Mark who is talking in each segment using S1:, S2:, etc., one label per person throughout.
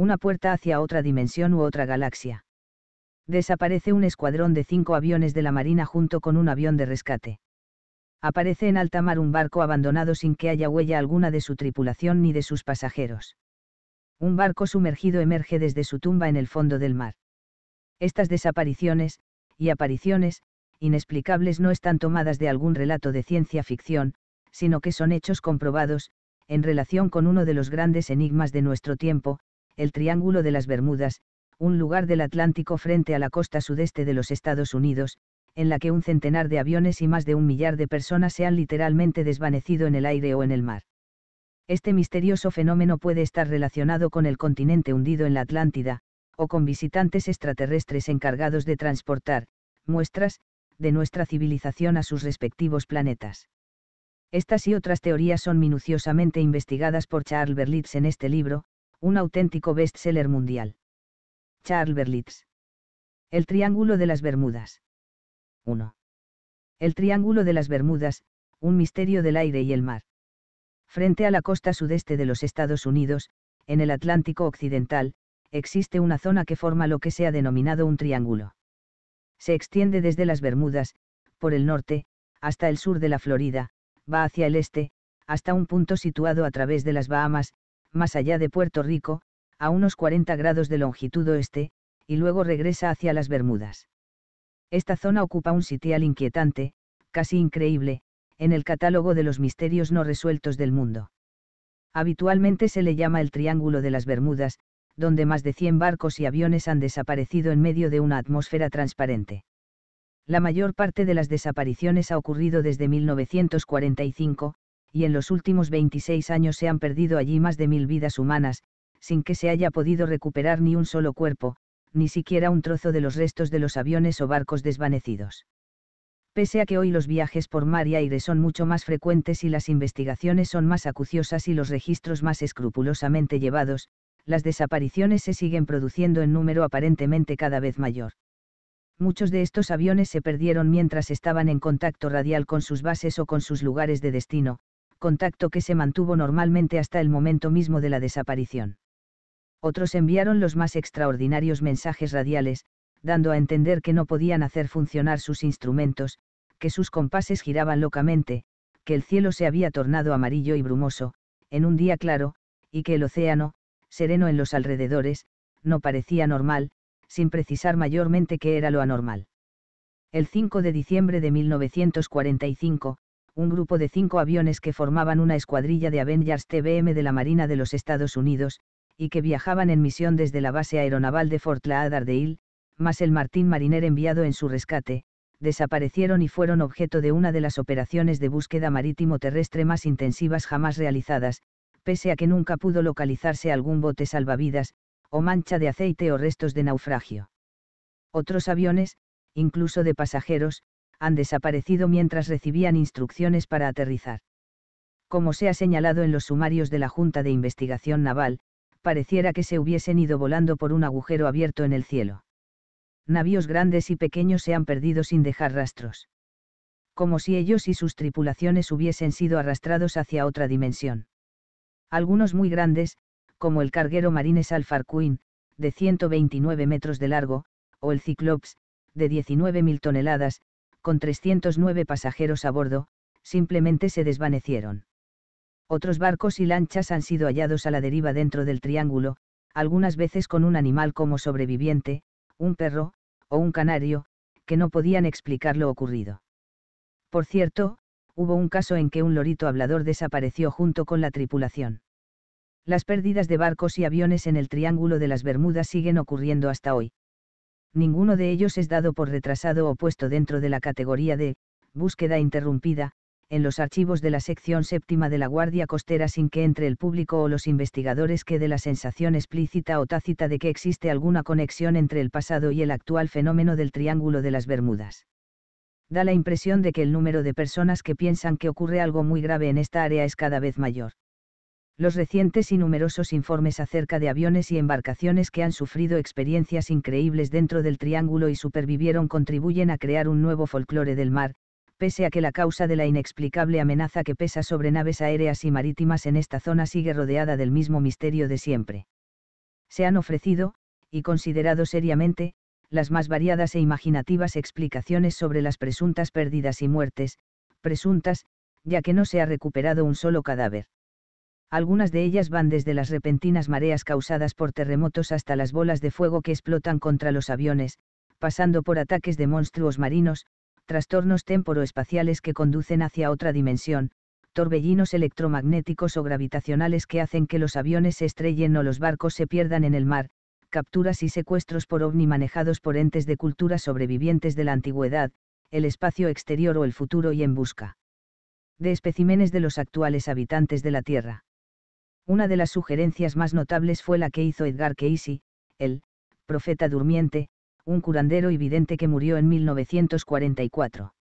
S1: Una puerta hacia otra dimensión u otra galaxia. Desaparece un escuadrón de cinco aviones de la Marina junto con un avión de rescate. Aparece en alta mar un barco abandonado sin que haya huella alguna de su tripulación ni de sus pasajeros. Un barco sumergido emerge desde su tumba en el fondo del mar. Estas desapariciones, y apariciones, inexplicables no están tomadas de algún relato de ciencia ficción, sino que son hechos comprobados, en relación con uno de los grandes enigmas de nuestro tiempo, el Triángulo de las Bermudas, un lugar del Atlántico frente a la costa sudeste de los Estados Unidos, en la que un centenar de aviones y más de un millar de personas se han literalmente desvanecido en el aire o en el mar. Este misterioso fenómeno puede estar relacionado con el continente hundido en la Atlántida, o con visitantes extraterrestres encargados de transportar, muestras, de nuestra civilización a sus respectivos planetas. Estas y otras teorías son minuciosamente investigadas por Charles Berlitz en este libro, un auténtico bestseller mundial. Charles Berlitz. El Triángulo de las Bermudas. 1. El Triángulo de las Bermudas, un misterio del aire y el mar. Frente a la costa sudeste de los Estados Unidos, en el Atlántico Occidental, existe una zona que forma lo que se ha denominado un triángulo. Se extiende desde las Bermudas, por el norte, hasta el sur de la Florida, va hacia el este, hasta un punto situado a través de las Bahamas, más allá de Puerto Rico, a unos 40 grados de longitud oeste, y luego regresa hacia las Bermudas. Esta zona ocupa un sitial inquietante, casi increíble, en el catálogo de los misterios no resueltos del mundo. Habitualmente se le llama el Triángulo de las Bermudas, donde más de 100 barcos y aviones han desaparecido en medio de una atmósfera transparente. La mayor parte de las desapariciones ha ocurrido desde 1945, y en los últimos 26 años se han perdido allí más de mil vidas humanas, sin que se haya podido recuperar ni un solo cuerpo, ni siquiera un trozo de los restos de los aviones o barcos desvanecidos. Pese a que hoy los viajes por mar y aire son mucho más frecuentes y las investigaciones son más acuciosas y los registros más escrupulosamente llevados, las desapariciones se siguen produciendo en número aparentemente cada vez mayor. Muchos de estos aviones se perdieron mientras estaban en contacto radial con sus bases o con sus lugares de destino, contacto que se mantuvo normalmente hasta el momento mismo de la desaparición otros enviaron los más extraordinarios mensajes radiales, dando a entender que no podían hacer funcionar sus instrumentos, que sus compases giraban locamente, que el cielo se había tornado amarillo y brumoso, en un día claro, y que el océano, sereno en los alrededores, no parecía normal, sin precisar mayormente qué era lo anormal. El 5 de diciembre de 1945, un grupo de cinco aviones que formaban una escuadrilla de Avengers TBM de la Marina de los Estados Unidos, y que viajaban en misión desde la base aeronaval de Fort Lauderdale, más el Martín Mariner enviado en su rescate, desaparecieron y fueron objeto de una de las operaciones de búsqueda marítimo terrestre más intensivas jamás realizadas, pese a que nunca pudo localizarse algún bote salvavidas, o mancha de aceite o restos de naufragio. Otros aviones, incluso de pasajeros, han desaparecido mientras recibían instrucciones para aterrizar. Como se ha señalado en los sumarios de la Junta de Investigación Naval, pareciera que se hubiesen ido volando por un agujero abierto en el cielo. Navíos grandes y pequeños se han perdido sin dejar rastros. Como si ellos y sus tripulaciones hubiesen sido arrastrados hacia otra dimensión. Algunos muy grandes, como el carguero Marines Alphar Queen, de 129 metros de largo, o el Cyclops, de 19.000 toneladas, con 309 pasajeros a bordo, simplemente se desvanecieron. Otros barcos y lanchas han sido hallados a la deriva dentro del triángulo, algunas veces con un animal como sobreviviente, un perro, o un canario, que no podían explicar lo ocurrido. Por cierto, hubo un caso en que un lorito hablador desapareció junto con la tripulación. Las pérdidas de barcos y aviones en el Triángulo de las Bermudas siguen ocurriendo hasta hoy. Ninguno de ellos es dado por retrasado o puesto dentro de la categoría de búsqueda interrumpida, en los archivos de la sección séptima de la Guardia Costera sin que entre el público o los investigadores quede la sensación explícita o tácita de que existe alguna conexión entre el pasado y el actual fenómeno del Triángulo de las Bermudas. Da la impresión de que el número de personas que piensan que ocurre algo muy grave en esta área es cada vez mayor. Los recientes y numerosos informes acerca de aviones y embarcaciones que han sufrido experiencias increíbles dentro del Triángulo y supervivieron contribuyen a crear un nuevo folclore del mar, pese a que la causa de la inexplicable amenaza que pesa sobre naves aéreas y marítimas en esta zona sigue rodeada del mismo misterio de siempre. Se han ofrecido, y considerado seriamente, las más variadas e imaginativas explicaciones sobre las presuntas pérdidas y muertes, presuntas, ya que no se ha recuperado un solo cadáver. Algunas de ellas van desde las repentinas mareas causadas por terremotos hasta las bolas de fuego que explotan contra los aviones, pasando por ataques de monstruos marinos, trastornos temporoespaciales que conducen hacia otra dimensión, torbellinos electromagnéticos o gravitacionales que hacen que los aviones se estrellen o los barcos se pierdan en el mar, capturas y secuestros por ovni manejados por entes de culturas sobrevivientes de la antigüedad, el espacio exterior o el futuro y en busca de especímenes de los actuales habitantes de la Tierra. Una de las sugerencias más notables fue la que hizo Edgar Cayce, el profeta durmiente, un curandero y vidente que murió en 1944.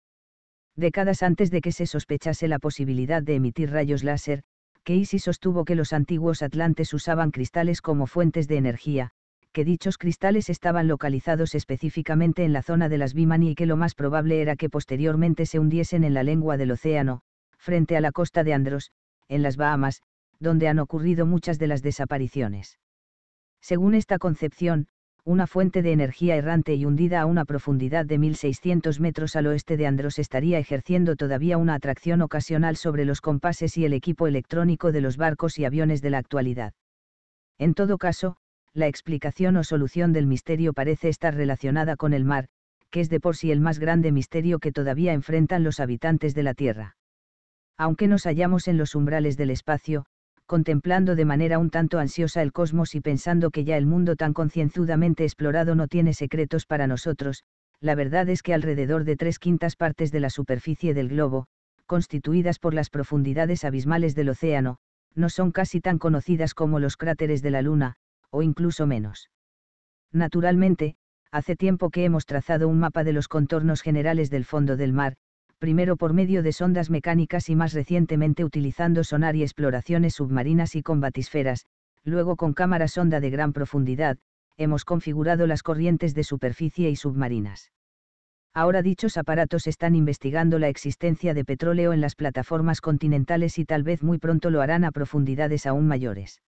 S1: Décadas antes de que se sospechase la posibilidad de emitir rayos láser, Cayce sostuvo que los antiguos atlantes usaban cristales como fuentes de energía, que dichos cristales estaban localizados específicamente en la zona de las Bimani y que lo más probable era que posteriormente se hundiesen en la lengua del océano, frente a la costa de Andros, en las Bahamas, donde han ocurrido muchas de las desapariciones. Según esta concepción, una fuente de energía errante y hundida a una profundidad de 1.600 metros al oeste de Andros estaría ejerciendo todavía una atracción ocasional sobre los compases y el equipo electrónico de los barcos y aviones de la actualidad. En todo caso, la explicación o solución del misterio parece estar relacionada con el mar, que es de por sí el más grande misterio que todavía enfrentan los habitantes de la Tierra. Aunque nos hallamos en los umbrales del espacio, contemplando de manera un tanto ansiosa el cosmos y pensando que ya el mundo tan concienzudamente explorado no tiene secretos para nosotros, la verdad es que alrededor de tres quintas partes de la superficie del globo, constituidas por las profundidades abismales del océano, no son casi tan conocidas como los cráteres de la Luna, o incluso menos. Naturalmente, hace tiempo que hemos trazado un mapa de los contornos generales del fondo del mar, primero por medio de sondas mecánicas y más recientemente utilizando sonar y exploraciones submarinas y con batisferas, luego con cámaras sonda de gran profundidad, hemos configurado las corrientes de superficie y submarinas. Ahora dichos aparatos están investigando la existencia de petróleo en las plataformas continentales y tal vez muy pronto lo harán a profundidades aún mayores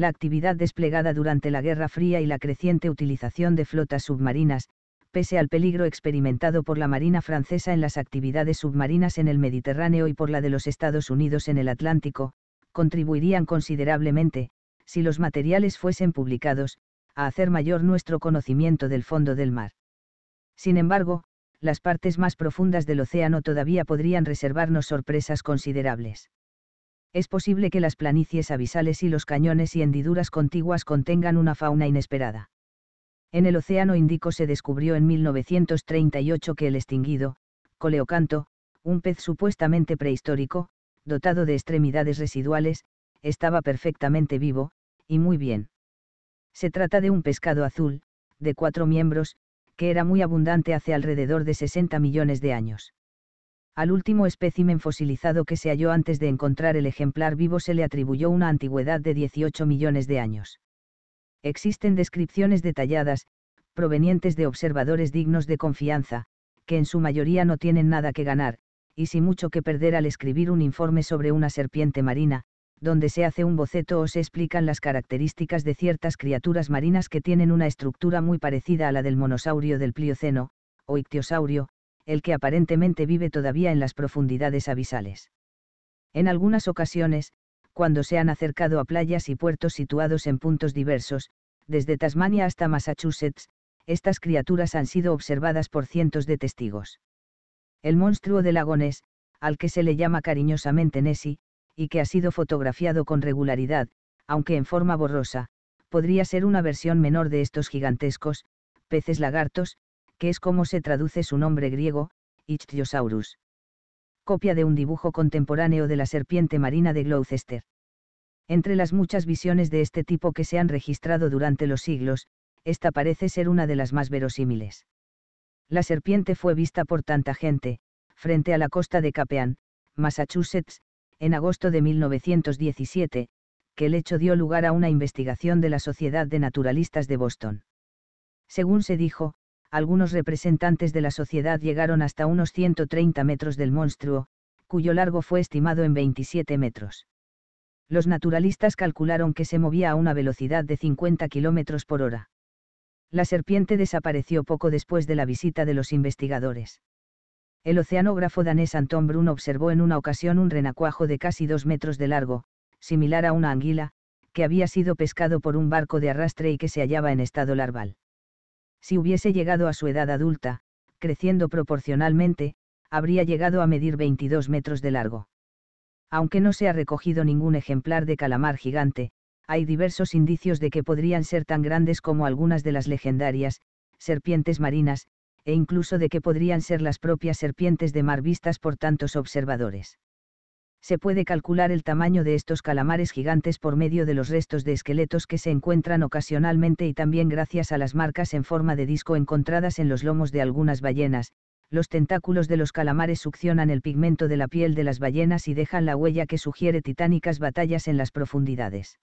S1: la actividad desplegada durante la Guerra Fría y la creciente utilización de flotas submarinas, pese al peligro experimentado por la Marina francesa en las actividades submarinas en el Mediterráneo y por la de los Estados Unidos en el Atlántico, contribuirían considerablemente, si los materiales fuesen publicados, a hacer mayor nuestro conocimiento del fondo del mar. Sin embargo, las partes más profundas del océano todavía podrían reservarnos sorpresas considerables es posible que las planicies abisales y los cañones y hendiduras contiguas contengan una fauna inesperada. En el Océano Índico se descubrió en 1938 que el extinguido, coleocanto, un pez supuestamente prehistórico, dotado de extremidades residuales, estaba perfectamente vivo, y muy bien. Se trata de un pescado azul, de cuatro miembros, que era muy abundante hace alrededor de 60 millones de años. Al último espécimen fosilizado que se halló antes de encontrar el ejemplar vivo se le atribuyó una antigüedad de 18 millones de años. Existen descripciones detalladas, provenientes de observadores dignos de confianza, que en su mayoría no tienen nada que ganar, y sin mucho que perder al escribir un informe sobre una serpiente marina, donde se hace un boceto o se explican las características de ciertas criaturas marinas que tienen una estructura muy parecida a la del monosaurio del Plioceno, o ictiosaurio, el que aparentemente vive todavía en las profundidades abisales. En algunas ocasiones, cuando se han acercado a playas y puertos situados en puntos diversos, desde Tasmania hasta Massachusetts, estas criaturas han sido observadas por cientos de testigos. El monstruo del lago Ness, al que se le llama cariñosamente Nessie, y que ha sido fotografiado con regularidad, aunque en forma borrosa, podría ser una versión menor de estos gigantescos, peces lagartos, que es como se traduce su nombre griego, Ichthyosaurus. Copia de un dibujo contemporáneo de la serpiente marina de Gloucester. Entre las muchas visiones de este tipo que se han registrado durante los siglos, esta parece ser una de las más verosímiles. La serpiente fue vista por tanta gente, frente a la costa de Capean, Massachusetts, en agosto de 1917, que el hecho dio lugar a una investigación de la Sociedad de Naturalistas de Boston. Según se dijo, algunos representantes de la sociedad llegaron hasta unos 130 metros del monstruo, cuyo largo fue estimado en 27 metros. Los naturalistas calcularon que se movía a una velocidad de 50 km por hora. La serpiente desapareció poco después de la visita de los investigadores. El oceanógrafo danés Anton Brun observó en una ocasión un renacuajo de casi dos metros de largo, similar a una anguila, que había sido pescado por un barco de arrastre y que se hallaba en estado larval. Si hubiese llegado a su edad adulta, creciendo proporcionalmente, habría llegado a medir 22 metros de largo. Aunque no se ha recogido ningún ejemplar de calamar gigante, hay diversos indicios de que podrían ser tan grandes como algunas de las legendarias, serpientes marinas, e incluso de que podrían ser las propias serpientes de mar vistas por tantos observadores. Se puede calcular el tamaño de estos calamares gigantes por medio de los restos de esqueletos que se encuentran ocasionalmente y también gracias a las marcas en forma de disco encontradas en los lomos de algunas ballenas, los tentáculos de los calamares succionan el pigmento de la piel de las ballenas y dejan la huella que sugiere titánicas batallas en las profundidades.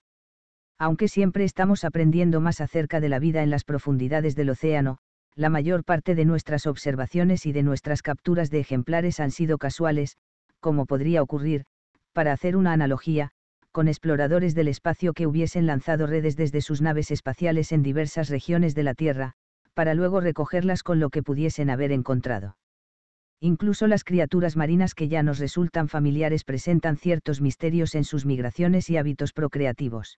S1: Aunque siempre estamos aprendiendo más acerca de la vida en las profundidades del océano, la mayor parte de nuestras observaciones y de nuestras capturas de ejemplares han sido casuales, como podría ocurrir, para hacer una analogía, con exploradores del espacio que hubiesen lanzado redes desde sus naves espaciales en diversas regiones de la Tierra, para luego recogerlas con lo que pudiesen haber encontrado. Incluso las criaturas marinas que ya nos resultan familiares presentan ciertos misterios en sus migraciones y hábitos procreativos.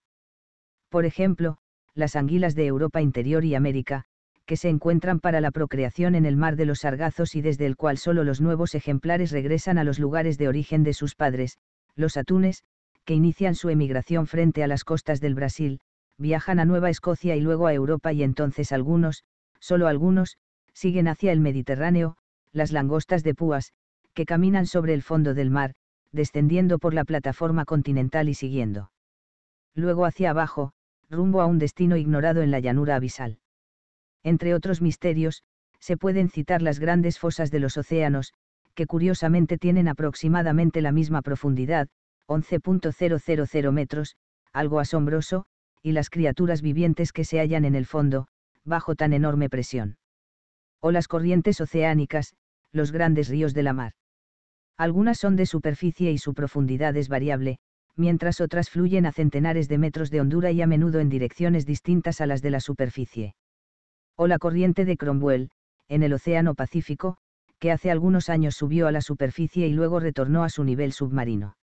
S1: Por ejemplo, las anguilas de Europa interior y América, que se encuentran para la procreación en el mar de los sargazos y desde el cual solo los nuevos ejemplares regresan a los lugares de origen de sus padres, los atunes, que inician su emigración frente a las costas del Brasil, viajan a Nueva Escocia y luego a Europa y entonces algunos, solo algunos, siguen hacia el Mediterráneo, las langostas de púas, que caminan sobre el fondo del mar, descendiendo por la plataforma continental y siguiendo. Luego hacia abajo, rumbo a un destino ignorado en la llanura abisal. Entre otros misterios, se pueden citar las grandes fosas de los océanos, que curiosamente tienen aproximadamente la misma profundidad, 11.000 metros, algo asombroso, y las criaturas vivientes que se hallan en el fondo, bajo tan enorme presión. O las corrientes oceánicas, los grandes ríos de la mar. Algunas son de superficie y su profundidad es variable, mientras otras fluyen a centenares de metros de hondura y a menudo en direcciones distintas a las de la superficie. O la corriente de Cromwell, en el Océano Pacífico, que hace algunos años subió a la superficie y luego retornó a su nivel submarino.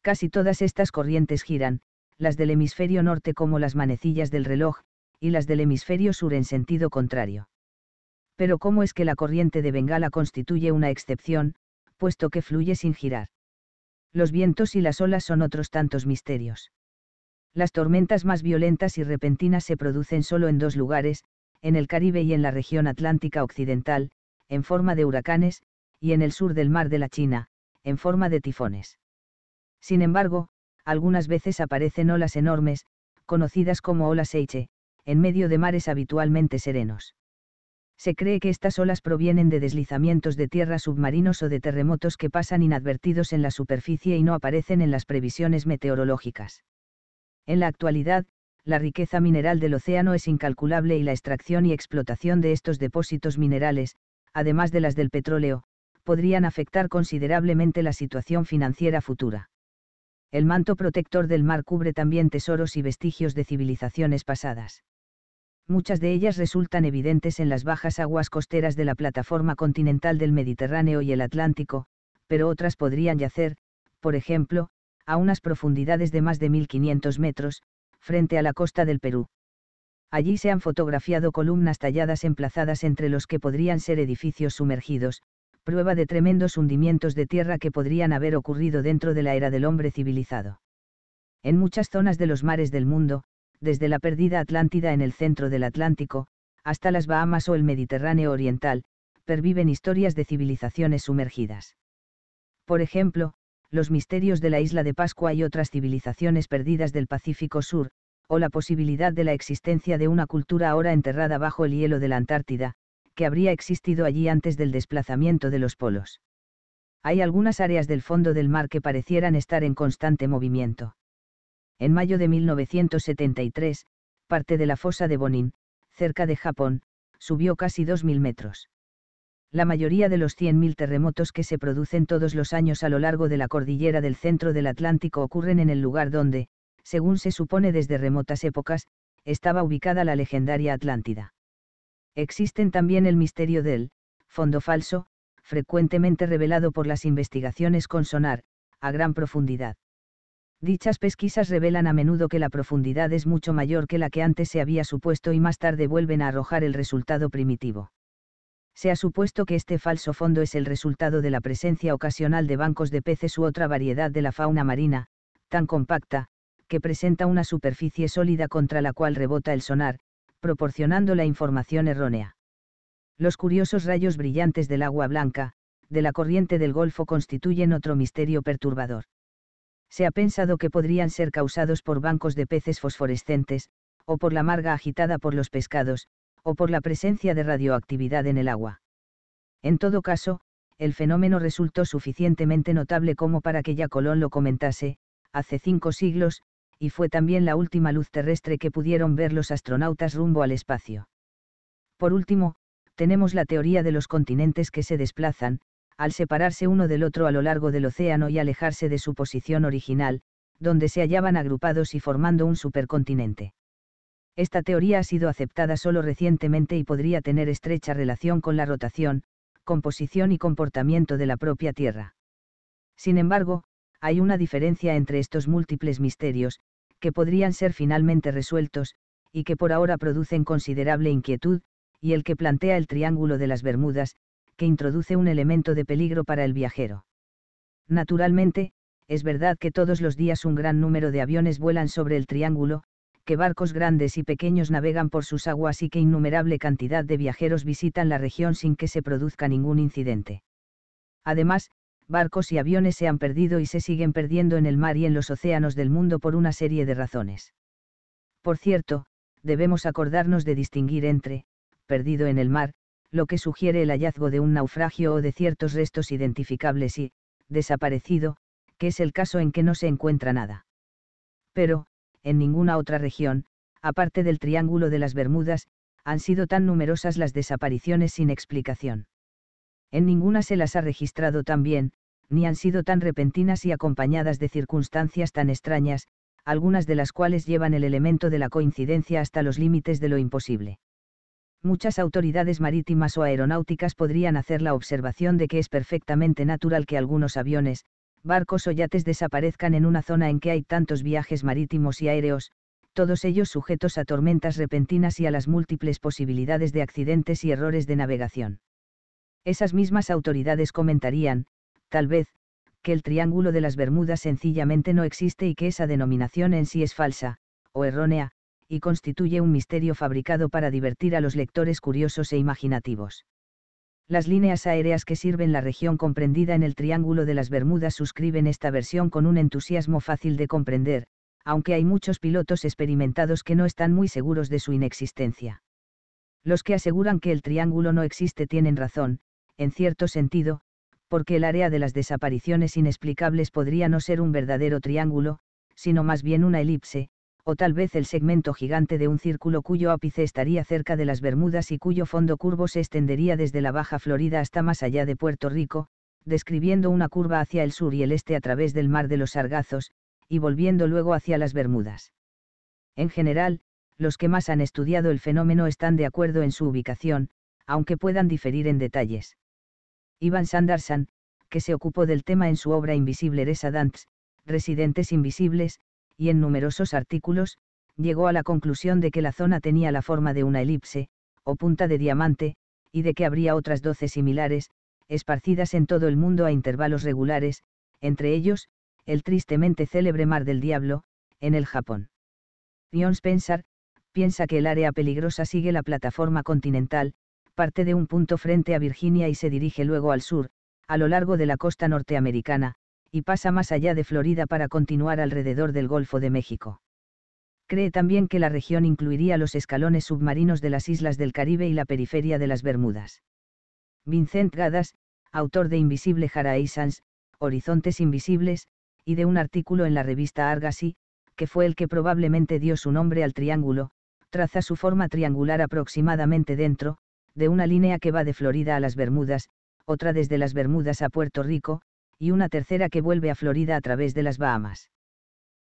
S1: Casi todas estas corrientes giran, las del hemisferio norte como las manecillas del reloj, y las del hemisferio sur en sentido contrario. Pero ¿cómo es que la corriente de Bengala constituye una excepción, puesto que fluye sin girar? Los vientos y las olas son otros tantos misterios. Las tormentas más violentas y repentinas se producen solo en dos lugares, en el Caribe y en la región atlántica occidental, en forma de huracanes, y en el sur del mar de la China, en forma de tifones. Sin embargo, algunas veces aparecen olas enormes, conocidas como olas Eiche, en medio de mares habitualmente serenos. Se cree que estas olas provienen de deslizamientos de tierra submarinos o de terremotos que pasan inadvertidos en la superficie y no aparecen en las previsiones meteorológicas. En la actualidad, la riqueza mineral del océano es incalculable y la extracción y explotación de estos depósitos minerales, además de las del petróleo, podrían afectar considerablemente la situación financiera futura. El manto protector del mar cubre también tesoros y vestigios de civilizaciones pasadas muchas de ellas resultan evidentes en las bajas aguas costeras de la plataforma continental del Mediterráneo y el Atlántico, pero otras podrían yacer, por ejemplo, a unas profundidades de más de 1500 metros, frente a la costa del Perú. Allí se han fotografiado columnas talladas emplazadas entre los que podrían ser edificios sumergidos, prueba de tremendos hundimientos de tierra que podrían haber ocurrido dentro de la era del hombre civilizado. En muchas zonas de los mares del mundo, desde la perdida Atlántida en el centro del Atlántico, hasta las Bahamas o el Mediterráneo Oriental, perviven historias de civilizaciones sumergidas. Por ejemplo, los misterios de la isla de Pascua y otras civilizaciones perdidas del Pacífico Sur, o la posibilidad de la existencia de una cultura ahora enterrada bajo el hielo de la Antártida, que habría existido allí antes del desplazamiento de los polos. Hay algunas áreas del fondo del mar que parecieran estar en constante movimiento en mayo de 1973, parte de la fosa de Bonin, cerca de Japón, subió casi 2.000 metros. La mayoría de los 100.000 terremotos que se producen todos los años a lo largo de la cordillera del centro del Atlántico ocurren en el lugar donde, según se supone desde remotas épocas, estaba ubicada la legendaria Atlántida. Existen también el misterio del fondo falso, frecuentemente revelado por las investigaciones con sonar, a gran profundidad. Dichas pesquisas revelan a menudo que la profundidad es mucho mayor que la que antes se había supuesto y más tarde vuelven a arrojar el resultado primitivo. Se ha supuesto que este falso fondo es el resultado de la presencia ocasional de bancos de peces u otra variedad de la fauna marina, tan compacta, que presenta una superficie sólida contra la cual rebota el sonar, proporcionando la información errónea. Los curiosos rayos brillantes del agua blanca, de la corriente del Golfo constituyen otro misterio perturbador. Se ha pensado que podrían ser causados por bancos de peces fosforescentes, o por la marga agitada por los pescados, o por la presencia de radioactividad en el agua. En todo caso, el fenómeno resultó suficientemente notable como para que ya Colón lo comentase, hace cinco siglos, y fue también la última luz terrestre que pudieron ver los astronautas rumbo al espacio. Por último, tenemos la teoría de los continentes que se desplazan, al separarse uno del otro a lo largo del océano y alejarse de su posición original, donde se hallaban agrupados y formando un supercontinente. Esta teoría ha sido aceptada solo recientemente y podría tener estrecha relación con la rotación, composición y comportamiento de la propia Tierra. Sin embargo, hay una diferencia entre estos múltiples misterios, que podrían ser finalmente resueltos, y que por ahora producen considerable inquietud, y el que plantea el Triángulo de las Bermudas, que introduce un elemento de peligro para el viajero. Naturalmente, es verdad que todos los días un gran número de aviones vuelan sobre el Triángulo, que barcos grandes y pequeños navegan por sus aguas y que innumerable cantidad de viajeros visitan la región sin que se produzca ningún incidente. Además, barcos y aviones se han perdido y se siguen perdiendo en el mar y en los océanos del mundo por una serie de razones. Por cierto, debemos acordarnos de distinguir entre, perdido en el mar, lo que sugiere el hallazgo de un naufragio o de ciertos restos identificables y, desaparecido, que es el caso en que no se encuentra nada. Pero, en ninguna otra región, aparte del Triángulo de las Bermudas, han sido tan numerosas las desapariciones sin explicación. En ninguna se las ha registrado tan bien, ni han sido tan repentinas y acompañadas de circunstancias tan extrañas, algunas de las cuales llevan el elemento de la coincidencia hasta los límites de lo imposible. Muchas autoridades marítimas o aeronáuticas podrían hacer la observación de que es perfectamente natural que algunos aviones, barcos o yates desaparezcan en una zona en que hay tantos viajes marítimos y aéreos, todos ellos sujetos a tormentas repentinas y a las múltiples posibilidades de accidentes y errores de navegación. Esas mismas autoridades comentarían, tal vez, que el Triángulo de las Bermudas sencillamente no existe y que esa denominación en sí es falsa, o errónea, y constituye un misterio fabricado para divertir a los lectores curiosos e imaginativos. Las líneas aéreas que sirven la región comprendida en el Triángulo de las Bermudas suscriben esta versión con un entusiasmo fácil de comprender, aunque hay muchos pilotos experimentados que no están muy seguros de su inexistencia. Los que aseguran que el triángulo no existe tienen razón, en cierto sentido, porque el área de las desapariciones inexplicables podría no ser un verdadero triángulo, sino más bien una elipse, o tal vez el segmento gigante de un círculo cuyo ápice estaría cerca de las Bermudas y cuyo fondo curvo se extendería desde la Baja Florida hasta más allá de Puerto Rico, describiendo una curva hacia el sur y el este a través del Mar de los Sargazos, y volviendo luego hacia las Bermudas. En general, los que más han estudiado el fenómeno están de acuerdo en su ubicación, aunque puedan diferir en detalles. Ivan Sanderson, que se ocupó del tema en su obra Invisible Residents, Residentes Invisibles, y en numerosos artículos, llegó a la conclusión de que la zona tenía la forma de una elipse, o punta de diamante, y de que habría otras doce similares, esparcidas en todo el mundo a intervalos regulares, entre ellos, el tristemente célebre Mar del Diablo, en el Japón. John Spencer, piensa que el área peligrosa sigue la plataforma continental, parte de un punto frente a Virginia y se dirige luego al sur, a lo largo de la costa norteamericana, y pasa más allá de Florida para continuar alrededor del Golfo de México. Cree también que la región incluiría los escalones submarinos de las islas del Caribe y la periferia de las Bermudas. Vincent Gadas, autor de Invisible Horizons, Horizontes Invisibles, y de un artículo en la revista Argosy, que fue el que probablemente dio su nombre al triángulo, traza su forma triangular aproximadamente dentro, de una línea que va de Florida a las Bermudas, otra desde las Bermudas a Puerto Rico, y una tercera que vuelve a Florida a través de las Bahamas.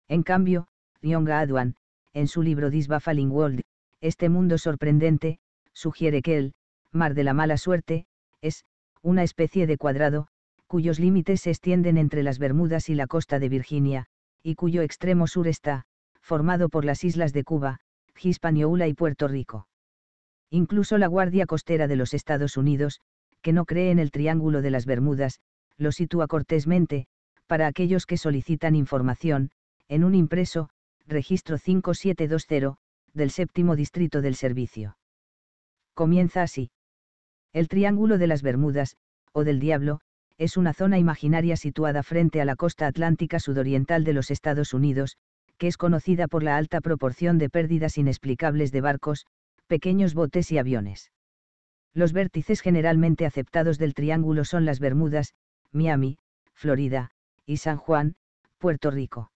S1: En cambio, Yonga Adwan, en su libro This Baffling World, Este mundo sorprendente, sugiere que el mar de la mala suerte es una especie de cuadrado, cuyos límites se extienden entre las Bermudas y la costa de Virginia, y cuyo extremo sur está, formado por las islas de Cuba, Hispaniola y Puerto Rico. Incluso la Guardia Costera de los Estados Unidos, que no cree en el Triángulo de las Bermudas, lo sitúa cortésmente, para aquellos que solicitan información, en un impreso, registro 5720, del séptimo distrito del servicio. Comienza así. El Triángulo de las Bermudas, o del Diablo, es una zona imaginaria situada frente a la costa atlántica sudoriental de los Estados Unidos, que es conocida por la alta proporción de pérdidas inexplicables de barcos, pequeños botes y aviones. Los vértices generalmente aceptados del triángulo son las Bermudas, Miami, Florida, y San Juan, Puerto Rico.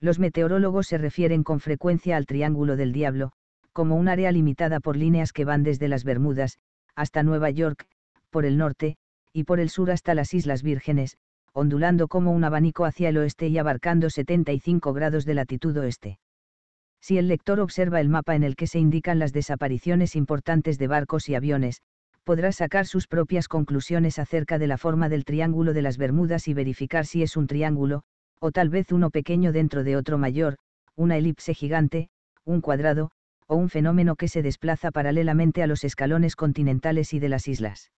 S1: Los meteorólogos se refieren con frecuencia al Triángulo del Diablo, como un área limitada por líneas que van desde las Bermudas, hasta Nueva York, por el norte, y por el sur hasta las Islas Vírgenes, ondulando como un abanico hacia el oeste y abarcando 75 grados de latitud oeste. Si el lector observa el mapa en el que se indican las desapariciones importantes de barcos y aviones, podrá sacar sus propias conclusiones acerca de la forma del Triángulo de las Bermudas y verificar si es un triángulo, o tal vez uno pequeño dentro de otro mayor, una elipse gigante, un cuadrado, o un fenómeno que se desplaza paralelamente a los escalones continentales y de las islas.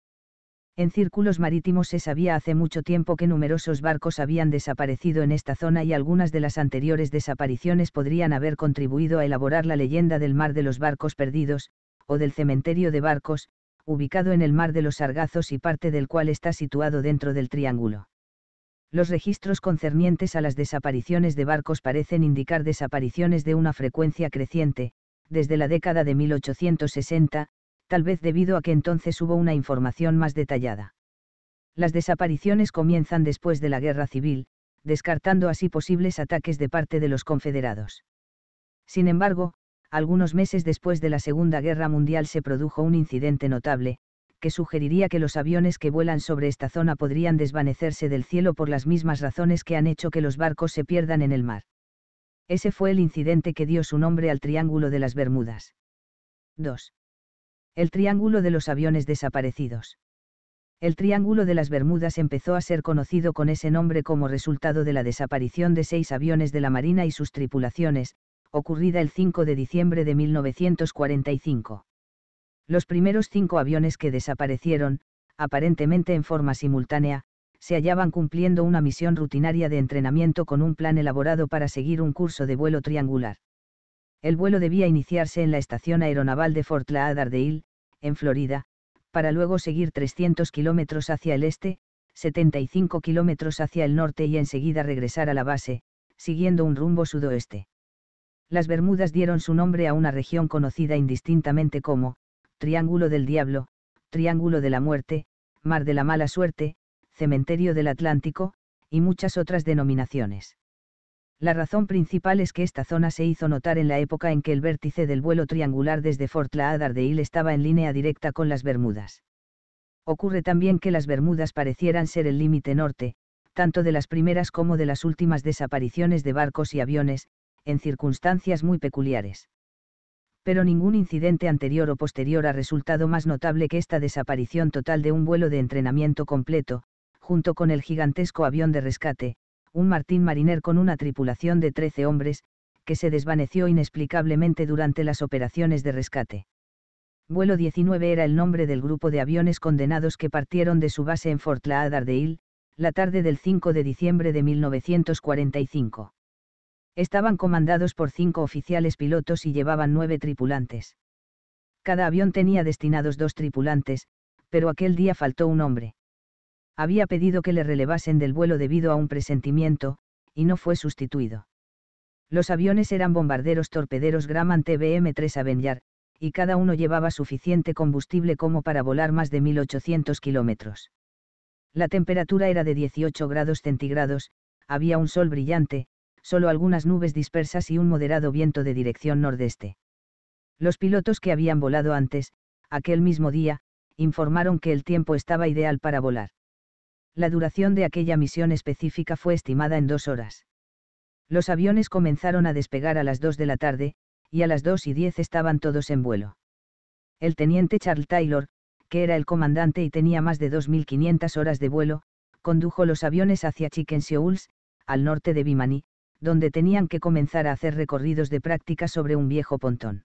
S1: En círculos marítimos se sabía hace mucho tiempo que numerosos barcos habían desaparecido en esta zona y algunas de las anteriores desapariciones podrían haber contribuido a elaborar la leyenda del mar de los barcos perdidos, o del cementerio de barcos, ubicado en el mar de los Sargazos y parte del cual está situado dentro del triángulo. Los registros concernientes a las desapariciones de barcos parecen indicar desapariciones de una frecuencia creciente, desde la década de 1860, tal vez debido a que entonces hubo una información más detallada. Las desapariciones comienzan después de la guerra civil, descartando así posibles ataques de parte de los confederados. Sin embargo, algunos meses después de la Segunda Guerra Mundial se produjo un incidente notable, que sugeriría que los aviones que vuelan sobre esta zona podrían desvanecerse del cielo por las mismas razones que han hecho que los barcos se pierdan en el mar. Ese fue el incidente que dio su nombre al Triángulo de las Bermudas. 2. El Triángulo de los aviones desaparecidos. El Triángulo de las Bermudas empezó a ser conocido con ese nombre como resultado de la desaparición de seis aviones de la Marina y sus tripulaciones, ocurrida el 5 de diciembre de 1945. Los primeros cinco aviones que desaparecieron, aparentemente en forma simultánea, se hallaban cumpliendo una misión rutinaria de entrenamiento con un plan elaborado para seguir un curso de vuelo triangular. El vuelo debía iniciarse en la estación aeronaval de Fort Lauderdale, en Florida, para luego seguir 300 kilómetros hacia el este, 75 kilómetros hacia el norte y enseguida regresar a la base, siguiendo un rumbo sudoeste. Las Bermudas dieron su nombre a una región conocida indistintamente como, Triángulo del Diablo, Triángulo de la Muerte, Mar de la Mala Suerte, Cementerio del Atlántico, y muchas otras denominaciones. La razón principal es que esta zona se hizo notar en la época en que el vértice del vuelo triangular desde Fort Lauderdale estaba en línea directa con las Bermudas. Ocurre también que las Bermudas parecieran ser el límite norte, tanto de las primeras como de las últimas desapariciones de barcos y aviones, en circunstancias muy peculiares pero ningún incidente anterior o posterior ha resultado más notable que esta desaparición total de un vuelo de entrenamiento completo, junto con el gigantesco avión de rescate, un Martín Mariner con una tripulación de 13 hombres, que se desvaneció inexplicablemente durante las operaciones de rescate. Vuelo 19 era el nombre del grupo de aviones condenados que partieron de su base en Fort Lauderdale, la tarde del 5 de diciembre de 1945. Estaban comandados por cinco oficiales pilotos y llevaban nueve tripulantes. Cada avión tenía destinados dos tripulantes, pero aquel día faltó un hombre. Había pedido que le relevasen del vuelo debido a un presentimiento, y no fue sustituido. Los aviones eran bombarderos torpederos Grumman TBM-3 Avenger, y cada uno llevaba suficiente combustible como para volar más de 1800 kilómetros. La temperatura era de 18 grados centígrados, había un sol brillante, solo algunas nubes dispersas y un moderado viento de dirección nordeste. Los pilotos que habían volado antes, aquel mismo día, informaron que el tiempo estaba ideal para volar. La duración de aquella misión específica fue estimada en dos horas. Los aviones comenzaron a despegar a las dos de la tarde, y a las dos y diez estaban todos en vuelo. El teniente Charles Taylor, que era el comandante y tenía más de 2.500 horas de vuelo, condujo los aviones hacia Chicken Seouls, al norte de Bimani, donde tenían que comenzar a hacer recorridos de práctica sobre un viejo pontón.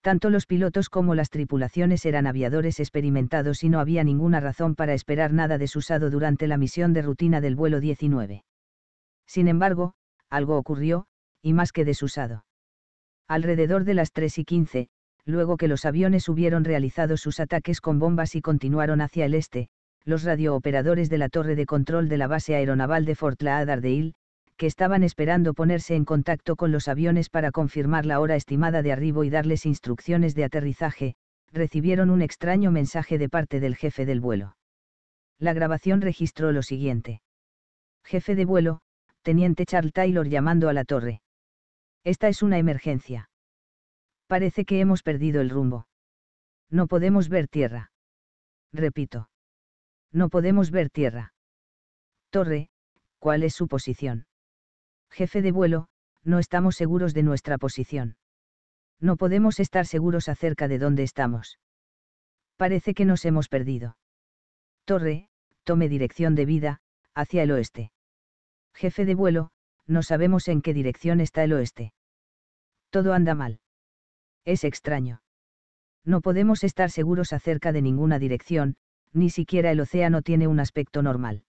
S1: Tanto los pilotos como las tripulaciones eran aviadores experimentados y no había ninguna razón para esperar nada desusado durante la misión de rutina del vuelo 19. Sin embargo, algo ocurrió, y más que desusado. Alrededor de las 3 y 15, luego que los aviones hubieron realizado sus ataques con bombas y continuaron hacia el este, los radiooperadores de la torre de control de la base aeronaval de Fort Lauderdale, que estaban esperando ponerse en contacto con los aviones para confirmar la hora estimada de arribo y darles instrucciones de aterrizaje, recibieron un extraño mensaje de parte del jefe del vuelo. La grabación registró lo siguiente. Jefe de vuelo, teniente Charles Taylor llamando a la torre. Esta es una emergencia. Parece que hemos perdido el rumbo. No podemos ver tierra. Repito. No podemos ver tierra. Torre, ¿cuál es su posición? Jefe de vuelo, no estamos seguros de nuestra posición. No podemos estar seguros acerca de dónde estamos. Parece que nos hemos perdido. Torre, tome dirección de vida, hacia el oeste. Jefe de vuelo, no sabemos en qué dirección está el oeste. Todo anda mal. Es extraño. No podemos estar seguros acerca de ninguna dirección, ni siquiera el océano tiene un aspecto normal.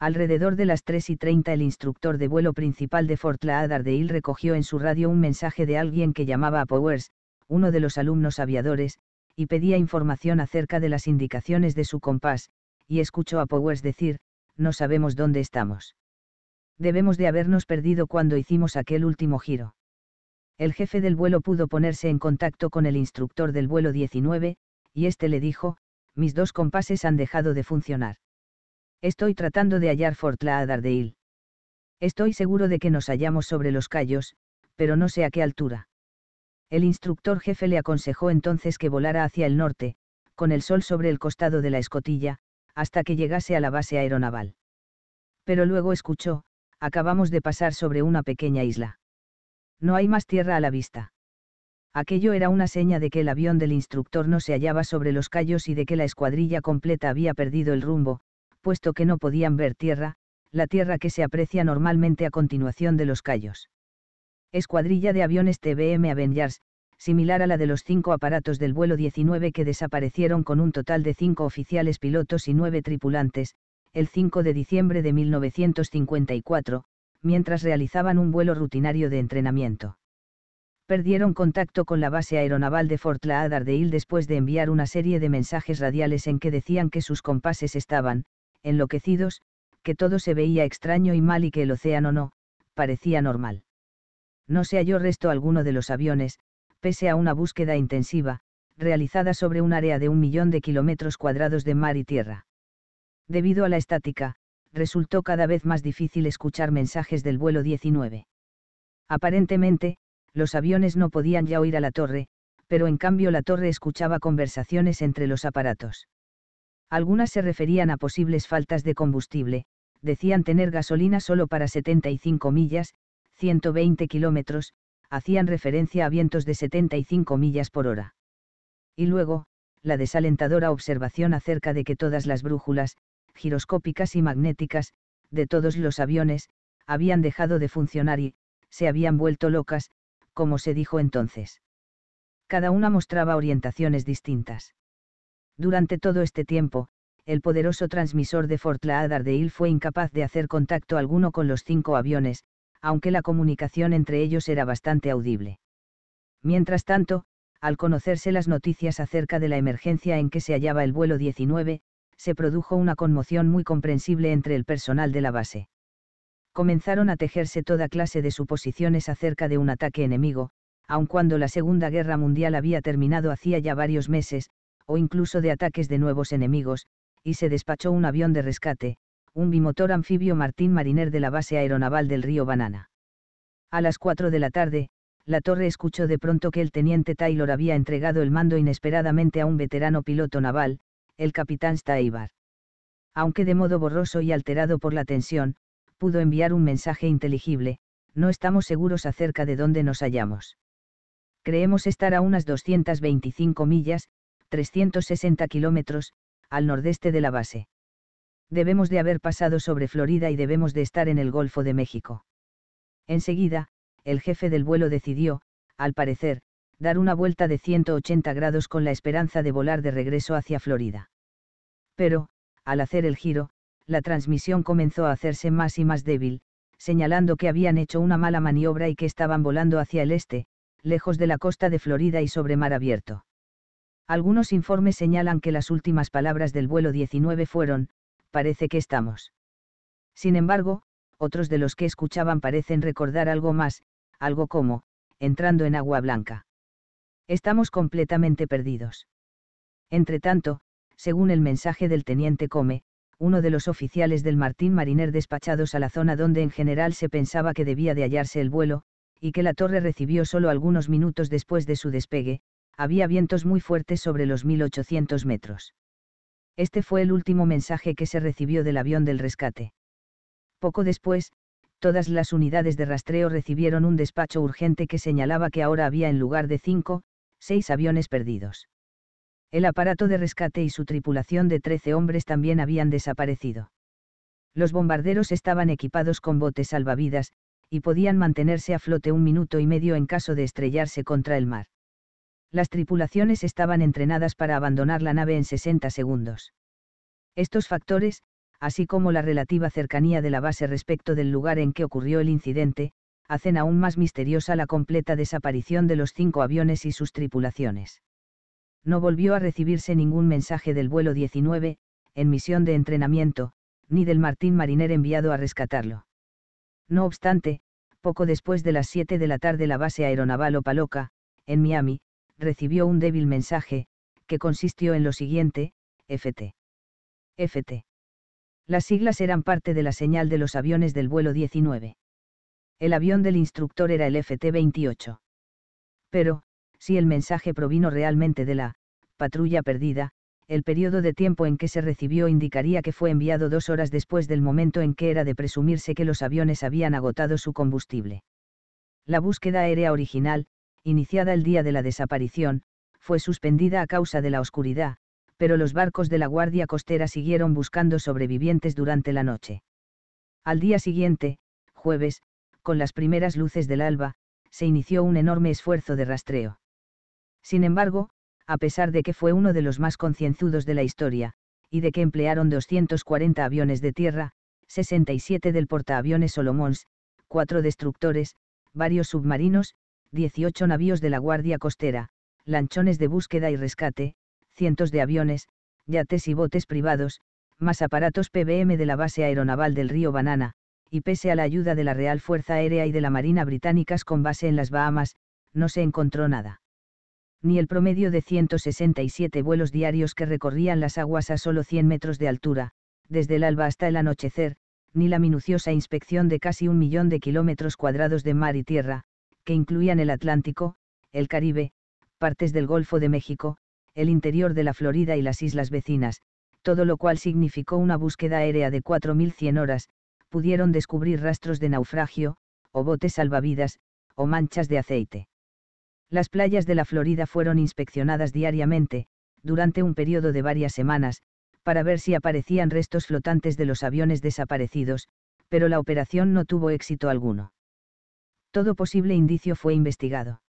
S1: Alrededor de las 3 y 30 el instructor de vuelo principal de Fort Lauderdale recogió en su radio un mensaje de alguien que llamaba a Powers, uno de los alumnos aviadores, y pedía información acerca de las indicaciones de su compás, y escuchó a Powers decir, no sabemos dónde estamos. Debemos de habernos perdido cuando hicimos aquel último giro el jefe del vuelo pudo ponerse en contacto con el instructor del vuelo 19, y este le dijo, mis dos compases han dejado de funcionar. Estoy tratando de hallar Fort Lauderdale. Estoy seguro de que nos hallamos sobre los callos, pero no sé a qué altura. El instructor jefe le aconsejó entonces que volara hacia el norte, con el sol sobre el costado de la escotilla, hasta que llegase a la base aeronaval. Pero luego escuchó, acabamos de pasar sobre una pequeña isla. No hay más tierra a la vista. Aquello era una seña de que el avión del instructor no se hallaba sobre los callos y de que la escuadrilla completa había perdido el rumbo, puesto que no podían ver tierra, la tierra que se aprecia normalmente a continuación de los callos. Escuadrilla de aviones TBM Avengers, similar a la de los cinco aparatos del vuelo 19 que desaparecieron con un total de cinco oficiales pilotos y nueve tripulantes, el 5 de diciembre de 1954, mientras realizaban un vuelo rutinario de entrenamiento. Perdieron contacto con la base aeronaval de Fort Lauderdale después de enviar una serie de mensajes radiales en que decían que sus compases estaban, enloquecidos, que todo se veía extraño y mal y que el océano no, parecía normal. No se halló resto alguno de los aviones, pese a una búsqueda intensiva, realizada sobre un área de un millón de kilómetros cuadrados de mar y tierra. Debido a la estática, resultó cada vez más difícil escuchar mensajes del vuelo 19. Aparentemente, los aviones no podían ya oír a la torre, pero en cambio la torre escuchaba conversaciones entre los aparatos. Algunas se referían a posibles faltas de combustible, decían tener gasolina solo para 75 millas, 120 kilómetros, hacían referencia a vientos de 75 millas por hora. Y luego, la desalentadora observación acerca de que todas las brújulas, giroscópicas y magnéticas, de todos los aviones, habían dejado de funcionar y, se habían vuelto locas, como se dijo entonces. Cada una mostraba orientaciones distintas. Durante todo este tiempo, el poderoso transmisor de Fort Lauderdale fue incapaz de hacer contacto alguno con los cinco aviones, aunque la comunicación entre ellos era bastante audible. Mientras tanto, al conocerse las noticias acerca de la emergencia en que se hallaba el vuelo 19, se produjo una conmoción muy comprensible entre el personal de la base. Comenzaron a tejerse toda clase de suposiciones acerca de un ataque enemigo, aun cuando la Segunda Guerra Mundial había terminado hacía ya varios meses, o incluso de ataques de nuevos enemigos, y se despachó un avión de rescate, un bimotor anfibio Martín Mariner de la base aeronaval del río Banana. A las 4 de la tarde, la torre escuchó de pronto que el teniente Taylor había entregado el mando inesperadamente a un veterano piloto naval, el capitán Staibar. Aunque de modo borroso y alterado por la tensión, pudo enviar un mensaje inteligible, no estamos seguros acerca de dónde nos hallamos. Creemos estar a unas 225 millas, 360 kilómetros, al nordeste de la base. Debemos de haber pasado sobre Florida y debemos de estar en el Golfo de México. Enseguida, el jefe del vuelo decidió, al parecer, dar una vuelta de 180 grados con la esperanza de volar de regreso hacia Florida. Pero, al hacer el giro, la transmisión comenzó a hacerse más y más débil, señalando que habían hecho una mala maniobra y que estaban volando hacia el este, lejos de la costa de Florida y sobre mar abierto. Algunos informes señalan que las últimas palabras del vuelo 19 fueron, parece que estamos. Sin embargo, otros de los que escuchaban parecen recordar algo más, algo como, entrando en agua blanca. Estamos completamente perdidos. Entretanto, según el mensaje del teniente Come, uno de los oficiales del Martín Mariner despachados a la zona donde en general se pensaba que debía de hallarse el vuelo, y que la torre recibió solo algunos minutos después de su despegue, había vientos muy fuertes sobre los 1800 metros. Este fue el último mensaje que se recibió del avión del rescate. Poco después, todas las unidades de rastreo recibieron un despacho urgente que señalaba que ahora había en lugar de cinco, seis aviones perdidos. El aparato de rescate y su tripulación de 13 hombres también habían desaparecido. Los bombarderos estaban equipados con botes salvavidas, y podían mantenerse a flote un minuto y medio en caso de estrellarse contra el mar. Las tripulaciones estaban entrenadas para abandonar la nave en 60 segundos. Estos factores, así como la relativa cercanía de la base respecto del lugar en que ocurrió el incidente, hacen aún más misteriosa la completa desaparición de los cinco aviones y sus tripulaciones no volvió a recibirse ningún mensaje del vuelo 19, en misión de entrenamiento, ni del Martín Mariner enviado a rescatarlo. No obstante, poco después de las 7 de la tarde la base aeronaval Opaloca, en Miami, recibió un débil mensaje, que consistió en lo siguiente, FT. FT. Las siglas eran parte de la señal de los aviones del vuelo 19. El avión del instructor era el FT-28. Pero, si el mensaje provino realmente de la patrulla perdida, el periodo de tiempo en que se recibió indicaría que fue enviado dos horas después del momento en que era de presumirse que los aviones habían agotado su combustible. La búsqueda aérea original, iniciada el día de la desaparición, fue suspendida a causa de la oscuridad, pero los barcos de la Guardia Costera siguieron buscando sobrevivientes durante la noche. Al día siguiente, jueves, con las primeras luces del alba, se inició un enorme esfuerzo de rastreo. Sin embargo, a pesar de que fue uno de los más concienzudos de la historia, y de que emplearon 240 aviones de tierra, 67 del portaaviones Solomons, cuatro destructores, varios submarinos, 18 navíos de la Guardia Costera, lanchones de búsqueda y rescate, cientos de aviones, yates y botes privados, más aparatos PBM de la base aeronaval del río Banana, y pese a la ayuda de la Real Fuerza Aérea y de la Marina Británicas con base en las Bahamas, no se encontró nada. Ni el promedio de 167 vuelos diarios que recorrían las aguas a solo 100 metros de altura, desde el alba hasta el anochecer, ni la minuciosa inspección de casi un millón de kilómetros cuadrados de mar y tierra, que incluían el Atlántico, el Caribe, partes del Golfo de México, el interior de la Florida y las islas vecinas, todo lo cual significó una búsqueda aérea de 4.100 horas, pudieron descubrir rastros de naufragio, o botes salvavidas, o manchas de aceite. Las playas de la Florida fueron inspeccionadas diariamente, durante un periodo de varias semanas, para ver si aparecían restos flotantes de los aviones desaparecidos, pero la operación no tuvo éxito alguno. Todo posible indicio fue investigado.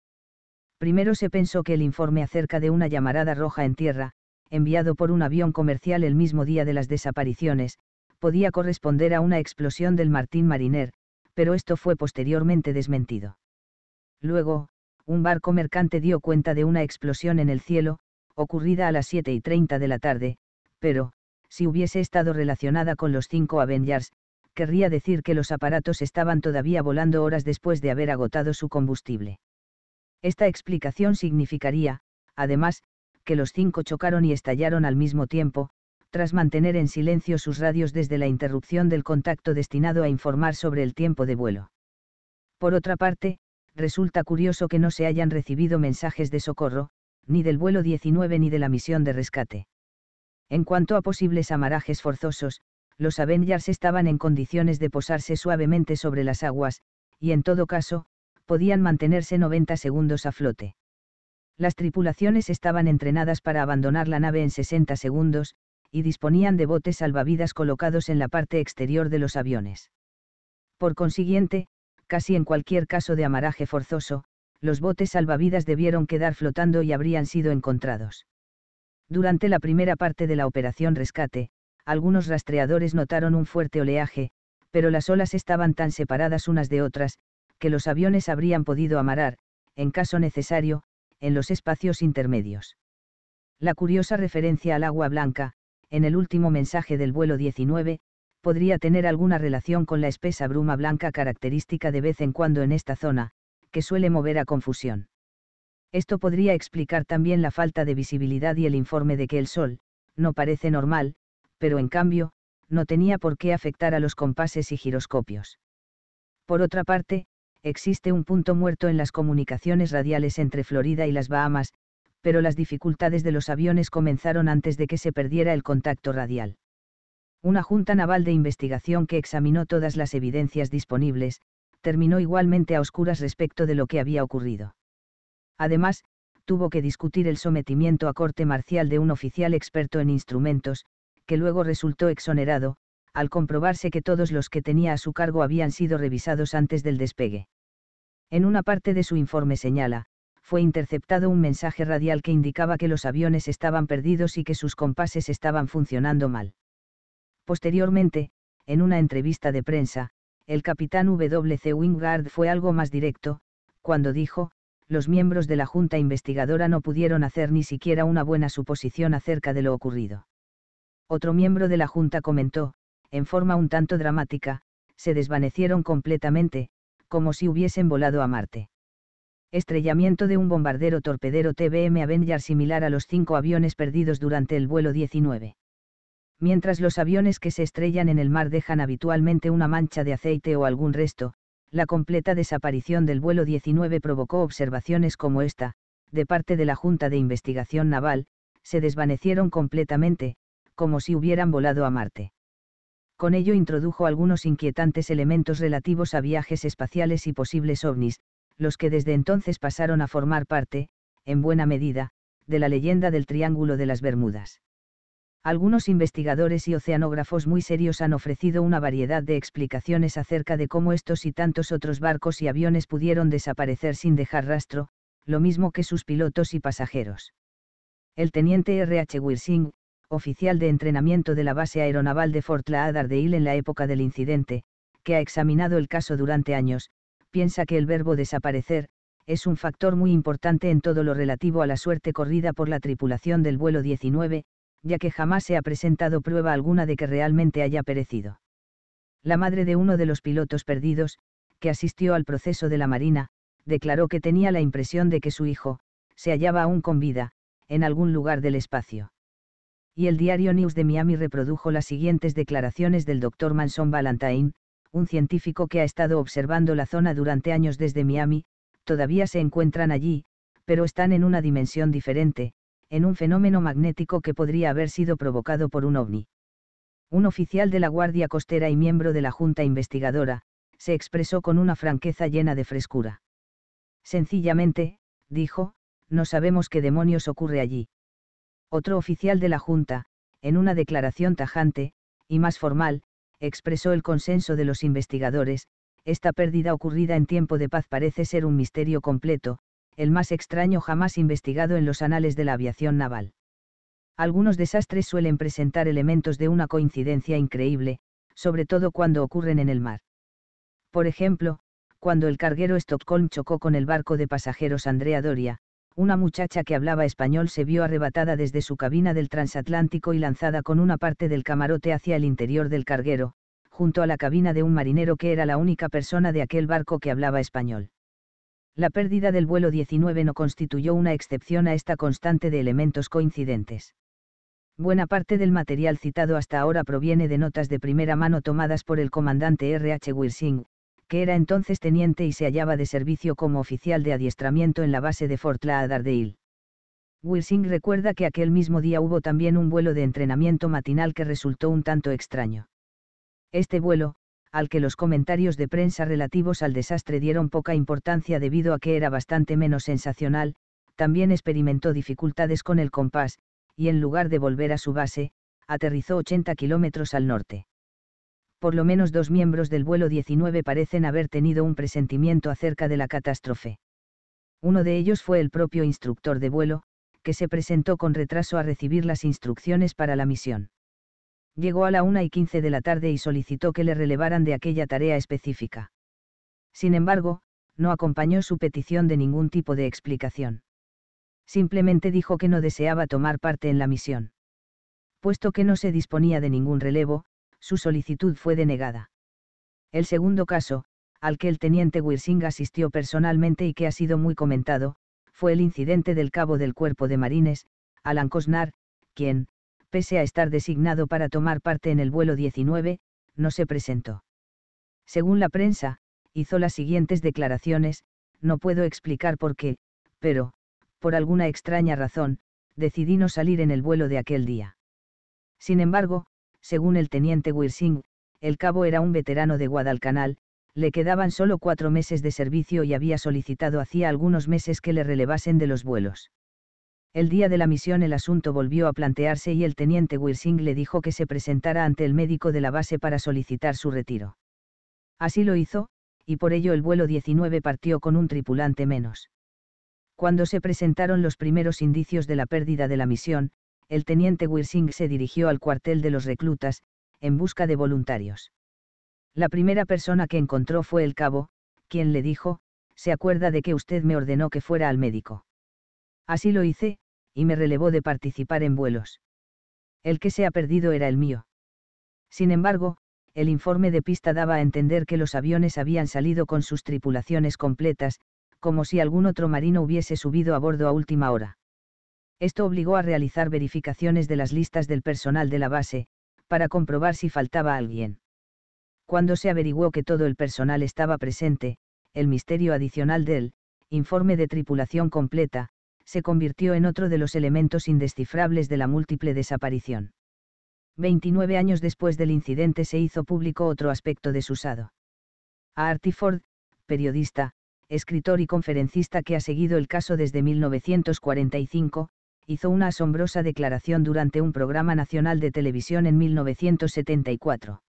S1: Primero se pensó que el informe acerca de una llamarada roja en tierra, enviado por un avión comercial el mismo día de las desapariciones, podía corresponder a una explosión del Martín Mariner, pero esto fue posteriormente desmentido. Luego, un barco mercante dio cuenta de una explosión en el cielo, ocurrida a las 7 y 30 de la tarde, pero, si hubiese estado relacionada con los cinco Avengers, querría decir que los aparatos estaban todavía volando horas después de haber agotado su combustible. Esta explicación significaría, además, que los cinco chocaron y estallaron al mismo tiempo, tras mantener en silencio sus radios desde la interrupción del contacto destinado a informar sobre el tiempo de vuelo. Por otra parte, resulta curioso que no se hayan recibido mensajes de socorro, ni del vuelo 19 ni de la misión de rescate. En cuanto a posibles amarajes forzosos, los Avengers estaban en condiciones de posarse suavemente sobre las aguas, y en todo caso, podían mantenerse 90 segundos a flote. Las tripulaciones estaban entrenadas para abandonar la nave en 60 segundos, y disponían de botes salvavidas colocados en la parte exterior de los aviones. Por consiguiente, casi en cualquier caso de amaraje forzoso, los botes salvavidas debieron quedar flotando y habrían sido encontrados. Durante la primera parte de la operación rescate, algunos rastreadores notaron un fuerte oleaje, pero las olas estaban tan separadas unas de otras, que los aviones habrían podido amarar, en caso necesario, en los espacios intermedios. La curiosa referencia al agua blanca, en el último mensaje del vuelo 19, podría tener alguna relación con la espesa bruma blanca característica de vez en cuando en esta zona, que suele mover a confusión. Esto podría explicar también la falta de visibilidad y el informe de que el Sol, no parece normal, pero en cambio, no tenía por qué afectar a los compases y giroscopios. Por otra parte, existe un punto muerto en las comunicaciones radiales entre Florida y las Bahamas, pero las dificultades de los aviones comenzaron antes de que se perdiera el contacto radial. Una junta naval de investigación que examinó todas las evidencias disponibles, terminó igualmente a oscuras respecto de lo que había ocurrido. Además, tuvo que discutir el sometimiento a corte marcial de un oficial experto en instrumentos, que luego resultó exonerado, al comprobarse que todos los que tenía a su cargo habían sido revisados antes del despegue. En una parte de su informe señala, fue interceptado un mensaje radial que indicaba que los aviones estaban perdidos y que sus compases estaban funcionando mal. Posteriormente, en una entrevista de prensa, el capitán W.C. Wingard fue algo más directo, cuando dijo, los miembros de la Junta Investigadora no pudieron hacer ni siquiera una buena suposición acerca de lo ocurrido. Otro miembro de la Junta comentó, en forma un tanto dramática, se desvanecieron completamente, como si hubiesen volado a Marte. Estrellamiento de un bombardero torpedero TBM Avenger similar a los cinco aviones perdidos durante el vuelo 19 mientras los aviones que se estrellan en el mar dejan habitualmente una mancha de aceite o algún resto, la completa desaparición del vuelo 19 provocó observaciones como esta, de parte de la Junta de Investigación Naval, se desvanecieron completamente, como si hubieran volado a Marte. Con ello introdujo algunos inquietantes elementos relativos a viajes espaciales y posibles ovnis, los que desde entonces pasaron a formar parte, en buena medida, de la leyenda del Triángulo de las Bermudas. Algunos investigadores y oceanógrafos muy serios han ofrecido una variedad de explicaciones acerca de cómo estos y tantos otros barcos y aviones pudieron desaparecer sin dejar rastro, lo mismo que sus pilotos y pasajeros. El teniente R. H. Wirsing, oficial de entrenamiento de la base aeronaval de Fort Lauderdale en la época del incidente, que ha examinado el caso durante años, piensa que el verbo desaparecer, es un factor muy importante en todo lo relativo a la suerte corrida por la tripulación del vuelo 19, ya que jamás se ha presentado prueba alguna de que realmente haya perecido. La madre de uno de los pilotos perdidos, que asistió al proceso de la Marina, declaró que tenía la impresión de que su hijo, se hallaba aún con vida, en algún lugar del espacio. Y el diario News de Miami reprodujo las siguientes declaraciones del Dr. Manson Valentine, un científico que ha estado observando la zona durante años desde Miami, todavía se encuentran allí, pero están en una dimensión diferente, en un fenómeno magnético que podría haber sido provocado por un ovni. Un oficial de la Guardia Costera y miembro de la Junta Investigadora, se expresó con una franqueza llena de frescura. Sencillamente, dijo, no sabemos qué demonios ocurre allí. Otro oficial de la Junta, en una declaración tajante, y más formal, expresó el consenso de los investigadores, esta pérdida ocurrida en tiempo de paz parece ser un misterio completo, el más extraño jamás investigado en los anales de la aviación naval. Algunos desastres suelen presentar elementos de una coincidencia increíble, sobre todo cuando ocurren en el mar. Por ejemplo, cuando el carguero Stockholm chocó con el barco de pasajeros Andrea Doria, una muchacha que hablaba español se vio arrebatada desde su cabina del transatlántico y lanzada con una parte del camarote hacia el interior del carguero, junto a la cabina de un marinero que era la única persona de aquel barco que hablaba español. La pérdida del vuelo 19 no constituyó una excepción a esta constante de elementos coincidentes. Buena parte del material citado hasta ahora proviene de notas de primera mano tomadas por el comandante R. H. Wirsing, que era entonces teniente y se hallaba de servicio como oficial de adiestramiento en la base de Fort Lauderdale. Wilsing recuerda que aquel mismo día hubo también un vuelo de entrenamiento matinal que resultó un tanto extraño. Este vuelo, al que los comentarios de prensa relativos al desastre dieron poca importancia debido a que era bastante menos sensacional, también experimentó dificultades con el compás, y en lugar de volver a su base, aterrizó 80 kilómetros al norte. Por lo menos dos miembros del vuelo 19 parecen haber tenido un presentimiento acerca de la catástrofe. Uno de ellos fue el propio instructor de vuelo, que se presentó con retraso a recibir las instrucciones para la misión llegó a la una y quince de la tarde y solicitó que le relevaran de aquella tarea específica. Sin embargo, no acompañó su petición de ningún tipo de explicación. Simplemente dijo que no deseaba tomar parte en la misión. Puesto que no se disponía de ningún relevo, su solicitud fue denegada. El segundo caso, al que el teniente Wirsing asistió personalmente y que ha sido muy comentado, fue el incidente del cabo del cuerpo de marines, Alan Cosnar, quien, pese a estar designado para tomar parte en el vuelo 19, no se presentó. Según la prensa, hizo las siguientes declaraciones, no puedo explicar por qué, pero, por alguna extraña razón, decidí no salir en el vuelo de aquel día. Sin embargo, según el teniente Wirsing, el cabo era un veterano de Guadalcanal, le quedaban solo cuatro meses de servicio y había solicitado hacía algunos meses que le relevasen de los vuelos. El día de la misión el asunto volvió a plantearse y el teniente Wirsing le dijo que se presentara ante el médico de la base para solicitar su retiro. Así lo hizo, y por ello el vuelo 19 partió con un tripulante menos. Cuando se presentaron los primeros indicios de la pérdida de la misión, el teniente Wirsing se dirigió al cuartel de los reclutas, en busca de voluntarios. La primera persona que encontró fue el cabo, quien le dijo, se acuerda de que usted me ordenó que fuera al médico. Así lo hice, y me relevó de participar en vuelos. El que se ha perdido era el mío. Sin embargo, el informe de pista daba a entender que los aviones habían salido con sus tripulaciones completas, como si algún otro marino hubiese subido a bordo a última hora. Esto obligó a realizar verificaciones de las listas del personal de la base, para comprobar si faltaba alguien. Cuando se averiguó que todo el personal estaba presente, el misterio adicional del informe de tripulación completa, se convirtió en otro de los elementos indescifrables de la múltiple desaparición. 29 años después del incidente se hizo público otro aspecto desusado. A Artie Ford, periodista, escritor y conferencista que ha seguido el caso desde 1945, hizo una asombrosa declaración durante un programa nacional de televisión en 1974.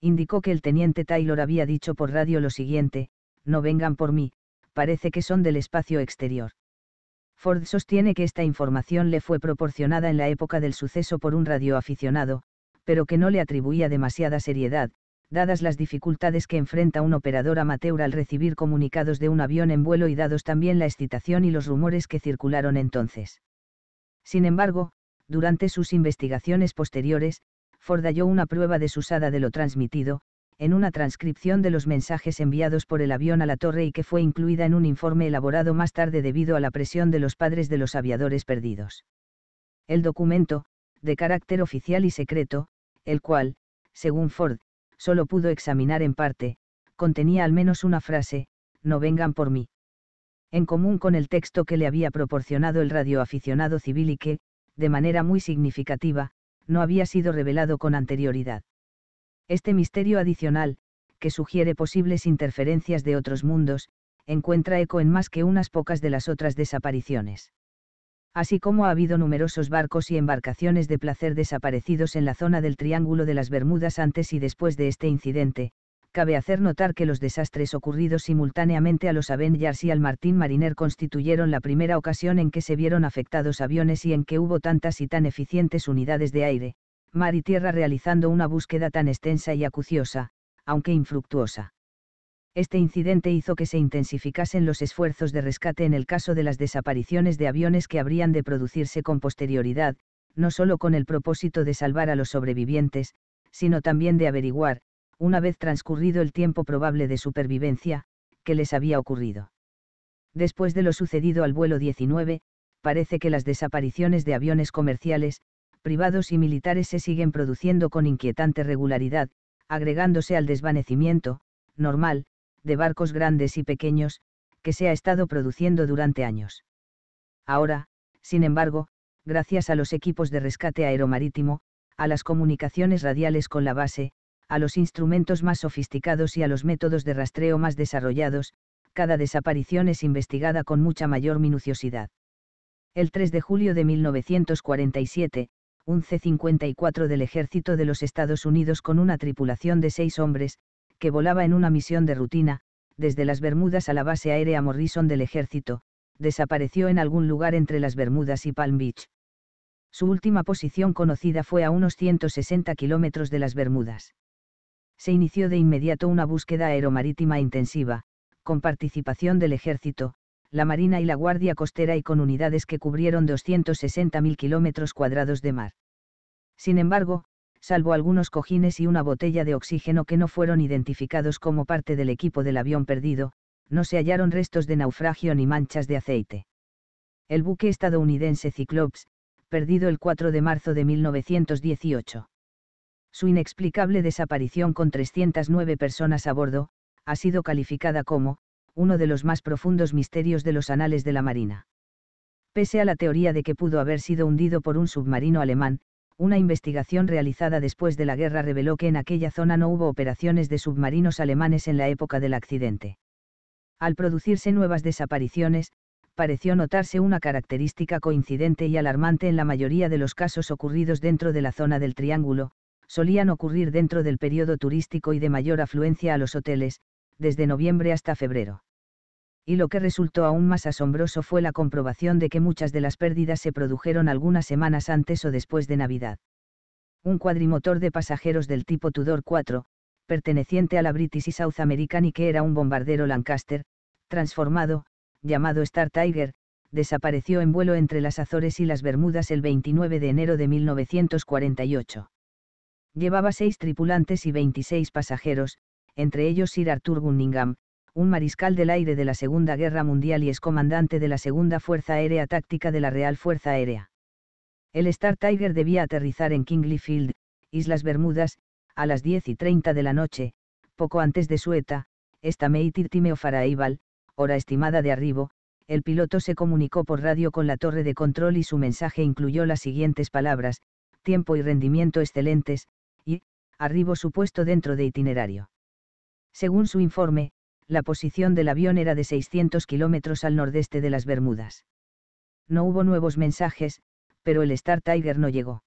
S1: Indicó que el teniente Taylor había dicho por radio lo siguiente, no vengan por mí, parece que son del espacio exterior. Ford sostiene que esta información le fue proporcionada en la época del suceso por un radioaficionado, pero que no le atribuía demasiada seriedad, dadas las dificultades que enfrenta un operador amateur al recibir comunicados de un avión en vuelo y dados también la excitación y los rumores que circularon entonces. Sin embargo, durante sus investigaciones posteriores, Ford halló una prueba desusada de lo transmitido, en una transcripción de los mensajes enviados por el avión a la torre y que fue incluida en un informe elaborado más tarde debido a la presión de los padres de los aviadores perdidos. El documento, de carácter oficial y secreto, el cual, según Ford, solo pudo examinar en parte, contenía al menos una frase, no vengan por mí. En común con el texto que le había proporcionado el radioaficionado civil y que, de manera muy significativa, no había sido revelado con anterioridad. Este misterio adicional, que sugiere posibles interferencias de otros mundos, encuentra eco en más que unas pocas de las otras desapariciones. Así como ha habido numerosos barcos y embarcaciones de placer desaparecidos en la zona del Triángulo de las Bermudas antes y después de este incidente, cabe hacer notar que los desastres ocurridos simultáneamente a los Avengers y al Martín Mariner constituyeron la primera ocasión en que se vieron afectados aviones y en que hubo tantas y tan eficientes unidades de aire, mar y tierra realizando una búsqueda tan extensa y acuciosa, aunque infructuosa. Este incidente hizo que se intensificasen los esfuerzos de rescate en el caso de las desapariciones de aviones que habrían de producirse con posterioridad, no solo con el propósito de salvar a los sobrevivientes, sino también de averiguar, una vez transcurrido el tiempo probable de supervivencia, qué les había ocurrido. Después de lo sucedido al vuelo 19, parece que las desapariciones de aviones comerciales, privados y militares se siguen produciendo con inquietante regularidad, agregándose al desvanecimiento, normal, de barcos grandes y pequeños, que se ha estado produciendo durante años. Ahora, sin embargo, gracias a los equipos de rescate aeromarítimo, a las comunicaciones radiales con la base, a los instrumentos más sofisticados y a los métodos de rastreo más desarrollados, cada desaparición es investigada con mucha mayor minuciosidad. El 3 de julio de 1947, un C-54 del ejército de los Estados Unidos con una tripulación de seis hombres, que volaba en una misión de rutina, desde las Bermudas a la base aérea Morrison del ejército, desapareció en algún lugar entre las Bermudas y Palm Beach. Su última posición conocida fue a unos 160 kilómetros de las Bermudas se inició de inmediato una búsqueda aeromarítima intensiva, con participación del Ejército, la Marina y la Guardia Costera y con unidades que cubrieron 260.000 kilómetros cuadrados de mar. Sin embargo, salvo algunos cojines y una botella de oxígeno que no fueron identificados como parte del equipo del avión perdido, no se hallaron restos de naufragio ni manchas de aceite. El buque estadounidense Cyclops, perdido el 4 de marzo de 1918 su inexplicable desaparición con 309 personas a bordo, ha sido calificada como, uno de los más profundos misterios de los anales de la Marina. Pese a la teoría de que pudo haber sido hundido por un submarino alemán, una investigación realizada después de la guerra reveló que en aquella zona no hubo operaciones de submarinos alemanes en la época del accidente. Al producirse nuevas desapariciones, pareció notarse una característica coincidente y alarmante en la mayoría de los casos ocurridos dentro de la zona del Triángulo, solían ocurrir dentro del periodo turístico y de mayor afluencia a los hoteles, desde noviembre hasta febrero. Y lo que resultó aún más asombroso fue la comprobación de que muchas de las pérdidas se produjeron algunas semanas antes o después de Navidad. Un cuadrimotor de pasajeros del tipo Tudor 4, perteneciente a la British y South American y que era un bombardero Lancaster, transformado, llamado Star Tiger, desapareció en vuelo entre las Azores y las Bermudas el 29 de enero de 1948 llevaba seis tripulantes y 26 pasajeros, entre ellos Sir Arthur Gunningham, un mariscal del aire de la Segunda Guerra Mundial y excomandante de la Segunda Fuerza Aérea Táctica de la Real Fuerza Aérea. El Star Tiger debía aterrizar en Kingley Field, Islas Bermudas, a las 10 y 30 de la noche, poco antes de su ETA, esta Time of Arrival, hora estimada de arribo, el piloto se comunicó por radio con la torre de control y su mensaje incluyó las siguientes palabras, tiempo y rendimiento excelentes, arribo su puesto dentro de itinerario. Según su informe, la posición del avión era de 600 kilómetros al nordeste de las Bermudas. No hubo nuevos mensajes, pero el Star Tiger no llegó.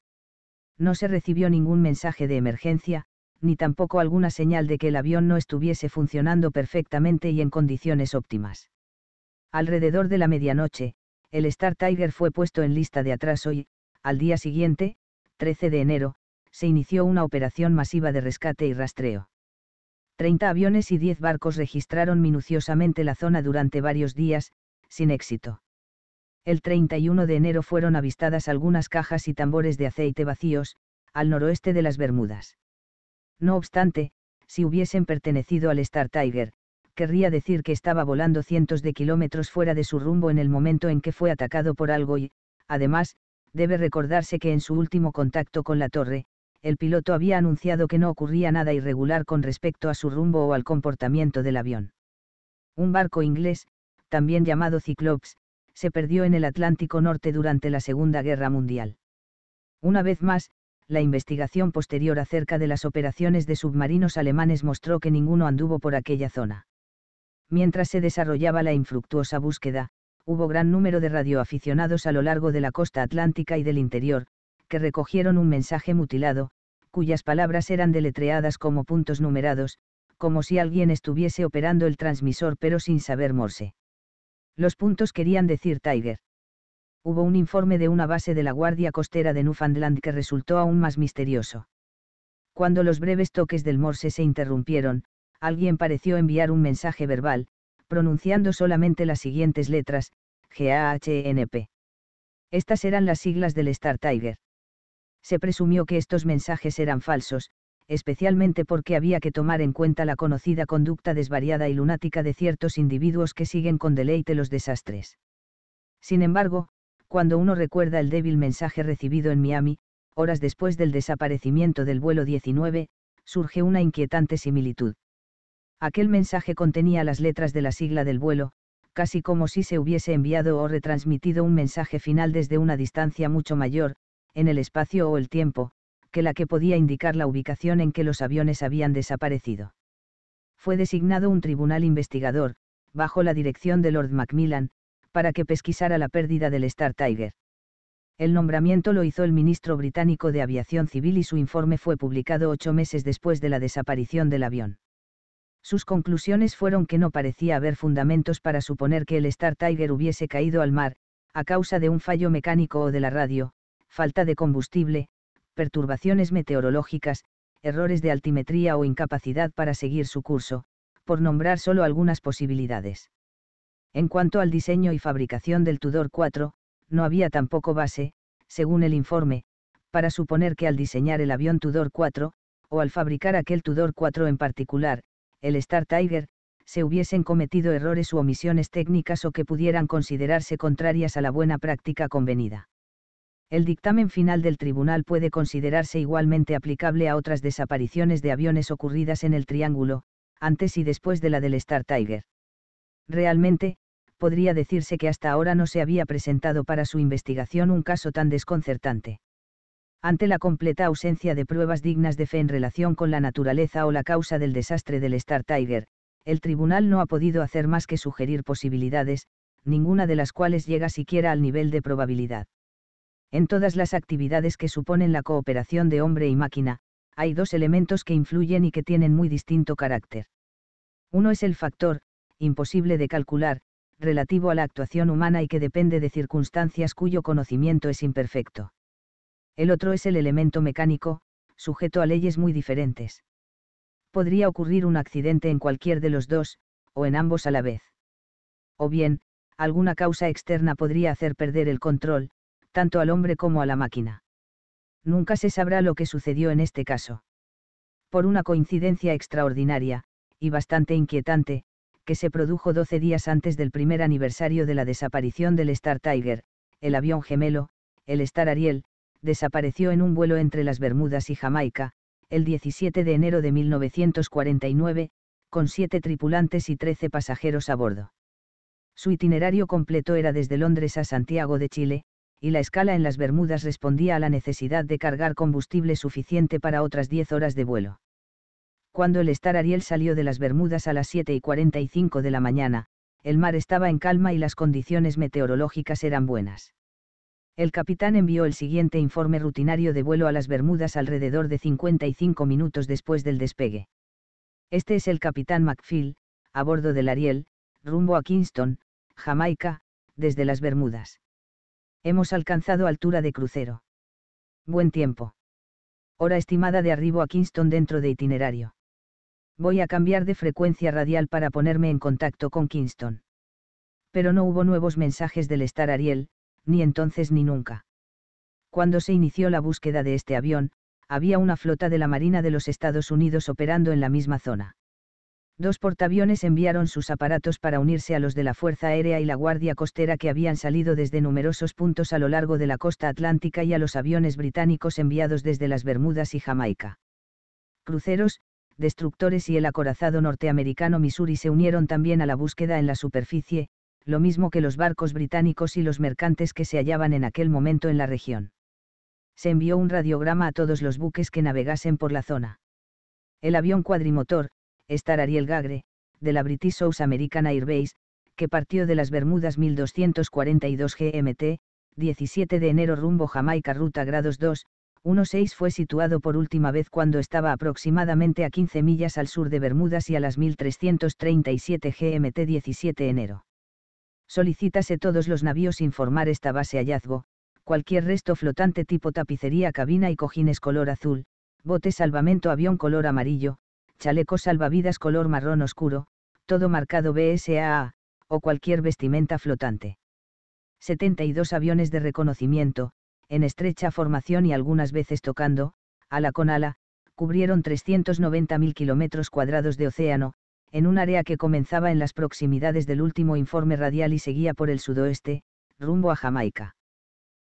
S1: No se recibió ningún mensaje de emergencia, ni tampoco alguna señal de que el avión no estuviese funcionando perfectamente y en condiciones óptimas. Alrededor de la medianoche, el Star Tiger fue puesto en lista de atraso y, al día siguiente, 13 de enero, se inició una operación masiva de rescate y rastreo. 30 aviones y 10 barcos registraron minuciosamente la zona durante varios días, sin éxito. El 31 de enero fueron avistadas algunas cajas y tambores de aceite vacíos, al noroeste de las Bermudas. No obstante, si hubiesen pertenecido al Star Tiger, querría decir que estaba volando cientos de kilómetros fuera de su rumbo en el momento en que fue atacado por algo y, además, debe recordarse que en su último contacto con la torre, el piloto había anunciado que no ocurría nada irregular con respecto a su rumbo o al comportamiento del avión. Un barco inglés, también llamado Cyclops, se perdió en el Atlántico Norte durante la Segunda Guerra Mundial. Una vez más, la investigación posterior acerca de las operaciones de submarinos alemanes mostró que ninguno anduvo por aquella zona. Mientras se desarrollaba la infructuosa búsqueda, hubo gran número de radioaficionados a lo largo de la costa atlántica y del interior, que recogieron un mensaje mutilado, cuyas palabras eran deletreadas como puntos numerados, como si alguien estuviese operando el transmisor pero sin saber Morse. Los puntos querían decir Tiger. Hubo un informe de una base de la Guardia Costera de Newfoundland que resultó aún más misterioso. Cuando los breves toques del Morse se interrumpieron, alguien pareció enviar un mensaje verbal, pronunciando solamente las siguientes letras, G-A-H-N-P. Estas eran las siglas del Star Tiger se presumió que estos mensajes eran falsos, especialmente porque había que tomar en cuenta la conocida conducta desvariada y lunática de ciertos individuos que siguen con deleite los desastres. Sin embargo, cuando uno recuerda el débil mensaje recibido en Miami, horas después del desaparecimiento del vuelo 19, surge una inquietante similitud. Aquel mensaje contenía las letras de la sigla del vuelo, casi como si se hubiese enviado o retransmitido un mensaje final desde una distancia mucho mayor, en el espacio o el tiempo, que la que podía indicar la ubicación en que los aviones habían desaparecido. Fue designado un tribunal investigador, bajo la dirección de Lord Macmillan, para que pesquisara la pérdida del Star Tiger. El nombramiento lo hizo el ministro británico de Aviación Civil y su informe fue publicado ocho meses después de la desaparición del avión. Sus conclusiones fueron que no parecía haber fundamentos para suponer que el Star Tiger hubiese caído al mar, a causa de un fallo mecánico o de la radio, falta de combustible, perturbaciones meteorológicas, errores de altimetría o incapacidad para seguir su curso, por nombrar solo algunas posibilidades. En cuanto al diseño y fabricación del Tudor 4, no había tampoco base, según el informe, para suponer que al diseñar el avión Tudor 4, o al fabricar aquel Tudor 4 en particular, el Star Tiger, se hubiesen cometido errores u omisiones técnicas o que pudieran considerarse contrarias a la buena práctica convenida. El dictamen final del tribunal puede considerarse igualmente aplicable a otras desapariciones de aviones ocurridas en el Triángulo, antes y después de la del Star Tiger. Realmente, podría decirse que hasta ahora no se había presentado para su investigación un caso tan desconcertante. Ante la completa ausencia de pruebas dignas de fe en relación con la naturaleza o la causa del desastre del Star Tiger, el tribunal no ha podido hacer más que sugerir posibilidades, ninguna de las cuales llega siquiera al nivel de probabilidad. En todas las actividades que suponen la cooperación de hombre y máquina, hay dos elementos que influyen y que tienen muy distinto carácter. Uno es el factor, imposible de calcular, relativo a la actuación humana y que depende de circunstancias cuyo conocimiento es imperfecto el otro es el elemento mecánico, sujeto a leyes muy diferentes. Podría ocurrir un accidente en cualquier de los dos, o en ambos a la vez. O bien, alguna causa externa podría hacer perder el control, tanto al hombre como a la máquina. Nunca se sabrá lo que sucedió en este caso. Por una coincidencia extraordinaria, y bastante inquietante, que se produjo 12 días antes del primer aniversario de la desaparición del Star Tiger, el avión gemelo, el Star Ariel, desapareció en un vuelo entre las Bermudas y Jamaica, el 17 de enero de 1949, con siete tripulantes y trece pasajeros a bordo. Su itinerario completo era desde Londres a Santiago de Chile, y la escala en las Bermudas respondía a la necesidad de cargar combustible suficiente para otras 10 horas de vuelo. Cuando el Star Ariel salió de las Bermudas a las 7 y 45 de la mañana, el mar estaba en calma y las condiciones meteorológicas eran buenas. El capitán envió el siguiente informe rutinario de vuelo a las Bermudas alrededor de 55 minutos después del despegue. Este es el capitán McPhil, a bordo del Ariel, rumbo a Kingston, Jamaica, desde las Bermudas. Hemos alcanzado altura de crucero. Buen tiempo. Hora estimada de arribo a Kingston dentro de itinerario. Voy a cambiar de frecuencia radial para ponerme en contacto con Kingston. Pero no hubo nuevos mensajes del Star Ariel, ni entonces ni nunca. Cuando se inició la búsqueda de este avión, había una flota de la Marina de los Estados Unidos operando en la misma zona. Dos portaaviones enviaron sus aparatos para unirse a los de la Fuerza Aérea y la Guardia Costera que habían salido desde numerosos puntos a lo largo de la costa atlántica y a los aviones británicos enviados desde las Bermudas y Jamaica. Cruceros, destructores y el acorazado norteamericano Missouri se unieron también a la búsqueda en la superficie, lo mismo que los barcos británicos y los mercantes que se hallaban en aquel momento en la región. Se envió un radiograma a todos los buques que navegasen por la zona. El avión cuadrimotor, Star Ariel Gagre, de la British South American Airways, que partió de las Bermudas 1242 GMT, 17 de enero rumbo Jamaica Ruta Grados 2, 16 fue situado por última vez cuando estaba aproximadamente a 15 millas al sur de Bermudas y a las 1337 GMT 17 de enero. Solicítase todos los navíos informar esta base hallazgo, cualquier resto flotante tipo tapicería cabina y cojines color azul, bote salvamento avión color amarillo, chaleco salvavidas color marrón oscuro, todo marcado BSAA, o cualquier vestimenta flotante. 72 aviones de reconocimiento, en estrecha formación y algunas veces tocando, ala con ala, cubrieron 390.000 kilómetros cuadrados de océano, en un área que comenzaba en las proximidades del último informe radial y seguía por el sudoeste, rumbo a Jamaica.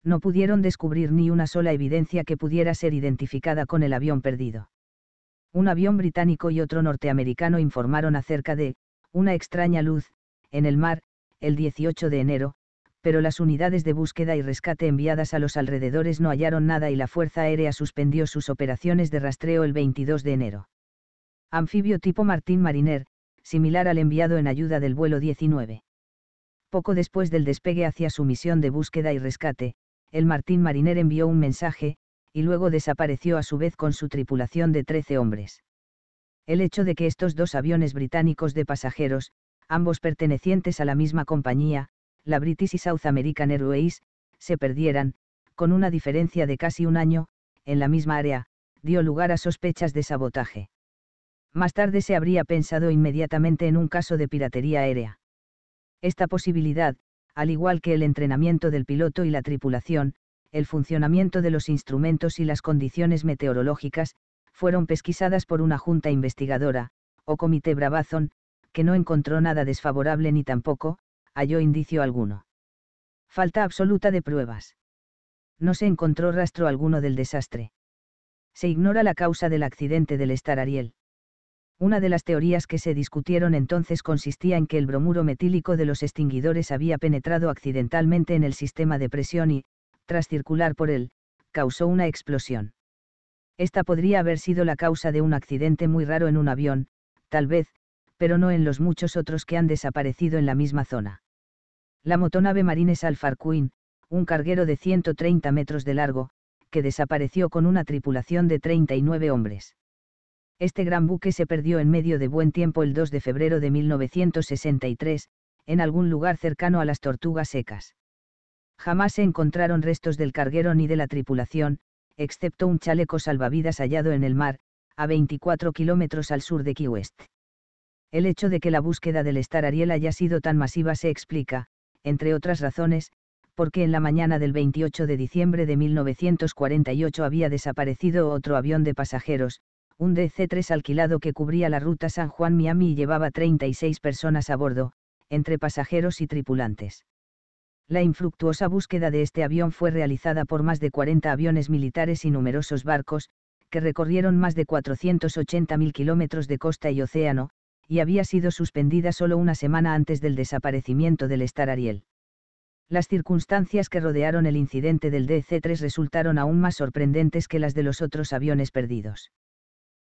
S1: No pudieron descubrir ni una sola evidencia que pudiera ser identificada con el avión perdido. Un avión británico y otro norteamericano informaron acerca de, una extraña luz, en el mar, el 18 de enero, pero las unidades de búsqueda y rescate enviadas a los alrededores no hallaron nada y la Fuerza Aérea suspendió sus operaciones de rastreo el 22 de enero. Anfibio tipo Martín Mariner, similar al enviado en ayuda del vuelo 19. Poco después del despegue hacia su misión de búsqueda y rescate, el Martín Mariner envió un mensaje, y luego desapareció a su vez con su tripulación de 13 hombres. El hecho de que estos dos aviones británicos de pasajeros, ambos pertenecientes a la misma compañía, la British y South American Airways, se perdieran, con una diferencia de casi un año, en la misma área, dio lugar a sospechas de sabotaje. Más tarde se habría pensado inmediatamente en un caso de piratería aérea. Esta posibilidad, al igual que el entrenamiento del piloto y la tripulación, el funcionamiento de los instrumentos y las condiciones meteorológicas, fueron pesquisadas por una junta investigadora, o comité Bravazon, que no encontró nada desfavorable ni tampoco, halló indicio alguno. Falta absoluta de pruebas. No se encontró rastro alguno del desastre. Se ignora la causa del accidente del Star Ariel. Una de las teorías que se discutieron entonces consistía en que el bromuro metílico de los extinguidores había penetrado accidentalmente en el sistema de presión y, tras circular por él, causó una explosión. Esta podría haber sido la causa de un accidente muy raro en un avión, tal vez, pero no en los muchos otros que han desaparecido en la misma zona. La motonave Marines Alphar Queen, un carguero de 130 metros de largo, que desapareció con una tripulación de 39 hombres. Este gran buque se perdió en medio de buen tiempo el 2 de febrero de 1963, en algún lugar cercano a las Tortugas Secas. Jamás se encontraron restos del carguero ni de la tripulación, excepto un chaleco salvavidas hallado en el mar, a 24 kilómetros al sur de Key West. El hecho de que la búsqueda del Star Ariel haya sido tan masiva se explica, entre otras razones, porque en la mañana del 28 de diciembre de 1948 había desaparecido otro avión de pasajeros, un DC-3 alquilado que cubría la ruta San Juan-Miami y llevaba 36 personas a bordo, entre pasajeros y tripulantes. La infructuosa búsqueda de este avión fue realizada por más de 40 aviones militares y numerosos barcos, que recorrieron más de 480.000 kilómetros de costa y océano, y había sido suspendida solo una semana antes del desaparecimiento del Star Ariel. Las circunstancias que rodearon el incidente del DC-3 resultaron aún más sorprendentes que las de los otros aviones perdidos.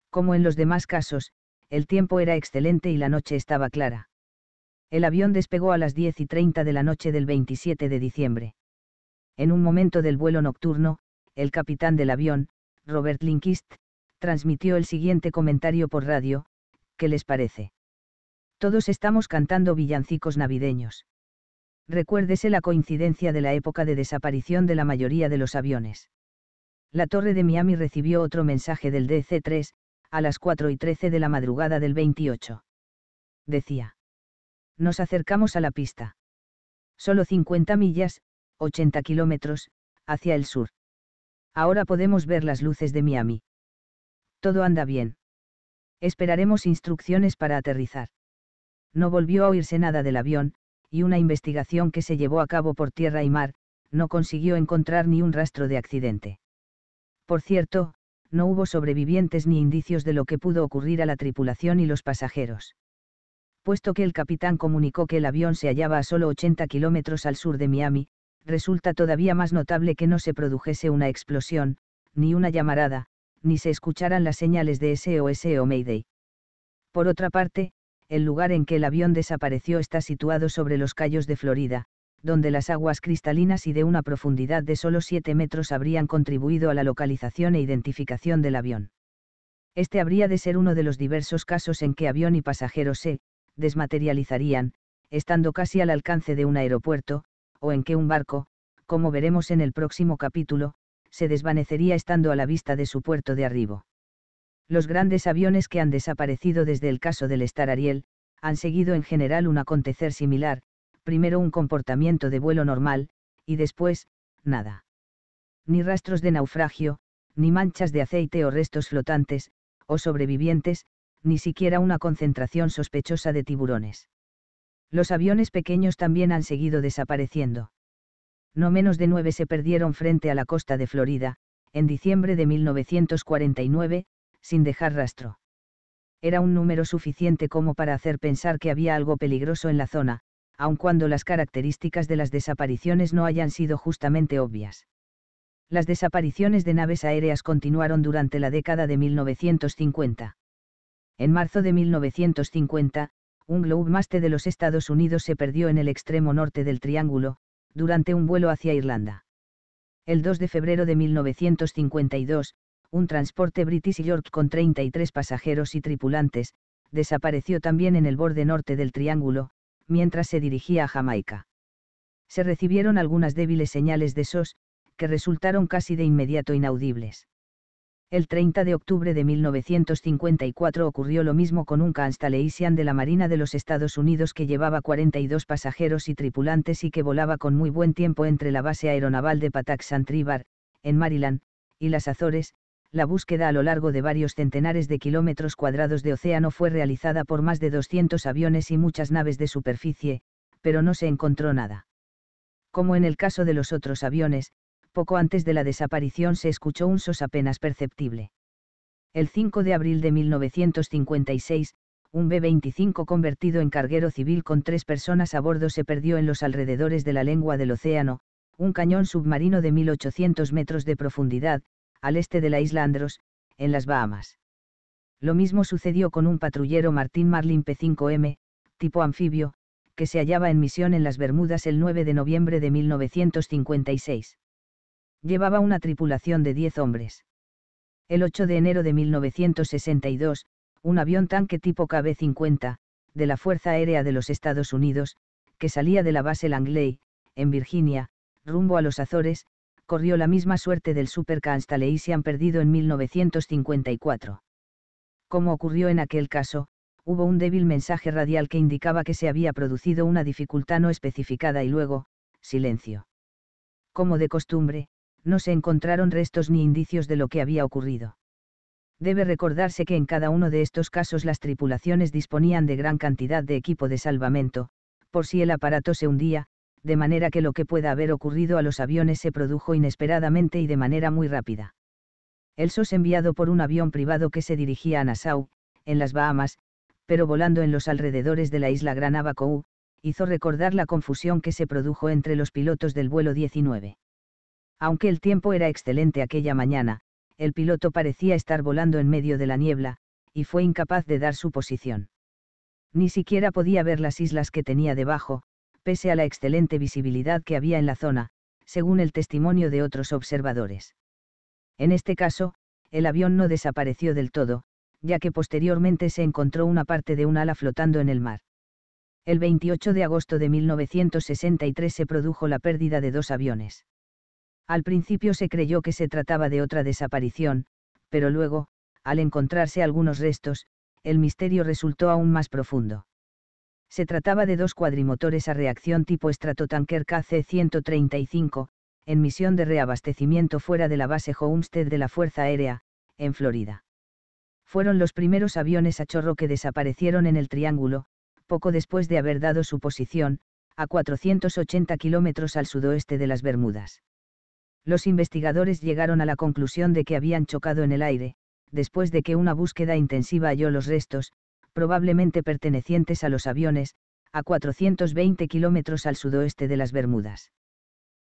S1: Como en los demás casos, el tiempo era excelente y la noche estaba clara. El avión despegó a las 10 y 30 de la noche del 27 de diciembre. En un momento del vuelo nocturno, el capitán del avión, Robert Linkist, transmitió el siguiente comentario por radio, ¿qué les parece? Todos estamos cantando villancicos navideños. Recuérdese la coincidencia de la época de desaparición de la mayoría de los aviones. La torre de Miami recibió otro mensaje del DC-3, a las 4 y 13 de la madrugada del 28. Decía. Nos acercamos a la pista. Solo 50 millas, 80 kilómetros, hacia el sur. Ahora podemos ver las luces de Miami. Todo anda bien. Esperaremos instrucciones para aterrizar. No volvió a oírse nada del avión, y una investigación que se llevó a cabo por tierra y mar, no consiguió encontrar ni un rastro de accidente. Por cierto, no hubo sobrevivientes ni indicios de lo que pudo ocurrir a la tripulación y los pasajeros. Puesto que el capitán comunicó que el avión se hallaba a solo 80 kilómetros al sur de Miami, resulta todavía más notable que no se produjese una explosión, ni una llamarada, ni se escucharan las señales de SOS o Mayday. Por otra parte, el lugar en que el avión desapareció está situado sobre los Cayos de Florida, donde las aguas cristalinas y de una profundidad de solo 7 metros habrían contribuido a la localización e identificación del avión. Este habría de ser uno de los diversos casos en que avión y pasajeros se desmaterializarían, estando casi al alcance de un aeropuerto, o en que un barco, como veremos en el próximo capítulo, se desvanecería estando a la vista de su puerto de arribo. Los grandes aviones que han desaparecido desde el caso del Star Ariel, han seguido en general un acontecer similar, primero un comportamiento de vuelo normal, y después, nada. Ni rastros de naufragio, ni manchas de aceite o restos flotantes, o sobrevivientes, ni siquiera una concentración sospechosa de tiburones. Los aviones pequeños también han seguido desapareciendo. No menos de nueve se perdieron frente a la costa de Florida, en diciembre de 1949, sin dejar rastro. Era un número suficiente como para hacer pensar que había algo peligroso en la zona, aun cuando las características de las desapariciones no hayan sido justamente obvias. Las desapariciones de naves aéreas continuaron durante la década de 1950. En marzo de 1950, un Globemaster de los Estados Unidos se perdió en el extremo norte del Triángulo, durante un vuelo hacia Irlanda. El 2 de febrero de 1952, un transporte British York con 33 pasajeros y tripulantes, desapareció también en el borde norte del Triángulo, mientras se dirigía a Jamaica. Se recibieron algunas débiles señales de SOS, que resultaron casi de inmediato inaudibles. El 30 de octubre de 1954 ocurrió lo mismo con un Constellation de la Marina de los Estados Unidos que llevaba 42 pasajeros y tripulantes y que volaba con muy buen tiempo entre la base aeronaval de Pataxantribar, en Maryland, y las Azores. La búsqueda a lo largo de varios centenares de kilómetros cuadrados de océano fue realizada por más de 200 aviones y muchas naves de superficie, pero no se encontró nada. Como en el caso de los otros aviones, poco antes de la desaparición se escuchó un sos apenas perceptible. El 5 de abril de 1956, un B-25 convertido en carguero civil con tres personas a bordo se perdió en los alrededores de la lengua del océano, un cañón submarino de 1800 metros de profundidad, al este de la isla Andros, en las Bahamas. Lo mismo sucedió con un patrullero Martín Marlin P5M, tipo anfibio, que se hallaba en misión en las Bermudas el 9 de noviembre de 1956 llevaba una tripulación de 10 hombres. El 8 de enero de 1962, un avión tanque tipo KB-50, de la Fuerza Aérea de los Estados Unidos, que salía de la base Langley, en Virginia, rumbo a los Azores, corrió la misma suerte del Super Constellation perdido en 1954. Como ocurrió en aquel caso, hubo un débil mensaje radial que indicaba que se había producido una dificultad no especificada y luego, silencio. Como de costumbre, no se encontraron restos ni indicios de lo que había ocurrido. Debe recordarse que en cada uno de estos casos las tripulaciones disponían de gran cantidad de equipo de salvamento, por si el aparato se hundía, de manera que lo que pueda haber ocurrido a los aviones se produjo inesperadamente y de manera muy rápida. El SOS enviado por un avión privado que se dirigía a Nassau, en las Bahamas, pero volando en los alrededores de la isla Gran Abacoa, hizo recordar la confusión que se produjo entre los pilotos del vuelo 19. Aunque el tiempo era excelente aquella mañana, el piloto parecía estar volando en medio de la niebla, y fue incapaz de dar su posición. Ni siquiera podía ver las islas que tenía debajo, pese a la excelente visibilidad que había en la zona, según el testimonio de otros observadores. En este caso, el avión no desapareció del todo, ya que posteriormente se encontró una parte de un ala flotando en el mar. El 28 de agosto de 1963 se produjo la pérdida de dos aviones. Al principio se creyó que se trataba de otra desaparición, pero luego, al encontrarse algunos restos, el misterio resultó aún más profundo. Se trataba de dos cuadrimotores a reacción tipo Stratotanker KC-135, en misión de reabastecimiento fuera de la base Homestead de la Fuerza Aérea, en Florida. Fueron los primeros aviones a chorro que desaparecieron en el Triángulo, poco después de haber dado su posición, a 480 kilómetros al sudoeste de las Bermudas los investigadores llegaron a la conclusión de que habían chocado en el aire, después de que una búsqueda intensiva halló los restos, probablemente pertenecientes a los aviones, a 420 kilómetros al sudoeste de las Bermudas.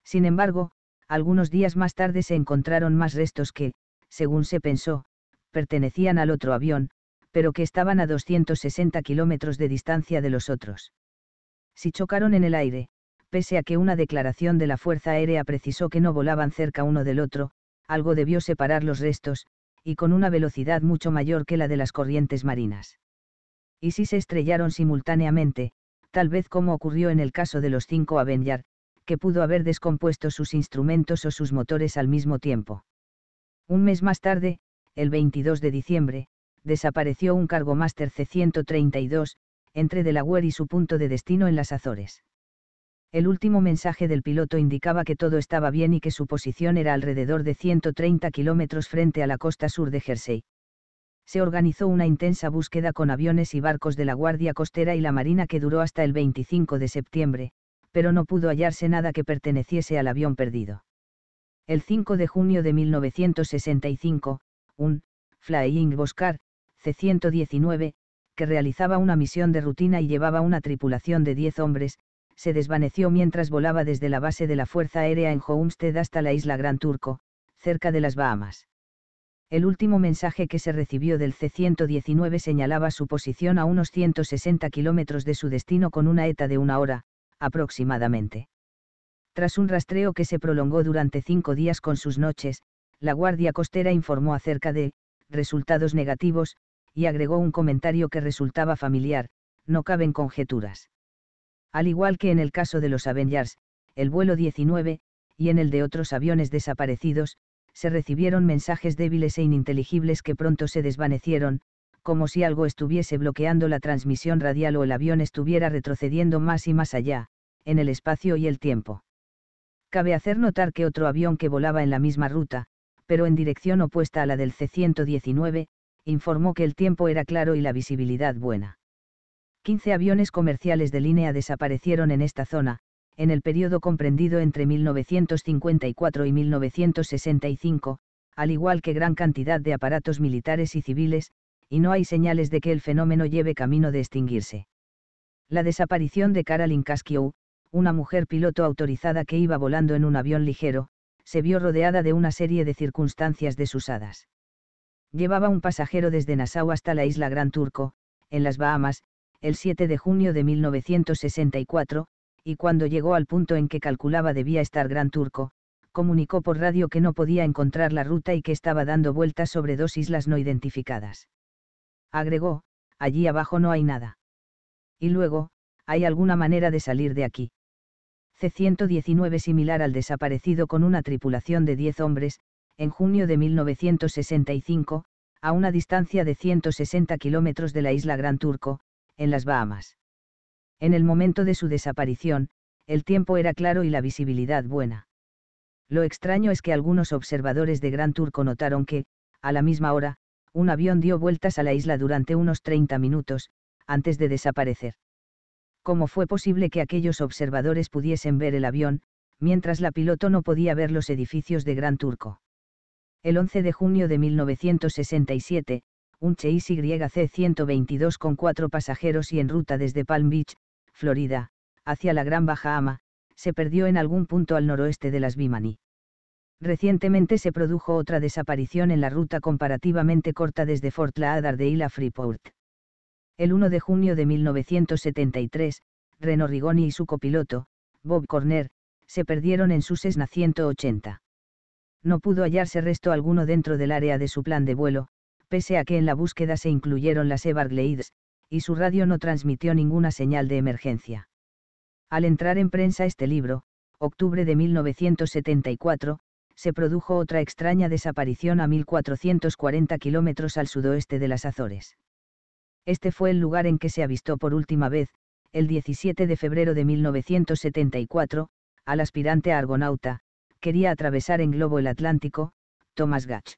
S1: Sin embargo, algunos días más tarde se encontraron más restos que, según se pensó, pertenecían al otro avión, pero que estaban a 260 kilómetros de distancia de los otros. Si chocaron en el aire, pese a que una declaración de la Fuerza Aérea precisó que no volaban cerca uno del otro, algo debió separar los restos, y con una velocidad mucho mayor que la de las corrientes marinas. Y si se estrellaron simultáneamente, tal vez como ocurrió en el caso de los cinco Avenger, que pudo haber descompuesto sus instrumentos o sus motores al mismo tiempo. Un mes más tarde, el 22 de diciembre, desapareció un Cargomaster C-132, entre Delaware y su punto de destino en las Azores. El último mensaje del piloto indicaba que todo estaba bien y que su posición era alrededor de 130 kilómetros frente a la costa sur de Jersey. Se organizó una intensa búsqueda con aviones y barcos de la Guardia Costera y la Marina que duró hasta el 25 de septiembre, pero no pudo hallarse nada que perteneciese al avión perdido. El 5 de junio de 1965, un Flying Boscar, C-119, que realizaba una misión de rutina y llevaba una tripulación de 10 hombres, se desvaneció mientras volaba desde la base de la Fuerza Aérea en Homestead hasta la isla Gran Turco, cerca de las Bahamas. El último mensaje que se recibió del C-119 señalaba su posición a unos 160 kilómetros de su destino con una ETA de una hora, aproximadamente. Tras un rastreo que se prolongó durante cinco días con sus noches, la Guardia Costera informó acerca de, resultados negativos, y agregó un comentario que resultaba familiar, no caben conjeturas. Al igual que en el caso de los Avengers, el vuelo 19, y en el de otros aviones desaparecidos, se recibieron mensajes débiles e ininteligibles que pronto se desvanecieron, como si algo estuviese bloqueando la transmisión radial o el avión estuviera retrocediendo más y más allá, en el espacio y el tiempo. Cabe hacer notar que otro avión que volaba en la misma ruta, pero en dirección opuesta a la del C-119, informó que el tiempo era claro y la visibilidad buena. 15 aviones comerciales de línea desaparecieron en esta zona, en el periodo comprendido entre 1954 y 1965, al igual que gran cantidad de aparatos militares y civiles, y no hay señales de que el fenómeno lleve camino de extinguirse. La desaparición de Carolyn Casquio, una mujer piloto autorizada que iba volando en un avión ligero, se vio rodeada de una serie de circunstancias desusadas. Llevaba un pasajero desde Nassau hasta la isla Gran Turco, en las Bahamas, el 7 de junio de 1964, y cuando llegó al punto en que calculaba debía estar Gran Turco, comunicó por radio que no podía encontrar la ruta y que estaba dando vueltas sobre dos islas no identificadas. Agregó, allí abajo no hay nada. Y luego, ¿hay alguna manera de salir de aquí? C-119 similar al desaparecido con una tripulación de 10 hombres, en junio de 1965, a una distancia de 160 kilómetros de la isla Gran Turco, en las Bahamas. En el momento de su desaparición, el tiempo era claro y la visibilidad buena. Lo extraño es que algunos observadores de Gran Turco notaron que, a la misma hora, un avión dio vueltas a la isla durante unos 30 minutos, antes de desaparecer. ¿Cómo fue posible que aquellos observadores pudiesen ver el avión, mientras la piloto no podía ver los edificios de Gran Turco? El 11 de junio de 1967, un Chase YC-122 con cuatro pasajeros y en ruta desde Palm Beach, Florida, hacia la Gran Baja Ama, se perdió en algún punto al noroeste de las Bimani. Recientemente se produjo otra desaparición en la ruta comparativamente corta desde Fort Lauderdale a Freeport. El 1 de junio de 1973, Reno Rigoni y su copiloto, Bob Corner, se perdieron en su Cessna 180. No pudo hallarse resto alguno dentro del área de su plan de vuelo, pese a que en la búsqueda se incluyeron las Everglades, y su radio no transmitió ninguna señal de emergencia. Al entrar en prensa este libro, octubre de 1974, se produjo otra extraña desaparición a 1440 kilómetros al sudoeste de las Azores. Este fue el lugar en que se avistó por última vez, el 17 de febrero de 1974, al aspirante argonauta, quería atravesar en globo el Atlántico, Thomas Gatch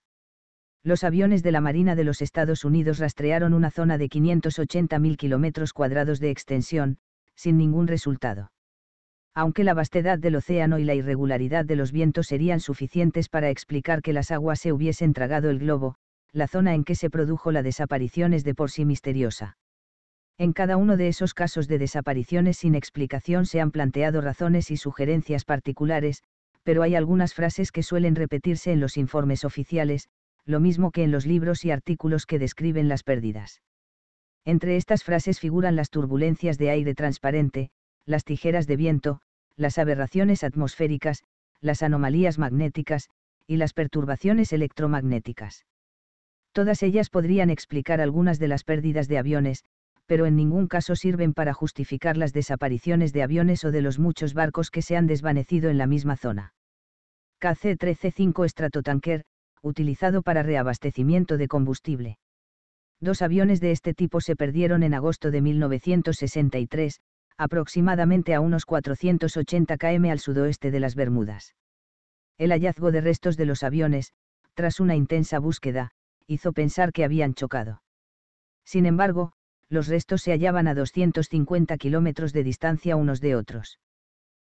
S1: los aviones de la Marina de los Estados Unidos rastrearon una zona de 580.000 kilómetros cuadrados de extensión, sin ningún resultado. Aunque la vastedad del océano y la irregularidad de los vientos serían suficientes para explicar que las aguas se hubiesen tragado el globo, la zona en que se produjo la desaparición es de por sí misteriosa. En cada uno de esos casos de desapariciones sin explicación se han planteado razones y sugerencias particulares, pero hay algunas frases que suelen repetirse en los informes oficiales, lo mismo que en los libros y artículos que describen las pérdidas. Entre estas frases figuran las turbulencias de aire transparente, las tijeras de viento, las aberraciones atmosféricas, las anomalías magnéticas, y las perturbaciones electromagnéticas. Todas ellas podrían explicar algunas de las pérdidas de aviones, pero en ningún caso sirven para justificar las desapariciones de aviones o de los muchos barcos que se han desvanecido en la misma zona. KC-13-5 Stratotanker, utilizado para reabastecimiento de combustible. Dos aviones de este tipo se perdieron en agosto de 1963, aproximadamente a unos 480 km al sudoeste de las Bermudas. El hallazgo de restos de los aviones, tras una intensa búsqueda, hizo pensar que habían chocado. Sin embargo, los restos se hallaban a 250 kilómetros de distancia unos de otros.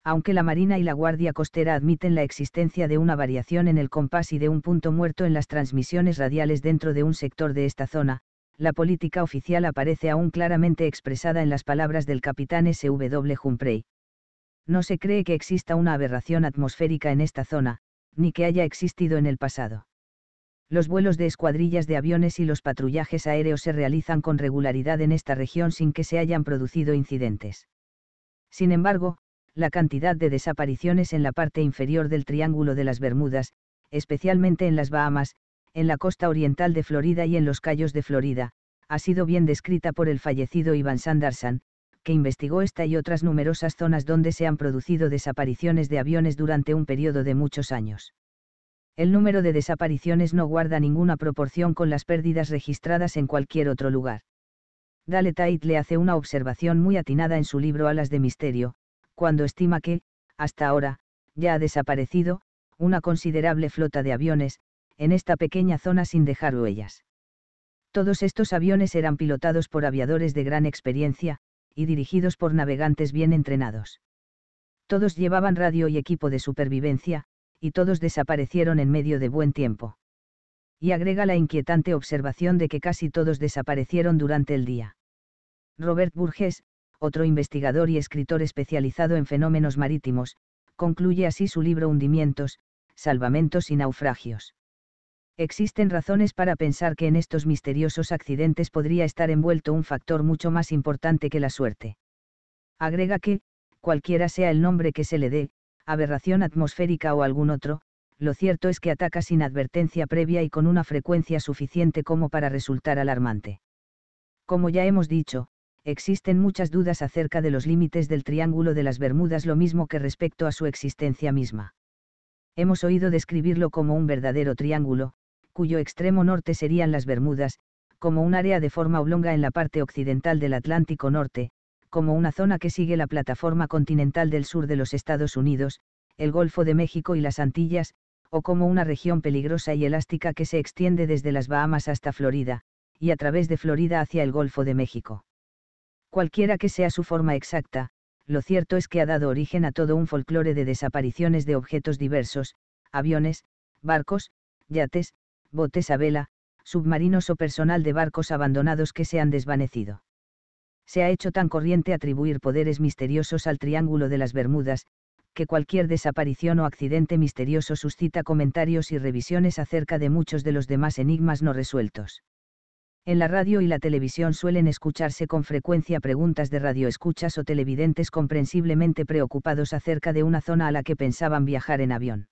S1: Aunque la Marina y la Guardia Costera admiten la existencia de una variación en el compás y de un punto muerto en las transmisiones radiales dentro de un sector de esta zona, la política oficial aparece aún claramente expresada en las palabras del capitán S.W. Humphrey. No se cree que exista una aberración atmosférica en esta zona, ni que haya existido en el pasado. Los vuelos de escuadrillas de aviones y los patrullajes aéreos se realizan con regularidad en esta región sin que se hayan producido incidentes. Sin embargo, la cantidad de desapariciones en la parte inferior del Triángulo de las Bermudas, especialmente en las Bahamas, en la costa oriental de Florida y en los Cayos de Florida, ha sido bien descrita por el fallecido Ivan Sanderson, que investigó esta y otras numerosas zonas donde se han producido desapariciones de aviones durante un periodo de muchos años. El número de desapariciones no guarda ninguna proporción con las pérdidas registradas en cualquier otro lugar. Dale le hace una observación muy atinada en su libro Alas de Misterio, cuando estima que, hasta ahora, ya ha desaparecido, una considerable flota de aviones, en esta pequeña zona sin dejar huellas. Todos estos aviones eran pilotados por aviadores de gran experiencia, y dirigidos por navegantes bien entrenados. Todos llevaban radio y equipo de supervivencia, y todos desaparecieron en medio de buen tiempo. Y agrega la inquietante observación de que casi todos desaparecieron durante el día. Robert Burgess, otro investigador y escritor especializado en fenómenos marítimos, concluye así su libro Hundimientos, Salvamentos y Naufragios. Existen razones para pensar que en estos misteriosos accidentes podría estar envuelto un factor mucho más importante que la suerte. Agrega que, cualquiera sea el nombre que se le dé, aberración atmosférica o algún otro, lo cierto es que ataca sin advertencia previa y con una frecuencia suficiente como para resultar alarmante. Como ya hemos dicho, existen muchas dudas acerca de los límites del Triángulo de las Bermudas lo mismo que respecto a su existencia misma. Hemos oído describirlo como un verdadero triángulo, cuyo extremo norte serían las Bermudas, como un área de forma oblonga en la parte occidental del Atlántico Norte, como una zona que sigue la plataforma continental del sur de los Estados Unidos, el Golfo de México y las Antillas, o como una región peligrosa y elástica que se extiende desde las Bahamas hasta Florida, y a través de Florida hacia el Golfo de México. Cualquiera que sea su forma exacta, lo cierto es que ha dado origen a todo un folclore de desapariciones de objetos diversos, aviones, barcos, yates, botes a vela, submarinos o personal de barcos abandonados que se han desvanecido. Se ha hecho tan corriente atribuir poderes misteriosos al Triángulo de las Bermudas, que cualquier desaparición o accidente misterioso suscita comentarios y revisiones acerca de muchos de los demás enigmas no resueltos. En la radio y la televisión suelen escucharse con frecuencia preguntas de radioescuchas o televidentes comprensiblemente preocupados acerca de una zona a la que pensaban viajar en avión.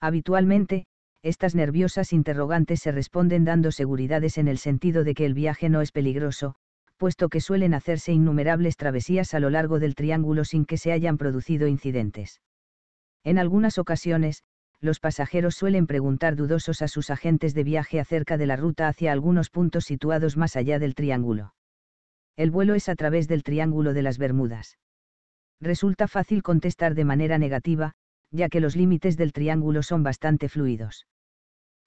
S1: Habitualmente, estas nerviosas interrogantes se responden dando seguridades en el sentido de que el viaje no es peligroso, puesto que suelen hacerse innumerables travesías a lo largo del triángulo sin que se hayan producido incidentes. En algunas ocasiones, los pasajeros suelen preguntar dudosos a sus agentes de viaje acerca de la ruta hacia algunos puntos situados más allá del triángulo. El vuelo es a través del Triángulo de las Bermudas. Resulta fácil contestar de manera negativa, ya que los límites del triángulo son bastante fluidos.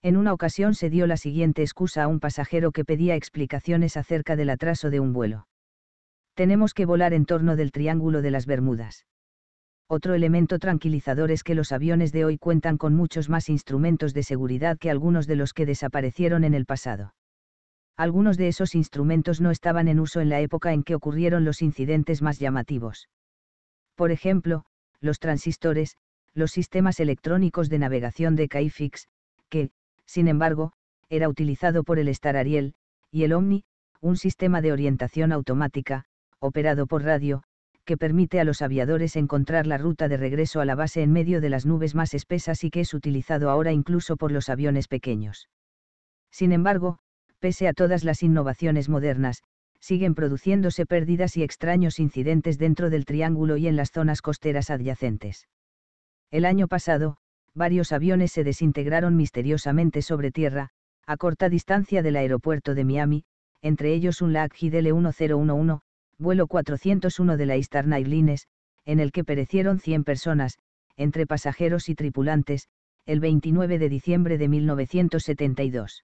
S1: En una ocasión se dio la siguiente excusa a un pasajero que pedía explicaciones acerca del atraso de un vuelo. Tenemos que volar en torno del Triángulo de las Bermudas. Otro elemento tranquilizador es que los aviones de hoy cuentan con muchos más instrumentos de seguridad que algunos de los que desaparecieron en el pasado. Algunos de esos instrumentos no estaban en uso en la época en que ocurrieron los incidentes más llamativos. Por ejemplo, los transistores, los sistemas electrónicos de navegación de Caifix, que, sin embargo, era utilizado por el Star Ariel, y el Omni, un sistema de orientación automática, operado por radio, que permite a los aviadores encontrar la ruta de regreso a la base en medio de las nubes más espesas y que es utilizado ahora incluso por los aviones pequeños. Sin embargo, pese a todas las innovaciones modernas, siguen produciéndose pérdidas y extraños incidentes dentro del triángulo y en las zonas costeras adyacentes. El año pasado, varios aviones se desintegraron misteriosamente sobre tierra, a corta distancia del aeropuerto de Miami, entre ellos un Lockheed L-1011, vuelo 401 de la Eastern Airlines, en el que perecieron 100 personas, entre pasajeros y tripulantes, el 29 de diciembre de 1972.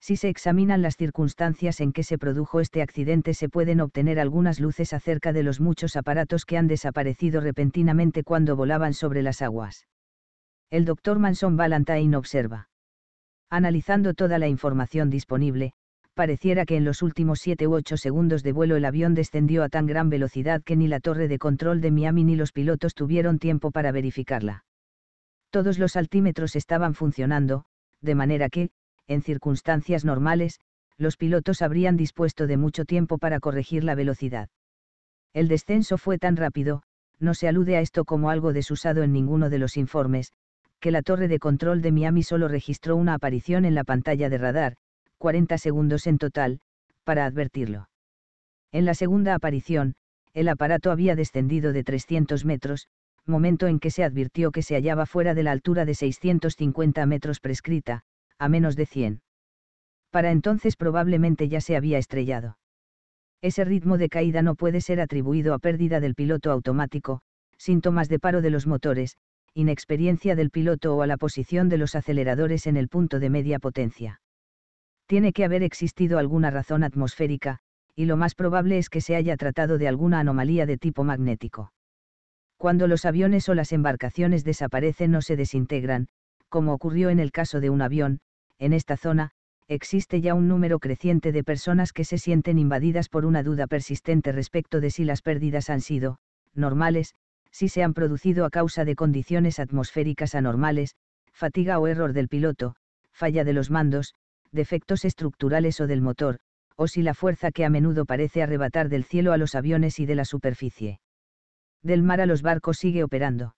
S1: Si se examinan las circunstancias en que se produjo este accidente se pueden obtener algunas luces acerca de los muchos aparatos que han desaparecido repentinamente cuando volaban sobre las aguas. El doctor Manson Valentine observa. Analizando toda la información disponible, pareciera que en los últimos 7 u 8 segundos de vuelo el avión descendió a tan gran velocidad que ni la torre de control de Miami ni los pilotos tuvieron tiempo para verificarla. Todos los altímetros estaban funcionando, de manera que, en circunstancias normales, los pilotos habrían dispuesto de mucho tiempo para corregir la velocidad. El descenso fue tan rápido, no se alude a esto como algo desusado en ninguno de los informes, que la torre de control de Miami solo registró una aparición en la pantalla de radar, 40 segundos en total, para advertirlo. En la segunda aparición, el aparato había descendido de 300 metros, momento en que se advirtió que se hallaba fuera de la altura de 650 metros prescrita, a menos de 100. Para entonces probablemente ya se había estrellado. Ese ritmo de caída no puede ser atribuido a pérdida del piloto automático, síntomas de paro de los motores, inexperiencia del piloto o a la posición de los aceleradores en el punto de media potencia. Tiene que haber existido alguna razón atmosférica, y lo más probable es que se haya tratado de alguna anomalía de tipo magnético. Cuando los aviones o las embarcaciones desaparecen o se desintegran, como ocurrió en el caso de un avión, en esta zona, existe ya un número creciente de personas que se sienten invadidas por una duda persistente respecto de si las pérdidas han sido, normales, si se han producido a causa de condiciones atmosféricas anormales, fatiga o error del piloto, falla de los mandos, defectos estructurales o del motor, o si la fuerza que a menudo parece arrebatar del cielo a los aviones y de la superficie. Del mar a los barcos sigue operando.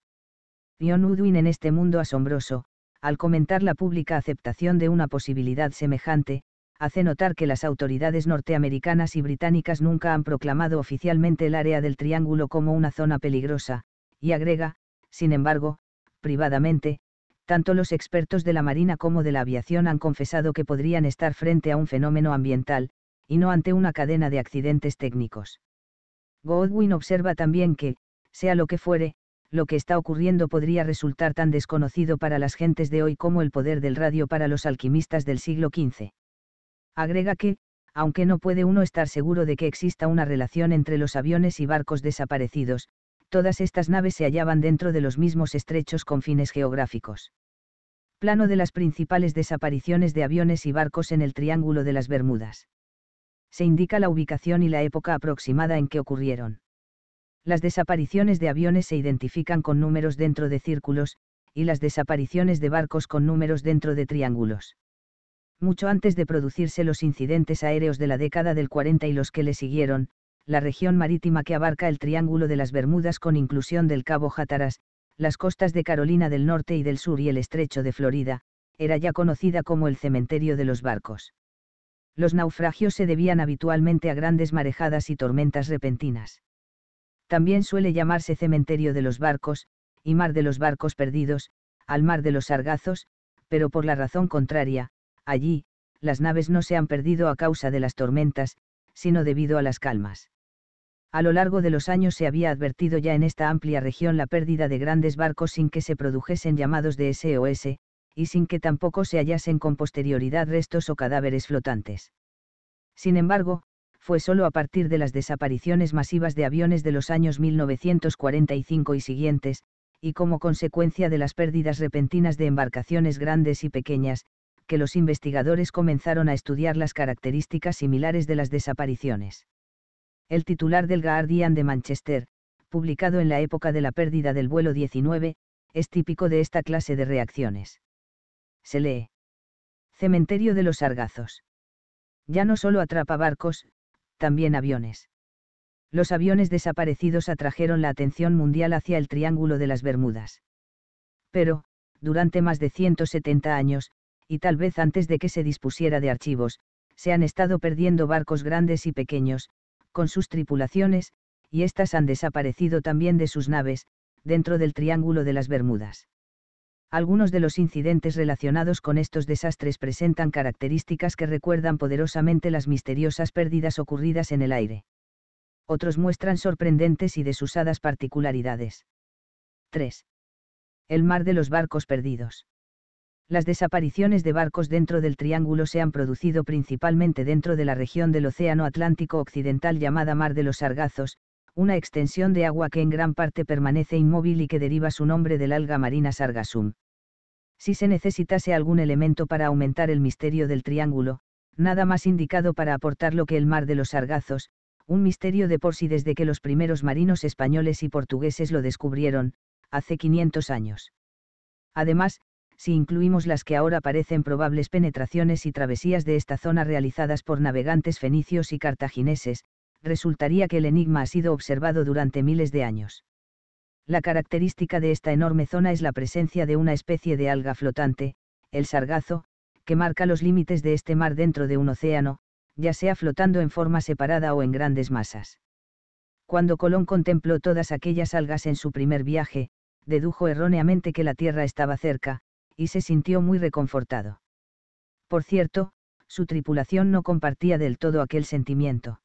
S1: John Udwin en este mundo asombroso, al comentar la pública aceptación de una posibilidad semejante, hace notar que las autoridades norteamericanas y británicas nunca han proclamado oficialmente el área del Triángulo como una zona peligrosa, y agrega, sin embargo, privadamente, tanto los expertos de la Marina como de la aviación han confesado que podrían estar frente a un fenómeno ambiental, y no ante una cadena de accidentes técnicos. Godwin observa también que, sea lo que fuere, lo que está ocurriendo podría resultar tan desconocido para las gentes de hoy como el poder del radio para los alquimistas del siglo XV. Agrega que, aunque no puede uno estar seguro de que exista una relación entre los aviones y barcos desaparecidos, todas estas naves se hallaban dentro de los mismos estrechos confines geográficos. Plano de las principales desapariciones de aviones y barcos en el Triángulo de las Bermudas. Se indica la ubicación y la época aproximada en que ocurrieron. Las desapariciones de aviones se identifican con números dentro de círculos, y las desapariciones de barcos con números dentro de triángulos mucho antes de producirse los incidentes aéreos de la década del 40 y los que le siguieron, la región marítima que abarca el Triángulo de las Bermudas con inclusión del Cabo Hatteras, las costas de Carolina del Norte y del Sur y el estrecho de Florida, era ya conocida como el cementerio de los barcos. Los naufragios se debían habitualmente a grandes marejadas y tormentas repentinas. También suele llamarse cementerio de los barcos, y mar de los barcos perdidos, al mar de los sargazos, pero por la razón contraria, allí, las naves no se han perdido a causa de las tormentas, sino debido a las calmas. A lo largo de los años se había advertido ya en esta amplia región la pérdida de grandes barcos sin que se produjesen llamados de SOS, y sin que tampoco se hallasen con posterioridad restos o cadáveres flotantes. Sin embargo, fue solo a partir de las desapariciones masivas de aviones de los años 1945 y siguientes, y como consecuencia de las pérdidas repentinas de embarcaciones grandes y pequeñas, que los investigadores comenzaron a estudiar las características similares de las desapariciones. El titular del Guardian de Manchester, publicado en la época de la pérdida del vuelo 19, es típico de esta clase de reacciones. Se lee. Cementerio de los Sargazos. Ya no solo atrapa barcos, también aviones. Los aviones desaparecidos atrajeron la atención mundial hacia el Triángulo de las Bermudas. Pero, durante más de 170 años, y tal vez antes de que se dispusiera de archivos, se han estado perdiendo barcos grandes y pequeños, con sus tripulaciones, y éstas han desaparecido también de sus naves, dentro del Triángulo de las Bermudas. Algunos de los incidentes relacionados con estos desastres presentan características que recuerdan poderosamente las misteriosas pérdidas ocurridas en el aire. Otros muestran sorprendentes y desusadas particularidades. 3. El mar de los barcos perdidos Las desapariciones de barcos dentro del Triángulo se han producido principalmente dentro de la región del Océano Atlántico Occidental llamada Mar de los Sargazos, una extensión de agua que en gran parte permanece inmóvil y que deriva su nombre del alga marina Sargassum. Si se necesitase algún elemento para aumentar el misterio del Triángulo, nada más indicado para aportarlo que el Mar de los Sargazos, un misterio de por sí desde que los primeros marinos españoles y portugueses lo descubrieron, hace 500 años. Además, si incluimos las que ahora parecen probables penetraciones y travesías de esta zona realizadas por navegantes fenicios y cartagineses, resultaría que el enigma ha sido observado durante miles de años. La característica de esta enorme zona es la presencia de una especie de alga flotante, el sargazo, que marca los límites de este mar dentro de un océano, ya sea flotando en forma separada o en grandes masas. Cuando Colón contempló todas aquellas algas en su primer viaje, dedujo erróneamente que la Tierra estaba cerca, y se sintió muy reconfortado. Por cierto, su tripulación no compartía del todo aquel sentimiento.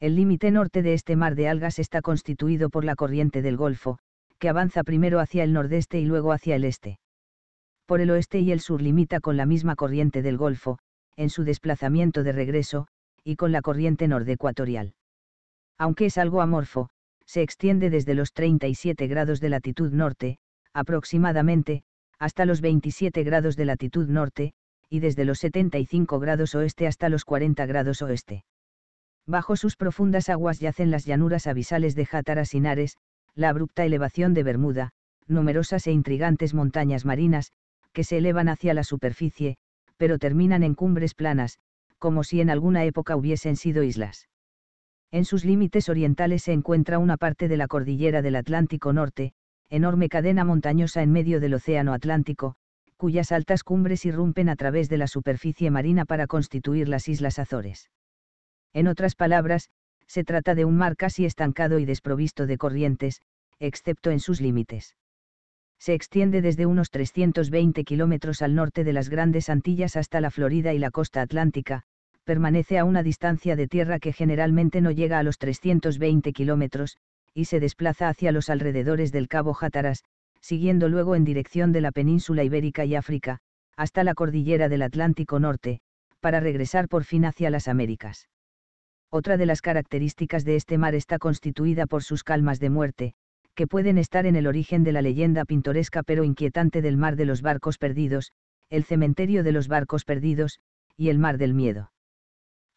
S1: El límite norte de este mar de algas está constituido por la corriente del Golfo, que avanza primero hacia el nordeste y luego hacia el este. Por el oeste y el sur limita con la misma corriente del Golfo, en su desplazamiento de regreso, y con la corriente nordecuatorial. Aunque es algo amorfo, se extiende desde los 37 grados de latitud norte, aproximadamente, hasta los 27 grados de latitud norte, y desde los 75 grados oeste hasta los 40 grados oeste. Bajo sus profundas aguas yacen las llanuras abisales de Játaras y Nares, la abrupta elevación de Bermuda, numerosas e intrigantes montañas marinas, que se elevan hacia la superficie, pero terminan en cumbres planas, como si en alguna época hubiesen sido islas. En sus límites orientales se encuentra una parte de la cordillera del Atlántico Norte, enorme cadena montañosa en medio del Océano Atlántico, cuyas altas cumbres irrumpen a través de la superficie marina para constituir las Islas Azores. En otras palabras, se trata de un mar casi estancado y desprovisto de corrientes, excepto en sus límites. Se extiende desde unos 320 kilómetros al norte de las Grandes Antillas hasta la Florida y la costa atlántica, permanece a una distancia de tierra que generalmente no llega a los 320 kilómetros, y se desplaza hacia los alrededores del Cabo Játaras, siguiendo luego en dirección de la península ibérica y África, hasta la cordillera del Atlántico Norte, para regresar por fin hacia las Américas. Otra de las características de este mar está constituida por sus calmas de muerte, que pueden estar en el origen de la leyenda pintoresca pero inquietante del mar de los barcos perdidos, el cementerio de los barcos perdidos, y el mar del miedo.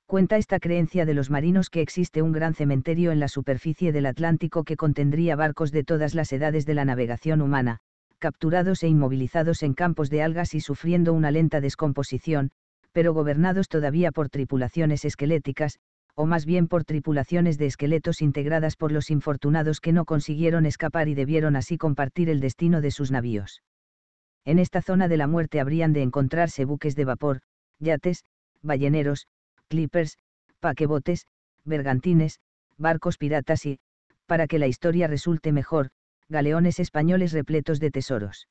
S1: Cuenta esta creencia de los marinos que existe un gran cementerio en la superficie del Atlántico que contendría barcos de todas las edades de la navegación humana, capturados e inmovilizados en campos de algas y sufriendo una lenta descomposición, pero gobernados todavía por tripulaciones esqueléticas, o más bien por tripulaciones de esqueletos integradas por los infortunados que no consiguieron escapar y debieron así compartir el destino de sus navíos. En esta zona de la muerte habrían de encontrarse buques de vapor, yates, balleneros, clippers, paquebotes, bergantines, barcos piratas y, para que la historia resulte mejor, galeones españoles repletos de tesoros.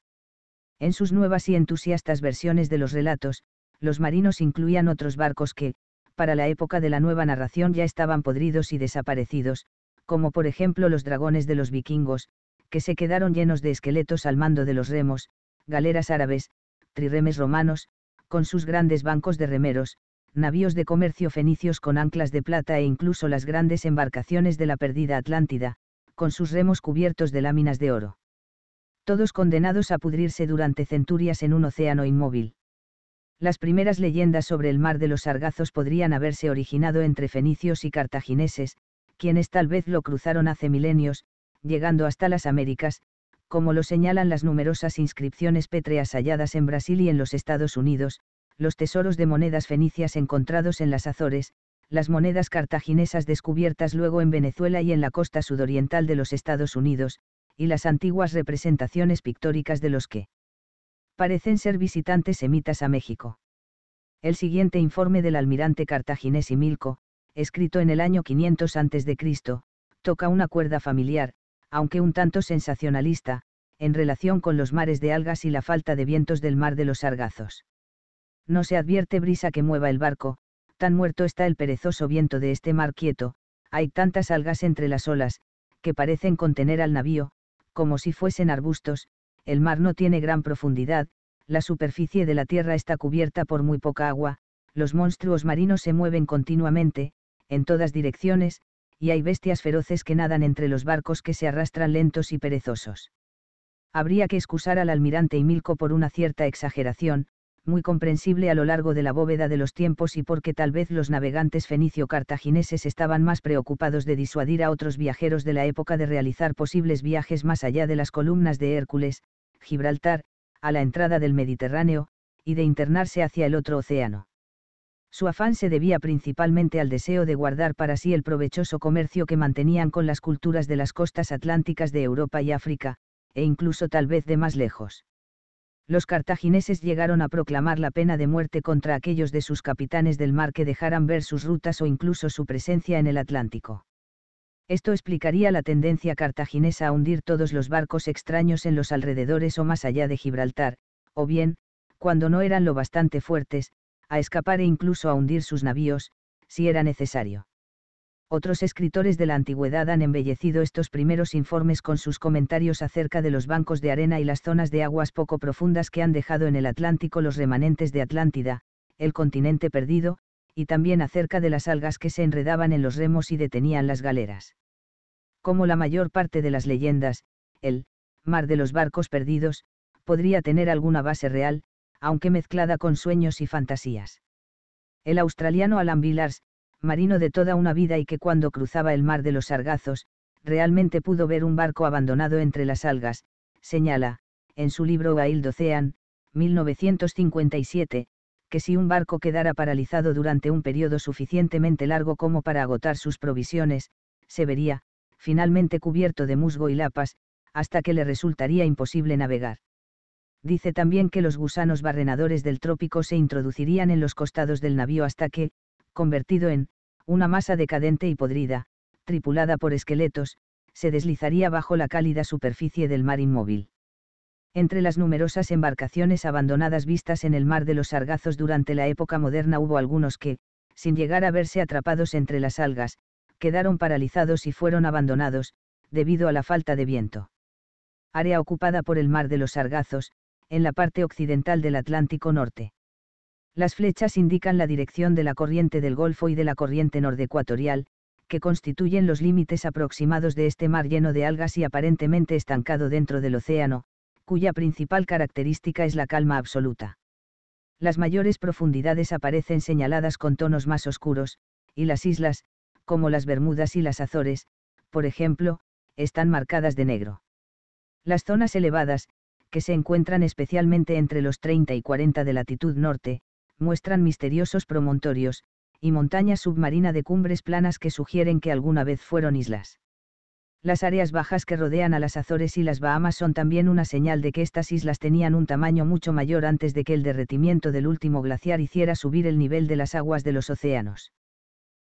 S1: En sus nuevas y entusiastas versiones de los relatos, los marinos incluían otros barcos que, para la época de la nueva narración ya estaban podridos y desaparecidos, como por ejemplo los dragones de los vikingos, que se quedaron llenos de esqueletos al mando de los remos, galeras árabes, triremes romanos, con sus grandes bancos de remeros, navíos de comercio fenicios con anclas de plata e incluso las grandes embarcaciones de la perdida Atlántida, con sus remos cubiertos de láminas de oro. Todos condenados a pudrirse durante centurias en un océano inmóvil. Las primeras leyendas sobre el mar de los sargazos podrían haberse originado entre fenicios y cartagineses, quienes tal vez lo cruzaron hace milenios, llegando hasta las Américas, como lo señalan las numerosas inscripciones pétreas halladas en Brasil y en los Estados Unidos, los tesoros de monedas fenicias encontrados en las Azores, las monedas cartaginesas descubiertas luego en Venezuela y en la costa sudoriental de los Estados Unidos, y las antiguas representaciones pictóricas de los que parecen ser visitantes semitas a México. El siguiente informe del almirante cartaginés y Milco, escrito en el año 500 a.C., toca una cuerda familiar, aunque un tanto sensacionalista, en relación con los mares de algas y la falta de vientos del mar de los sargazos no se advierte brisa que mueva el barco, tan muerto está el perezoso viento de este mar quieto, hay tantas algas entre las olas, que parecen contener al navío, como si fuesen arbustos, el mar no tiene gran profundidad, la superficie de la Tierra está cubierta por muy poca agua, los monstruos marinos se mueven continuamente, en todas direcciones, y hay bestias feroces que nadan entre los barcos que se arrastran lentos y perezosos. Habría que excusar al almirante Imilco por una cierta exageración, muy comprensible a lo largo de la bóveda de los tiempos y porque tal vez los navegantes fenicio-cartagineses estaban más preocupados de disuadir a otros viajeros de la época de realizar posibles viajes más allá de las columnas de Hércules, Gibraltar, a la entrada del Mediterráneo, y de internarse hacia el otro océano. Su afán se debía principalmente al deseo de guardar para sí el provechoso comercio que mantenían con las culturas de las costas atlánticas de Europa y África, e incluso tal vez de más lejos los cartagineses llegaron a proclamar la pena de muerte contra aquellos de sus capitanes del mar que dejaran ver sus rutas o incluso su presencia en el Atlántico. Esto explicaría la tendencia cartaginesa a hundir todos los barcos extraños en los alrededores o más allá de Gibraltar, o bien, cuando no eran lo bastante fuertes, a escapar e incluso a hundir sus navíos, si era necesario. Otros escritores de la antigüedad han embellecido estos primeros informes con sus comentarios acerca de los bancos de arena y las zonas de aguas poco profundas que han dejado en el Atlántico los remanentes de Atlántida, el continente perdido, y también acerca de las algas que se enredaban en los remos y detenían las galeras. Como la mayor parte de las leyendas, el mar de los barcos perdidos, podría tener alguna base real, aunque mezclada con sueños y fantasías. El australiano Alan Villars, marino de toda una vida y que cuando cruzaba el mar de los sargazos, realmente pudo ver un barco abandonado entre las algas, señala, en su libro Wild Ocean, 1957, que si un barco quedara paralizado durante un periodo suficientemente largo como para agotar sus provisiones, se vería, finalmente cubierto de musgo y lapas, hasta que le resultaría imposible navegar. Dice también que los gusanos barrenadores del trópico se introducirían en los costados del navío hasta que, convertido en, una masa decadente y podrida, tripulada por esqueletos, se deslizaría bajo la cálida superficie del mar inmóvil. Entre las numerosas embarcaciones abandonadas vistas en el mar de los sargazos durante la época moderna hubo algunos que, sin llegar a verse atrapados entre las algas, quedaron paralizados y fueron abandonados, debido a la falta de viento. Área ocupada por el mar de los sargazos, en la parte occidental del Atlántico Norte. Las flechas indican la dirección de la corriente del Golfo y de la corriente nordecuatorial, que constituyen los límites aproximados de este mar lleno de algas y aparentemente estancado dentro del océano, cuya principal característica es la calma absoluta. Las mayores profundidades aparecen señaladas con tonos más oscuros, y las islas, como las Bermudas y las Azores, por ejemplo, están marcadas de negro. Las zonas elevadas, que se encuentran especialmente entre los 30 y 40 de latitud norte, muestran misteriosos promontorios, y montañas submarina de cumbres planas que sugieren que alguna vez fueron islas. Las áreas bajas que rodean a las Azores y las Bahamas son también una señal de que estas islas tenían un tamaño mucho mayor antes de que el derretimiento del último glaciar hiciera subir el nivel de las aguas de los océanos.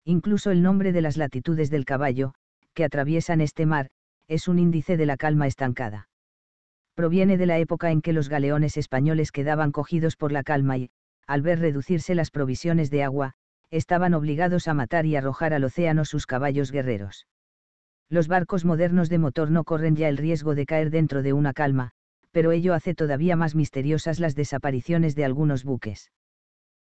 S1: Incluso el nombre de las latitudes del caballo, que atraviesan este mar, es un índice de la calma estancada. Proviene de la época en que los galeones españoles quedaban cogidos por la calma y, al ver reducirse las provisiones de agua, estaban obligados a matar y arrojar al océano sus caballos guerreros. Los barcos modernos de motor no corren ya el riesgo de caer dentro de una calma, pero ello hace todavía más misteriosas las desapariciones de algunos buques.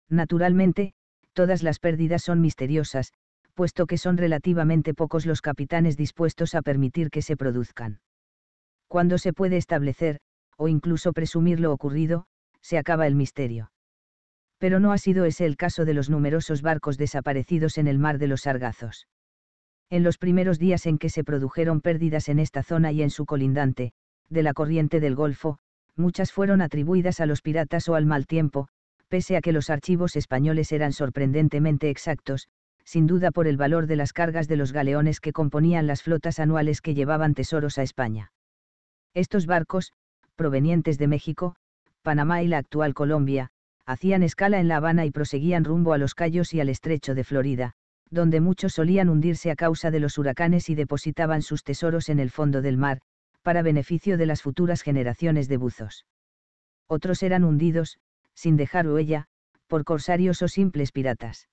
S1: Naturalmente, todas las pérdidas son misteriosas, puesto que son relativamente pocos los capitanes dispuestos a permitir que se produzcan. Cuando se puede establecer, o incluso presumir lo ocurrido, se acaba el misterio pero no ha sido ese el caso de los numerosos barcos desaparecidos en el mar de los Sargazos. En los primeros días en que se produjeron pérdidas en esta zona y en su colindante, de la corriente del Golfo, muchas fueron atribuidas a los piratas o al mal tiempo, pese a que los archivos españoles eran sorprendentemente exactos, sin duda por el valor de las cargas de los galeones que componían las flotas anuales que llevaban tesoros a España. Estos barcos, provenientes de México, Panamá y la actual Colombia, hacían escala en La Habana y proseguían rumbo a los Cayos y al estrecho de Florida, donde muchos solían hundirse a causa de los huracanes y depositaban sus tesoros en el fondo del mar, para beneficio de las futuras generaciones de buzos. Otros eran hundidos, sin dejar huella, por corsarios o simples piratas.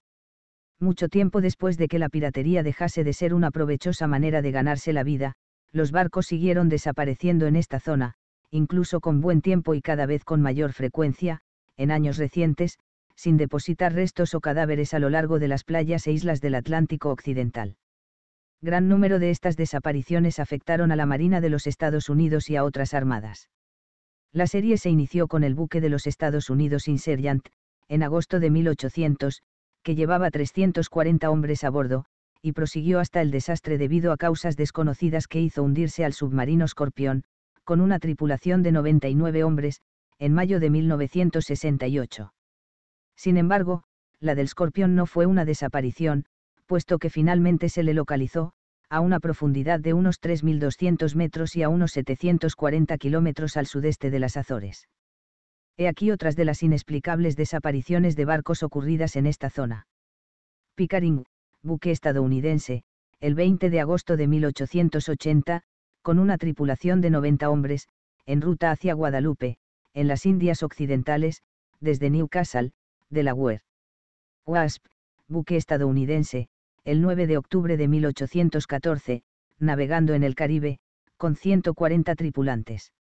S1: Mucho tiempo después de que la piratería dejase de ser una provechosa manera de ganarse la vida, los barcos siguieron desapareciendo en esta zona, incluso con buen tiempo y cada vez con mayor frecuencia, en años recientes, sin depositar restos o cadáveres a lo largo de las playas e islas del Atlántico Occidental. Gran número de estas desapariciones afectaron a la Marina de los Estados Unidos y a otras armadas. La serie se inició con el buque de los Estados Unidos Insurgent, en agosto de 1800, que llevaba 340 hombres a bordo, y prosiguió hasta el desastre debido a causas desconocidas que hizo hundirse al submarino Scorpion, con una tripulación de 99 hombres, en mayo de 1968. Sin embargo, la del Scorpion no fue una desaparición, puesto que finalmente se le localizó, a una profundidad de unos 3.200 metros y a unos 740 kilómetros al sudeste de las Azores. He aquí otras de las inexplicables desapariciones de barcos ocurridas en esta zona. Pickering, buque estadounidense, el 20 de agosto de 1880, con una tripulación de 90 hombres, en ruta hacia Guadalupe, en las Indias Occidentales, desde Newcastle, Delaware. Wasp, buque estadounidense, el 9 de octubre de 1814, navegando en el Caribe, con 140 tripulantes.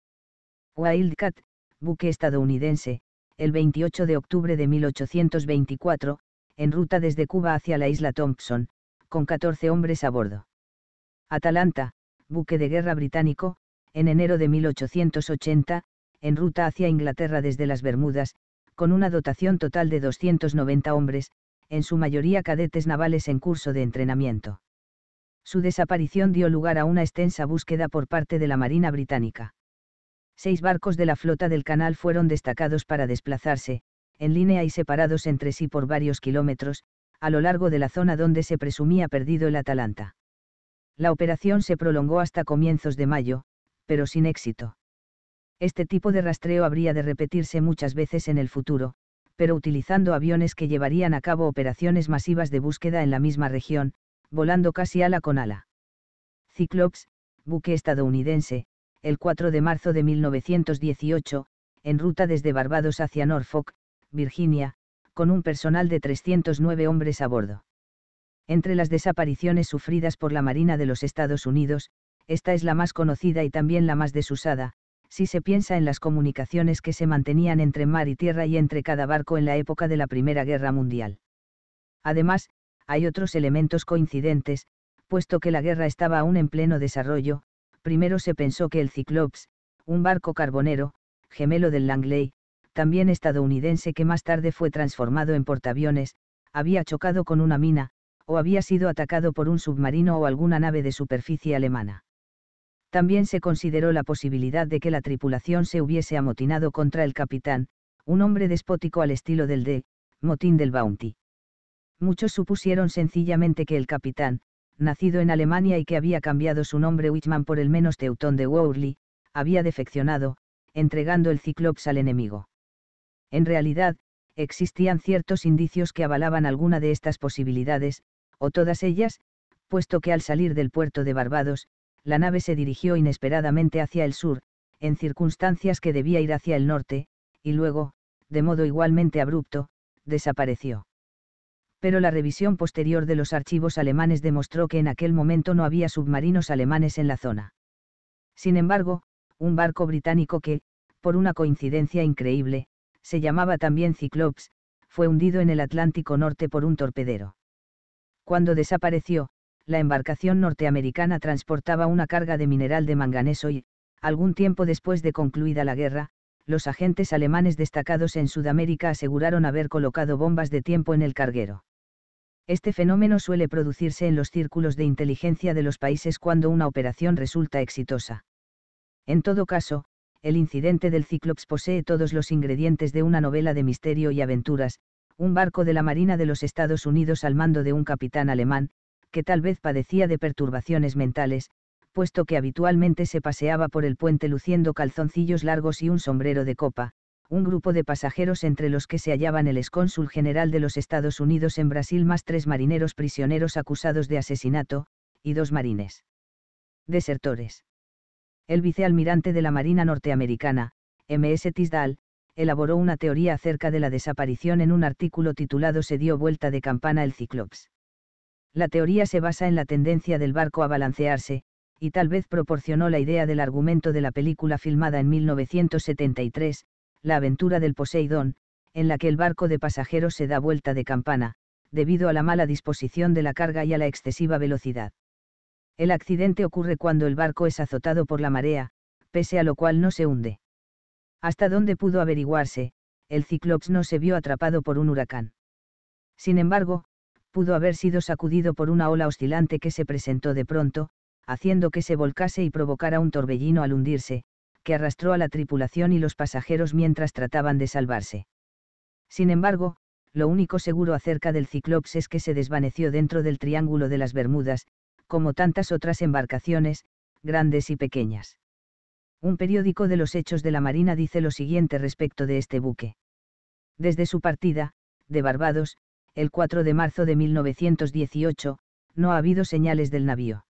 S1: Wildcat, buque estadounidense, el 28 de octubre de 1824, en ruta desde Cuba hacia la isla Thompson, con 14 hombres a bordo. Atalanta, buque de guerra británico, en enero de 1880, en ruta hacia Inglaterra desde las Bermudas, con una dotación total de 290 hombres, en su mayoría cadetes navales en curso de entrenamiento. Su desaparición dio lugar a una extensa búsqueda por parte de la Marina Británica. Seis barcos de la flota del canal fueron destacados para desplazarse, en línea y separados entre sí por varios kilómetros, a lo largo de la zona donde se presumía perdido el Atalanta. La operación se prolongó hasta comienzos de mayo, pero sin éxito. Este tipo de rastreo habría de repetirse muchas veces en el futuro, pero utilizando aviones que llevarían a cabo operaciones masivas de búsqueda en la misma región, volando casi ala con ala. Cyclops, buque estadounidense, el 4 de marzo de 1918, en ruta desde Barbados hacia Norfolk, Virginia, con un personal de 309 hombres a bordo. Entre las desapariciones sufridas por la Marina de los Estados Unidos, esta es la más conocida y también la más desusada, si se piensa en las comunicaciones que se mantenían entre mar y tierra y entre cada barco en la época de la Primera Guerra Mundial. Además, hay otros elementos coincidentes, puesto que la guerra estaba aún en pleno desarrollo, primero se pensó que el Cyclops, un barco carbonero, gemelo del Langley, también estadounidense que más tarde fue transformado en portaaviones, había chocado con una mina, o había sido atacado por un submarino o alguna nave de superficie alemana. También se consideró la posibilidad de que la tripulación se hubiese amotinado contra el capitán, un hombre despótico al estilo del de, motín del Bounty. Muchos supusieron sencillamente que el capitán, nacido en Alemania y que había cambiado su nombre Wichman por el menos Teutón de Worley, había defeccionado, entregando el Ciclops al enemigo. En realidad, existían ciertos indicios que avalaban alguna de estas posibilidades, o todas ellas, puesto que al salir del puerto de Barbados, la nave se dirigió inesperadamente hacia el sur, en circunstancias que debía ir hacia el norte, y luego, de modo igualmente abrupto, desapareció. Pero la revisión posterior de los archivos alemanes demostró que en aquel momento no había submarinos alemanes en la zona. Sin embargo, un barco británico que, por una coincidencia increíble, se llamaba también Cyclops, fue hundido en el Atlántico Norte por un torpedero. Cuando desapareció, la embarcación norteamericana transportaba una carga de mineral de manganeso y, algún tiempo después de concluida la guerra, los agentes alemanes destacados en Sudamérica aseguraron haber colocado bombas de tiempo en el carguero. Este fenómeno suele producirse en los círculos de inteligencia de los países cuando una operación resulta exitosa. En todo caso, el incidente del Ciclops posee todos los ingredientes de una novela de misterio y aventuras, un barco de la Marina de los Estados Unidos al mando de un capitán alemán, que tal vez padecía de perturbaciones mentales, puesto que habitualmente se paseaba por el puente luciendo calzoncillos largos y un sombrero de copa, un grupo de pasajeros entre los que se hallaban el excónsul general de los Estados Unidos en Brasil más tres marineros prisioneros acusados de asesinato, y dos marines. Desertores el vicealmirante de la Marina norteamericana, M.S. Tisdall, elaboró una teoría acerca de la desaparición en un artículo titulado Se dio vuelta de campana el Ciclops. La teoría se basa en la tendencia del barco a balancearse, y tal vez proporcionó la idea del argumento de la película filmada en 1973, La aventura del Poseidón, en la que el barco de pasajeros se da vuelta de campana, debido a la mala disposición de la carga y a la excesiva velocidad. El accidente ocurre cuando el barco es azotado por la marea, pese a lo cual no se hunde. Hasta donde pudo averiguarse, el Cyclops no se vio atrapado por un huracán. Sin embargo, pudo haber sido sacudido por una ola oscilante que se presentó de pronto, haciendo que se volcase y provocara un torbellino al hundirse, que arrastró a la tripulación y los pasajeros mientras trataban de salvarse. Sin embargo, lo único seguro acerca del Ciclops es que se desvaneció dentro del Triángulo de las Bermudas, como tantas otras embarcaciones, grandes y pequeñas. Un periódico de los Hechos de la Marina dice lo siguiente respecto de este buque. Desde su partida, de Barbados, el 4 de marzo de 1918, no ha habido señales del navío.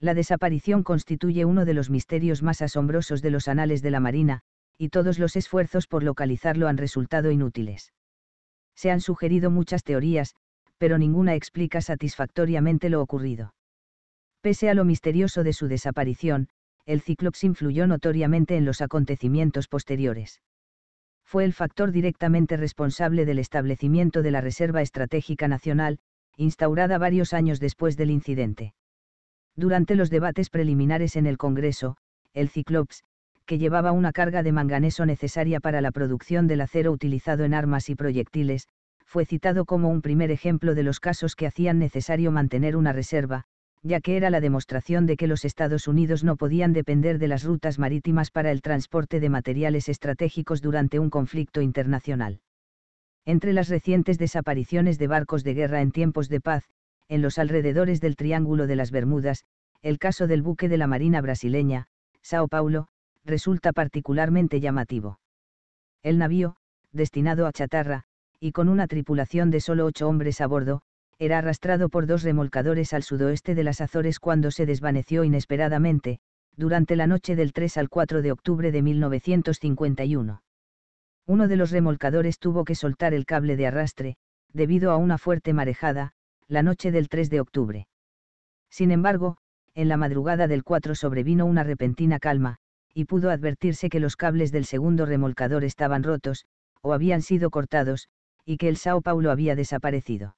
S1: La desaparición constituye uno de los misterios más asombrosos de los anales de la Marina, y todos los esfuerzos por localizarlo han resultado inútiles. Se han sugerido muchas teorías, pero ninguna explica satisfactoriamente lo ocurrido. Pese a lo misterioso de su desaparición, el Ciclops influyó notoriamente en los acontecimientos posteriores. Fue el factor directamente responsable del establecimiento de la Reserva Estratégica Nacional, instaurada varios años después del incidente. Durante los debates preliminares en el Congreso, el Cyclops, que llevaba una carga de manganeso necesaria para la producción del acero utilizado en armas y proyectiles, fue citado como un primer ejemplo de los casos que hacían necesario mantener una reserva, ya que era la demostración de que los Estados Unidos no podían depender de las rutas marítimas para el transporte de materiales estratégicos durante un conflicto internacional. Entre las recientes desapariciones de barcos de guerra en tiempos de paz, en los alrededores del Triángulo de las Bermudas, el caso del buque de la Marina brasileña, Sao Paulo, resulta particularmente llamativo. El navío, destinado a chatarra, y con una tripulación de solo ocho hombres a bordo, era arrastrado por dos remolcadores al sudoeste de las Azores cuando se desvaneció inesperadamente, durante la noche del 3 al 4 de octubre de 1951. Uno de los remolcadores tuvo que soltar el cable de arrastre, debido a una fuerte marejada, la noche del 3 de octubre. Sin embargo, en la madrugada del 4 sobrevino una repentina calma, y pudo advertirse que los cables del segundo remolcador estaban rotos, o habían sido cortados, y que el Sao Paulo había desaparecido.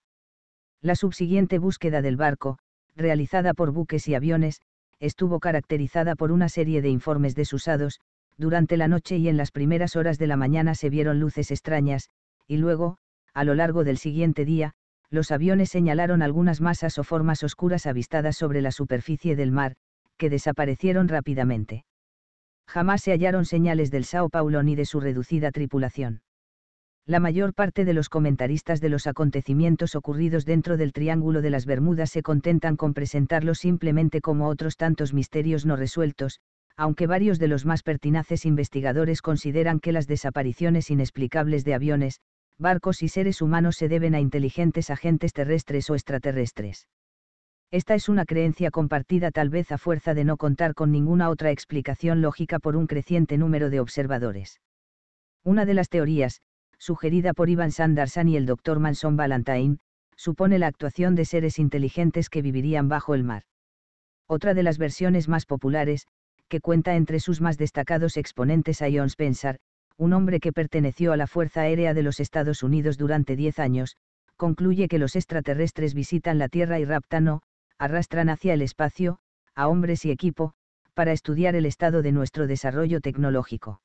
S1: La subsiguiente búsqueda del barco, realizada por buques y aviones, estuvo caracterizada por una serie de informes desusados, durante la noche y en las primeras horas de la mañana se vieron luces extrañas, y luego, a lo largo del siguiente día, los aviones señalaron algunas masas o formas oscuras avistadas sobre la superficie del mar, que desaparecieron rápidamente. Jamás se hallaron señales del Sao Paulo ni de su reducida tripulación. La mayor parte de los comentaristas de los acontecimientos ocurridos dentro del Triángulo de las Bermudas se contentan con presentarlos simplemente como otros tantos misterios no resueltos, aunque varios de los más pertinaces investigadores consideran que las desapariciones inexplicables de aviones, barcos y seres humanos se deben a inteligentes agentes terrestres o extraterrestres. Esta es una creencia compartida tal vez a fuerza de no contar con ninguna otra explicación lógica por un creciente número de observadores. Una de las teorías, sugerida por Ivan Sanderson y el Dr. Manson Valentine, supone la actuación de seres inteligentes que vivirían bajo el mar. Otra de las versiones más populares, que cuenta entre sus más destacados exponentes a Ion Spencer, un hombre que perteneció a la Fuerza Aérea de los Estados Unidos durante 10 años, concluye que los extraterrestres visitan la Tierra y raptan o, arrastran hacia el espacio, a hombres y equipo, para estudiar el estado de nuestro desarrollo tecnológico.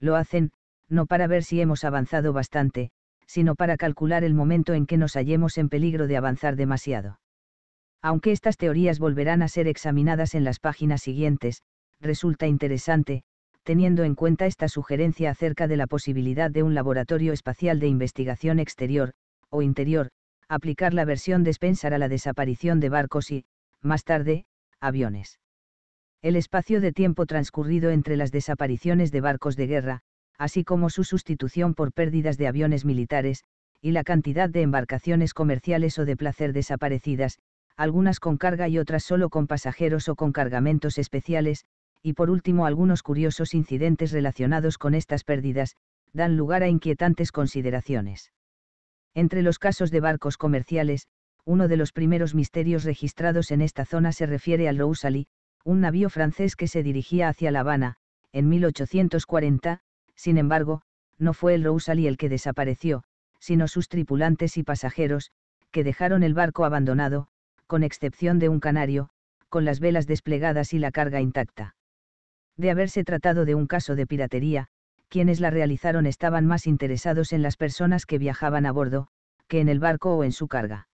S1: Lo hacen, no para ver si hemos avanzado bastante, sino para calcular el momento en que nos hallemos en peligro de avanzar demasiado. Aunque estas teorías volverán a ser examinadas en las páginas siguientes, resulta interesante, teniendo en cuenta esta sugerencia acerca de la posibilidad de un laboratorio espacial de investigación exterior, o interior, aplicar la versión de Spencer a la desaparición de barcos y, más tarde, aviones. El espacio de tiempo transcurrido entre las desapariciones de barcos de guerra, así como su sustitución por pérdidas de aviones militares, y la cantidad de embarcaciones comerciales o de placer desaparecidas, algunas con carga y otras solo con pasajeros o con cargamentos especiales, y por último algunos curiosos incidentes relacionados con estas pérdidas, dan lugar a inquietantes consideraciones. Entre los casos de barcos comerciales, uno de los primeros misterios registrados en esta zona se refiere al Rosalie, un navío francés que se dirigía hacia La Habana, en 1840, sin embargo, no fue el Rosalie el que desapareció, sino sus tripulantes y pasajeros, que dejaron el barco abandonado, con excepción de un canario, con las velas desplegadas y la carga intacta. De haberse tratado de un caso de piratería, quienes la realizaron estaban más interesados en las personas que viajaban a bordo, que en el barco o en su carga.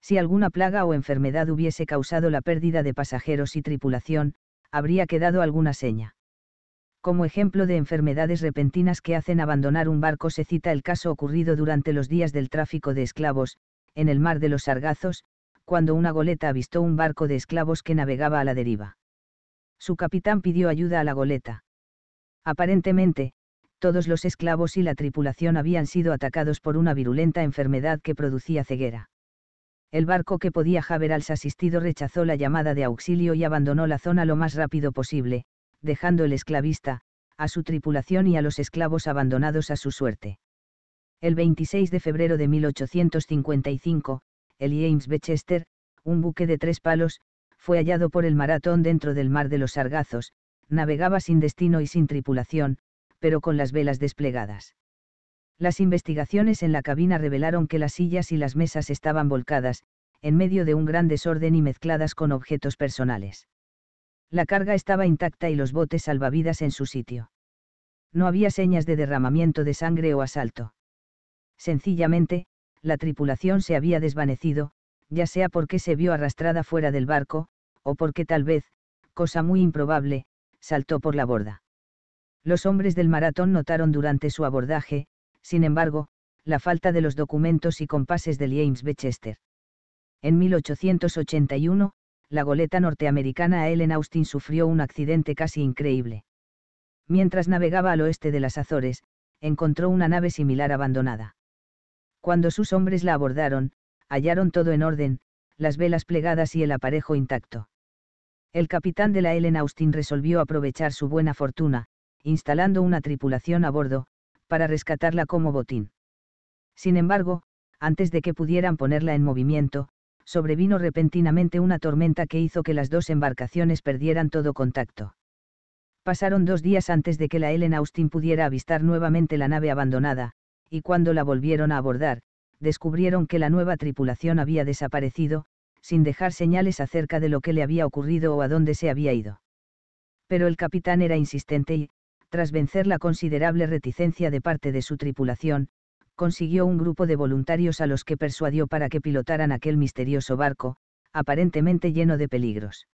S1: Si alguna plaga o enfermedad hubiese causado la pérdida de pasajeros y tripulación, habría quedado alguna seña. Como ejemplo de enfermedades repentinas que hacen abandonar un barco se cita el caso ocurrido durante los días del tráfico de esclavos, en el mar de los Sargazos, cuando una goleta avistó un barco de esclavos que navegaba a la deriva. Su capitán pidió ayuda a la goleta. Aparentemente, todos los esclavos y la tripulación habían sido atacados por una virulenta enfermedad que producía ceguera. El barco que podía haber asistido rechazó la llamada de auxilio y abandonó la zona lo más rápido posible, dejando el esclavista, a su tripulación y a los esclavos abandonados a su suerte. El 26 de febrero de 1855, el James Bechester, un buque de tres palos, fue hallado por el maratón dentro del mar de los Sargazos, navegaba sin destino y sin tripulación, pero con las velas desplegadas. Las investigaciones en la cabina revelaron que las sillas y las mesas estaban volcadas, en medio de un gran desorden y mezcladas con objetos personales. La carga estaba intacta y los botes salvavidas en su sitio. No había señas de derramamiento de sangre o asalto. Sencillamente, la tripulación se había desvanecido, ya sea porque se vio arrastrada fuera del barco, o porque tal vez, cosa muy improbable, saltó por la borda. Los hombres del maratón notaron durante su abordaje, sin embargo, la falta de los documentos y compases del James Bechester. En 1881, la goleta norteamericana Ellen Austin sufrió un accidente casi increíble. Mientras navegaba al oeste de las Azores, encontró una nave similar abandonada. Cuando sus hombres la abordaron, hallaron todo en orden, las velas plegadas y el aparejo intacto. El capitán de la Ellen Austin resolvió aprovechar su buena fortuna, instalando una tripulación a bordo, para rescatarla como botín. Sin embargo, antes de que pudieran ponerla en movimiento, sobrevino repentinamente una tormenta que hizo que las dos embarcaciones perdieran todo contacto. Pasaron dos días antes de que la Ellen Austin pudiera avistar nuevamente la nave abandonada, y cuando la volvieron a abordar, descubrieron que la nueva tripulación había desaparecido, sin dejar señales acerca de lo que le había ocurrido o a dónde se había ido. Pero el capitán era insistente y, tras vencer la considerable reticencia de parte de su tripulación, consiguió un grupo de voluntarios a los que persuadió para que pilotaran aquel misterioso barco, aparentemente lleno de peligros.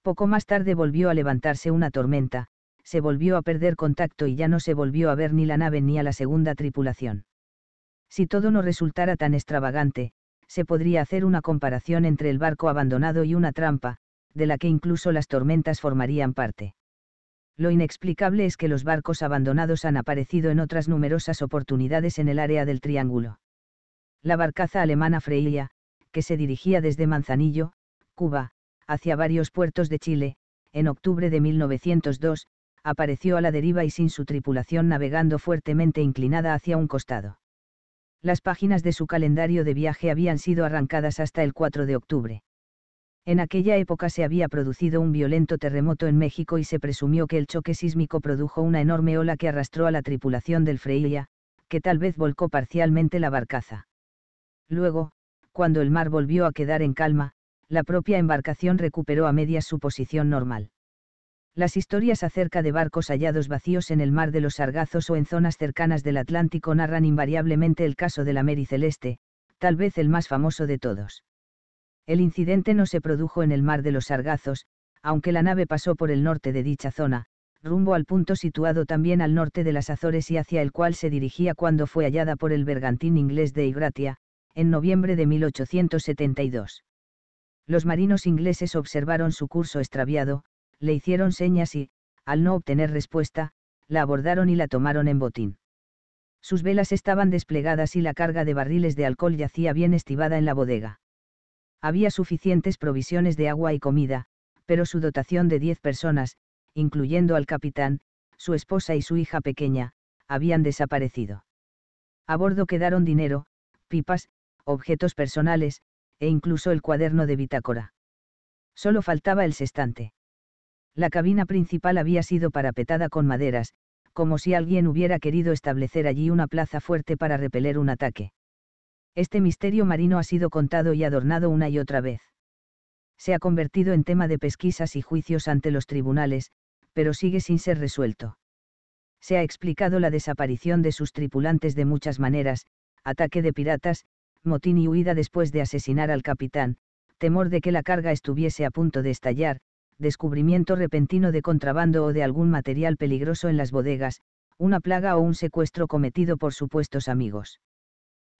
S1: Poco más tarde volvió a levantarse una tormenta, se volvió a perder contacto y ya no se volvió a ver ni la nave ni a la segunda tripulación. Si todo no resultara tan extravagante, se podría hacer una comparación entre el barco abandonado y una trampa, de la que incluso las tormentas formarían parte. Lo inexplicable es que los barcos abandonados han aparecido en otras numerosas oportunidades en el área del Triángulo. La barcaza alemana Freya, que se dirigía desde Manzanillo, Cuba, hacia varios puertos de Chile, en octubre de 1902, apareció a la deriva y sin su tripulación navegando fuertemente inclinada hacia un costado. Las páginas de su calendario de viaje habían sido arrancadas hasta el 4 de octubre. En aquella época se había producido un violento terremoto en México y se presumió que el choque sísmico produjo una enorme ola que arrastró a la tripulación del Freya, que tal vez volcó parcialmente la barcaza. Luego, cuando el mar volvió a quedar en calma, la propia embarcación recuperó a medias su posición normal. Las historias acerca de barcos hallados vacíos en el mar de los Sargazos o en zonas cercanas del Atlántico narran invariablemente el caso de la Mary Celeste, tal vez el más famoso de todos. El incidente no se produjo en el mar de los Sargazos, aunque la nave pasó por el norte de dicha zona, rumbo al punto situado también al norte de las Azores y hacia el cual se dirigía cuando fue hallada por el bergantín inglés de Igratia, en noviembre de 1872. Los marinos ingleses observaron su curso extraviado, le hicieron señas y, al no obtener respuesta, la abordaron y la tomaron en botín. Sus velas estaban desplegadas y la carga de barriles de alcohol yacía bien estivada en la bodega. Había suficientes provisiones de agua y comida, pero su dotación de diez personas, incluyendo al capitán, su esposa y su hija pequeña, habían desaparecido. A bordo quedaron dinero, pipas, objetos personales, e incluso el cuaderno de bitácora. Solo faltaba el sextante. La cabina principal había sido parapetada con maderas, como si alguien hubiera querido establecer allí una plaza fuerte para repeler un ataque. Este misterio marino ha sido contado y adornado una y otra vez. Se ha convertido en tema de pesquisas y juicios ante los tribunales, pero sigue sin ser resuelto. Se ha explicado la desaparición de sus tripulantes de muchas maneras, ataque de piratas, motín y huida después de asesinar al capitán, temor de que la carga estuviese a punto de estallar, descubrimiento repentino de contrabando o de algún material peligroso en las bodegas, una plaga o un secuestro cometido por supuestos amigos.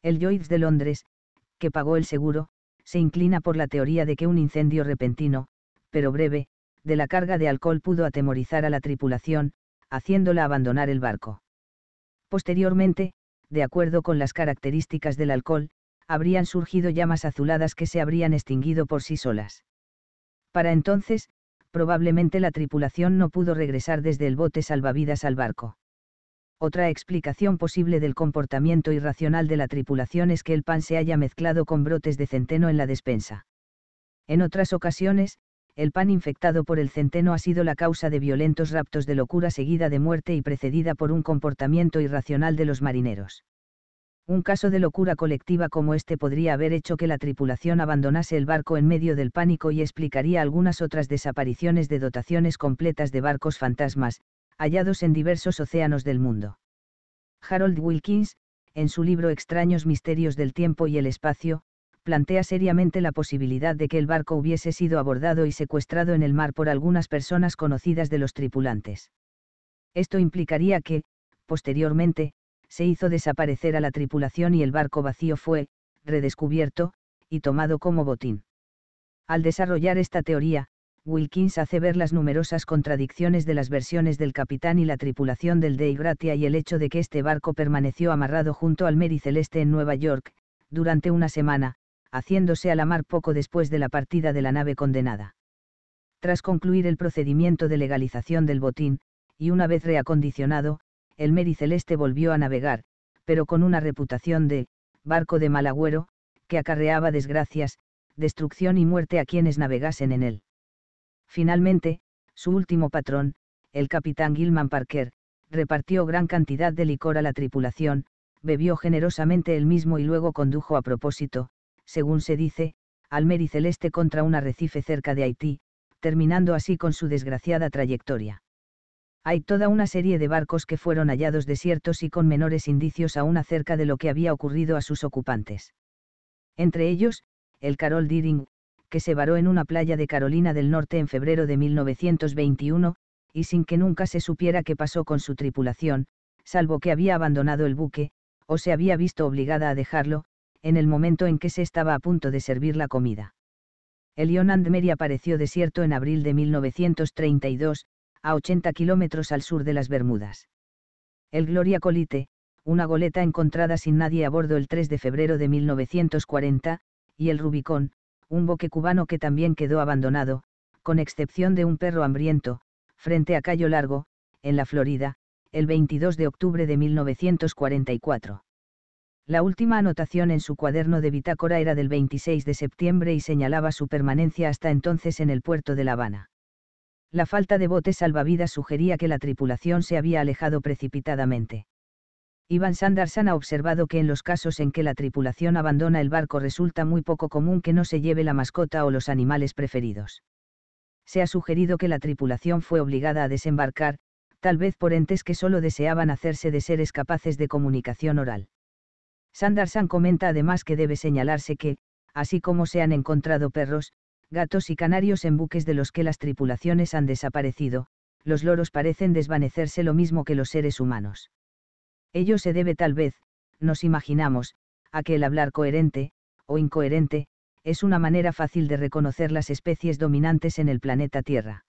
S1: El Lloyds de Londres, que pagó el seguro, se inclina por la teoría de que un incendio repentino, pero breve, de la carga de alcohol pudo atemorizar a la tripulación, haciéndola abandonar el barco. Posteriormente, de acuerdo con las características del alcohol, habrían surgido llamas azuladas que se habrían extinguido por sí solas. Para entonces, probablemente la tripulación no pudo regresar desde el bote salvavidas al barco. Otra explicación posible del comportamiento irracional de la tripulación es que el pan se haya mezclado con brotes de centeno en la despensa. En otras ocasiones, el pan infectado por el centeno ha sido la causa de violentos raptos de locura seguida de muerte y precedida por un comportamiento irracional de los marineros. Un caso de locura colectiva como este podría haber hecho que la tripulación abandonase el barco en medio del pánico y explicaría algunas otras desapariciones de dotaciones completas de barcos fantasmas, hallados en diversos océanos del mundo. Harold Wilkins, en su libro Extraños Misterios del Tiempo y el Espacio, plantea seriamente la posibilidad de que el barco hubiese sido abordado y secuestrado en el mar por algunas personas conocidas de los tripulantes. Esto implicaría que, posteriormente, se hizo desaparecer a la tripulación y el barco vacío fue, redescubierto, y tomado como botín. Al desarrollar esta teoría, Wilkins hace ver las numerosas contradicciones de las versiones del capitán y la tripulación del Dei Gratia y el hecho de que este barco permaneció amarrado junto al Mary Celeste en Nueva York, durante una semana, haciéndose a la mar poco después de la partida de la nave condenada. Tras concluir el procedimiento de legalización del botín, y una vez reacondicionado, el Mary Celeste volvió a navegar, pero con una reputación de barco de mal agüero, que acarreaba desgracias, destrucción y muerte a quienes navegasen en él. Finalmente, su último patrón, el capitán Gilman Parker, repartió gran cantidad de licor a la tripulación, bebió generosamente él mismo y luego condujo a propósito, según se dice, al Celeste contra un arrecife cerca de Haití, terminando así con su desgraciada trayectoria. Hay toda una serie de barcos que fueron hallados desiertos y con menores indicios aún acerca de lo que había ocurrido a sus ocupantes. Entre ellos, el Carol Deering, que se varó en una playa de Carolina del Norte en febrero de 1921, y sin que nunca se supiera qué pasó con su tripulación, salvo que había abandonado el buque, o se había visto obligada a dejarlo, en el momento en que se estaba a punto de servir la comida. El Ion Mary apareció desierto en abril de 1932, a 80 kilómetros al sur de las Bermudas. El Gloria Colite, una goleta encontrada sin nadie a bordo el 3 de febrero de 1940, y el Rubicón, un buque cubano que también quedó abandonado, con excepción de un perro hambriento, frente a Cayo Largo, en la Florida, el 22 de octubre de 1944. La última anotación en su cuaderno de bitácora era del 26 de septiembre y señalaba su permanencia hasta entonces en el puerto de La Habana. La falta de botes salvavidas sugería que la tripulación se había alejado precipitadamente. Ivan Sanderson ha observado que en los casos en que la tripulación abandona el barco resulta muy poco común que no se lleve la mascota o los animales preferidos. Se ha sugerido que la tripulación fue obligada a desembarcar, tal vez por entes que solo deseaban hacerse de seres capaces de comunicación oral. Sanderson comenta además que debe señalarse que, así como se han encontrado perros, gatos y canarios en buques de los que las tripulaciones han desaparecido, los loros parecen desvanecerse lo mismo que los seres humanos. Ello se debe tal vez, nos imaginamos, a que el hablar coherente, o incoherente, es una manera fácil de reconocer las especies dominantes en el planeta Tierra.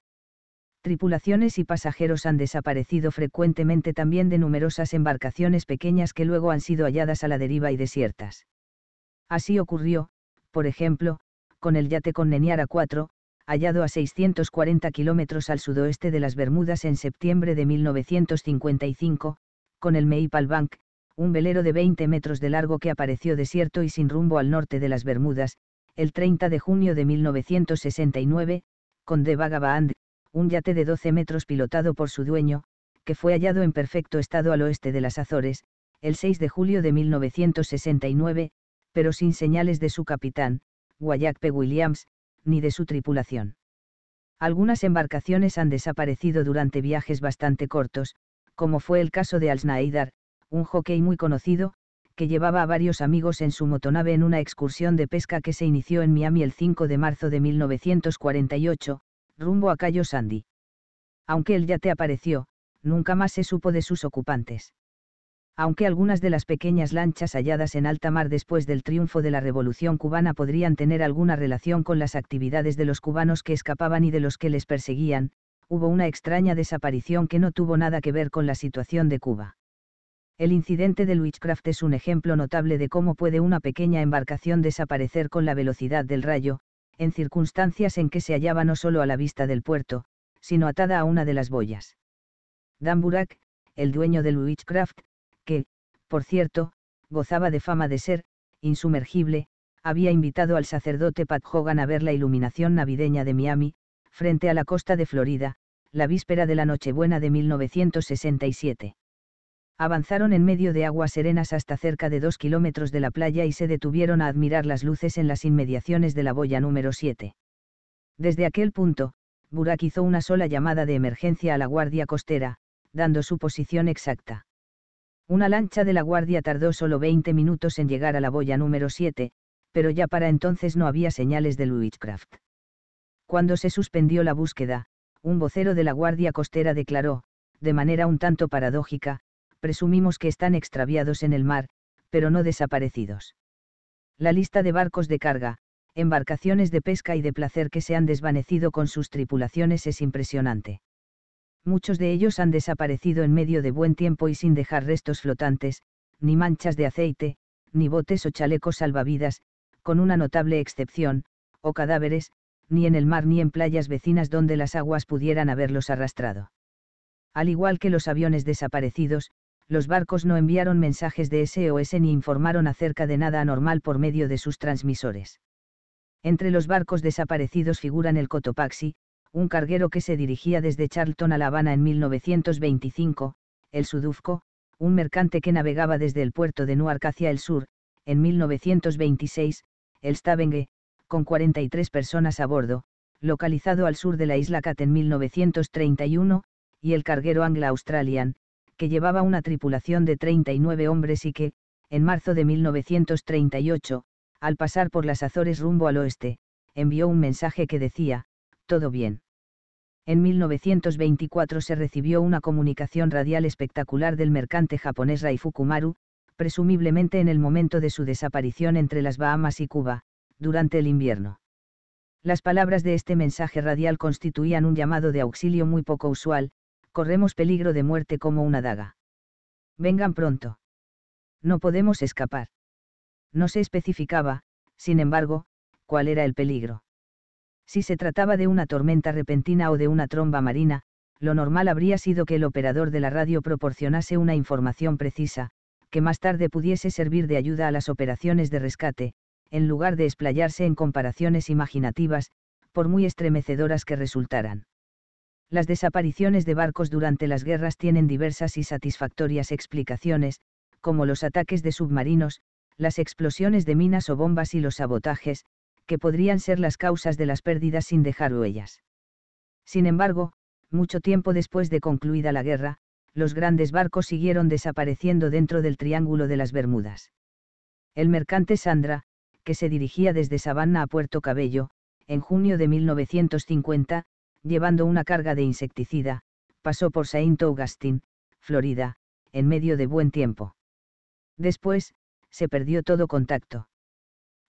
S1: Tripulaciones y pasajeros han desaparecido frecuentemente también de numerosas embarcaciones pequeñas que luego han sido halladas a la deriva y desiertas. Así ocurrió, por ejemplo, con el yate con Neniara 4, hallado a 640 kilómetros al sudoeste de las Bermudas en septiembre de 1955, con el Maple Bank, un velero de 20 metros de largo que apareció desierto y sin rumbo al norte de las Bermudas, el 30 de junio de 1969, con The Vagabond, un yate de 12 metros pilotado por su dueño, que fue hallado en perfecto estado al oeste de las Azores, el 6 de julio de 1969, pero sin señales de su capitán, Wyatt P. Williams, ni de su tripulación. Algunas embarcaciones han desaparecido durante viajes bastante cortos, como fue el caso de Alsnaidar, un jockey muy conocido, que llevaba a varios amigos en su motonave en una excursión de pesca que se inició en Miami el 5 de marzo de 1948, rumbo a Cayo Sandy. Aunque el yate apareció, nunca más se supo de sus ocupantes. Aunque algunas de las pequeñas lanchas halladas en alta mar después del triunfo de la Revolución cubana podrían tener alguna relación con las actividades de los cubanos que escapaban y de los que les perseguían, hubo una extraña desaparición que no tuvo nada que ver con la situación de Cuba. El incidente del Witchcraft es un ejemplo notable de cómo puede una pequeña embarcación desaparecer con la velocidad del rayo, en circunstancias en que se hallaba no solo a la vista del puerto, sino atada a una de las boyas. Dan Burak, el dueño del Witchcraft, que, por cierto, gozaba de fama de ser, insumergible, había invitado al sacerdote Pat Hogan a ver la iluminación navideña de Miami, frente a la costa de Florida, la víspera de la Nochebuena de 1967. Avanzaron en medio de aguas serenas hasta cerca de dos kilómetros de la playa y se detuvieron a admirar las luces en las inmediaciones de la boya número 7. Desde aquel punto, Burak hizo una sola llamada de emergencia a la guardia costera, dando su posición exacta. Una lancha de la guardia tardó solo 20 minutos en llegar a la boya número 7, pero ya para entonces no había señales de Witchcraft. Cuando se suspendió la búsqueda, un vocero de la guardia costera declaró, de manera un tanto paradójica, presumimos que están extraviados en el mar, pero no desaparecidos. La lista de barcos de carga, embarcaciones de pesca y de placer que se han desvanecido con sus tripulaciones es impresionante. Muchos de ellos han desaparecido en medio de buen tiempo y sin dejar restos flotantes, ni manchas de aceite, ni botes o chalecos salvavidas, con una notable excepción, o cadáveres, ni en el mar ni en playas vecinas donde las aguas pudieran haberlos arrastrado. Al igual que los aviones desaparecidos, los barcos no enviaron mensajes de SOS ni informaron acerca de nada anormal por medio de sus transmisores. Entre los barcos desaparecidos figuran el Cotopaxi, un carguero que se dirigía desde Charlton a La Habana en 1925, el Sudufco, un mercante que navegaba desde el puerto de Newark hacia el sur, en 1926, el Stavanger, con 43 personas a bordo, localizado al sur de la isla Cat en 1931, y el carguero Angla Australian, que llevaba una tripulación de 39 hombres y que, en marzo de 1938, al pasar por las Azores rumbo al oeste, envió un mensaje que decía, todo bien. En 1924 se recibió una comunicación radial espectacular del mercante japonés Raifukumaru, presumiblemente en el momento de su desaparición entre las Bahamas y Cuba, durante el invierno. Las palabras de este mensaje radial constituían un llamado de auxilio muy poco usual, corremos peligro de muerte como una daga. Vengan pronto. No podemos escapar. No se especificaba, sin embargo, cuál era el peligro. Si se trataba de una tormenta repentina o de una tromba marina, lo normal habría sido que el operador de la radio proporcionase una información precisa, que más tarde pudiese servir de ayuda a las operaciones de rescate, en lugar de explayarse en comparaciones imaginativas, por muy estremecedoras que resultaran. Las desapariciones de barcos durante las guerras tienen diversas y satisfactorias explicaciones, como los ataques de submarinos, las explosiones de minas o bombas y los sabotajes, que podrían ser las causas de las pérdidas sin dejar huellas. Sin embargo, mucho tiempo después de concluida la guerra, los grandes barcos siguieron desapareciendo dentro del Triángulo de las Bermudas. El mercante Sandra, que se dirigía desde Savannah a Puerto Cabello, en junio de 1950, llevando una carga de insecticida, pasó por Saint Augustine, Florida, en medio de buen tiempo. Después, se perdió todo contacto.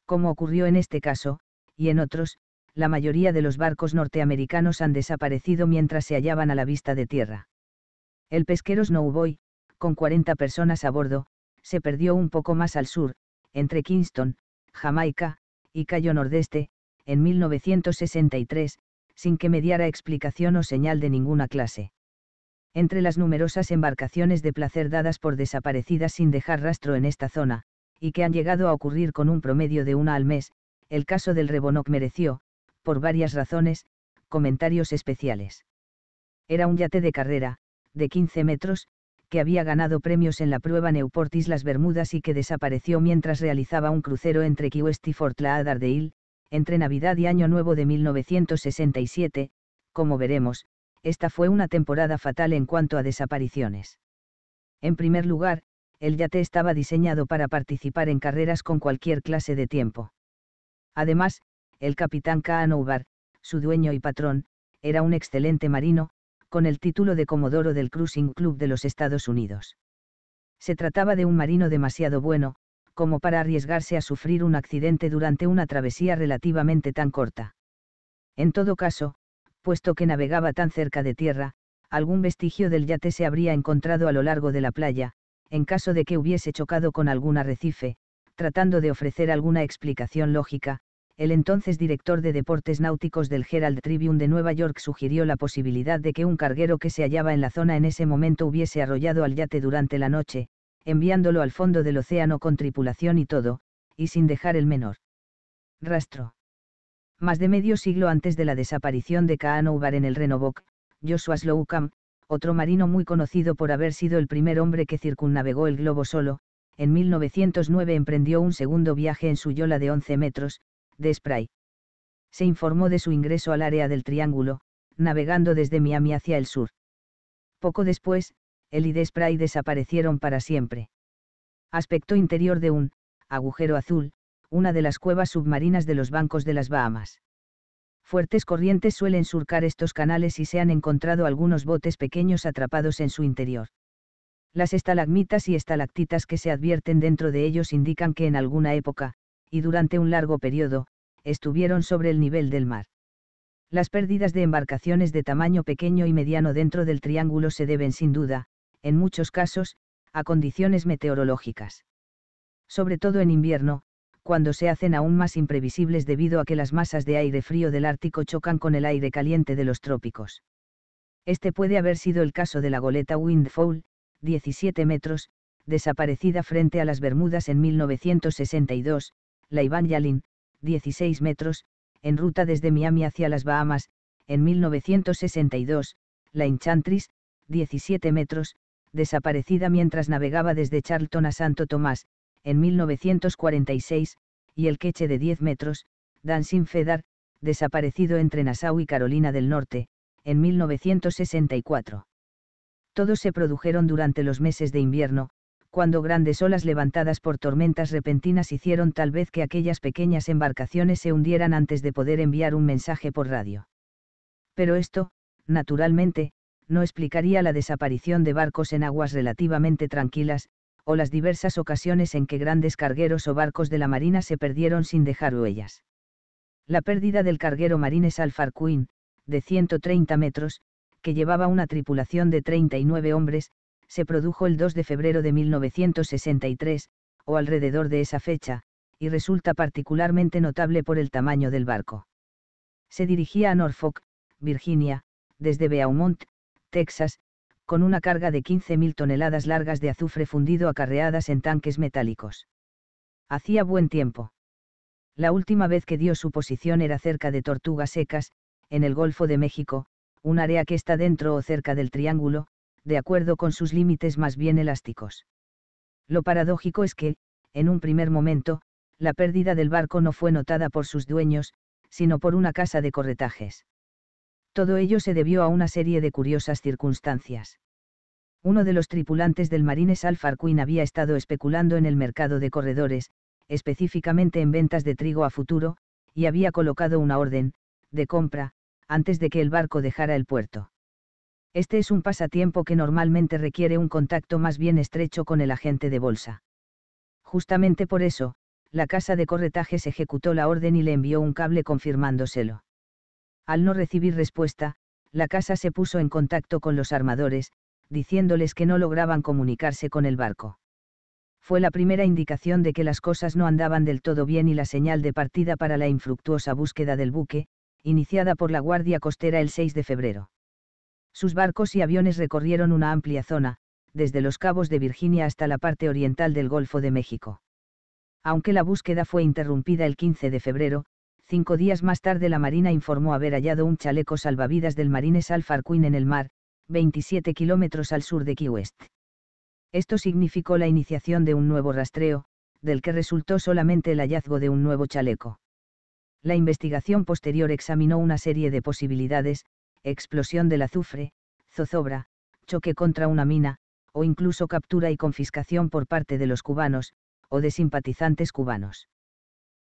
S1: Como ocurrió en este caso, y en otros, la mayoría de los barcos norteamericanos han desaparecido mientras se hallaban a la vista de tierra. El pesquero Snowboy, con 40 personas a bordo, se perdió un poco más al sur, entre Kingston, Jamaica, y Cayo Nordeste, en 1963, sin que mediara explicación o señal de ninguna clase. Entre las numerosas embarcaciones de placer dadas por desaparecidas sin dejar rastro en esta zona, y que han llegado a ocurrir con un promedio de una al mes, el caso del Rebonoc mereció, por varias razones, comentarios especiales. Era un yate de carrera, de 15 metros, que había ganado premios en la prueba Newport Islas Bermudas y que desapareció mientras realizaba un crucero entre Key y Fort Lauderdale, entre Navidad y Año Nuevo de 1967, como veremos, esta fue una temporada fatal en cuanto a desapariciones. En primer lugar, el yate estaba diseñado para participar en carreras con cualquier clase de tiempo. Además, el capitán Kaanoubar, su dueño y patrón, era un excelente marino, con el título de Comodoro del Cruising Club de los Estados Unidos. Se trataba de un marino demasiado bueno, como para arriesgarse a sufrir un accidente durante una travesía relativamente tan corta. En todo caso, puesto que navegaba tan cerca de tierra, algún vestigio del yate se habría encontrado a lo largo de la playa, en caso de que hubiese chocado con algún arrecife, tratando de ofrecer alguna explicación lógica, el entonces director de deportes náuticos del Herald Tribune de Nueva York sugirió la posibilidad de que un carguero que se hallaba en la zona en ese momento hubiese arrollado al yate durante la noche, enviándolo al fondo del océano con tripulación y todo, y sin dejar el menor rastro. Más de medio siglo antes de la desaparición de Kaanoubar en el Renovok, Joshua Slocum, otro marino muy conocido por haber sido el primer hombre que circunnavegó el globo solo, en 1909 emprendió un segundo viaje en su yola de 11 metros, de Spray. Se informó de su ingreso al área del Triángulo, navegando desde Miami hacia el sur. Poco después, él y de Spray desaparecieron para siempre. Aspecto interior de un agujero azul, una de las cuevas submarinas de los bancos de las Bahamas. Fuertes corrientes suelen surcar estos canales y se han encontrado algunos botes pequeños atrapados en su interior. Las estalagmitas y estalactitas que se advierten dentro de ellos indican que en alguna época, y durante un largo periodo, estuvieron sobre el nivel del mar. Las pérdidas de embarcaciones de tamaño pequeño y mediano dentro del triángulo se deben sin duda, en muchos casos, a condiciones meteorológicas. Sobre todo en invierno, cuando se hacen aún más imprevisibles debido a que las masas de aire frío del Ártico chocan con el aire caliente de los trópicos. Este puede haber sido el caso de la goleta Windfall, 17 metros, desaparecida frente a las Bermudas en 1962, la Ivan Yalin, 16 metros, en ruta desde Miami hacia las Bahamas, en 1962, la Enchantris, 17 metros, desaparecida mientras navegaba desde Charlton a Santo Tomás, en 1946, y el queche de 10 metros, Dancing Fedar, desaparecido entre Nassau y Carolina del Norte, en 1964. Todos se produjeron durante los meses de invierno, cuando grandes olas levantadas por tormentas repentinas hicieron tal vez que aquellas pequeñas embarcaciones se hundieran antes de poder enviar un mensaje por radio. Pero esto, naturalmente, no explicaría la desaparición de barcos en aguas relativamente tranquilas, o las diversas ocasiones en que grandes cargueros o barcos de la Marina se perdieron sin dejar huellas. La pérdida del carguero Marines Alfar Queen, de 130 metros, que llevaba una tripulación de 39 hombres, se produjo el 2 de febrero de 1963, o alrededor de esa fecha, y resulta particularmente notable por el tamaño del barco. Se dirigía a Norfolk, Virginia, desde Beaumont, Texas, con una carga de 15.000 toneladas largas de azufre fundido acarreadas en tanques metálicos. Hacía buen tiempo. La última vez que dio su posición era cerca de Tortugas Secas, en el Golfo de México, un área que está dentro o cerca del Triángulo, de acuerdo con sus límites más bien elásticos. Lo paradójico es que, en un primer momento, la pérdida del barco no fue notada por sus dueños, sino por una casa de corretajes. Todo ello se debió a una serie de curiosas circunstancias. Uno de los tripulantes del Marines Alfar Queen había estado especulando en el mercado de corredores, específicamente en ventas de trigo a futuro, y había colocado una orden, de compra, antes de que el barco dejara el puerto. Este es un pasatiempo que normalmente requiere un contacto más bien estrecho con el agente de bolsa. Justamente por eso, la casa de corretajes ejecutó la orden y le envió un cable confirmándoselo. Al no recibir respuesta, la casa se puso en contacto con los armadores, diciéndoles que no lograban comunicarse con el barco. Fue la primera indicación de que las cosas no andaban del todo bien y la señal de partida para la infructuosa búsqueda del buque, iniciada por la Guardia Costera el 6 de febrero. Sus barcos y aviones recorrieron una amplia zona, desde los cabos de Virginia hasta la parte oriental del Golfo de México. Aunque la búsqueda fue interrumpida el 15 de febrero, cinco días más tarde la Marina informó haber hallado un chaleco salvavidas del marines Alfarquin en el mar, 27 kilómetros al sur de Key West. Esto significó la iniciación de un nuevo rastreo, del que resultó solamente el hallazgo de un nuevo chaleco. La investigación posterior examinó una serie de posibilidades, explosión del azufre, zozobra, choque contra una mina, o incluso captura y confiscación por parte de los cubanos, o de simpatizantes cubanos.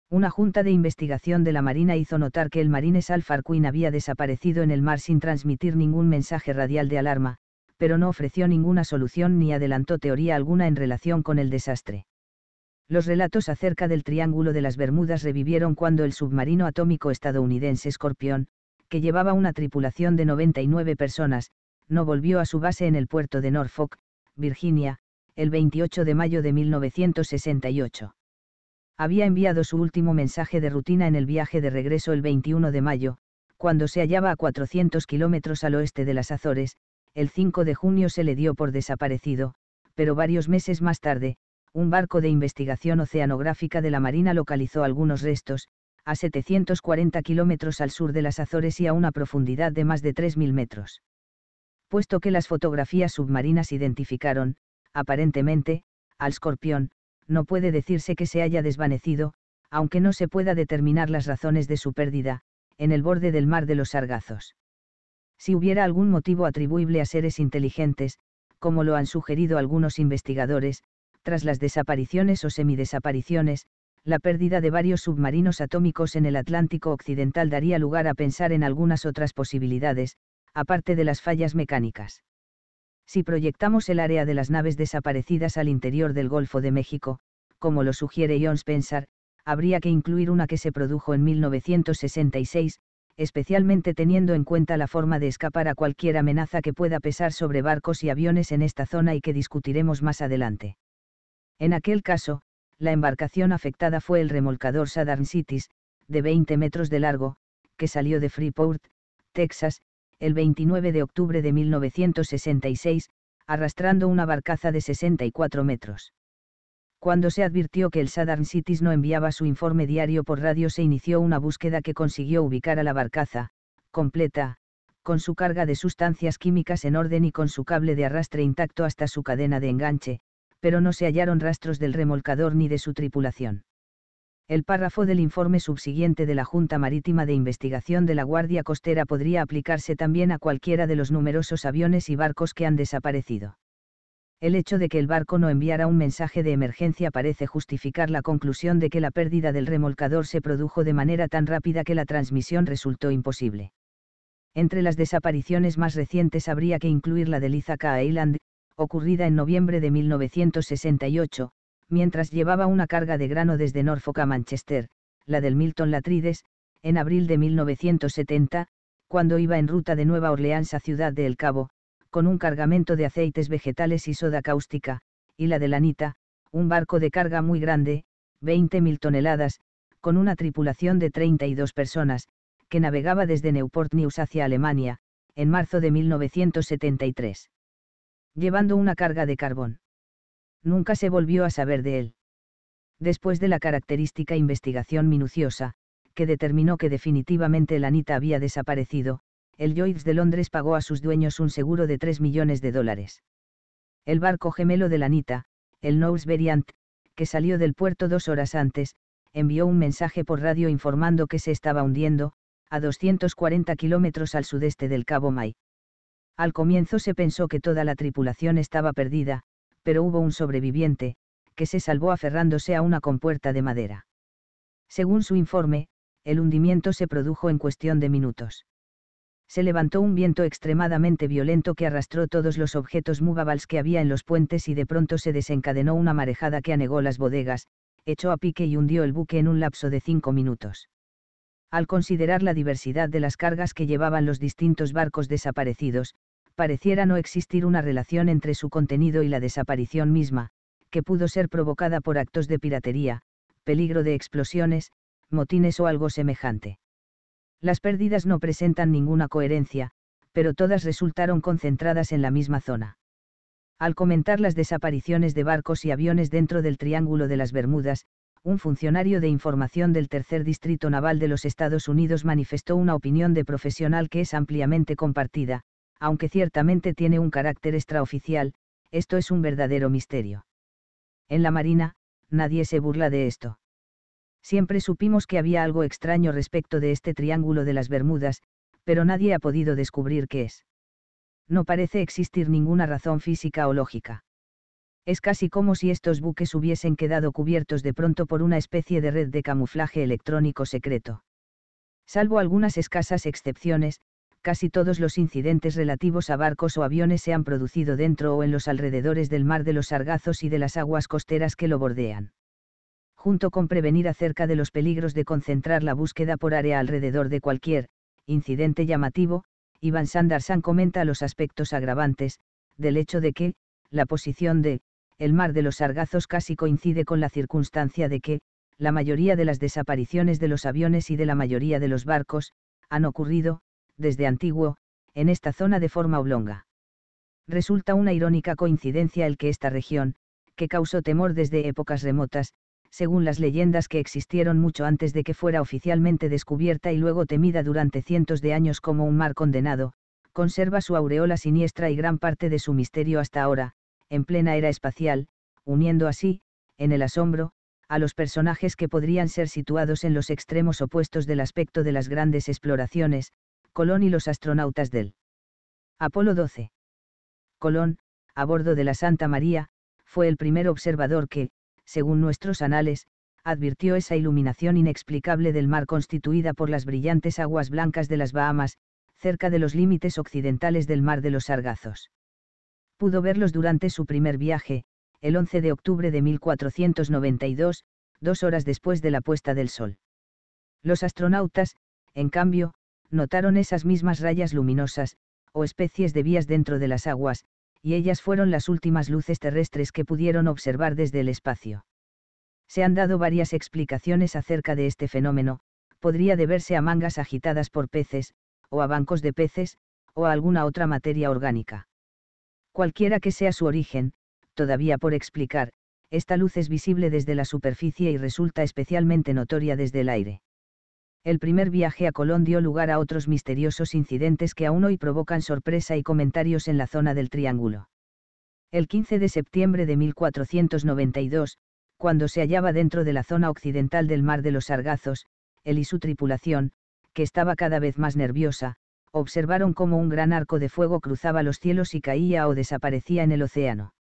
S1: Una junta de investigación de la Marina hizo notar que el marines Alfarquin había desaparecido en el mar sin transmitir ningún mensaje radial de alarma, pero no ofreció ninguna solución ni adelantó teoría alguna en relación con el desastre. Los relatos acerca del Triángulo de las Bermudas revivieron cuando el submarino atómico estadounidense Scorpion, que llevaba una tripulación de 99 personas, no volvió a su base en el puerto de Norfolk, Virginia, el 28 de mayo de 1968. Había enviado su último mensaje de rutina en el viaje de regreso el 21 de mayo, cuando se hallaba a 400 kilómetros al oeste de las Azores, el 5 de junio se le dio por desaparecido, pero varios meses más tarde, un barco de investigación oceanográfica de la Marina localizó algunos restos, a 740 kilómetros al sur de las Azores y a una profundidad de más de 3.000 metros. Puesto que las fotografías submarinas identificaron, aparentemente, al escorpión, no puede decirse que se haya desvanecido, aunque no se pueda determinar las razones de su pérdida, en el borde del mar de los Sargazos. Si hubiera algún motivo atribuible a seres inteligentes, como lo han sugerido algunos investigadores, tras las desapariciones o semidesapariciones, la pérdida de varios submarinos atómicos en el Atlántico Occidental daría lugar a pensar en algunas otras posibilidades, aparte de las fallas mecánicas. Si proyectamos el área de las naves desaparecidas al interior del Golfo de México, como lo sugiere John Spencer, habría que incluir una que se produjo en 1966, especialmente teniendo en cuenta la forma de escapar a cualquier amenaza que pueda pesar sobre barcos y aviones en esta zona y que discutiremos más adelante. En aquel caso, la embarcación afectada fue el remolcador Southern Cities, de 20 metros de largo, que salió de Freeport, Texas, el 29 de octubre de 1966, arrastrando una barcaza de 64 metros. Cuando se advirtió que el Southern Cities no enviaba su informe diario por radio se inició una búsqueda que consiguió ubicar a la barcaza, completa, con su carga de sustancias químicas en orden y con su cable de arrastre intacto hasta su cadena de enganche, pero no se hallaron rastros del remolcador ni de su tripulación. El párrafo del informe subsiguiente de la Junta Marítima de Investigación de la Guardia Costera podría aplicarse también a cualquiera de los numerosos aviones y barcos que han desaparecido. El hecho de que el barco no enviara un mensaje de emergencia parece justificar la conclusión de que la pérdida del remolcador se produjo de manera tan rápida que la transmisión resultó imposible. Entre las desapariciones más recientes habría que incluir la de Ithaca Island, ocurrida en noviembre de 1968, mientras llevaba una carga de grano desde Norfolk a Manchester, la del Milton Latrides, en abril de 1970, cuando iba en ruta de Nueva Orleans a Ciudad de El Cabo, con un cargamento de aceites vegetales y soda cáustica, y la de Lanita, un barco de carga muy grande, 20.000 toneladas, con una tripulación de 32 personas, que navegaba desde Newport News hacia Alemania, en marzo de 1973. Llevando una carga de carbón nunca se volvió a saber de él. Después de la característica investigación minuciosa, que determinó que definitivamente el Anita había desaparecido, el Lloyds de Londres pagó a sus dueños un seguro de 3 millones de dólares. El barco gemelo del Anita, el Nose Variant, que salió del puerto dos horas antes, envió un mensaje por radio informando que se estaba hundiendo, a 240 kilómetros al sudeste del Cabo May. Al comienzo se pensó que toda la tripulación estaba perdida, pero hubo un sobreviviente, que se salvó aferrándose a una compuerta de madera. Según su informe, el hundimiento se produjo en cuestión de minutos. Se levantó un viento extremadamente violento que arrastró todos los objetos movables que había en los puentes y de pronto se desencadenó una marejada que anegó las bodegas, echó a pique y hundió el buque en un lapso de cinco minutos. Al considerar la diversidad de las cargas que llevaban los distintos barcos desaparecidos, pareciera no existir una relación entre su contenido y la desaparición misma, que pudo ser provocada por actos de piratería, peligro de explosiones, motines o algo semejante. Las pérdidas no presentan ninguna coherencia, pero todas resultaron concentradas en la misma zona. Al comentar las desapariciones de barcos y aviones dentro del Triángulo de las Bermudas, un funcionario de información del Tercer Distrito Naval de los Estados Unidos manifestó una opinión de profesional que es ampliamente compartida, aunque ciertamente tiene un carácter extraoficial, esto es un verdadero misterio. En la Marina, nadie se burla de esto. Siempre supimos que había algo extraño respecto de este triángulo de las Bermudas, pero nadie ha podido descubrir qué es. No parece existir ninguna razón física o lógica. Es casi como si estos buques hubiesen quedado cubiertos de pronto por una especie de red de camuflaje electrónico secreto. Salvo algunas escasas excepciones, casi todos los incidentes relativos a barcos o aviones se han producido dentro o en los alrededores del mar de los Sargazos y de las aguas costeras que lo bordean. Junto con prevenir acerca de los peligros de concentrar la búsqueda por área alrededor de cualquier incidente llamativo, Iván Sandarsan comenta los aspectos agravantes, del hecho de que, la posición de, el mar de los Sargazos casi coincide con la circunstancia de que, la mayoría de las desapariciones de los aviones y de la mayoría de los barcos, han ocurrido, desde antiguo, en esta zona de forma oblonga. Resulta una irónica coincidencia el que esta región, que causó temor desde épocas remotas, según las leyendas que existieron mucho antes de que fuera oficialmente descubierta y luego temida durante cientos de años como un mar condenado, conserva su aureola siniestra y gran parte de su misterio hasta ahora, en plena era espacial, uniendo así, en el asombro, a los personajes que podrían ser situados en los extremos opuestos del aspecto de las grandes exploraciones, Colón y los astronautas del Apolo 12. Colón, a bordo de la Santa María, fue el primer observador que, según nuestros anales, advirtió esa iluminación inexplicable del mar constituida por las brillantes aguas blancas de las Bahamas, cerca de los límites occidentales del mar de los Sargazos. Pudo verlos durante su primer viaje, el 11 de octubre de 1492, dos horas después de la puesta del sol. Los astronautas, en cambio, notaron esas mismas rayas luminosas, o especies de vías dentro de las aguas, y ellas fueron las últimas luces terrestres que pudieron observar desde el espacio. Se han dado varias explicaciones acerca de este fenómeno, podría deberse a mangas agitadas por peces, o a bancos de peces, o a alguna otra materia orgánica. Cualquiera que sea su origen, todavía por explicar, esta luz es visible desde la superficie y resulta especialmente notoria desde el aire el primer viaje a Colón dio lugar a otros misteriosos incidentes que aún hoy provocan sorpresa y comentarios en la zona del Triángulo. El 15 de septiembre de 1492, cuando se hallaba dentro de la zona occidental del Mar de los Sargazos, él y su tripulación, que estaba cada vez más nerviosa, observaron cómo un gran arco de fuego cruzaba los cielos y caía o desaparecía en el océano.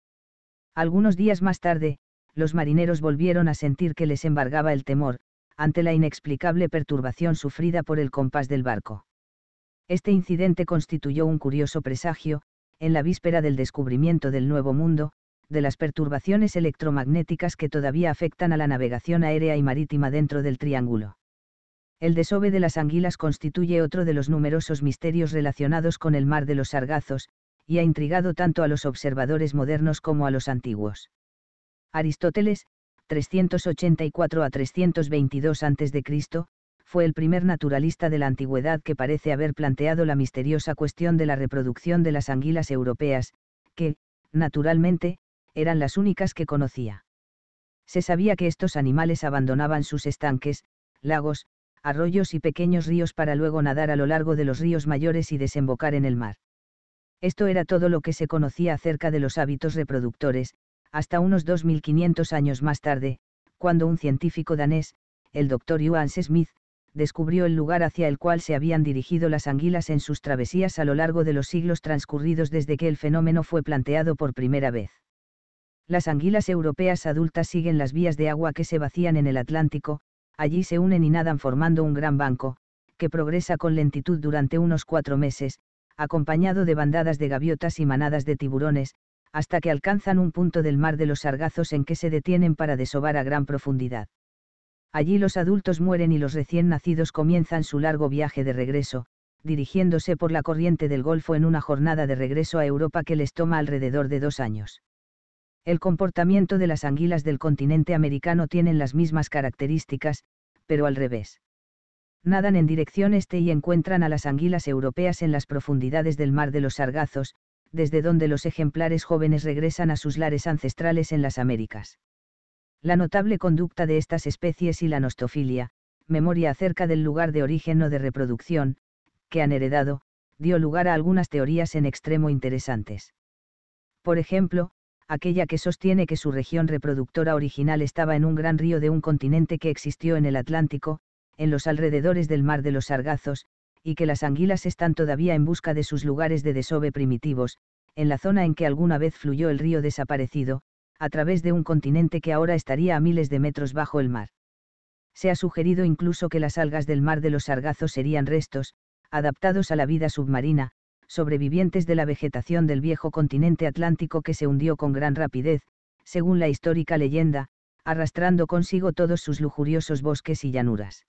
S1: Algunos días más tarde, los marineros volvieron a sentir que les embargaba el temor, ante la inexplicable perturbación sufrida por el compás del barco. Este incidente constituyó un curioso presagio, en la víspera del descubrimiento del Nuevo Mundo, de las perturbaciones electromagnéticas que todavía afectan a la navegación aérea y marítima dentro del Triángulo. El desove de las anguilas constituye otro de los numerosos misterios relacionados con el mar de los sargazos, y ha intrigado tanto a los observadores modernos como a los antiguos. Aristóteles, 384 a 322 a.C., fue el primer naturalista de la antigüedad que parece haber planteado la misteriosa cuestión de la reproducción de las anguilas europeas, que, naturalmente, eran las únicas que conocía. Se sabía que estos animales abandonaban sus estanques, lagos, arroyos y pequeños ríos para luego nadar a lo largo de los ríos mayores y desembocar en el mar. Esto era todo lo que se conocía acerca de los hábitos reproductores, hasta unos 2.500 años más tarde, cuando un científico danés, el Dr. Johannes Smith, descubrió el lugar hacia el cual se habían dirigido las anguilas en sus travesías a lo largo de los siglos transcurridos desde que el fenómeno fue planteado por primera vez. Las anguilas europeas adultas siguen las vías de agua que se vacían en el Atlántico, allí se unen y nadan formando un gran banco, que progresa con lentitud durante unos cuatro meses, acompañado de bandadas de gaviotas y manadas de tiburones, hasta que alcanzan un punto del mar de los sargazos en que se detienen para desovar a gran profundidad. Allí los adultos mueren y los recién nacidos comienzan su largo viaje de regreso, dirigiéndose por la corriente del Golfo en una jornada de regreso a Europa que les toma alrededor de dos años. El comportamiento de las anguilas del continente americano tienen las mismas características, pero al revés. Nadan en dirección este y encuentran a las anguilas europeas en las profundidades del mar de los Sargazos, desde donde los ejemplares jóvenes regresan a sus lares ancestrales en las Américas. La notable conducta de estas especies y la nostofilia, memoria acerca del lugar de origen o de reproducción, que han heredado, dio lugar a algunas teorías en extremo interesantes. Por ejemplo, aquella que sostiene que su región reproductora original estaba en un gran río de un continente que existió en el Atlántico, en los alrededores del mar de los Sargazos, y que las anguilas están todavía en busca de sus lugares de desove primitivos, en la zona en que alguna vez fluyó el río desaparecido, a través de un continente que ahora estaría a miles de metros bajo el mar. Se ha sugerido incluso que las algas del mar de los Sargazos serían restos, adaptados a la vida submarina, sobrevivientes de la vegetación del viejo continente atlántico que se hundió con gran rapidez, según la histórica leyenda, arrastrando consigo todos sus lujuriosos bosques y llanuras.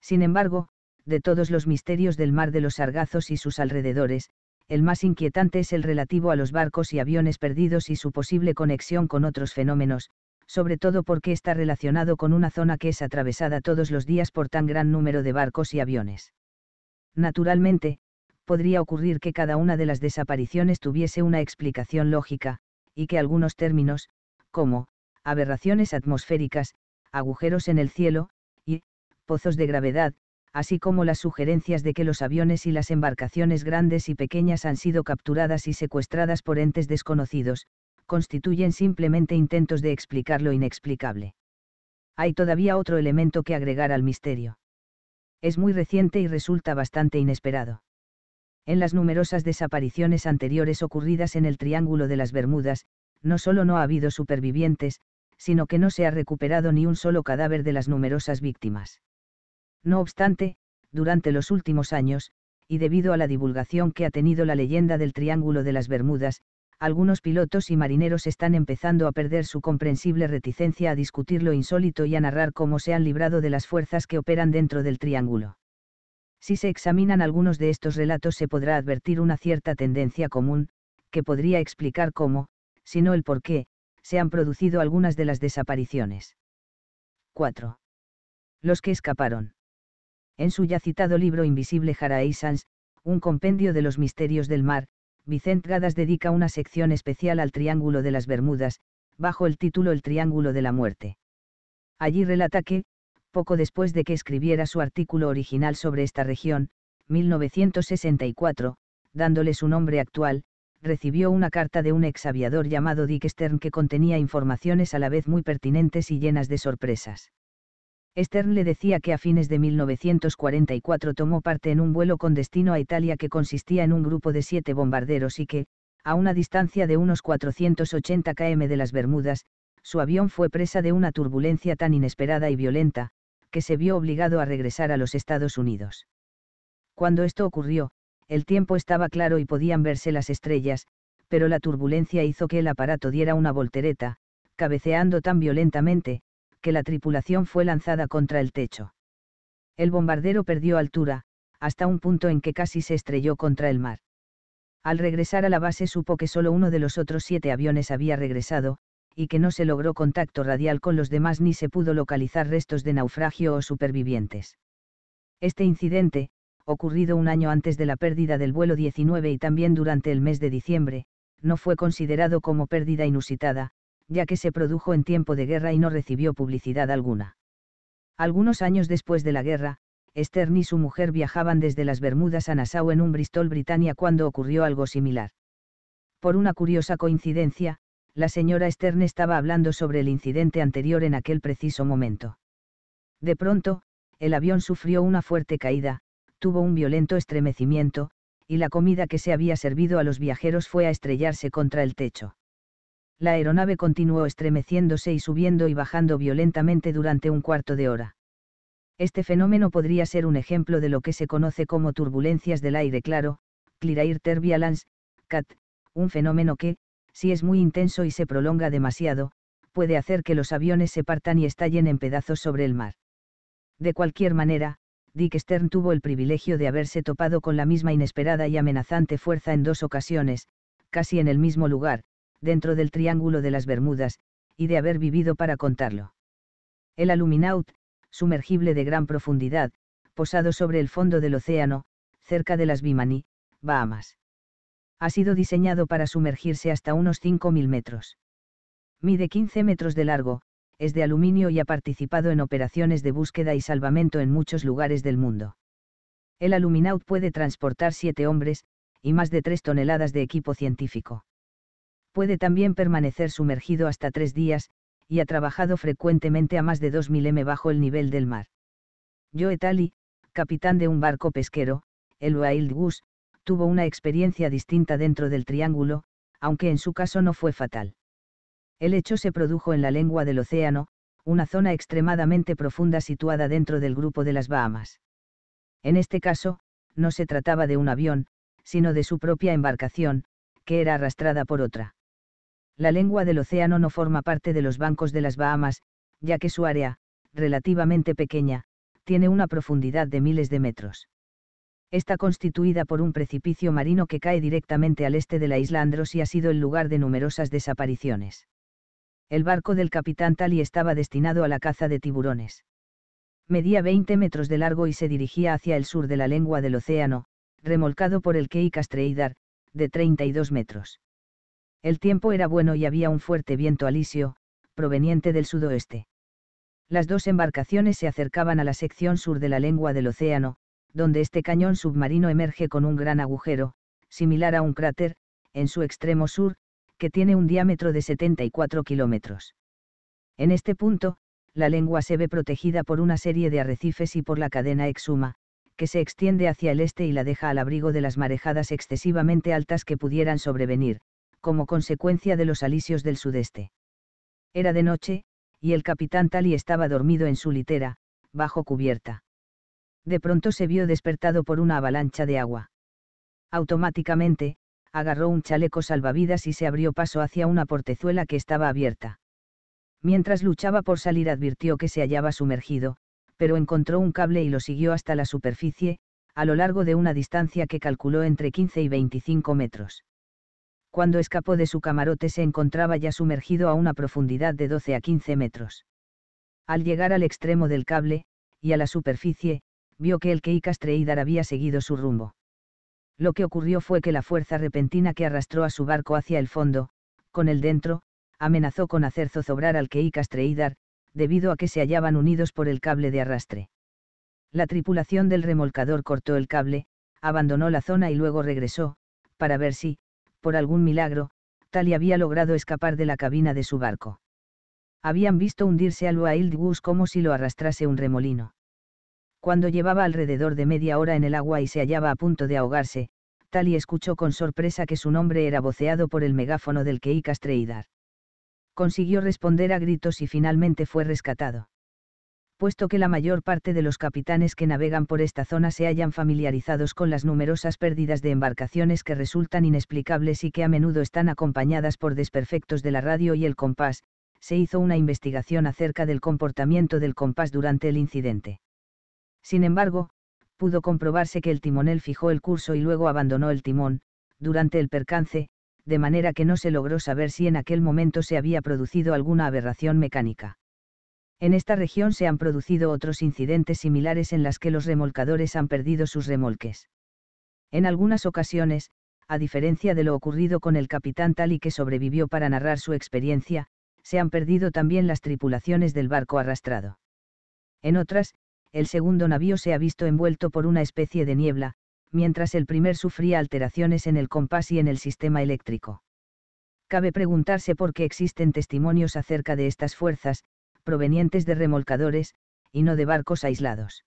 S1: Sin embargo, de todos los misterios del mar de los Sargazos y sus alrededores, el más inquietante es el relativo a los barcos y aviones perdidos y su posible conexión con otros fenómenos, sobre todo porque está relacionado con una zona que es atravesada todos los días por tan gran número de barcos y aviones. Naturalmente, podría ocurrir que cada una de las desapariciones tuviese una explicación lógica, y que algunos términos, como, aberraciones atmosféricas, agujeros en el cielo, y, pozos de gravedad, así como las sugerencias de que los aviones y las embarcaciones grandes y pequeñas han sido capturadas y secuestradas por entes desconocidos, constituyen simplemente intentos de explicar lo inexplicable. Hay todavía otro elemento que agregar al misterio. Es muy reciente y resulta bastante inesperado. En las numerosas desapariciones anteriores ocurridas en el Triángulo de las Bermudas, no solo no ha habido supervivientes, sino que no se ha recuperado ni un solo cadáver de las numerosas víctimas. No obstante, durante los últimos años, y debido a la divulgación que ha tenido la leyenda del Triángulo de las Bermudas, algunos pilotos y marineros están empezando a perder su comprensible reticencia a discutir lo insólito y a narrar cómo se han librado de las fuerzas que operan dentro del triángulo. Si se examinan algunos de estos relatos se podrá advertir una cierta tendencia común, que podría explicar cómo, si no el por qué, se han producido algunas de las desapariciones. 4. Los que escaparon. En su ya citado libro Invisible Jaraísans, un compendio de los misterios del mar, Vicent Gadas dedica una sección especial al Triángulo de las Bermudas, bajo el título El Triángulo de la Muerte. Allí relata que, poco después de que escribiera su artículo original sobre esta región, 1964, dándole su nombre actual, recibió una carta de un ex aviador llamado Dick Stern que contenía informaciones a la vez muy pertinentes y llenas de sorpresas. Stern le decía que a fines de 1944 tomó parte en un vuelo con destino a Italia que consistía en un grupo de siete bombarderos y que, a una distancia de unos 480 km de las Bermudas, su avión fue presa de una turbulencia tan inesperada y violenta, que se vio obligado a regresar a los Estados Unidos. Cuando esto ocurrió, el tiempo estaba claro y podían verse las estrellas, pero la turbulencia hizo que el aparato diera una voltereta, cabeceando tan violentamente, que la tripulación fue lanzada contra el techo. El bombardero perdió altura, hasta un punto en que casi se estrelló contra el mar. Al regresar a la base supo que solo uno de los otros siete aviones había regresado, y que no se logró contacto radial con los demás ni se pudo localizar restos de naufragio o supervivientes. Este incidente, ocurrido un año antes de la pérdida del vuelo 19 y también durante el mes de diciembre, no fue considerado como pérdida inusitada, ya que se produjo en tiempo de guerra y no recibió publicidad alguna. Algunos años después de la guerra, Stern y su mujer viajaban desde las Bermudas a Nassau en un Bristol Britannia cuando ocurrió algo similar. Por una curiosa coincidencia, la señora Stern estaba hablando sobre el incidente anterior en aquel preciso momento. De pronto, el avión sufrió una fuerte caída, tuvo un violento estremecimiento, y la comida que se había servido a los viajeros fue a estrellarse contra el techo la aeronave continuó estremeciéndose y subiendo y bajando violentamente durante un cuarto de hora. Este fenómeno podría ser un ejemplo de lo que se conoce como turbulencias del aire claro, Clear Air Turbulence, CAT, un fenómeno que, si es muy intenso y se prolonga demasiado, puede hacer que los aviones se partan y estallen en pedazos sobre el mar. De cualquier manera, Dick Stern tuvo el privilegio de haberse topado con la misma inesperada y amenazante fuerza en dos ocasiones, casi en el mismo lugar, dentro del Triángulo de las Bermudas, y de haber vivido para contarlo. El Aluminaut, sumergible de gran profundidad, posado sobre el fondo del océano, cerca de las Bimani, Bahamas. Ha sido diseñado para sumergirse hasta unos 5.000 metros. Mide 15 metros de largo, es de aluminio y ha participado en operaciones de búsqueda y salvamento en muchos lugares del mundo. El Aluminaut puede transportar siete hombres, y más de tres toneladas de equipo científico. Puede también permanecer sumergido hasta tres días, y ha trabajado frecuentemente a más de 2.000 m bajo el nivel del mar. Joe Talley, capitán de un barco pesquero, el Wild Goose, tuvo una experiencia distinta dentro del triángulo, aunque en su caso no fue fatal. El hecho se produjo en la lengua del océano, una zona extremadamente profunda situada dentro del grupo de las Bahamas. En este caso, no se trataba de un avión, sino de su propia embarcación, que era arrastrada por otra. La lengua del océano no forma parte de los bancos de las Bahamas, ya que su área, relativamente pequeña, tiene una profundidad de miles de metros. Está constituida por un precipicio marino que cae directamente al este de la isla Andros y ha sido el lugar de numerosas desapariciones el barco del capitán Tali estaba destinado a la caza de tiburones. Medía 20 metros de largo y se dirigía hacia el sur de la lengua del océano, remolcado por el Key Castreidar, de 32 metros. El tiempo era bueno y había un fuerte viento alisio, proveniente del sudoeste. Las dos embarcaciones se acercaban a la sección sur de la lengua del océano, donde este cañón submarino emerge con un gran agujero, similar a un cráter, en su extremo sur, que tiene un diámetro de 74 kilómetros. En este punto, la lengua se ve protegida por una serie de arrecifes y por la cadena Exuma, que se extiende hacia el este y la deja al abrigo de las marejadas excesivamente altas que pudieran sobrevenir, como consecuencia de los alisios del sudeste. Era de noche, y el capitán Tali estaba dormido en su litera, bajo cubierta. De pronto se vio despertado por una avalancha de agua. Automáticamente, agarró un chaleco salvavidas y se abrió paso hacia una portezuela que estaba abierta. Mientras luchaba por salir advirtió que se hallaba sumergido, pero encontró un cable y lo siguió hasta la superficie, a lo largo de una distancia que calculó entre 15 y 25 metros. Cuando escapó de su camarote se encontraba ya sumergido a una profundidad de 12 a 15 metros. Al llegar al extremo del cable, y a la superficie, vio que el Keikastreidar había seguido su rumbo. Lo que ocurrió fue que la fuerza repentina que arrastró a su barco hacia el fondo, con el dentro, amenazó con hacer zozobrar al Kei Castreidar, debido a que se hallaban unidos por el cable de arrastre. La tripulación del remolcador cortó el cable, abandonó la zona y luego regresó, para ver si, por algún milagro, Tali había logrado escapar de la cabina de su barco. Habían visto hundirse al Wild Goose como si lo arrastrase un remolino. Cuando llevaba alrededor de media hora en el agua y se hallaba a punto de ahogarse, Tali escuchó con sorpresa que su nombre era voceado por el megáfono del Kei Castreidar. Consiguió responder a gritos y finalmente fue rescatado. Puesto que la mayor parte de los capitanes que navegan por esta zona se hallan familiarizados con las numerosas pérdidas de embarcaciones que resultan inexplicables y que a menudo están acompañadas por desperfectos de la radio y el compás, se hizo una investigación acerca del comportamiento del compás durante el incidente. Sin embargo, pudo comprobarse que el timonel fijó el curso y luego abandonó el timón, durante el percance, de manera que no se logró saber si en aquel momento se había producido alguna aberración mecánica. En esta región se han producido otros incidentes similares en las que los remolcadores han perdido sus remolques. En algunas ocasiones, a diferencia de lo ocurrido con el capitán Tali que sobrevivió para narrar su experiencia, se han perdido también las tripulaciones del barco arrastrado. En otras, el segundo navío se ha visto envuelto por una especie de niebla, mientras el primer sufría alteraciones en el compás y en el sistema eléctrico. Cabe preguntarse por qué existen testimonios acerca de estas fuerzas, provenientes de remolcadores, y no de barcos aislados.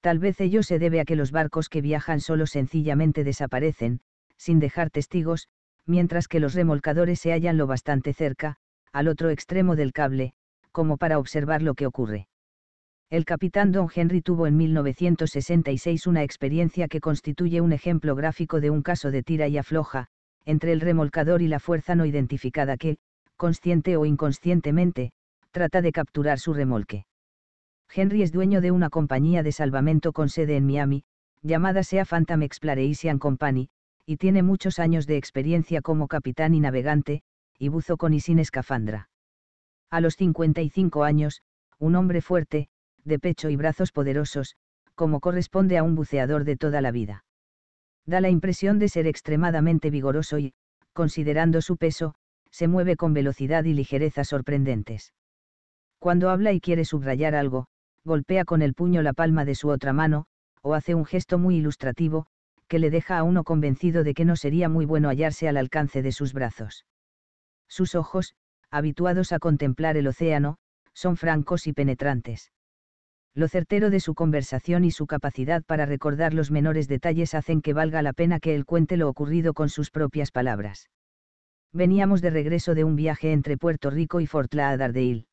S1: Tal vez ello se debe a que los barcos que viajan solo sencillamente desaparecen, sin dejar testigos, mientras que los remolcadores se hallan lo bastante cerca, al otro extremo del cable, como para observar lo que ocurre. El capitán Don Henry tuvo en 1966 una experiencia que constituye un ejemplo gráfico de un caso de tira y afloja, entre el remolcador y la fuerza no identificada que, consciente o inconscientemente, trata de capturar su remolque. Henry es dueño de una compañía de salvamento con sede en Miami, llamada Sea Phantom Exploration Company, y tiene muchos años de experiencia como capitán y navegante, y buzo con y sin escafandra. A los 55 años, un hombre fuerte, de pecho y brazos poderosos, como corresponde a un buceador de toda la vida. Da la impresión de ser extremadamente vigoroso y, considerando su peso, se mueve con velocidad y ligereza sorprendentes. Cuando habla y quiere subrayar algo, golpea con el puño la palma de su otra mano, o hace un gesto muy ilustrativo, que le deja a uno convencido de que no sería muy bueno hallarse al alcance de sus brazos. Sus ojos, habituados a contemplar el océano, son francos y penetrantes. Lo certero de su conversación y su capacidad para recordar los menores detalles hacen que valga la pena que él cuente lo ocurrido con sus propias palabras. Veníamos de regreso de un viaje entre Puerto Rico y Fort Lauderdale.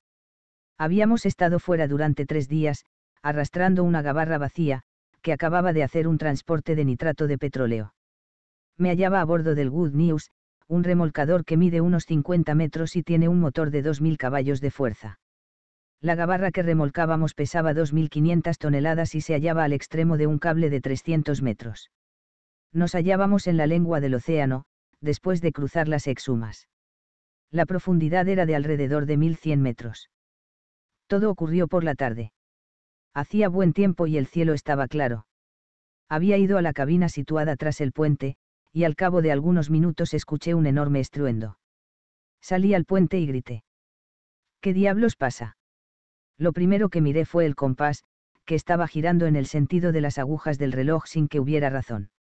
S1: Habíamos estado fuera durante tres días, arrastrando una gabarra vacía, que acababa de hacer un transporte de nitrato de petróleo. Me hallaba a bordo del Good News, un remolcador que mide unos 50 metros y tiene un motor de 2.000 caballos de fuerza. La gabarra que remolcábamos pesaba 2.500 toneladas y se hallaba al extremo de un cable de 300 metros. Nos hallábamos en la lengua del océano, después de cruzar las exumas. La profundidad era de alrededor de 1.100 metros. Todo ocurrió por la tarde. Hacía buen tiempo y el cielo estaba claro. Había ido a la cabina situada tras el puente, y al cabo de algunos minutos escuché un enorme estruendo. Salí al puente y grité. ¿Qué diablos pasa? Lo primero que miré fue el compás, que estaba girando en el sentido de las agujas del reloj sin que hubiera razón.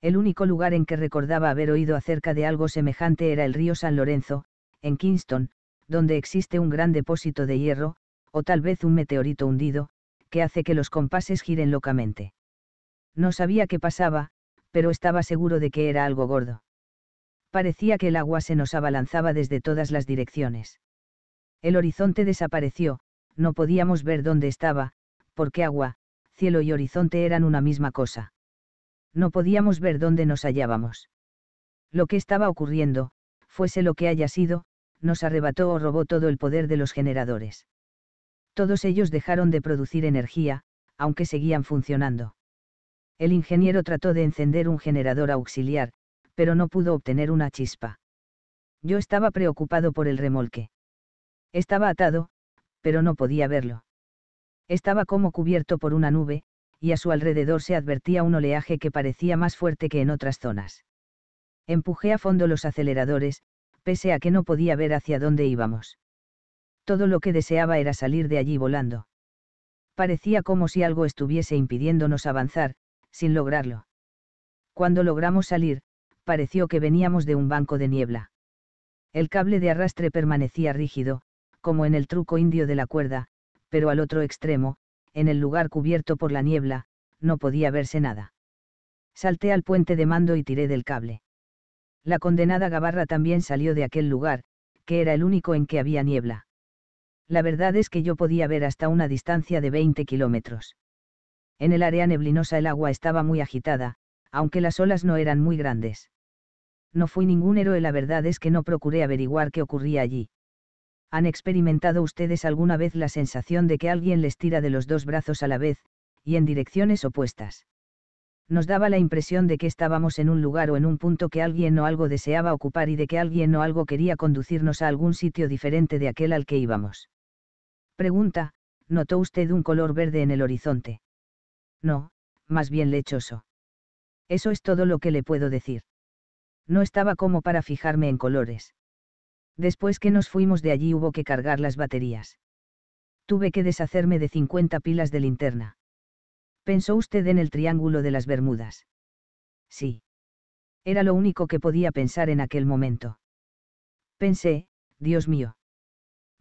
S1: El único lugar en que recordaba haber oído acerca de algo semejante era el río San Lorenzo, en Kingston, donde existe un gran depósito de hierro, o tal vez un meteorito hundido, que hace que los compases giren locamente. No sabía qué pasaba, pero estaba seguro de que era algo gordo. Parecía que el agua se nos abalanzaba desde todas las direcciones. El horizonte desapareció, no podíamos ver dónde estaba, porque agua, cielo y horizonte eran una misma cosa. No podíamos ver dónde nos hallábamos. Lo que estaba ocurriendo, fuese lo que haya sido, nos arrebató o robó todo el poder de los generadores. Todos ellos dejaron de producir energía, aunque seguían funcionando. El ingeniero trató de encender un generador auxiliar, pero no pudo obtener una chispa. Yo estaba preocupado por el remolque. Estaba atado, pero no podía verlo. Estaba como cubierto por una nube, y a su alrededor se advertía un oleaje que parecía más fuerte que en otras zonas. Empujé a fondo los aceleradores, pese a que no podía ver hacia dónde íbamos. Todo lo que deseaba era salir de allí volando. Parecía como si algo estuviese impidiéndonos avanzar, sin lograrlo. Cuando logramos salir, pareció que veníamos de un banco de niebla. El cable de arrastre permanecía rígido, como en el truco indio de la cuerda, pero al otro extremo, en el lugar cubierto por la niebla, no podía verse nada. Salté al puente de mando y tiré del cable. La condenada gabarra también salió de aquel lugar, que era el único en que había niebla. La verdad es que yo podía ver hasta una distancia de 20 kilómetros. En el área neblinosa el agua estaba muy agitada, aunque las olas no eran muy grandes. No fui ningún héroe, la verdad es que no procuré averiguar qué ocurría allí. ¿Han experimentado ustedes alguna vez la sensación de que alguien les tira de los dos brazos a la vez, y en direcciones opuestas? Nos daba la impresión de que estábamos en un lugar o en un punto que alguien o algo deseaba ocupar y de que alguien o algo quería conducirnos a algún sitio diferente de aquel al que íbamos. Pregunta, ¿notó usted un color verde en el horizonte? No, más bien lechoso. Eso es todo lo que le puedo decir. No estaba como para fijarme en colores. Después que nos fuimos de allí hubo que cargar las baterías. Tuve que deshacerme de 50 pilas de linterna. ¿Pensó usted en el Triángulo de las Bermudas? Sí. Era lo único que podía pensar en aquel momento. Pensé, Dios mío.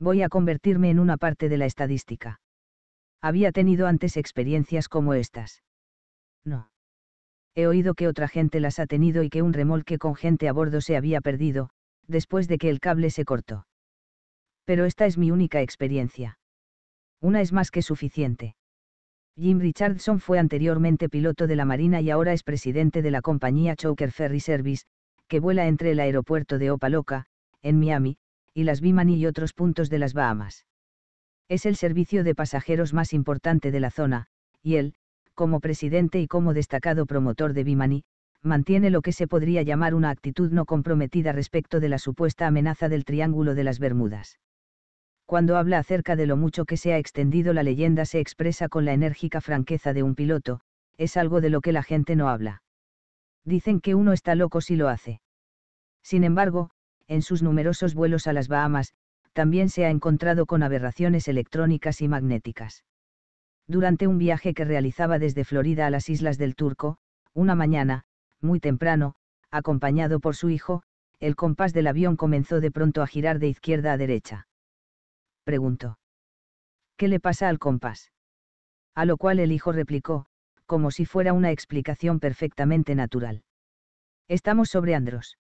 S1: Voy a convertirme en una parte de la estadística. Había tenido antes experiencias como estas. No. He oído que otra gente las ha tenido y que un remolque con gente a bordo se había perdido, después de que el cable se cortó. Pero esta es mi única experiencia. Una es más que suficiente. Jim Richardson fue anteriormente piloto de la Marina y ahora es presidente de la compañía Choker Ferry Service, que vuela entre el aeropuerto de Opaloca, en Miami, y las Bimani y otros puntos de las Bahamas. Es el servicio de pasajeros más importante de la zona, y él, como presidente y como destacado promotor de Bimani, mantiene lo que se podría llamar una actitud no comprometida respecto de la supuesta amenaza del Triángulo de las Bermudas. Cuando habla acerca de lo mucho que se ha extendido la leyenda se expresa con la enérgica franqueza de un piloto, es algo de lo que la gente no habla. Dicen que uno está loco si lo hace. Sin embargo, en sus numerosos vuelos a las Bahamas, también se ha encontrado con aberraciones electrónicas y magnéticas. Durante un viaje que realizaba desde Florida a las Islas del Turco, una mañana, muy temprano, acompañado por su hijo, el compás del avión comenzó de pronto a girar de izquierda a derecha. Preguntó. ¿Qué le pasa al compás? A lo cual el hijo replicó, como si fuera una explicación perfectamente natural. Estamos sobre Andros.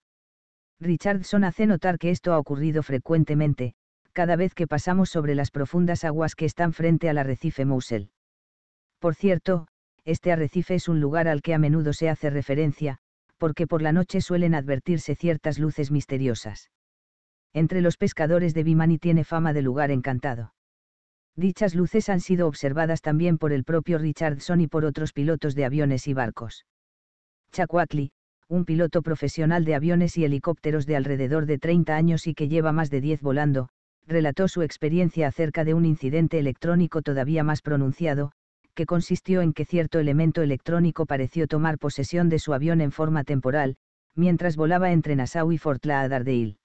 S1: Richardson hace notar que esto ha ocurrido frecuentemente, cada vez que pasamos sobre las profundas aguas que están frente al arrecife Mousel. Por cierto, este arrecife es un lugar al que a menudo se hace referencia, porque por la noche suelen advertirse ciertas luces misteriosas. Entre los pescadores de Bimani tiene fama de lugar encantado. Dichas luces han sido observadas también por el propio Richardson y por otros pilotos de aviones y barcos. Chacuacli, un piloto profesional de aviones y helicópteros de alrededor de 30 años y que lleva más de 10 volando, relató su experiencia acerca de un incidente electrónico todavía más pronunciado, que consistió en que cierto elemento electrónico pareció tomar posesión de su avión en forma temporal, mientras volaba entre Nassau y Fort Lauderdale.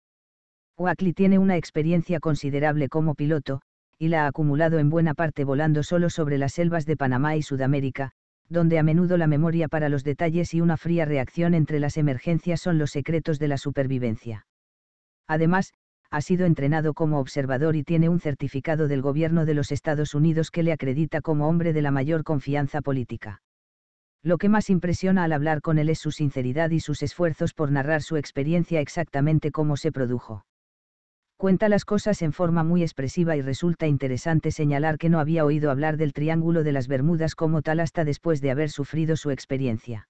S1: Oakley tiene una experiencia considerable como piloto, y la ha acumulado en buena parte volando solo sobre las selvas de Panamá y Sudamérica, donde a menudo la memoria para los detalles y una fría reacción entre las emergencias son los secretos de la supervivencia. Además, ha sido entrenado como observador y tiene un certificado del gobierno de los Estados Unidos que le acredita como hombre de la mayor confianza política. Lo que más impresiona al hablar con él es su sinceridad y sus esfuerzos por narrar su experiencia exactamente cómo se produjo. Cuenta las cosas en forma muy expresiva y resulta interesante señalar que no había oído hablar del Triángulo de las Bermudas como tal hasta después de haber sufrido su experiencia.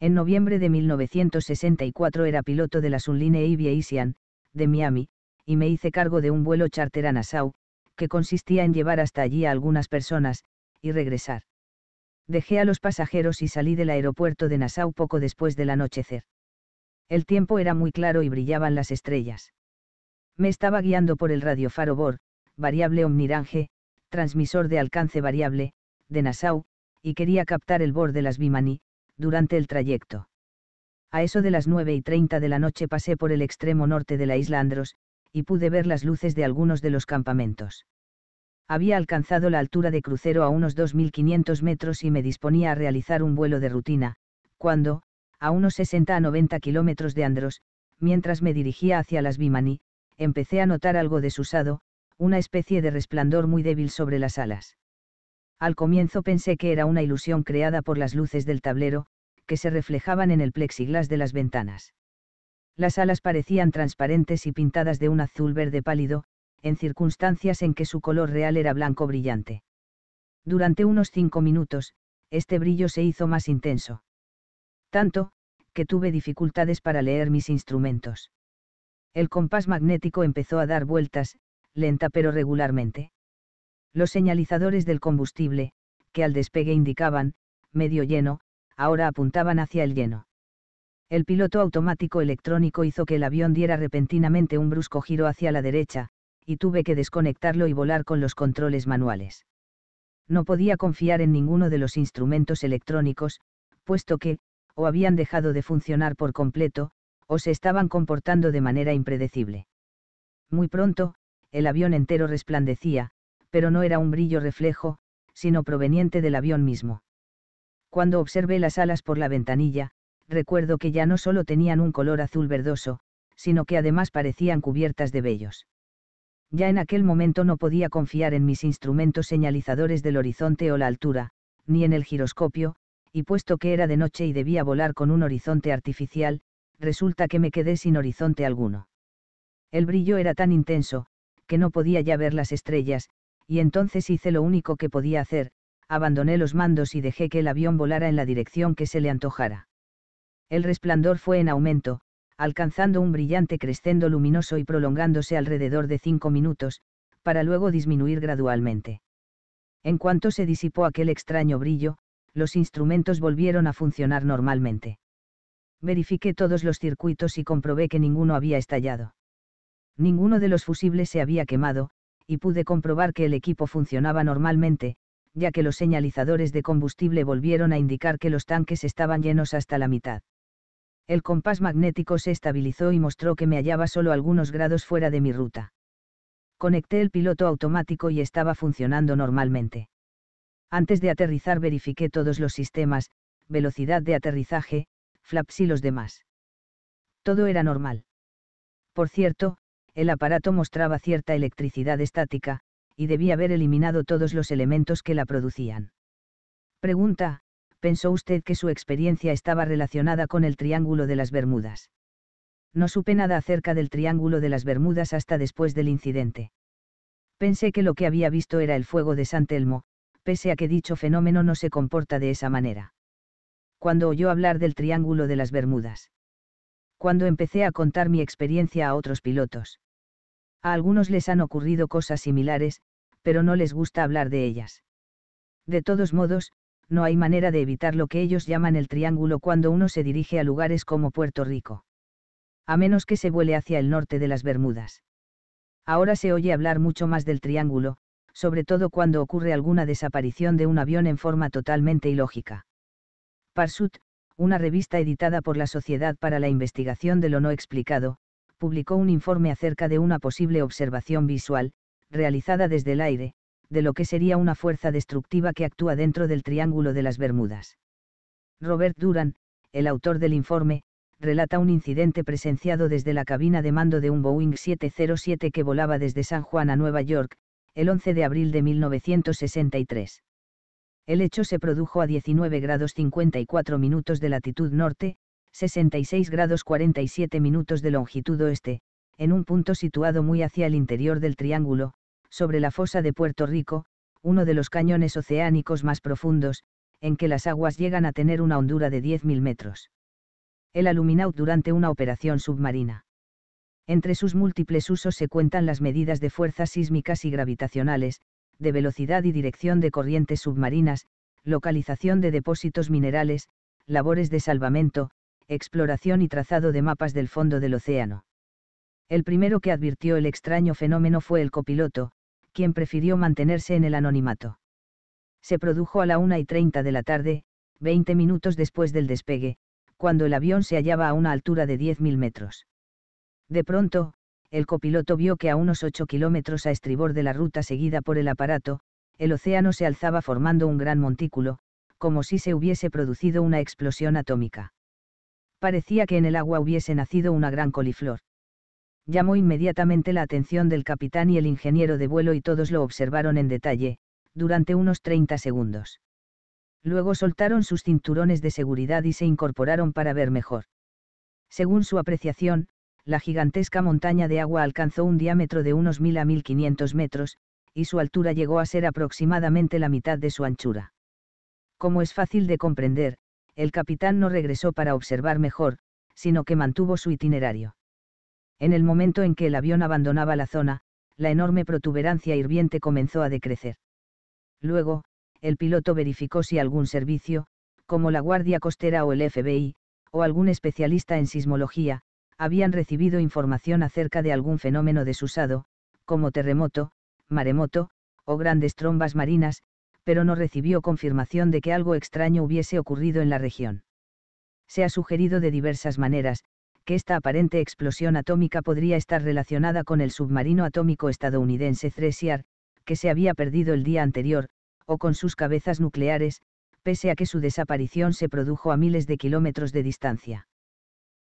S1: En noviembre de 1964 era piloto de la Sunline Aviation, de Miami, y me hice cargo de un vuelo charter a Nassau, que consistía en llevar hasta allí a algunas personas, y regresar. Dejé a los pasajeros y salí del aeropuerto de Nassau poco después del anochecer. El tiempo era muy claro y brillaban las estrellas. Me estaba guiando por el radiofaro Bor, variable omnirange, transmisor de alcance variable, de Nassau, y quería captar el Bor de las Bimani, durante el trayecto. A eso de las 9 y 30 de la noche pasé por el extremo norte de la isla Andros, y pude ver las luces de algunos de los campamentos. Había alcanzado la altura de crucero a unos 2.500 metros y me disponía a realizar un vuelo de rutina, cuando, a unos 60 a 90 kilómetros de Andros, mientras me dirigía hacia las Bimani, empecé a notar algo desusado, una especie de resplandor muy débil sobre las alas. Al comienzo pensé que era una ilusión creada por las luces del tablero, que se reflejaban en el plexiglas de las ventanas. Las alas parecían transparentes y pintadas de un azul verde pálido, en circunstancias en que su color real era blanco brillante. Durante unos cinco minutos, este brillo se hizo más intenso. Tanto, que tuve dificultades para leer mis instrumentos. El compás magnético empezó a dar vueltas, lenta pero regularmente. Los señalizadores del combustible, que al despegue indicaban, medio lleno, ahora apuntaban hacia el lleno. El piloto automático electrónico hizo que el avión diera repentinamente un brusco giro hacia la derecha, y tuve que desconectarlo y volar con los controles manuales. No podía confiar en ninguno de los instrumentos electrónicos, puesto que, o habían dejado de funcionar por completo, o se estaban comportando de manera impredecible. Muy pronto, el avión entero resplandecía, pero no era un brillo reflejo, sino proveniente del avión mismo. Cuando observé las alas por la ventanilla, recuerdo que ya no solo tenían un color azul verdoso, sino que además parecían cubiertas de vellos. Ya en aquel momento no podía confiar en mis instrumentos señalizadores del horizonte o la altura, ni en el giroscopio, y puesto que era de noche y debía volar con un horizonte artificial, resulta que me quedé sin horizonte alguno. El brillo era tan intenso, que no podía ya ver las estrellas, y entonces hice lo único que podía hacer, abandoné los mandos y dejé que el avión volara en la dirección que se le antojara. El resplandor fue en aumento, alcanzando un brillante crescendo luminoso y prolongándose alrededor de cinco minutos, para luego disminuir gradualmente. En cuanto se disipó aquel extraño brillo, los instrumentos volvieron a funcionar normalmente. Verifiqué todos los circuitos y comprobé que ninguno había estallado. Ninguno de los fusibles se había quemado, y pude comprobar que el equipo funcionaba normalmente, ya que los señalizadores de combustible volvieron a indicar que los tanques estaban llenos hasta la mitad. El compás magnético se estabilizó y mostró que me hallaba solo algunos grados fuera de mi ruta. Conecté el piloto automático y estaba funcionando normalmente. Antes de aterrizar verifiqué todos los sistemas, velocidad de aterrizaje, flaps y los demás. Todo era normal. Por cierto, el aparato mostraba cierta electricidad estática, y debía haber eliminado todos los elementos que la producían. Pregunta, ¿pensó usted que su experiencia estaba relacionada con el Triángulo de las Bermudas? No supe nada acerca del Triángulo de las Bermudas hasta después del incidente. Pensé que lo que había visto era el fuego de San Telmo, pese a que dicho fenómeno no se comporta de esa manera. Cuando oyó hablar del Triángulo de las Bermudas. Cuando empecé a contar mi experiencia a otros pilotos. A algunos les han ocurrido cosas similares, pero no les gusta hablar de ellas. De todos modos, no hay manera de evitar lo que ellos llaman el triángulo cuando uno se dirige a lugares como Puerto Rico. A menos que se vuele hacia el norte de las Bermudas. Ahora se oye hablar mucho más del triángulo, sobre todo cuando ocurre alguna desaparición de un avión en forma totalmente ilógica. Parsut, una revista editada por la Sociedad para la Investigación de lo No Explicado, publicó un informe acerca de una posible observación visual, realizada desde el aire, de lo que sería una fuerza destructiva que actúa dentro del Triángulo de las Bermudas. Robert Duran, el autor del informe, relata un incidente presenciado desde la cabina de mando de un Boeing 707 que volaba desde San Juan a Nueva York, el 11 de abril de 1963. El hecho se produjo a 19 grados 54 minutos de latitud norte, 66 grados 47 minutos de longitud oeste, en un punto situado muy hacia el interior del triángulo, sobre la fosa de Puerto Rico, uno de los cañones oceánicos más profundos, en que las aguas llegan a tener una hondura de 10.000 metros. El aluminaut durante una operación submarina. Entre sus múltiples usos se cuentan las medidas de fuerzas sísmicas y gravitacionales, de velocidad y dirección de corrientes submarinas, localización de depósitos minerales, labores de salvamento, exploración y trazado de mapas del fondo del océano. El primero que advirtió el extraño fenómeno fue el copiloto, quien prefirió mantenerse en el anonimato. Se produjo a la una y treinta de la tarde, 20 minutos después del despegue, cuando el avión se hallaba a una altura de 10.000 metros. De pronto, el copiloto vio que a unos 8 kilómetros a estribor de la ruta seguida por el aparato, el océano se alzaba formando un gran montículo, como si se hubiese producido una explosión atómica. Parecía que en el agua hubiese nacido una gran coliflor llamó inmediatamente la atención del capitán y el ingeniero de vuelo y todos lo observaron en detalle, durante unos 30 segundos. Luego soltaron sus cinturones de seguridad y se incorporaron para ver mejor. Según su apreciación, la gigantesca montaña de agua alcanzó un diámetro de unos 1000 a 1500 metros, y su altura llegó a ser aproximadamente la mitad de su anchura. Como es fácil de comprender, el capitán no regresó para observar mejor, sino que mantuvo su itinerario. En el momento en que el avión abandonaba la zona, la enorme protuberancia hirviente comenzó a decrecer. Luego, el piloto verificó si algún servicio, como la Guardia Costera o el FBI, o algún especialista en sismología, habían recibido información acerca de algún fenómeno desusado, como terremoto, maremoto, o grandes trombas marinas, pero no recibió confirmación de que algo extraño hubiese ocurrido en la región. Se ha sugerido de diversas maneras, que esta aparente explosión atómica podría estar relacionada con el submarino atómico estadounidense Thresher, que se había perdido el día anterior, o con sus cabezas nucleares, pese a que su desaparición se produjo a miles de kilómetros de distancia.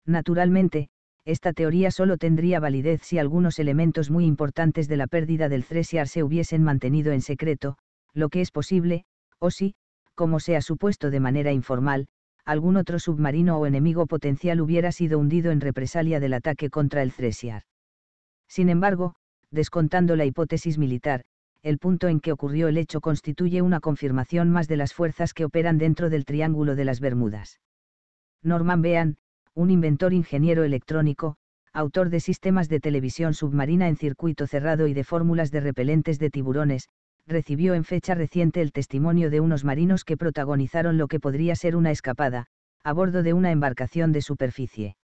S1: Naturalmente, esta teoría solo tendría validez si algunos elementos muy importantes de la pérdida del Thresher se hubiesen mantenido en secreto, lo que es posible, o si, como se ha supuesto de manera informal, algún otro submarino o enemigo potencial hubiera sido hundido en represalia del ataque contra el Thresher. Sin embargo, descontando la hipótesis militar, el punto en que ocurrió el hecho constituye una confirmación más de las fuerzas que operan dentro del Triángulo de las Bermudas. Norman Bean, un inventor ingeniero electrónico, autor de sistemas de televisión submarina en circuito cerrado y de fórmulas de repelentes de tiburones, recibió en fecha reciente el testimonio de unos marinos que protagonizaron lo que podría ser una escapada, a bordo de una embarcación de superficie.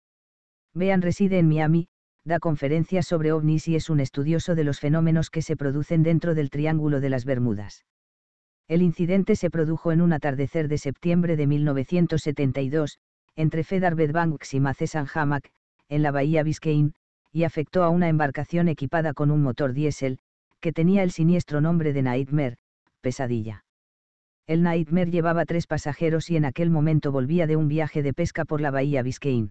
S1: Bean reside en Miami, da conferencias sobre ovnis y es un estudioso de los fenómenos que se producen dentro del Triángulo de las Bermudas. El incidente se produjo en un atardecer de septiembre de 1972, entre Fedarbed Banks y Macesan Hammock, en la bahía Biscayne, y afectó a una embarcación equipada con un motor diésel, que tenía el siniestro nombre de Nightmare, pesadilla. El Nightmare llevaba tres pasajeros y en aquel momento volvía de un viaje de pesca por la bahía Biscayne.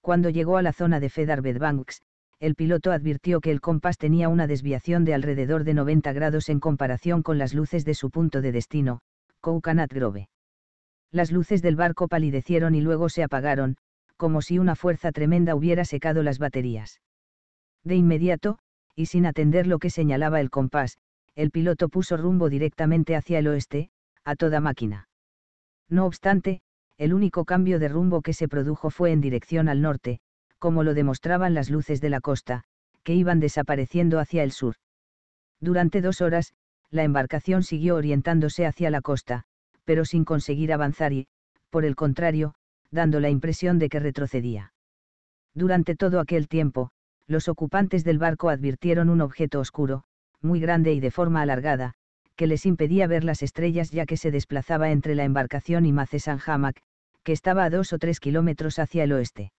S1: Cuando llegó a la zona de Fedarbed Banks, el piloto advirtió que el compás tenía una desviación de alrededor de 90 grados en comparación con las luces de su punto de destino, Coconut Grove. Las luces del barco palidecieron y luego se apagaron, como si una fuerza tremenda hubiera secado las baterías. De inmediato, y sin atender lo que señalaba el compás, el piloto puso rumbo directamente hacia el oeste, a toda máquina. No obstante, el único cambio de rumbo que se produjo fue en dirección al norte, como lo demostraban las luces de la costa, que iban desapareciendo hacia el sur. Durante dos horas, la embarcación siguió orientándose hacia la costa, pero sin conseguir avanzar y, por el contrario, dando la impresión de que retrocedía. Durante todo aquel tiempo, los ocupantes del barco advirtieron un objeto oscuro, muy grande y de forma alargada, que les impedía ver las estrellas ya que se desplazaba entre la embarcación y Macesan Hammock, que estaba a dos o tres kilómetros hacia el oeste.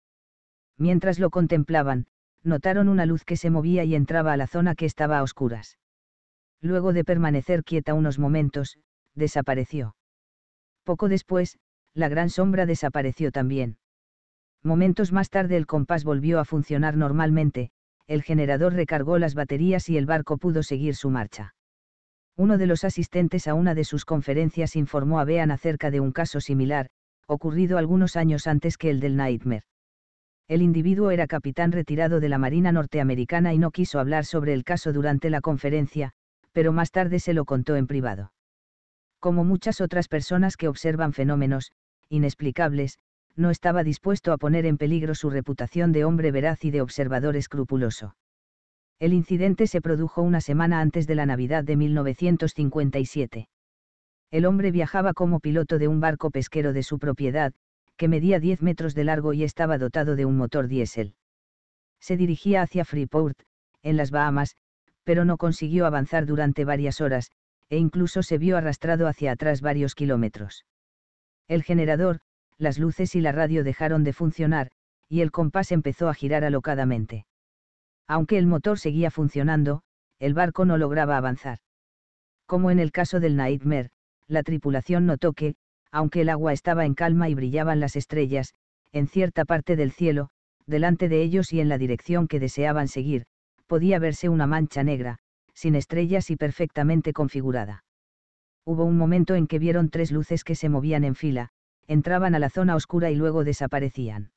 S1: Mientras lo contemplaban, notaron una luz que se movía y entraba a la zona que estaba a oscuras. Luego de permanecer quieta unos momentos, desapareció. Poco después, la gran sombra desapareció también. Momentos más tarde el compás volvió a funcionar normalmente, el generador recargó las baterías y el barco pudo seguir su marcha. Uno de los asistentes a una de sus conferencias informó a Bean acerca de un caso similar, ocurrido algunos años antes que el del Nightmare. El individuo era capitán retirado de la Marina norteamericana y no quiso hablar sobre el caso durante la conferencia, pero más tarde se lo contó en privado. Como muchas otras personas que observan fenómenos, inexplicables, no estaba dispuesto a poner en peligro su reputación de hombre veraz y de observador escrupuloso. El incidente se produjo una semana antes de la Navidad de 1957. El hombre viajaba como piloto de un barco pesquero de su propiedad, que medía 10 metros de largo y estaba dotado de un motor diésel. Se dirigía hacia Freeport, en las Bahamas, pero no consiguió avanzar durante varias horas, e incluso se vio arrastrado hacia atrás varios kilómetros. El generador, las luces y la radio dejaron de funcionar, y el compás empezó a girar alocadamente. Aunque el motor seguía funcionando, el barco no lograba avanzar. Como en el caso del Nightmare, la tripulación notó que, aunque el agua estaba en calma y brillaban las estrellas, en cierta parte del cielo, delante de ellos y en la dirección que deseaban seguir, podía verse una mancha negra, sin estrellas y perfectamente configurada. Hubo un momento en que vieron tres luces que se movían en fila, entraban a la zona oscura y luego desaparecían.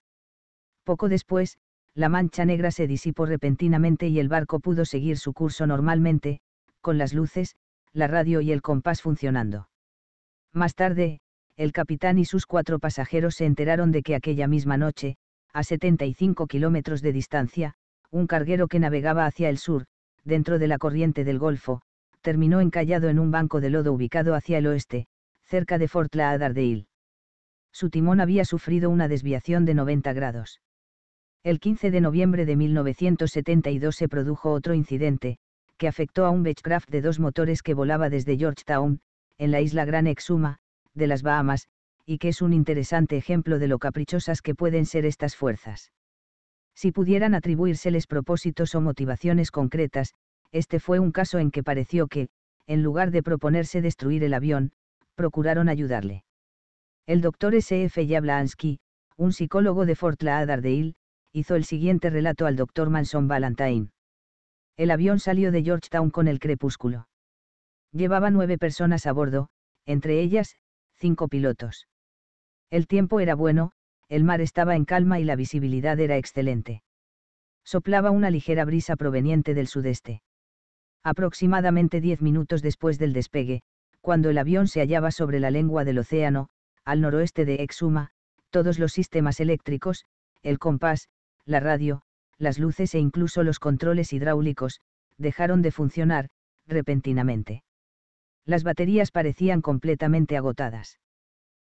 S1: Poco después, la mancha negra se disipó repentinamente y el barco pudo seguir su curso normalmente, con las luces, la radio y el compás funcionando. Más tarde, el capitán y sus cuatro pasajeros se enteraron de que aquella misma noche, a 75 kilómetros de distancia, un carguero que navegaba hacia el sur, dentro de la corriente del Golfo, terminó encallado en un banco de lodo ubicado hacia el oeste, cerca de Fort Lauderdale su timón había sufrido una desviación de 90 grados. El 15 de noviembre de 1972 se produjo otro incidente, que afectó a un Beechcraft de dos motores que volaba desde Georgetown, en la isla Gran Exuma, de las Bahamas, y que es un interesante ejemplo de lo caprichosas que pueden ser estas fuerzas. Si pudieran atribuírseles propósitos o motivaciones concretas, este fue un caso en que pareció que, en lugar de proponerse destruir el avión, procuraron ayudarle. El doctor S.F. Jablansky, un psicólogo de Fort Lauderdale, hizo el siguiente relato al doctor Manson Valentine. El avión salió de Georgetown con el crepúsculo. Llevaba nueve personas a bordo, entre ellas, cinco pilotos. El tiempo era bueno, el mar estaba en calma y la visibilidad era excelente. Soplaba una ligera brisa proveniente del sudeste. Aproximadamente diez minutos después del despegue, cuando el avión se hallaba sobre la lengua del océano, al noroeste de Exuma, todos los sistemas eléctricos, el compás, la radio, las luces e incluso los controles hidráulicos, dejaron de funcionar, repentinamente. Las baterías parecían completamente agotadas.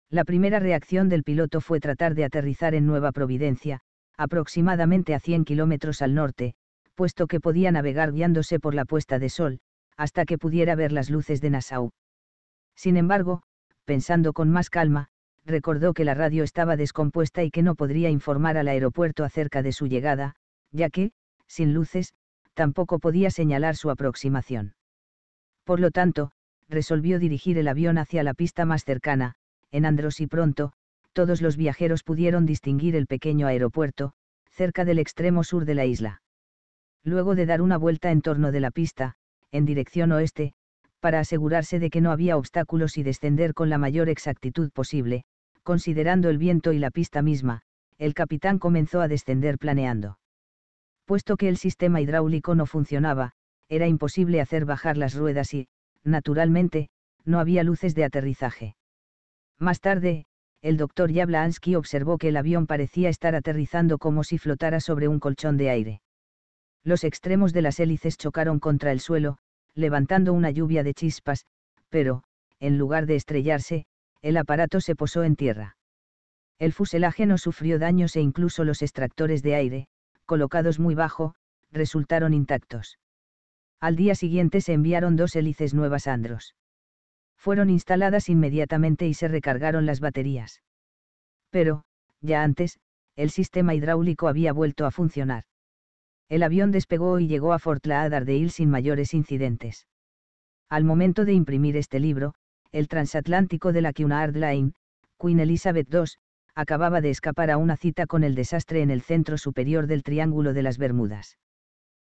S1: La primera reacción del piloto fue tratar de aterrizar en Nueva Providencia, aproximadamente a 100 kilómetros al norte, puesto que podía navegar guiándose por la puesta de sol, hasta que pudiera ver las luces de Nassau. Sin embargo, pensando con más calma, recordó que la radio estaba descompuesta y que no podría informar al aeropuerto acerca de su llegada, ya que, sin luces, tampoco podía señalar su aproximación. Por lo tanto, resolvió dirigir el avión hacia la pista más cercana, en Andros y pronto, todos los viajeros pudieron distinguir el pequeño aeropuerto, cerca del extremo sur de la isla. Luego de dar una vuelta en torno de la pista, en dirección oeste, para asegurarse de que no había obstáculos y descender con la mayor exactitud posible, considerando el viento y la pista misma, el capitán comenzó a descender planeando. Puesto que el sistema hidráulico no funcionaba, era imposible hacer bajar las ruedas y, naturalmente, no había luces de aterrizaje. Más tarde, el doctor Yablansky observó que el avión parecía estar aterrizando como si flotara sobre un colchón de aire. Los extremos de las hélices chocaron contra el suelo, levantando una lluvia de chispas, pero, en lugar de estrellarse, el aparato se posó en tierra. El fuselaje no sufrió daños e incluso los extractores de aire, colocados muy bajo, resultaron intactos. Al día siguiente se enviaron dos hélices nuevas Andros fueron instaladas inmediatamente y se recargaron las baterías. Pero, ya antes, el sistema hidráulico había vuelto a funcionar. El avión despegó y llegó a Fort Lauderdale sin mayores incidentes. Al momento de imprimir este libro, el transatlántico de la Cunard Line, Queen Elizabeth II, acababa de escapar a una cita con el desastre en el centro superior del Triángulo de las Bermudas.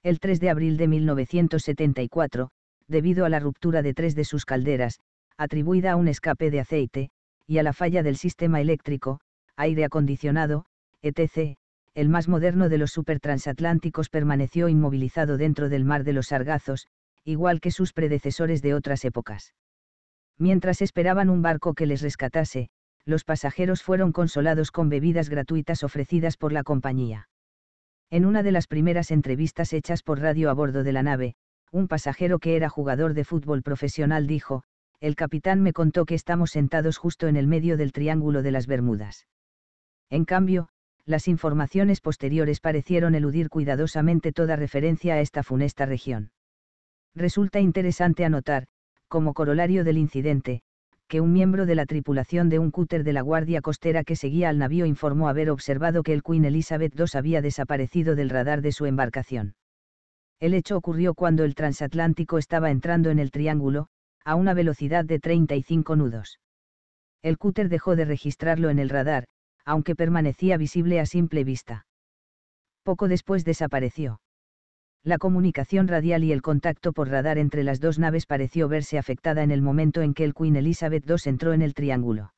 S1: El 3 de abril de 1974, debido a la ruptura de tres de sus calderas, atribuida a un escape de aceite, y a la falla del sistema eléctrico, aire acondicionado, etc., el más moderno de los supertransatlánticos permaneció inmovilizado dentro del mar de los Sargazos, igual que sus predecesores de otras épocas. Mientras esperaban un barco que les rescatase, los pasajeros fueron consolados con bebidas gratuitas ofrecidas por la compañía. En una de las primeras entrevistas hechas por radio a bordo de la nave, un pasajero que era jugador de fútbol profesional dijo, el capitán me contó que estamos sentados justo en el medio del Triángulo de las Bermudas. En cambio, las informaciones posteriores parecieron eludir cuidadosamente toda referencia a esta funesta región. Resulta interesante anotar, como corolario del incidente, que un miembro de la tripulación de un cúter de la Guardia Costera que seguía al navío informó haber observado que el Queen Elizabeth II había desaparecido del radar de su embarcación. El hecho ocurrió cuando el transatlántico estaba entrando en el triángulo, a una velocidad de 35 nudos. El cúter dejó de registrarlo en el radar, aunque permanecía visible a simple vista. Poco después desapareció. La comunicación radial y el contacto por radar entre las dos naves pareció verse afectada en el momento en que el Queen Elizabeth II entró en el triángulo.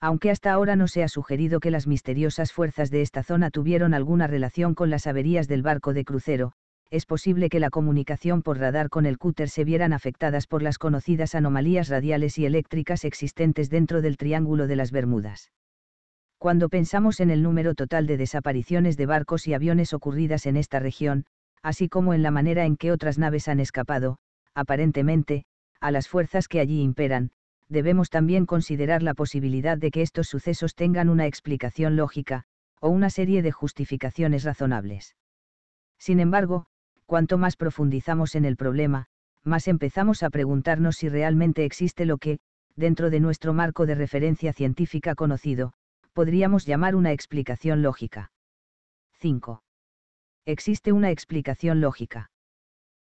S1: Aunque hasta ahora no se ha sugerido que las misteriosas fuerzas de esta zona tuvieron alguna relación con las averías del barco de crucero, es posible que la comunicación por radar con el cúter se vieran afectadas por las conocidas anomalías radiales y eléctricas existentes dentro del Triángulo de las Bermudas. Cuando pensamos en el número total de desapariciones de barcos y aviones ocurridas en esta región, así como en la manera en que otras naves han escapado, aparentemente, a las fuerzas que allí imperan, debemos también considerar la posibilidad de que estos sucesos tengan una explicación lógica, o una serie de justificaciones razonables. Sin embargo, cuanto más profundizamos en el problema, más empezamos a preguntarnos si realmente existe lo que, dentro de nuestro marco de referencia científica conocido, podríamos llamar una explicación lógica. 5. Existe una explicación lógica.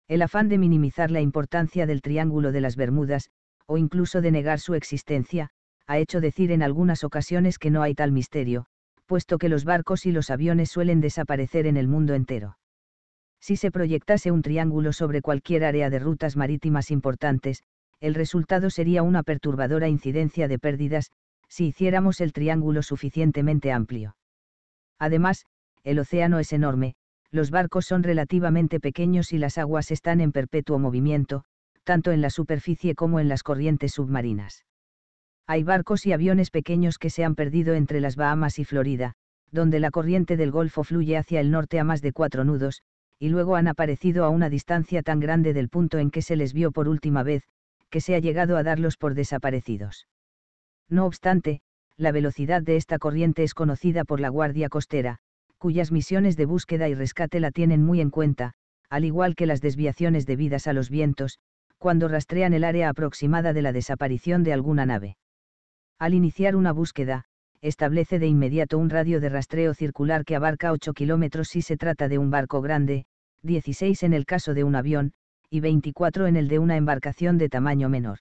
S1: El afán de minimizar la importancia del Triángulo de las Bermudas, o incluso de negar su existencia, ha hecho decir en algunas ocasiones que no hay tal misterio, puesto que los barcos y los aviones suelen desaparecer en el mundo entero. Si se proyectase un triángulo sobre cualquier área de rutas marítimas importantes, el resultado sería una perturbadora incidencia de pérdidas, si hiciéramos el triángulo suficientemente amplio. Además, el océano es enorme, los barcos son relativamente pequeños y las aguas están en perpetuo movimiento, tanto en la superficie como en las corrientes submarinas. Hay barcos y aviones pequeños que se han perdido entre las Bahamas y Florida, donde la corriente del Golfo fluye hacia el norte a más de cuatro nudos, y luego han aparecido a una distancia tan grande del punto en que se les vio por última vez, que se ha llegado a darlos por desaparecidos. No obstante, la velocidad de esta corriente es conocida por la Guardia Costera, cuyas misiones de búsqueda y rescate la tienen muy en cuenta, al igual que las desviaciones debidas a los vientos, cuando rastrean el área aproximada de la desaparición de alguna nave. Al iniciar una búsqueda, establece de inmediato un radio de rastreo circular que abarca 8 kilómetros si se trata de un barco grande, 16 en el caso de un avión, y 24 en el de una embarcación de tamaño menor.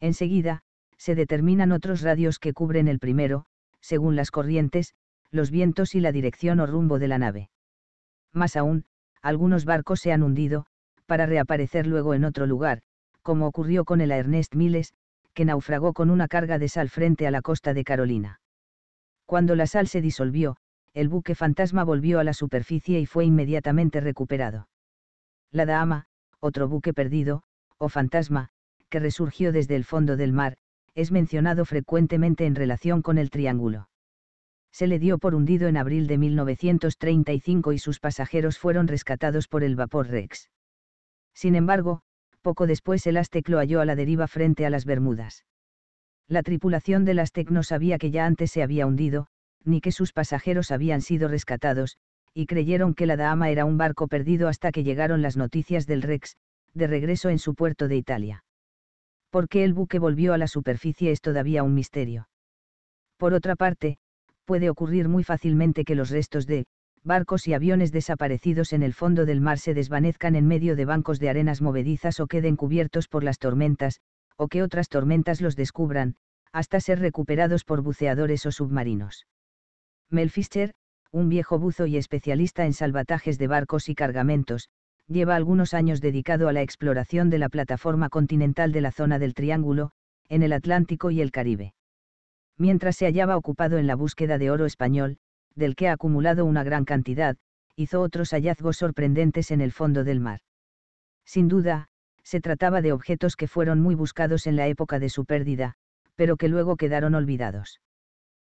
S1: Enseguida, se determinan otros radios que cubren el primero, según las corrientes, los vientos y la dirección o rumbo de la nave. Más aún, algunos barcos se han hundido, para reaparecer luego en otro lugar, como ocurrió con el Ernest Miles, que naufragó con una carga de sal frente a la costa de Carolina. Cuando la sal se disolvió, el buque fantasma volvió a la superficie y fue inmediatamente recuperado. La Dama, otro buque perdido, o fantasma, que resurgió desde el fondo del mar, es mencionado frecuentemente en relación con el triángulo. Se le dio por hundido en abril de 1935 y sus pasajeros fueron rescatados por el vapor Rex. Sin embargo, poco después el Aztec lo halló a la deriva frente a las Bermudas. La tripulación del Aztec no sabía que ya antes se había hundido, ni que sus pasajeros habían sido rescatados, y creyeron que la Dama era un barco perdido hasta que llegaron las noticias del Rex, de regreso en su puerto de Italia. ¿Por qué el buque volvió a la superficie es todavía un misterio. Por otra parte, puede ocurrir muy fácilmente que los restos de, barcos y aviones desaparecidos en el fondo del mar se desvanezcan en medio de bancos de arenas movedizas o queden cubiertos por las tormentas, o que otras tormentas los descubran, hasta ser recuperados por buceadores o submarinos. Mel Fischer, un viejo buzo y especialista en salvatajes de barcos y cargamentos, lleva algunos años dedicado a la exploración de la plataforma continental de la zona del Triángulo, en el Atlántico y el Caribe. Mientras se hallaba ocupado en la búsqueda de oro español, del que ha acumulado una gran cantidad, hizo otros hallazgos sorprendentes en el fondo del mar. Sin duda, se trataba de objetos que fueron muy buscados en la época de su pérdida, pero que luego quedaron olvidados.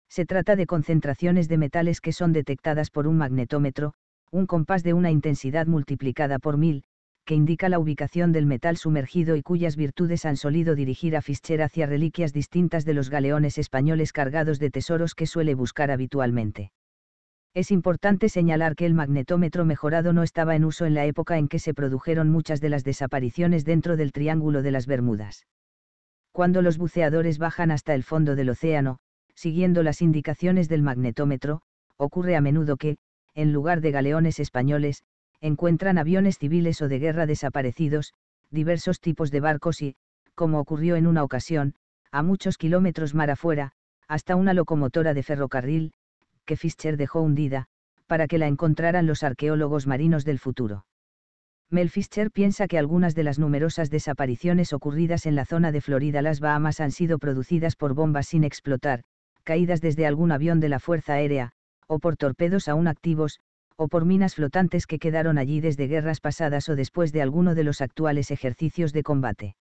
S1: Se trata de concentraciones de metales que son detectadas por un magnetómetro, un compás de una intensidad multiplicada por mil, que indica la ubicación del metal sumergido y cuyas virtudes han solido dirigir a Fischer hacia reliquias distintas de los galeones españoles cargados de tesoros que suele buscar habitualmente. Es importante señalar que el magnetómetro mejorado no estaba en uso en la época en que se produjeron muchas de las desapariciones dentro del Triángulo de las Bermudas. Cuando los buceadores bajan hasta el fondo del océano, siguiendo las indicaciones del magnetómetro, ocurre a menudo que, en lugar de galeones españoles, encuentran aviones civiles o de guerra desaparecidos, diversos tipos de barcos y, como ocurrió en una ocasión, a muchos kilómetros mar afuera, hasta una locomotora de ferrocarril, que Fischer dejó hundida, para que la encontraran los arqueólogos marinos del futuro. Mel Fischer piensa que algunas de las numerosas desapariciones ocurridas en la zona de Florida las Bahamas han sido producidas por bombas sin explotar, caídas desde algún avión de la Fuerza Aérea, o por torpedos aún activos, o por minas flotantes que quedaron allí desde guerras pasadas o después de alguno de los actuales ejercicios de combate.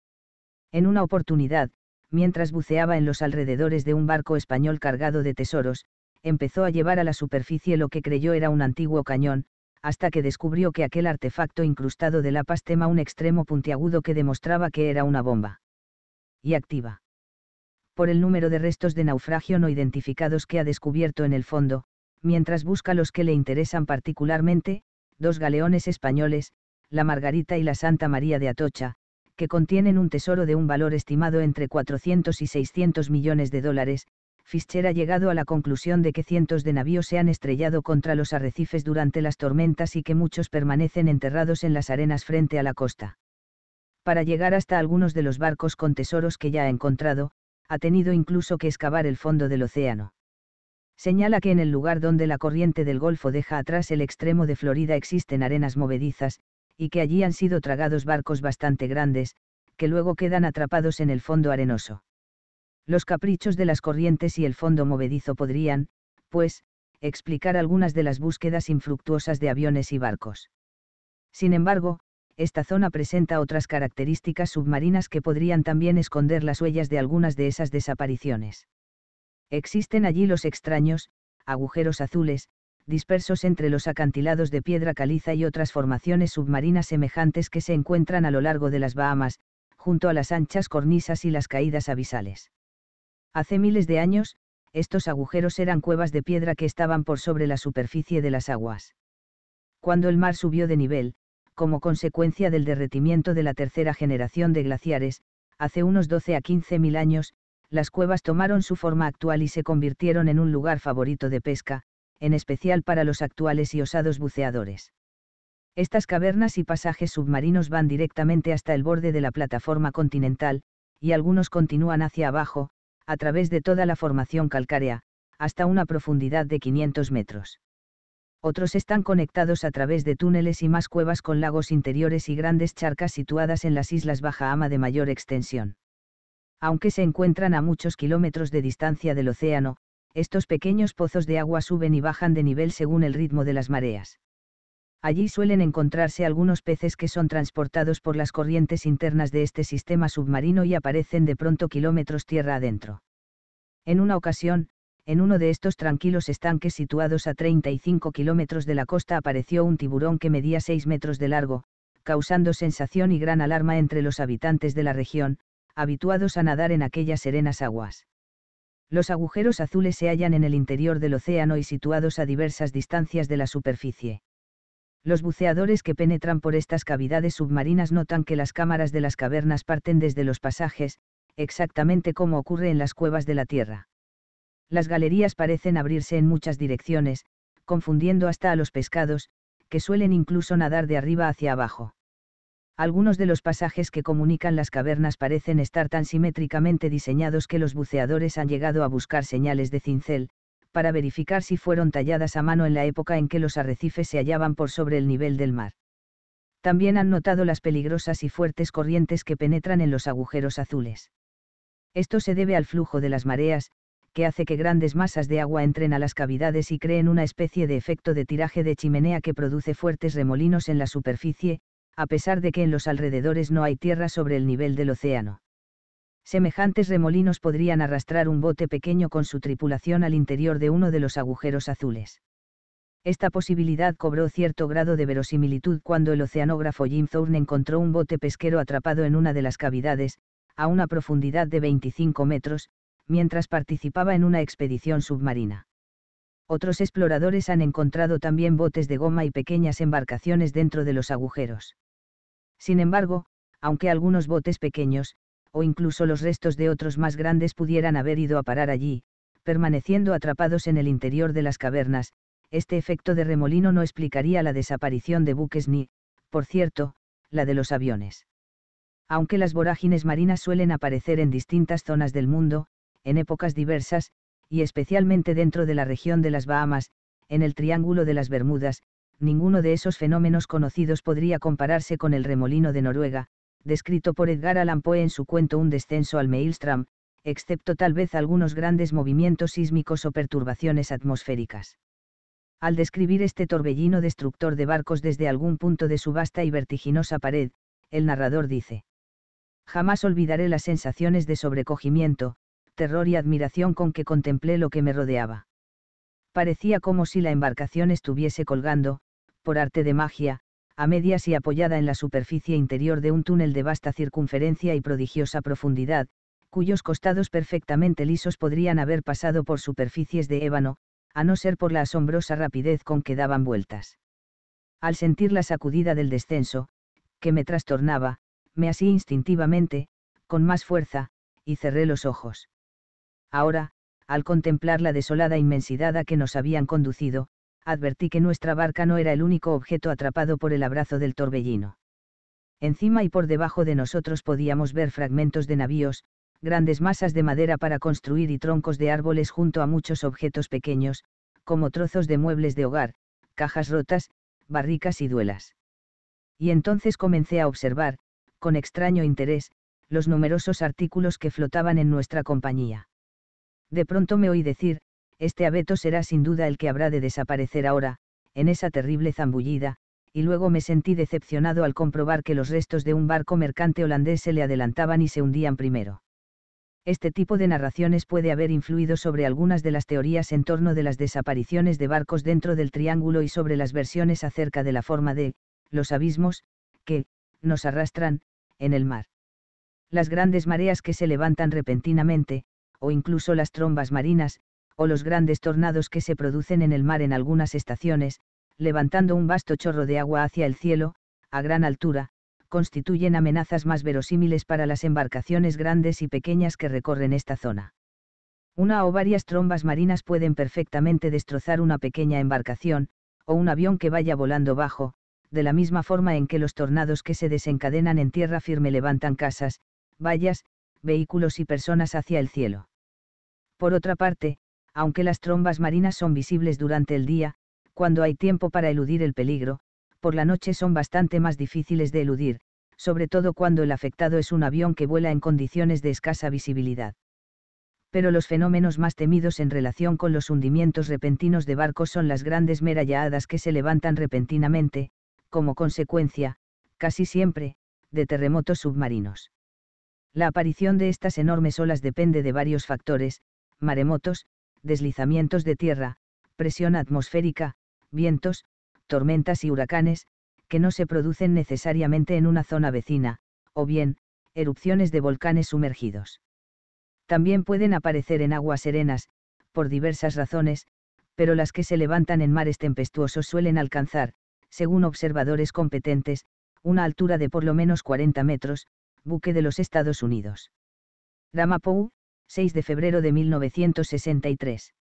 S1: En una oportunidad, mientras buceaba en los alrededores de un barco español cargado de tesoros, empezó a llevar a la superficie lo que creyó era un antiguo cañón, hasta que descubrió que aquel artefacto incrustado de la tema un extremo puntiagudo que demostraba que era una bomba. Y activa. Por el número de restos de naufragio no identificados que ha descubierto en el fondo, mientras busca los que le interesan particularmente, dos galeones españoles, la Margarita y la Santa María de Atocha, que contienen un tesoro de un valor estimado entre 400 y 600 millones de dólares, Fischer ha llegado a la conclusión de que cientos de navíos se han estrellado contra los arrecifes durante las tormentas y que muchos permanecen enterrados en las arenas frente a la costa. Para llegar hasta algunos de los barcos con tesoros que ya ha encontrado, ha tenido incluso que excavar el fondo del océano. Señala que en el lugar donde la corriente del Golfo deja atrás el extremo de Florida existen arenas movedizas, y que allí han sido tragados barcos bastante grandes, que luego quedan atrapados en el fondo arenoso. Los caprichos de las corrientes y el fondo movedizo podrían, pues, explicar algunas de las búsquedas infructuosas de aviones y barcos. Sin embargo, esta zona presenta otras características submarinas que podrían también esconder las huellas de algunas de esas desapariciones. Existen allí los extraños, agujeros azules, dispersos entre los acantilados de piedra caliza y otras formaciones submarinas semejantes que se encuentran a lo largo de las Bahamas, junto a las anchas cornisas y las caídas abisales. Hace miles de años, estos agujeros eran cuevas de piedra que estaban por sobre la superficie de las aguas. Cuando el mar subió de nivel, como consecuencia del derretimiento de la tercera generación de glaciares, hace unos 12 a 15 mil años, las cuevas tomaron su forma actual y se convirtieron en un lugar favorito de pesca, en especial para los actuales y osados buceadores. Estas cavernas y pasajes submarinos van directamente hasta el borde de la plataforma continental, y algunos continúan hacia abajo, a través de toda la formación calcárea, hasta una profundidad de 500 metros. Otros están conectados a través de túneles y más cuevas con lagos interiores y grandes charcas situadas en las islas Baja Ama de mayor extensión. Aunque se encuentran a muchos kilómetros de distancia del océano, estos pequeños pozos de agua suben y bajan de nivel según el ritmo de las mareas. Allí suelen encontrarse algunos peces que son transportados por las corrientes internas de este sistema submarino y aparecen de pronto kilómetros tierra adentro. En una ocasión, en uno de estos tranquilos estanques situados a 35 kilómetros de la costa apareció un tiburón que medía 6 metros de largo, causando sensación y gran alarma entre los habitantes de la región, habituados a nadar en aquellas serenas aguas. Los agujeros azules se hallan en el interior del océano y situados a diversas distancias de la superficie. Los buceadores que penetran por estas cavidades submarinas notan que las cámaras de las cavernas parten desde los pasajes, exactamente como ocurre en las cuevas de la Tierra. Las galerías parecen abrirse en muchas direcciones, confundiendo hasta a los pescados, que suelen incluso nadar de arriba hacia abajo. Algunos de los pasajes que comunican las cavernas parecen estar tan simétricamente diseñados que los buceadores han llegado a buscar señales de cincel, para verificar si fueron talladas a mano en la época en que los arrecifes se hallaban por sobre el nivel del mar. También han notado las peligrosas y fuertes corrientes que penetran en los agujeros azules. Esto se debe al flujo de las mareas, que hace que grandes masas de agua entren a las cavidades y creen una especie de efecto de tiraje de chimenea que produce fuertes remolinos en la superficie, a pesar de que en los alrededores no hay tierra sobre el nivel del océano. Semejantes remolinos podrían arrastrar un bote pequeño con su tripulación al interior de uno de los agujeros azules. Esta posibilidad cobró cierto grado de verosimilitud cuando el oceanógrafo Jim Thorne encontró un bote pesquero atrapado en una de las cavidades, a una profundidad de 25 metros, mientras participaba en una expedición submarina. Otros exploradores han encontrado también botes de goma y pequeñas embarcaciones dentro de los agujeros. Sin embargo, aunque algunos botes pequeños, o incluso los restos de otros más grandes pudieran haber ido a parar allí, permaneciendo atrapados en el interior de las cavernas, este efecto de remolino no explicaría la desaparición de buques ni, por cierto, la de los aviones. Aunque las vorágines marinas suelen aparecer en distintas zonas del mundo, en épocas diversas, y especialmente dentro de la región de las Bahamas, en el Triángulo de las Bermudas, ninguno de esos fenómenos conocidos podría compararse con el remolino de Noruega, descrito por Edgar Allan Poe en su cuento Un descenso al Maelstrom, excepto tal vez algunos grandes movimientos sísmicos o perturbaciones atmosféricas. Al describir este torbellino destructor de barcos desde algún punto de su vasta y vertiginosa pared, el narrador dice. Jamás olvidaré las sensaciones de sobrecogimiento, terror y admiración con que contemplé lo que me rodeaba. Parecía como si la embarcación estuviese colgando, por arte de magia, a medias y apoyada en la superficie interior de un túnel de vasta circunferencia y prodigiosa profundidad, cuyos costados perfectamente lisos podrían haber pasado por superficies de ébano, a no ser por la asombrosa rapidez con que daban vueltas. Al sentir la sacudida del descenso, que me trastornaba, me así instintivamente, con más fuerza, y cerré los ojos. Ahora, al contemplar la desolada inmensidad a que nos habían conducido, advertí que nuestra barca no era el único objeto atrapado por el abrazo del torbellino. Encima y por debajo de nosotros podíamos ver fragmentos de navíos, grandes masas de madera para construir y troncos de árboles junto a muchos objetos pequeños, como trozos de muebles de hogar, cajas rotas, barricas y duelas. Y entonces comencé a observar, con extraño interés, los numerosos artículos que flotaban en nuestra compañía. De pronto me oí decir, este abeto será sin duda el que habrá de desaparecer ahora, en esa terrible zambullida, y luego me sentí decepcionado al comprobar que los restos de un barco mercante holandés se le adelantaban y se hundían primero. Este tipo de narraciones puede haber influido sobre algunas de las teorías en torno de las desapariciones de barcos dentro del triángulo y sobre las versiones acerca de la forma de, los abismos, que, nos arrastran, en el mar. Las grandes mareas que se levantan repentinamente, o incluso las trombas marinas, o los grandes tornados que se producen en el mar en algunas estaciones, levantando un vasto chorro de agua hacia el cielo, a gran altura, constituyen amenazas más verosímiles para las embarcaciones grandes y pequeñas que recorren esta zona. Una o varias trombas marinas pueden perfectamente destrozar una pequeña embarcación, o un avión que vaya volando bajo, de la misma forma en que los tornados que se desencadenan en tierra firme levantan casas, vallas, vehículos y personas hacia el cielo. Por otra parte, aunque las trombas marinas son visibles durante el día, cuando hay tiempo para eludir el peligro, por la noche son bastante más difíciles de eludir, sobre todo cuando el afectado es un avión que vuela en condiciones de escasa visibilidad. Pero los fenómenos más temidos en relación con los hundimientos repentinos de barcos son las grandes meralladas que se levantan repentinamente, como consecuencia, casi siempre, de terremotos submarinos. La aparición de estas enormes olas depende de varios factores, maremotos, deslizamientos de tierra, presión atmosférica, vientos, tormentas y huracanes, que no se producen necesariamente en una zona vecina, o bien, erupciones de volcanes sumergidos. También pueden aparecer en aguas serenas, por diversas razones, pero las que se levantan en mares tempestuosos suelen alcanzar, según observadores competentes, una altura de por lo menos 40 metros, buque de los Estados Unidos. Ramapou, 6 de febrero de 1963.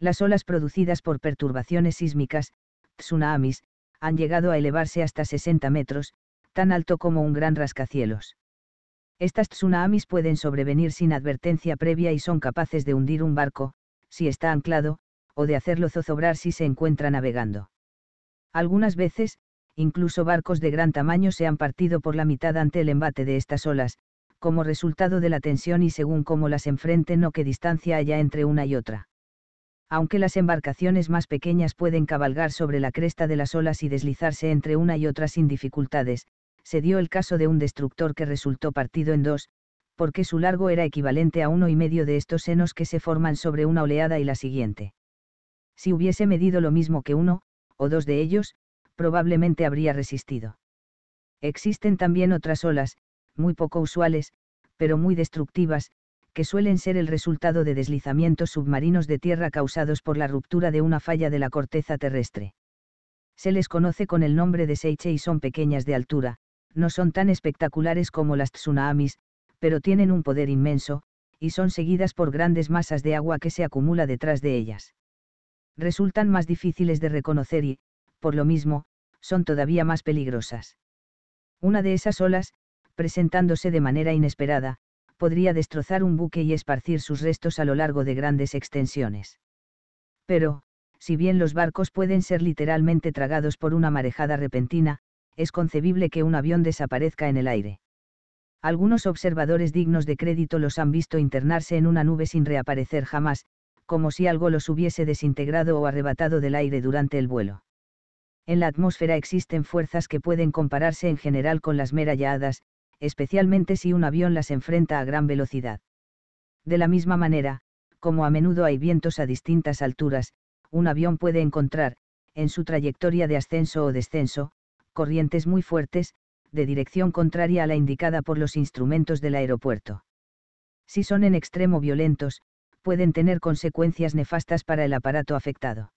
S1: Las olas producidas por perturbaciones sísmicas, tsunamis, han llegado a elevarse hasta 60 metros, tan alto como un gran rascacielos. Estas tsunamis pueden sobrevenir sin advertencia previa y son capaces de hundir un barco, si está anclado, o de hacerlo zozobrar si se encuentra navegando. Algunas veces, incluso barcos de gran tamaño se han partido por la mitad ante el embate de estas olas, como resultado de la tensión y según cómo las enfrenten o qué distancia haya entre una y otra aunque las embarcaciones más pequeñas pueden cabalgar sobre la cresta de las olas y deslizarse entre una y otra sin dificultades, se dio el caso de un destructor que resultó partido en dos, porque su largo era equivalente a uno y medio de estos senos que se forman sobre una oleada y la siguiente. Si hubiese medido lo mismo que uno, o dos de ellos, probablemente habría resistido. Existen también otras olas, muy poco usuales, pero muy destructivas, que suelen ser el resultado de deslizamientos submarinos de tierra causados por la ruptura de una falla de la corteza terrestre. Se les conoce con el nombre de Seiche y son pequeñas de altura, no son tan espectaculares como las tsunamis, pero tienen un poder inmenso, y son seguidas por grandes masas de agua que se acumula detrás de ellas. Resultan más difíciles de reconocer y, por lo mismo, son todavía más peligrosas. Una de esas olas, presentándose de manera inesperada, podría destrozar un buque y esparcir sus restos a lo largo de grandes extensiones. Pero, si bien los barcos pueden ser literalmente tragados por una marejada repentina, es concebible que un avión desaparezca en el aire. Algunos observadores dignos de crédito los han visto internarse en una nube sin reaparecer jamás, como si algo los hubiese desintegrado o arrebatado del aire durante el vuelo. En la atmósfera existen fuerzas que pueden compararse en general con las meralladas, especialmente si un avión las enfrenta a gran velocidad. De la misma manera, como a menudo hay vientos a distintas alturas, un avión puede encontrar, en su trayectoria de ascenso o descenso, corrientes muy fuertes, de dirección contraria a la indicada por los instrumentos del aeropuerto. Si son en extremo violentos, pueden tener consecuencias nefastas para el aparato afectado.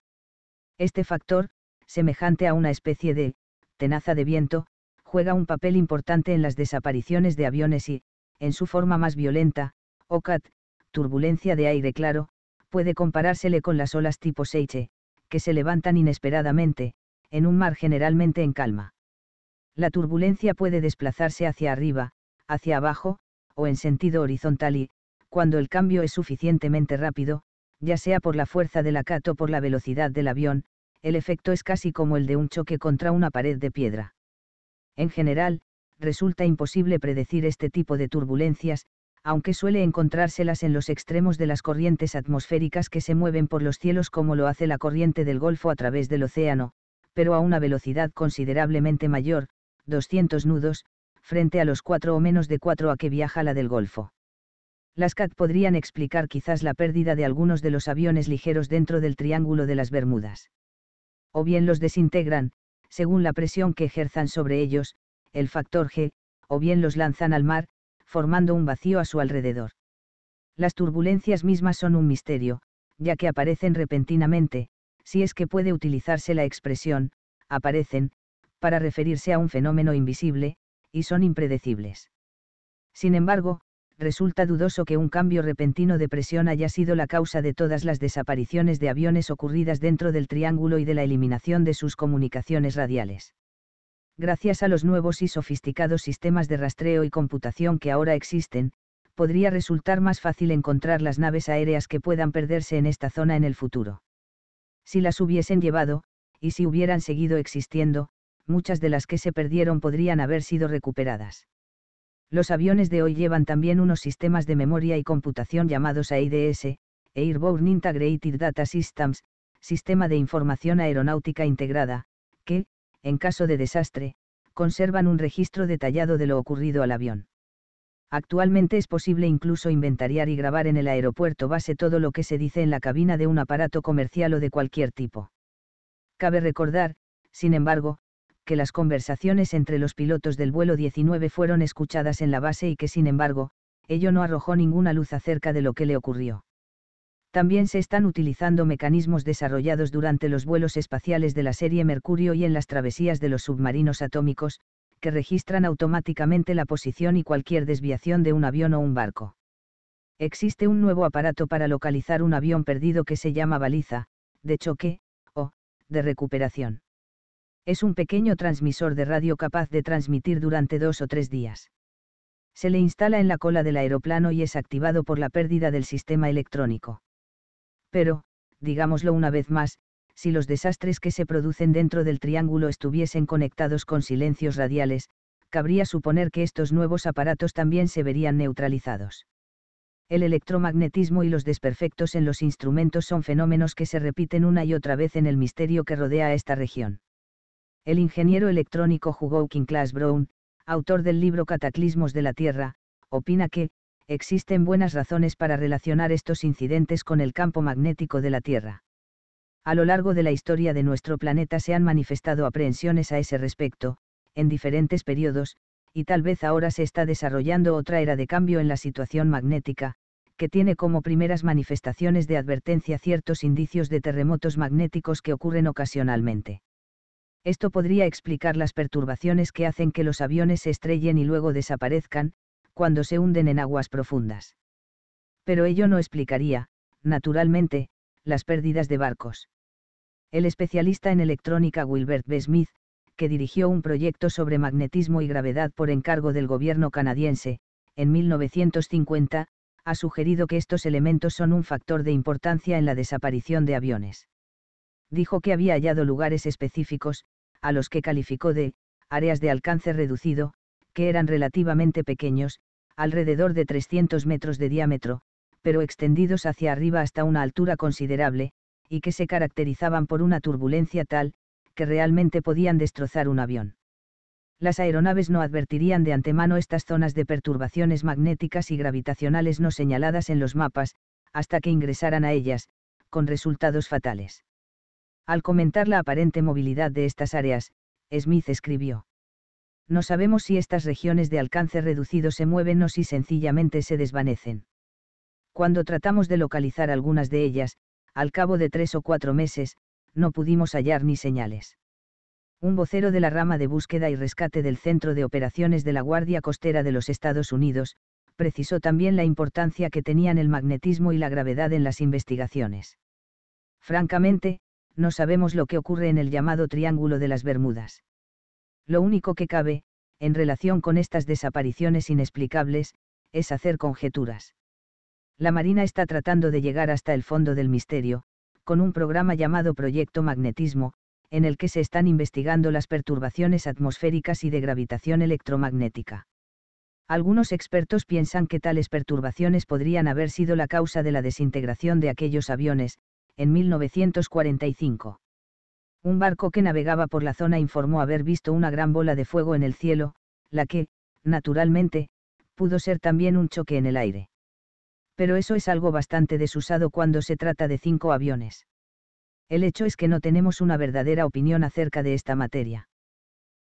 S1: Este factor, semejante a una especie de tenaza de viento, juega un papel importante en las desapariciones de aviones y, en su forma más violenta, OCAT, turbulencia de aire claro, puede comparársele con las olas tipo Seiche, que se levantan inesperadamente, en un mar generalmente en calma. La turbulencia puede desplazarse hacia arriba, hacia abajo, o en sentido horizontal y, cuando el cambio es suficientemente rápido, ya sea por la fuerza de la CAT o por la velocidad del avión, el efecto es casi como el de un choque contra una pared de piedra. En general, resulta imposible predecir este tipo de turbulencias, aunque suele encontrárselas en los extremos de las corrientes atmosféricas que se mueven por los cielos como lo hace la corriente del Golfo a través del océano, pero a una velocidad considerablemente mayor, 200 nudos, frente a los 4 o menos de 4 a que viaja la del Golfo. Las CAT podrían explicar quizás la pérdida de algunos de los aviones ligeros dentro del Triángulo de las Bermudas. O bien los desintegran, según la presión que ejerzan sobre ellos, el factor G, o bien los lanzan al mar, formando un vacío a su alrededor. Las turbulencias mismas son un misterio, ya que aparecen repentinamente, si es que puede utilizarse la expresión, aparecen, para referirse a un fenómeno invisible, y son impredecibles. Sin embargo, resulta dudoso que un cambio repentino de presión haya sido la causa de todas las desapariciones de aviones ocurridas dentro del triángulo y de la eliminación de sus comunicaciones radiales. Gracias a los nuevos y sofisticados sistemas de rastreo y computación que ahora existen, podría resultar más fácil encontrar las naves aéreas que puedan perderse en esta zona en el futuro. Si las hubiesen llevado, y si hubieran seguido existiendo, muchas de las que se perdieron podrían haber sido recuperadas. Los aviones de hoy llevan también unos sistemas de memoria y computación llamados AIDS, Airborne Integrated Data Systems, Sistema de Información Aeronáutica Integrada, que, en caso de desastre, conservan un registro detallado de lo ocurrido al avión. Actualmente es posible incluso inventariar y grabar en el aeropuerto base todo lo que se dice en la cabina de un aparato comercial o de cualquier tipo. Cabe recordar, sin embargo, que las conversaciones entre los pilotos del vuelo 19 fueron escuchadas en la base y que sin embargo, ello no arrojó ninguna luz acerca de lo que le ocurrió. También se están utilizando mecanismos desarrollados durante los vuelos espaciales de la serie Mercurio y en las travesías de los submarinos atómicos, que registran automáticamente la posición y cualquier desviación de un avión o un barco. Existe un nuevo aparato para localizar un avión perdido que se llama baliza, de choque, o, de recuperación es un pequeño transmisor de radio capaz de transmitir durante dos o tres días. Se le instala en la cola del aeroplano y es activado por la pérdida del sistema electrónico. Pero, digámoslo una vez más, si los desastres que se producen dentro del triángulo estuviesen conectados con silencios radiales, cabría suponer que estos nuevos aparatos también se verían neutralizados. El electromagnetismo y los desperfectos en los instrumentos son fenómenos que se repiten una y otra vez en el misterio que rodea a esta región. El ingeniero electrónico King Class Brown, autor del libro Cataclismos de la Tierra, opina que, existen buenas razones para relacionar estos incidentes con el campo magnético de la Tierra. A lo largo de la historia de nuestro planeta se han manifestado aprehensiones a ese respecto, en diferentes periodos, y tal vez ahora se está desarrollando otra era de cambio en la situación magnética, que tiene como primeras manifestaciones de advertencia ciertos indicios de terremotos magnéticos que ocurren ocasionalmente. Esto podría explicar las perturbaciones que hacen que los aviones se estrellen y luego desaparezcan, cuando se hunden en aguas profundas. Pero ello no explicaría, naturalmente, las pérdidas de barcos. El especialista en electrónica Wilbert B. Smith, que dirigió un proyecto sobre magnetismo y gravedad por encargo del gobierno canadiense, en 1950, ha sugerido que estos elementos son un factor de importancia en la desaparición de aviones. Dijo que había hallado lugares específicos, a los que calificó de, áreas de alcance reducido, que eran relativamente pequeños, alrededor de 300 metros de diámetro, pero extendidos hacia arriba hasta una altura considerable, y que se caracterizaban por una turbulencia tal, que realmente podían destrozar un avión. Las aeronaves no advertirían de antemano estas zonas de perturbaciones magnéticas y gravitacionales no señaladas en los mapas, hasta que ingresaran a ellas, con resultados fatales. Al comentar la aparente movilidad de estas áreas, Smith escribió. No sabemos si estas regiones de alcance reducido se mueven o si sencillamente se desvanecen. Cuando tratamos de localizar algunas de ellas, al cabo de tres o cuatro meses, no pudimos hallar ni señales. Un vocero de la rama de búsqueda y rescate del Centro de Operaciones de la Guardia Costera de los Estados Unidos, precisó también la importancia que tenían el magnetismo y la gravedad en las investigaciones. Francamente, no sabemos lo que ocurre en el llamado Triángulo de las Bermudas. Lo único que cabe, en relación con estas desapariciones inexplicables, es hacer conjeturas. La Marina está tratando de llegar hasta el fondo del misterio, con un programa llamado Proyecto Magnetismo, en el que se están investigando las perturbaciones atmosféricas y de gravitación electromagnética. Algunos expertos piensan que tales perturbaciones podrían haber sido la causa de la desintegración de aquellos aviones, en 1945. Un barco que navegaba por la zona informó haber visto una gran bola de fuego en el cielo, la que, naturalmente, pudo ser también un choque en el aire. Pero eso es algo bastante desusado cuando se trata de cinco aviones. El hecho es que no tenemos una verdadera opinión acerca de esta materia.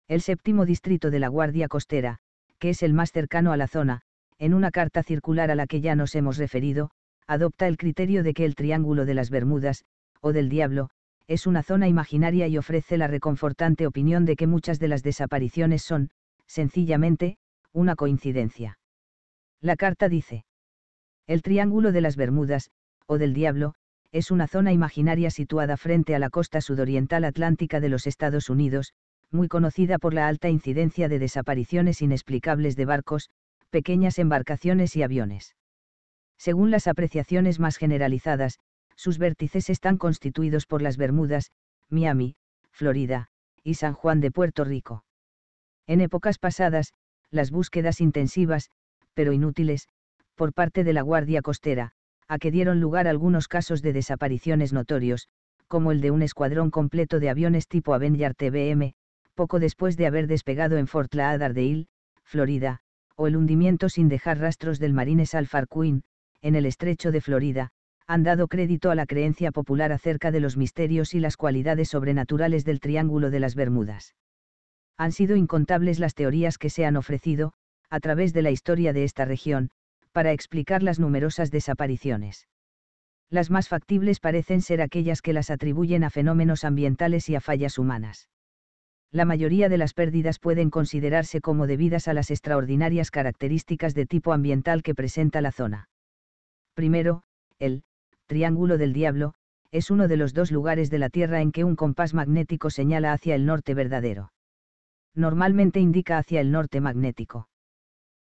S1: El séptimo distrito de la Guardia Costera, que es el más cercano a la zona, en una carta circular a la que ya nos hemos referido, adopta el criterio de que el Triángulo de las Bermudas, o del Diablo, es una zona imaginaria y ofrece la reconfortante opinión de que muchas de las desapariciones son, sencillamente, una coincidencia. La carta dice. El Triángulo de las Bermudas, o del Diablo, es una zona imaginaria situada frente a la costa sudoriental atlántica de los Estados Unidos, muy conocida por la alta incidencia de desapariciones inexplicables de barcos, pequeñas embarcaciones y aviones. Según las apreciaciones más generalizadas, sus vértices están constituidos por las Bermudas, Miami, Florida, y San Juan de Puerto Rico. En épocas pasadas, las búsquedas intensivas, pero inútiles, por parte de la Guardia Costera, a que dieron lugar algunos casos de desapariciones notorios, como el de un escuadrón completo de aviones tipo Avenger TBM, poco después de haber despegado en Fort Lauderdale, Florida, o el hundimiento sin dejar rastros del Marines Alpha Queen, en el estrecho de Florida, han dado crédito a la creencia popular acerca de los misterios y las cualidades sobrenaturales del Triángulo de las Bermudas. Han sido incontables las teorías que se han ofrecido, a través de la historia de esta región, para explicar las numerosas desapariciones. Las más factibles parecen ser aquellas que las atribuyen a fenómenos ambientales y a fallas humanas. La mayoría de las pérdidas pueden considerarse como debidas a las extraordinarias características de tipo ambiental que presenta la zona. Primero, el Triángulo del Diablo, es uno de los dos lugares de la Tierra en que un compás magnético señala hacia el norte verdadero. Normalmente indica hacia el norte magnético.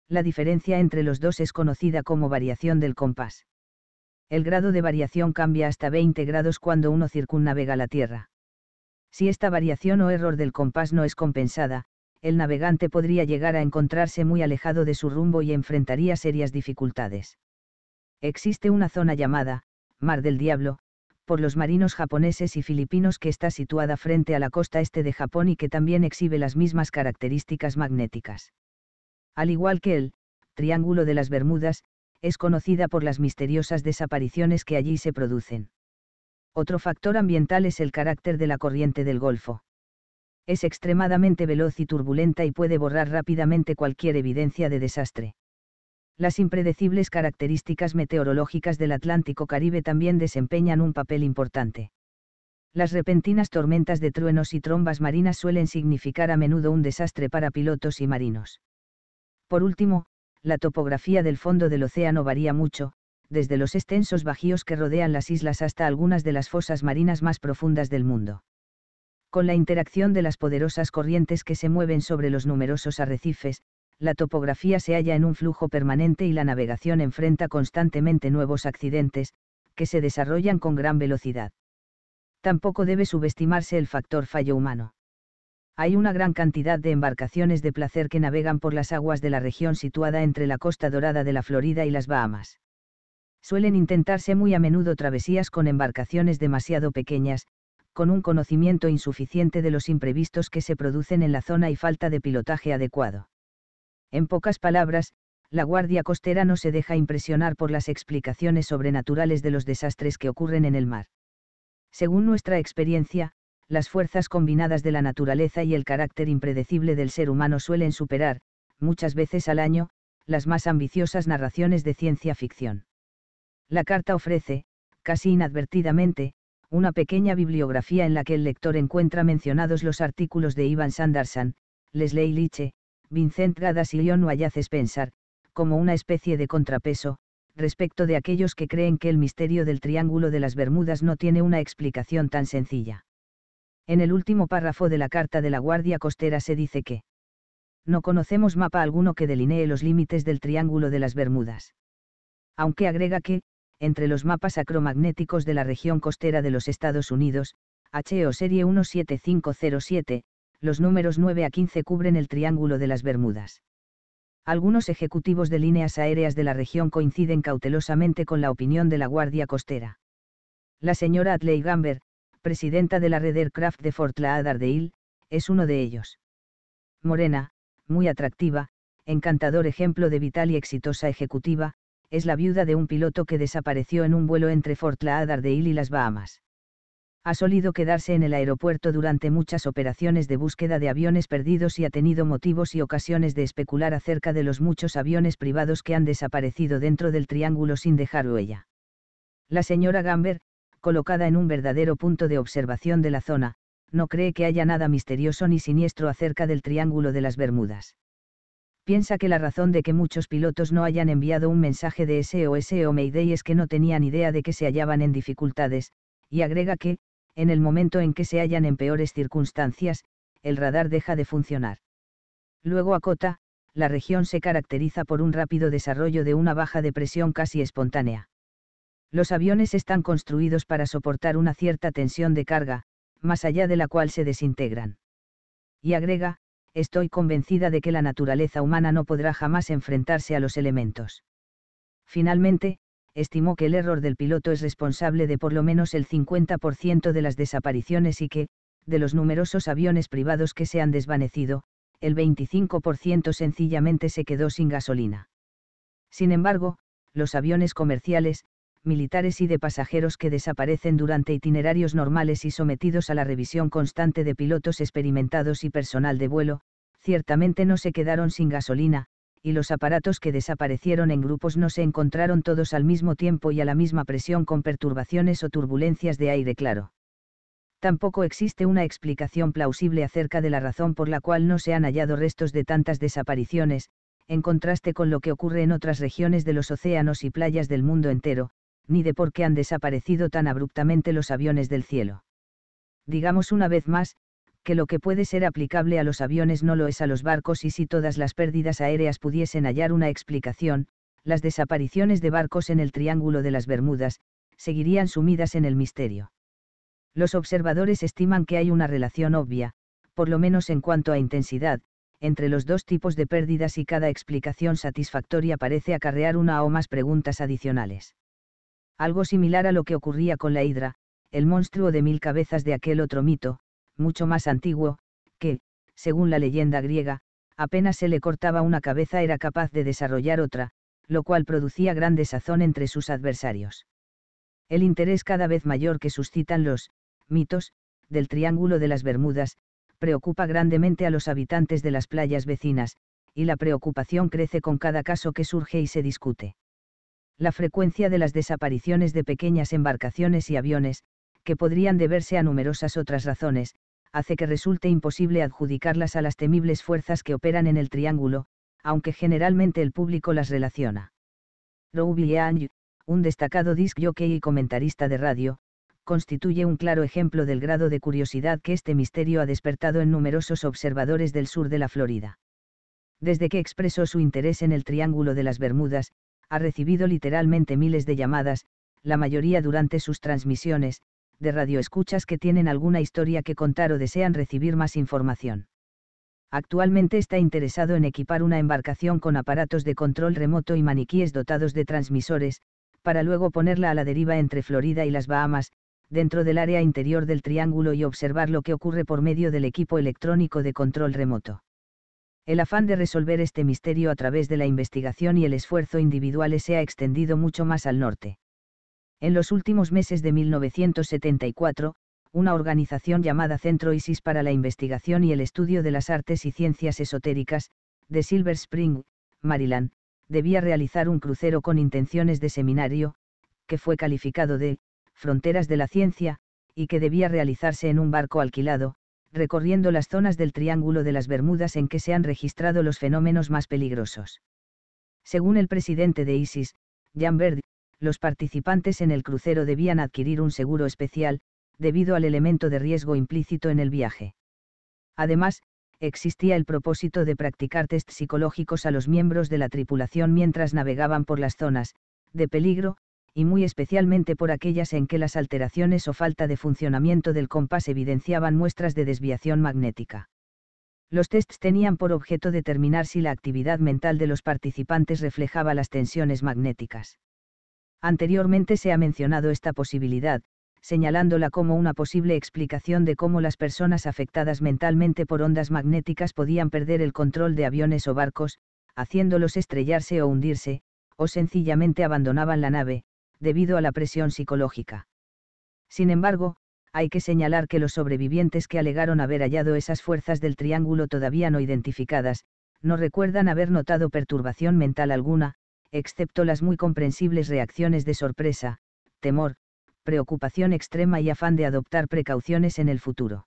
S1: La diferencia entre los dos es conocida como variación del compás. El grado de variación cambia hasta 20 grados cuando uno circunnavega la Tierra. Si esta variación o error del compás no es compensada, el navegante podría llegar a encontrarse muy alejado de su rumbo y enfrentaría serias dificultades. Existe una zona llamada, Mar del Diablo, por los marinos japoneses y filipinos que está situada frente a la costa este de Japón y que también exhibe las mismas características magnéticas. Al igual que el, Triángulo de las Bermudas, es conocida por las misteriosas desapariciones que allí se producen. Otro factor ambiental es el carácter de la corriente del Golfo. Es extremadamente veloz y turbulenta y puede borrar rápidamente cualquier evidencia de desastre. Las impredecibles características meteorológicas del Atlántico Caribe también desempeñan un papel importante. Las repentinas tormentas de truenos y trombas marinas suelen significar a menudo un desastre para pilotos y marinos. Por último, la topografía del fondo del océano varía mucho, desde los extensos bajíos que rodean las islas hasta algunas de las fosas marinas más profundas del mundo. Con la interacción de las poderosas corrientes que se mueven sobre los numerosos arrecifes, la topografía se halla en un flujo permanente y la navegación enfrenta constantemente nuevos accidentes, que se desarrollan con gran velocidad. Tampoco debe subestimarse el factor fallo humano. Hay una gran cantidad de embarcaciones de placer que navegan por las aguas de la región situada entre la costa dorada de la Florida y las Bahamas. Suelen intentarse muy a menudo travesías con embarcaciones demasiado pequeñas, con un conocimiento insuficiente de los imprevistos que se producen en la zona y falta de pilotaje adecuado. En pocas palabras, la Guardia Costera no se deja impresionar por las explicaciones sobrenaturales de los desastres que ocurren en el mar. Según nuestra experiencia, las fuerzas combinadas de la naturaleza y el carácter impredecible del ser humano suelen superar, muchas veces al año, las más ambiciosas narraciones de ciencia ficción. La carta ofrece, casi inadvertidamente, una pequeña bibliografía en la que el lector encuentra mencionados los artículos de Ivan Sanderson, Leslie Liche, Vincent Gadas y John Wallace Spencer, como una especie de contrapeso, respecto de aquellos que creen que el misterio del Triángulo de las Bermudas no tiene una explicación tan sencilla. En el último párrafo de la carta de la Guardia Costera se dice que no conocemos mapa alguno que delinee los límites del Triángulo de las Bermudas. Aunque agrega que, entre los mapas acromagnéticos de la región costera de los Estados Unidos, HO Serie 17507, los números 9 a 15 cubren el Triángulo de las Bermudas. Algunos ejecutivos de líneas aéreas de la región coinciden cautelosamente con la opinión de la Guardia Costera. La señora Adley Gamber, presidenta de la red Aircraft de Fort Lauderdale, es uno de ellos. Morena, muy atractiva, encantador ejemplo de vital y exitosa ejecutiva, es la viuda de un piloto que desapareció en un vuelo entre Fort Lauderdale y las Bahamas. Ha solido quedarse en el aeropuerto durante muchas operaciones de búsqueda de aviones perdidos y ha tenido motivos y ocasiones de especular acerca de los muchos aviones privados que han desaparecido dentro del triángulo sin dejar huella. La señora Gamber, colocada en un verdadero punto de observación de la zona, no cree que haya nada misterioso ni siniestro acerca del Triángulo de las Bermudas. piensa que la razón de que muchos pilotos no hayan enviado un mensaje de SOS o Mayday es que no tenían idea de que se hallaban en dificultades, y agrega que, en el momento en que se hallan en peores circunstancias, el radar deja de funcionar. Luego acota, la región se caracteriza por un rápido desarrollo de una baja de presión casi espontánea. Los aviones están construidos para soportar una cierta tensión de carga, más allá de la cual se desintegran. Y agrega, estoy convencida de que la naturaleza humana no podrá jamás enfrentarse a los elementos. Finalmente, estimó que el error del piloto es responsable de por lo menos el 50% de las desapariciones y que, de los numerosos aviones privados que se han desvanecido, el 25% sencillamente se quedó sin gasolina. Sin embargo, los aviones comerciales, militares y de pasajeros que desaparecen durante itinerarios normales y sometidos a la revisión constante de pilotos experimentados y personal de vuelo, ciertamente no se quedaron sin gasolina, y los aparatos que desaparecieron en grupos no se encontraron todos al mismo tiempo y a la misma presión con perturbaciones o turbulencias de aire claro. Tampoco existe una explicación plausible acerca de la razón por la cual no se han hallado restos de tantas desapariciones, en contraste con lo que ocurre en otras regiones de los océanos y playas del mundo entero, ni de por qué han desaparecido tan abruptamente los aviones del cielo. Digamos una vez más, que lo que puede ser aplicable a los aviones no lo es a los barcos y si todas las pérdidas aéreas pudiesen hallar una explicación, las desapariciones de barcos en el Triángulo de las Bermudas, seguirían sumidas en el misterio. Los observadores estiman que hay una relación obvia, por lo menos en cuanto a intensidad, entre los dos tipos de pérdidas y cada explicación satisfactoria parece acarrear una o más preguntas adicionales algo similar a lo que ocurría con la hidra, el monstruo de mil cabezas de aquel otro mito, mucho más antiguo, que, según la leyenda griega, apenas se le cortaba una cabeza era capaz de desarrollar otra, lo cual producía gran desazón entre sus adversarios. El interés cada vez mayor que suscitan los mitos del Triángulo de las Bermudas, preocupa grandemente a los habitantes de las playas vecinas, y la preocupación crece con cada caso que surge y se discute la frecuencia de las desapariciones de pequeñas embarcaciones y aviones, que podrían deberse a numerosas otras razones, hace que resulte imposible adjudicarlas a las temibles fuerzas que operan en el triángulo, aunque generalmente el público las relaciona. Yang, un destacado disc jockey y comentarista de radio, constituye un claro ejemplo del grado de curiosidad que este misterio ha despertado en numerosos observadores del sur de la Florida. Desde que expresó su interés en el Triángulo de las Bermudas, ha recibido literalmente miles de llamadas, la mayoría durante sus transmisiones, de radioescuchas que tienen alguna historia que contar o desean recibir más información. Actualmente está interesado en equipar una embarcación con aparatos de control remoto y maniquíes dotados de transmisores, para luego ponerla a la deriva entre Florida y las Bahamas, dentro del área interior del triángulo y observar lo que ocurre por medio del equipo electrónico de control remoto. El afán de resolver este misterio a través de la investigación y el esfuerzo individual se ha extendido mucho más al norte. En los últimos meses de 1974, una organización llamada Centro ISIS para la Investigación y el Estudio de las Artes y Ciencias Esotéricas, de Silver Spring, Maryland, debía realizar un crucero con intenciones de seminario, que fue calificado de Fronteras de la Ciencia, y que debía realizarse en un barco alquilado, recorriendo las zonas del Triángulo de las Bermudas en que se han registrado los fenómenos más peligrosos. Según el presidente de ISIS, Jan Berg, los participantes en el crucero debían adquirir un seguro especial, debido al elemento de riesgo implícito en el viaje. Además, existía el propósito de practicar test psicológicos a los miembros de la tripulación mientras navegaban por las zonas, de peligro, y muy especialmente por aquellas en que las alteraciones o falta de funcionamiento del compás evidenciaban muestras de desviación magnética. Los tests tenían por objeto determinar si la actividad mental de los participantes reflejaba las tensiones magnéticas. Anteriormente se ha mencionado esta posibilidad, señalándola como una posible explicación de cómo las personas afectadas mentalmente por ondas magnéticas podían perder el control de aviones o barcos, haciéndolos estrellarse o hundirse, o sencillamente abandonaban la nave, debido a la presión psicológica. Sin embargo, hay que señalar que los sobrevivientes que alegaron haber hallado esas fuerzas del triángulo todavía no identificadas, no recuerdan haber notado perturbación mental alguna, excepto las muy comprensibles reacciones de sorpresa, temor, preocupación extrema y afán de adoptar precauciones en el futuro.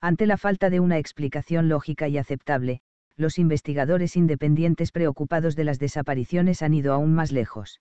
S1: Ante la falta de una explicación lógica y aceptable, los investigadores independientes preocupados de las desapariciones han ido aún más lejos.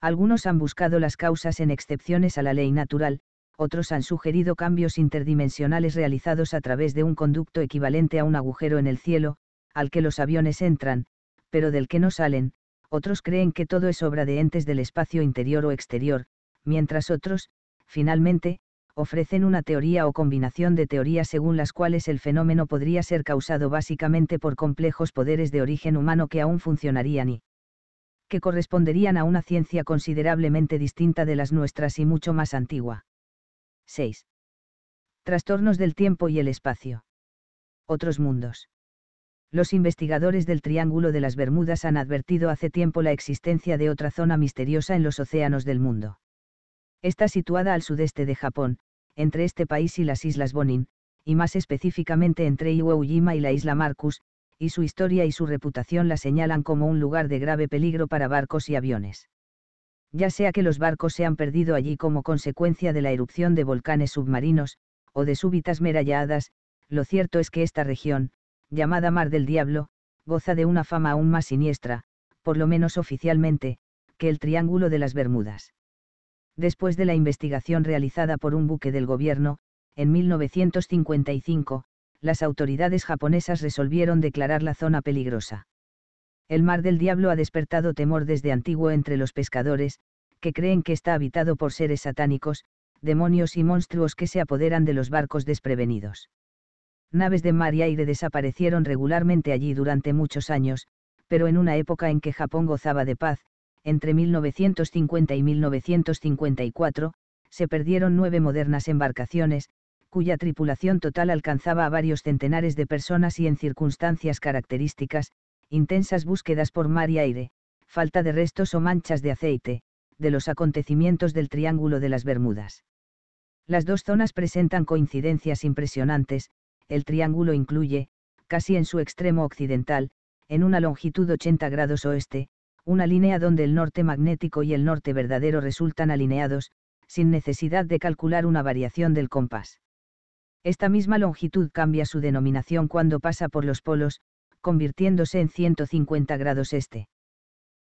S1: Algunos han buscado las causas en excepciones a la ley natural, otros han sugerido cambios interdimensionales realizados a través de un conducto equivalente a un agujero en el cielo, al que los aviones entran, pero del que no salen, otros creen que todo es obra de entes del espacio interior o exterior, mientras otros, finalmente, ofrecen una teoría o combinación de teorías según las cuales el fenómeno podría ser causado básicamente por complejos poderes de origen humano que aún funcionarían y que corresponderían a una ciencia considerablemente distinta de las nuestras y mucho más antigua. 6. Trastornos del tiempo y el espacio. Otros mundos. Los investigadores del Triángulo de las Bermudas han advertido hace tiempo la existencia de otra zona misteriosa en los océanos del mundo. Está situada al sudeste de Japón, entre este país y las Islas Bonin, y más específicamente entre Iwo Jima y la isla Marcus, y su historia y su reputación la señalan como un lugar de grave peligro para barcos y aviones. Ya sea que los barcos se han perdido allí como consecuencia de la erupción de volcanes submarinos, o de súbitas meralladas, lo cierto es que esta región, llamada Mar del Diablo, goza de una fama aún más siniestra, por lo menos oficialmente, que el Triángulo de las Bermudas. Después de la investigación realizada por un buque del gobierno, en 1955, las autoridades japonesas resolvieron declarar la zona peligrosa. El mar del diablo ha despertado temor desde antiguo entre los pescadores, que creen que está habitado por seres satánicos, demonios y monstruos que se apoderan de los barcos desprevenidos. Naves de mar y aire desaparecieron regularmente allí durante muchos años, pero en una época en que Japón gozaba de paz, entre 1950 y 1954, se perdieron nueve modernas embarcaciones, cuya tripulación total alcanzaba a varios centenares de personas y en circunstancias características, intensas búsquedas por mar y aire, falta de restos o manchas de aceite, de los acontecimientos del Triángulo de las Bermudas. Las dos zonas presentan coincidencias impresionantes, el triángulo incluye, casi en su extremo occidental, en una longitud 80 grados oeste, una línea donde el norte magnético y el norte verdadero resultan alineados, sin necesidad de calcular una variación del compás. Esta misma longitud cambia su denominación cuando pasa por los polos, convirtiéndose en 150 grados este.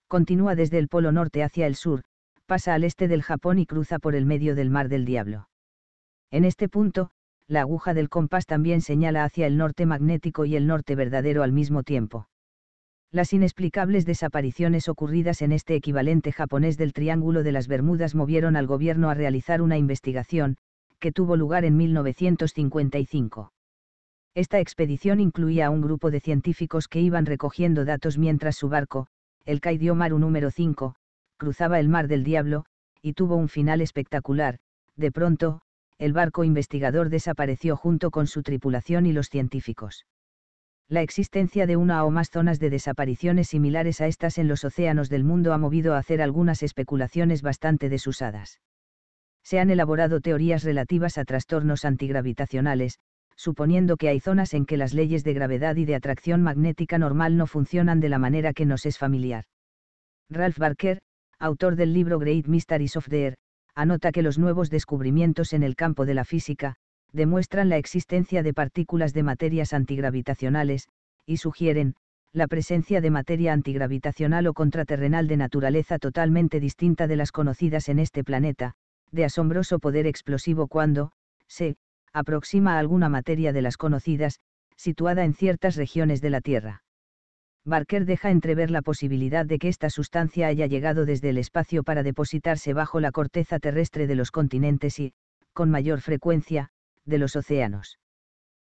S1: Continúa desde el polo norte hacia el sur, pasa al este del Japón y cruza por el medio del Mar del Diablo. En este punto, la aguja del compás también señala hacia el norte magnético y el norte verdadero al mismo tiempo. Las inexplicables desapariciones ocurridas en este equivalente japonés del Triángulo de las Bermudas movieron al gobierno a realizar una investigación, que tuvo lugar en 1955. Esta expedición incluía a un grupo de científicos que iban recogiendo datos mientras su barco, el Kaidio Maru número 5, cruzaba el Mar del Diablo, y tuvo un final espectacular, de pronto, el barco investigador desapareció junto con su tripulación y los científicos la existencia de una o más zonas de desapariciones similares a estas en los océanos del mundo ha movido a hacer algunas especulaciones bastante desusadas. Se han elaborado teorías relativas a trastornos antigravitacionales, suponiendo que hay zonas en que las leyes de gravedad y de atracción magnética normal no funcionan de la manera que nos es familiar. Ralph Barker, autor del libro Great Mysteries of the Air, anota que los nuevos descubrimientos en el campo de la física, demuestran la existencia de partículas de materias antigravitacionales, y sugieren, la presencia de materia antigravitacional o contraterrenal de naturaleza totalmente distinta de las conocidas en este planeta, de asombroso poder explosivo cuando, se, aproxima a alguna materia de las conocidas, situada en ciertas regiones de la Tierra. Barker deja entrever la posibilidad de que esta sustancia haya llegado desde el espacio para depositarse bajo la corteza terrestre de los continentes y, con mayor frecuencia, de los océanos.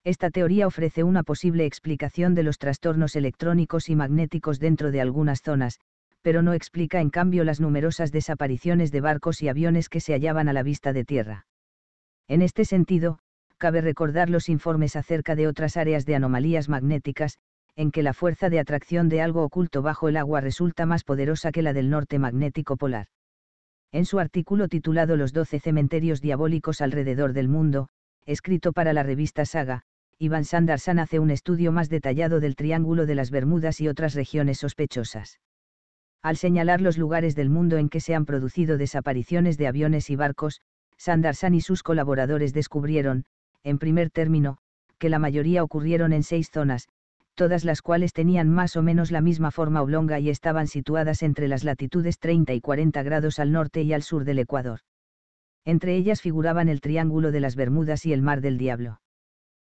S1: Esta teoría ofrece una posible explicación de los trastornos electrónicos y magnéticos dentro de algunas zonas, pero no explica en cambio las numerosas desapariciones de barcos y aviones que se hallaban a la vista de tierra. En este sentido, cabe recordar los informes acerca de otras áreas de anomalías magnéticas, en que la fuerza de atracción de algo oculto bajo el agua resulta más poderosa que la del norte magnético polar. En su artículo titulado Los doce cementerios diabólicos alrededor del mundo, escrito para la revista Saga, Ivan Sanderson hace un estudio más detallado del Triángulo de las Bermudas y otras regiones sospechosas. Al señalar los lugares del mundo en que se han producido desapariciones de aviones y barcos, Sanderson y sus colaboradores descubrieron, en primer término, que la mayoría ocurrieron en seis zonas, todas las cuales tenían más o menos la misma forma oblonga y estaban situadas entre las latitudes 30 y 40 grados al norte y al sur del Ecuador. Entre ellas figuraban el Triángulo de las Bermudas y el Mar del Diablo.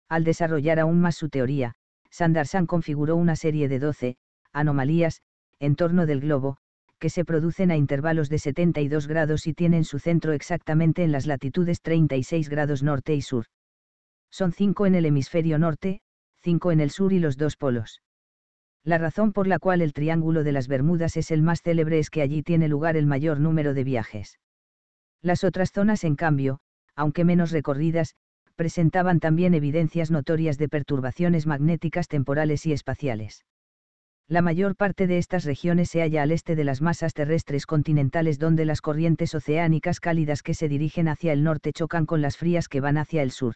S1: Al desarrollar aún más su teoría, Sanderson configuró una serie de 12 anomalías en torno del globo, que se producen a intervalos de 72 grados y tienen su centro exactamente en las latitudes 36 grados norte y sur. Son cinco en el hemisferio norte, en el sur y los dos polos. La razón por la cual el Triángulo de las Bermudas es el más célebre es que allí tiene lugar el mayor número de viajes. Las otras zonas, en cambio, aunque menos recorridas, presentaban también evidencias notorias de perturbaciones magnéticas temporales y espaciales. La mayor parte de estas regiones se halla al este de las masas terrestres continentales donde las corrientes oceánicas cálidas que se dirigen hacia el norte chocan con las frías que van hacia el sur.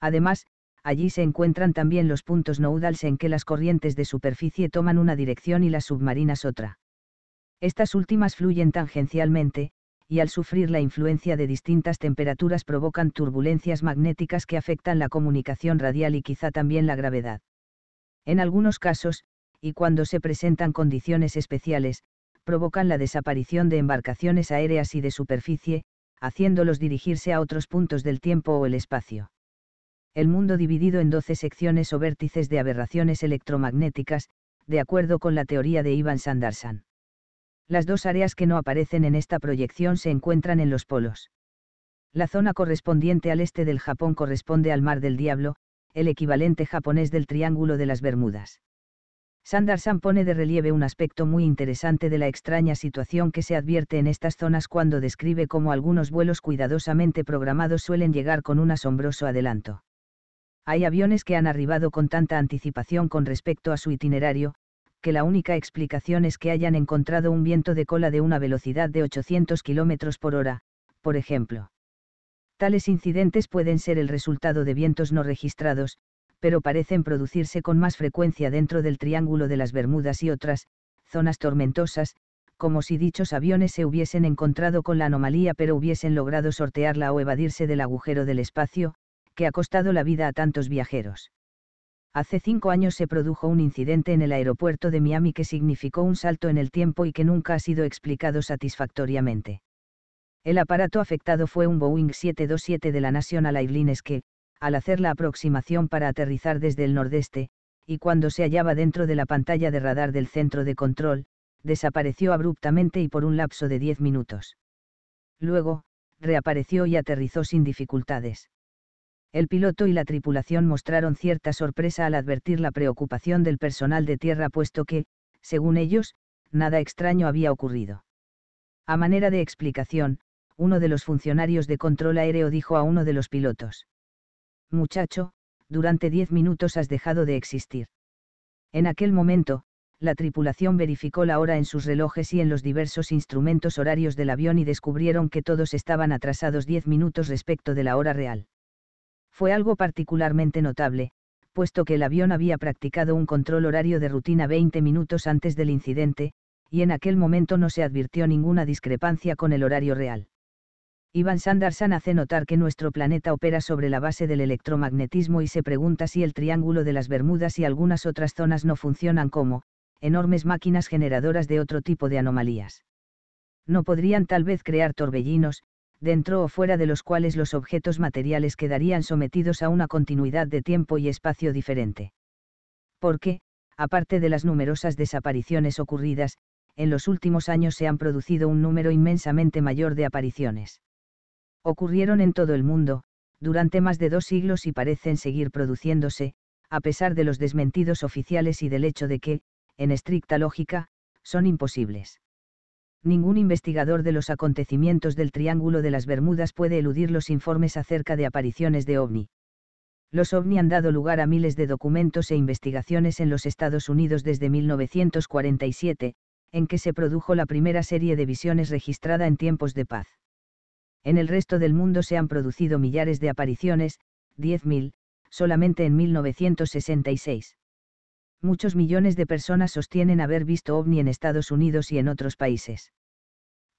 S1: Además, allí se encuentran también los puntos noudals en que las corrientes de superficie toman una dirección y las submarinas otra. Estas últimas fluyen tangencialmente, y al sufrir la influencia de distintas temperaturas provocan turbulencias magnéticas que afectan la comunicación radial y quizá también la gravedad. En algunos casos, y cuando se presentan condiciones especiales, provocan la desaparición de embarcaciones aéreas y de superficie, haciéndolos dirigirse a otros puntos del tiempo o el espacio. El mundo dividido en 12 secciones o vértices de aberraciones electromagnéticas, de acuerdo con la teoría de Ivan Sanderson. Las dos áreas que no aparecen en esta proyección se encuentran en los polos. La zona correspondiente al este del Japón corresponde al Mar del Diablo, el equivalente japonés del Triángulo de las Bermudas. Sanderson pone de relieve un aspecto muy interesante de la extraña situación que se advierte en estas zonas cuando describe cómo algunos vuelos cuidadosamente programados suelen llegar con un asombroso adelanto. Hay aviones que han arribado con tanta anticipación con respecto a su itinerario, que la única explicación es que hayan encontrado un viento de cola de una velocidad de 800 km por hora, por ejemplo. Tales incidentes pueden ser el resultado de vientos no registrados, pero parecen producirse con más frecuencia dentro del Triángulo de las Bermudas y otras, zonas tormentosas, como si dichos aviones se hubiesen encontrado con la anomalía pero hubiesen logrado sortearla o evadirse del agujero del espacio, que ha costado la vida a tantos viajeros. Hace cinco años se produjo un incidente en el aeropuerto de Miami que significó un salto en el tiempo y que nunca ha sido explicado satisfactoriamente. El aparato afectado fue un Boeing 727 de la National Airlines que, al hacer la aproximación para aterrizar desde el nordeste, y cuando se hallaba dentro de la pantalla de radar del centro de control, desapareció abruptamente y por un lapso de 10 minutos. Luego, reapareció y aterrizó sin dificultades. El piloto y la tripulación mostraron cierta sorpresa al advertir la preocupación del personal de tierra puesto que, según ellos, nada extraño había ocurrido. A manera de explicación, uno de los funcionarios de control aéreo dijo a uno de los pilotos muchacho, durante diez minutos has dejado de existir. En aquel momento, la tripulación verificó la hora en sus relojes y en los diversos instrumentos horarios del avión y descubrieron que todos estaban atrasados diez minutos respecto de la hora real. Fue algo particularmente notable, puesto que el avión había practicado un control horario de rutina 20 minutos antes del incidente, y en aquel momento no se advirtió ninguna discrepancia con el horario real. Ivan Sanderson hace notar que nuestro planeta opera sobre la base del electromagnetismo y se pregunta si el Triángulo de las Bermudas y algunas otras zonas no funcionan como, enormes máquinas generadoras de otro tipo de anomalías. No podrían tal vez crear torbellinos, dentro o fuera de los cuales los objetos materiales quedarían sometidos a una continuidad de tiempo y espacio diferente. Porque, aparte de las numerosas desapariciones ocurridas, en los últimos años se han producido un número inmensamente mayor de apariciones ocurrieron en todo el mundo, durante más de dos siglos y parecen seguir produciéndose, a pesar de los desmentidos oficiales y del hecho de que, en estricta lógica, son imposibles. Ningún investigador de los acontecimientos del Triángulo de las Bermudas puede eludir los informes acerca de apariciones de ovni. Los ovni han dado lugar a miles de documentos e investigaciones en los Estados Unidos desde 1947, en que se produjo la primera serie de visiones registrada en tiempos de paz en el resto del mundo se han producido millares de apariciones, 10.000, solamente en 1966. Muchos millones de personas sostienen haber visto ovni en Estados Unidos y en otros países.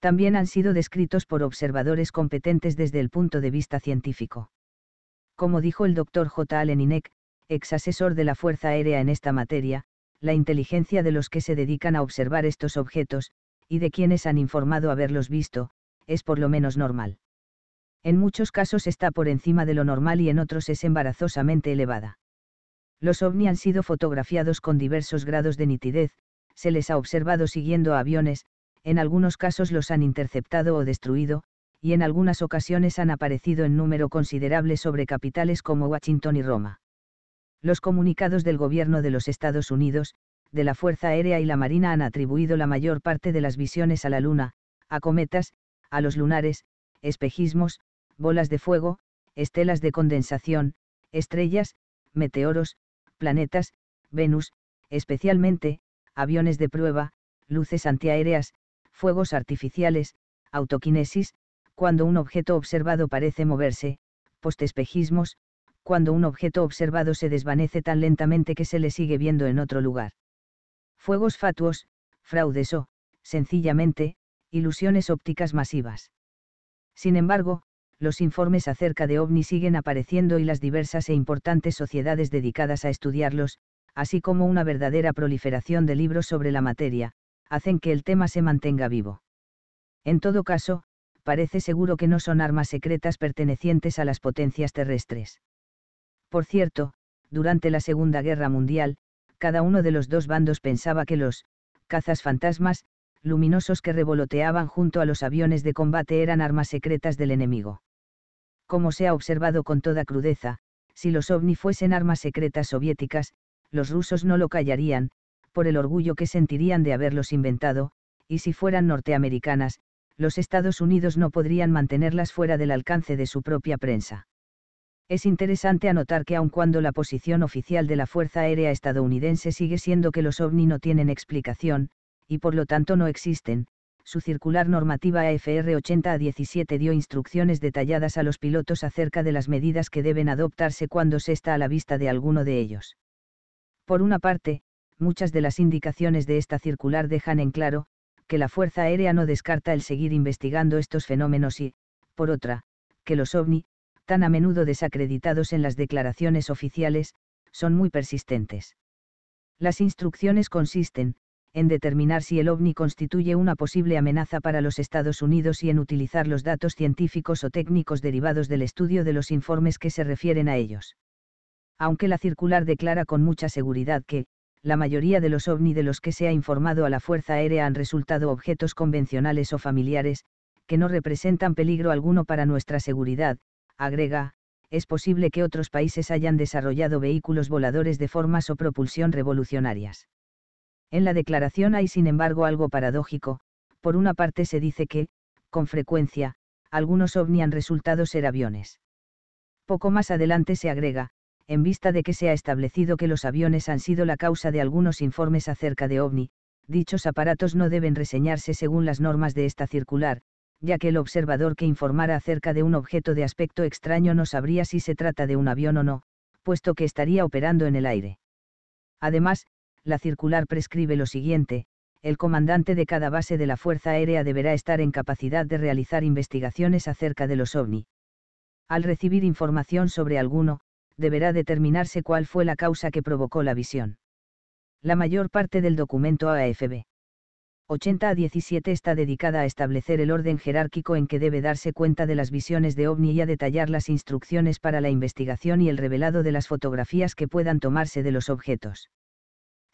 S1: También han sido descritos por observadores competentes desde el punto de vista científico. Como dijo el Dr. J. Allen Inek, ex asesor de la Fuerza Aérea en esta materia, la inteligencia de los que se dedican a observar estos objetos, y de quienes han informado haberlos visto, es por lo menos normal. En muchos casos está por encima de lo normal y en otros es embarazosamente elevada. Los ovni han sido fotografiados con diversos grados de nitidez, se les ha observado siguiendo a aviones, en algunos casos los han interceptado o destruido, y en algunas ocasiones han aparecido en número considerable sobre capitales como Washington y Roma. Los comunicados del gobierno de los Estados Unidos, de la Fuerza Aérea y la Marina han atribuido la mayor parte de las visiones a la Luna, a cometas, a los lunares, espejismos, bolas de fuego, estelas de condensación, estrellas, meteoros, planetas, Venus, especialmente, aviones de prueba, luces antiaéreas, fuegos artificiales, autoquinesis, cuando un objeto observado parece moverse, postespejismos, cuando un objeto observado se desvanece tan lentamente que se le sigue viendo en otro lugar. Fuegos fatuos, fraudes o, sencillamente, ilusiones ópticas masivas. Sin embargo, los informes acerca de ovni siguen apareciendo y las diversas e importantes sociedades dedicadas a estudiarlos, así como una verdadera proliferación de libros sobre la materia, hacen que el tema se mantenga vivo. En todo caso, parece seguro que no son armas secretas pertenecientes a las potencias terrestres. Por cierto, durante la Segunda Guerra Mundial, cada uno de los dos bandos pensaba que los cazas fantasmas, luminosos que revoloteaban junto a los aviones de combate eran armas secretas del enemigo. Como se ha observado con toda crudeza, si los ovni fuesen armas secretas soviéticas, los rusos no lo callarían, por el orgullo que sentirían de haberlos inventado, y si fueran norteamericanas, los Estados Unidos no podrían mantenerlas fuera del alcance de su propia prensa. Es interesante anotar que aun cuando la posición oficial de la Fuerza Aérea estadounidense sigue siendo que los ovni no tienen explicación, y por lo tanto no existen, su circular normativa AFR 80 a 17 dio instrucciones detalladas a los pilotos acerca de las medidas que deben adoptarse cuando se está a la vista de alguno de ellos. Por una parte, muchas de las indicaciones de esta circular dejan en claro, que la Fuerza Aérea no descarta el seguir investigando estos fenómenos y, por otra, que los ovni, tan a menudo desacreditados en las declaraciones oficiales, son muy persistentes. Las instrucciones consisten, en determinar si el ovni constituye una posible amenaza para los Estados Unidos y en utilizar los datos científicos o técnicos derivados del estudio de los informes que se refieren a ellos. Aunque la circular declara con mucha seguridad que, la mayoría de los ovni de los que se ha informado a la Fuerza Aérea han resultado objetos convencionales o familiares, que no representan peligro alguno para nuestra seguridad, agrega, es posible que otros países hayan desarrollado vehículos voladores de formas o propulsión revolucionarias. En la declaración hay sin embargo algo paradójico, por una parte se dice que, con frecuencia, algunos ovni han resultado ser aviones. Poco más adelante se agrega, en vista de que se ha establecido que los aviones han sido la causa de algunos informes acerca de ovni, dichos aparatos no deben reseñarse según las normas de esta circular, ya que el observador que informara acerca de un objeto de aspecto extraño no sabría si se trata de un avión o no, puesto que estaría operando en el aire. Además, la circular prescribe lo siguiente, el comandante de cada base de la Fuerza Aérea deberá estar en capacidad de realizar investigaciones acerca de los ovni. Al recibir información sobre alguno, deberá determinarse cuál fue la causa que provocó la visión. La mayor parte del documento AFB 80 a 17 está dedicada a establecer el orden jerárquico en que debe darse cuenta de las visiones de ovni y a detallar las instrucciones para la investigación y el revelado de las fotografías que puedan tomarse de los objetos.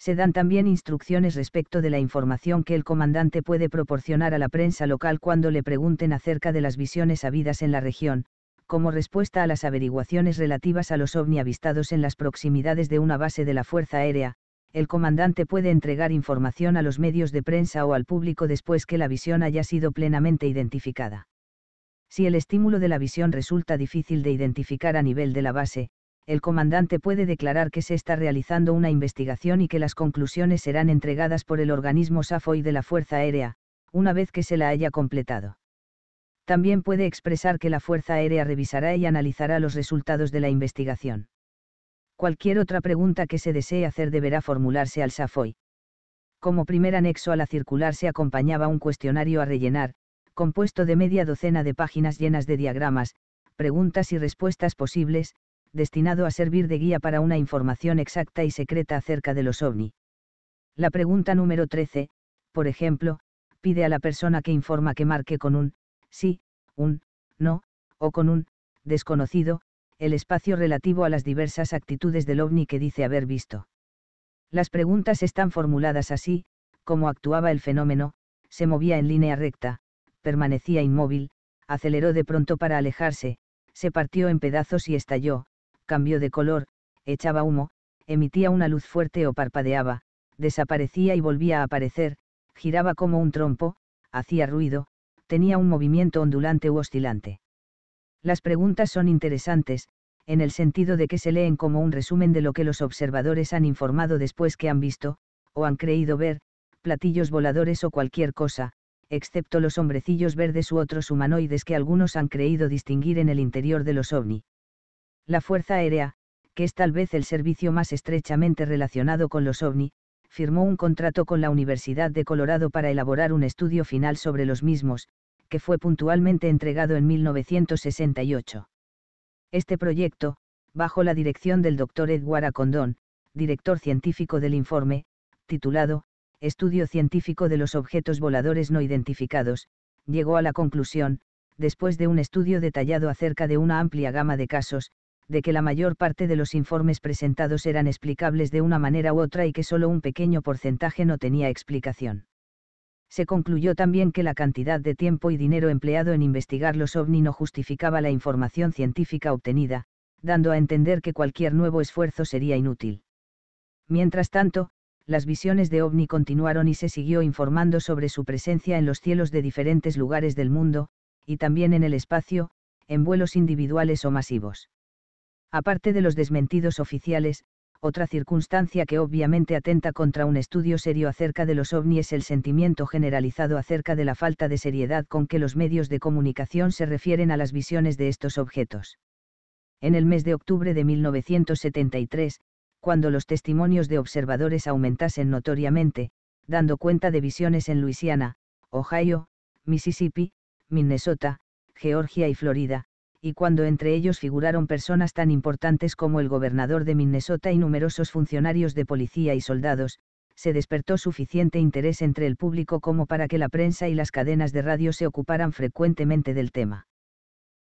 S1: Se dan también instrucciones respecto de la información que el comandante puede proporcionar a la prensa local cuando le pregunten acerca de las visiones habidas en la región, como respuesta a las averiguaciones relativas a los ovni avistados en las proximidades de una base de la Fuerza Aérea, el comandante puede entregar información a los medios de prensa o al público después que la visión haya sido plenamente identificada. Si el estímulo de la visión resulta difícil de identificar a nivel de la base, el comandante puede declarar que se está realizando una investigación y que las conclusiones serán entregadas por el organismo SAFOI de la Fuerza Aérea, una vez que se la haya completado. También puede expresar que la Fuerza Aérea revisará y analizará los resultados de la investigación. Cualquier otra pregunta que se desee hacer deberá formularse al SAFOI. Como primer anexo a la circular se acompañaba un cuestionario a rellenar, compuesto de media docena de páginas llenas de diagramas, preguntas y respuestas posibles, destinado a servir de guía para una información exacta y secreta acerca de los ovni. La pregunta número 13, por ejemplo, pide a la persona que informa que marque con un sí, un no, o con un desconocido, el espacio relativo a las diversas actitudes del ovni que dice haber visto. Las preguntas están formuladas así, como actuaba el fenómeno, se movía en línea recta, permanecía inmóvil, aceleró de pronto para alejarse, se partió en pedazos y estalló, cambió de color, echaba humo, emitía una luz fuerte o parpadeaba, desaparecía y volvía a aparecer, giraba como un trompo, hacía ruido, tenía un movimiento ondulante u oscilante. Las preguntas son interesantes, en el sentido de que se leen como un resumen de lo que los observadores han informado después que han visto, o han creído ver, platillos voladores o cualquier cosa, excepto los hombrecillos verdes u otros humanoides que algunos han creído distinguir en el interior de los ovni. La Fuerza Aérea, que es tal vez el servicio más estrechamente relacionado con los ovni, firmó un contrato con la Universidad de Colorado para elaborar un estudio final sobre los mismos, que fue puntualmente entregado en 1968. Este proyecto, bajo la dirección del Dr. Edward Acondón, director científico del informe, titulado, Estudio científico de los objetos voladores no identificados, llegó a la conclusión, después de un estudio detallado acerca de una amplia gama de casos, de que la mayor parte de los informes presentados eran explicables de una manera u otra y que solo un pequeño porcentaje no tenía explicación. Se concluyó también que la cantidad de tiempo y dinero empleado en investigar los ovni no justificaba la información científica obtenida, dando a entender que cualquier nuevo esfuerzo sería inútil. Mientras tanto, las visiones de ovni continuaron y se siguió informando sobre su presencia en los cielos de diferentes lugares del mundo, y también en el espacio, en vuelos individuales o masivos. Aparte de los desmentidos oficiales, otra circunstancia que obviamente atenta contra un estudio serio acerca de los ovni es el sentimiento generalizado acerca de la falta de seriedad con que los medios de comunicación se refieren a las visiones de estos objetos. En el mes de octubre de 1973, cuando los testimonios de observadores aumentasen notoriamente, dando cuenta de visiones en Luisiana, Ohio, Mississippi, Minnesota, Georgia y Florida, y cuando entre ellos figuraron personas tan importantes como el gobernador de Minnesota y numerosos funcionarios de policía y soldados, se despertó suficiente interés entre el público como para que la prensa y las cadenas de radio se ocuparan frecuentemente del tema.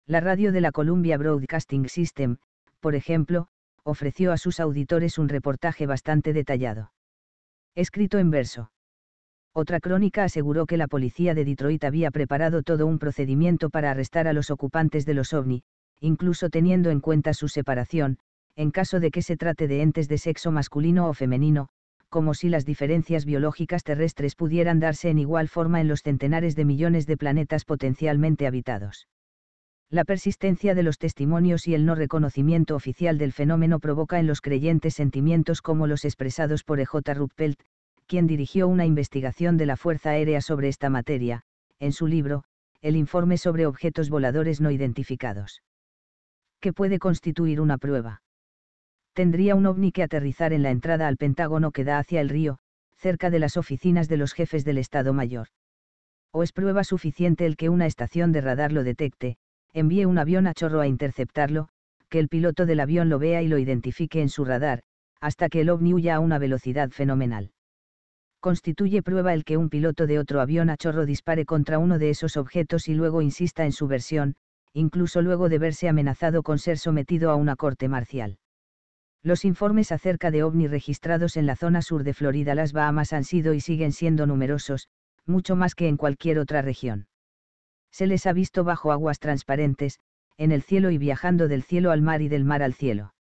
S1: La radio de la Columbia Broadcasting System, por ejemplo, ofreció a sus auditores un reportaje bastante detallado. Escrito en verso. Otra crónica aseguró que la policía de Detroit había preparado todo un procedimiento para arrestar a los ocupantes de los ovni, incluso teniendo en cuenta su separación, en caso de que se trate de entes de sexo masculino o femenino, como si las diferencias biológicas terrestres pudieran darse en igual forma en los centenares de millones de planetas potencialmente habitados. La persistencia de los testimonios y el no reconocimiento oficial del fenómeno provoca en los creyentes sentimientos como los expresados por E.J. Ruppelt, quien dirigió una investigación de la Fuerza Aérea sobre esta materia, en su libro, El informe sobre objetos voladores no identificados. ¿Qué puede constituir una prueba? Tendría un ovni que aterrizar en la entrada al Pentágono que da hacia el río, cerca de las oficinas de los jefes del Estado Mayor. ¿O es prueba suficiente el que una estación de radar lo detecte, envíe un avión a chorro a interceptarlo, que el piloto del avión lo vea y lo identifique en su radar, hasta que el ovni huya a una velocidad fenomenal. Constituye prueba el que un piloto de otro avión a chorro dispare contra uno de esos objetos y luego insista en su versión, incluso luego de verse amenazado con ser sometido a una corte marcial. Los informes acerca de ovni registrados en la zona sur de Florida, las Bahamas, han sido y siguen siendo numerosos, mucho más que en cualquier otra región se les ha visto bajo aguas transparentes, en el cielo y viajando del cielo al mar y del mar al cielo.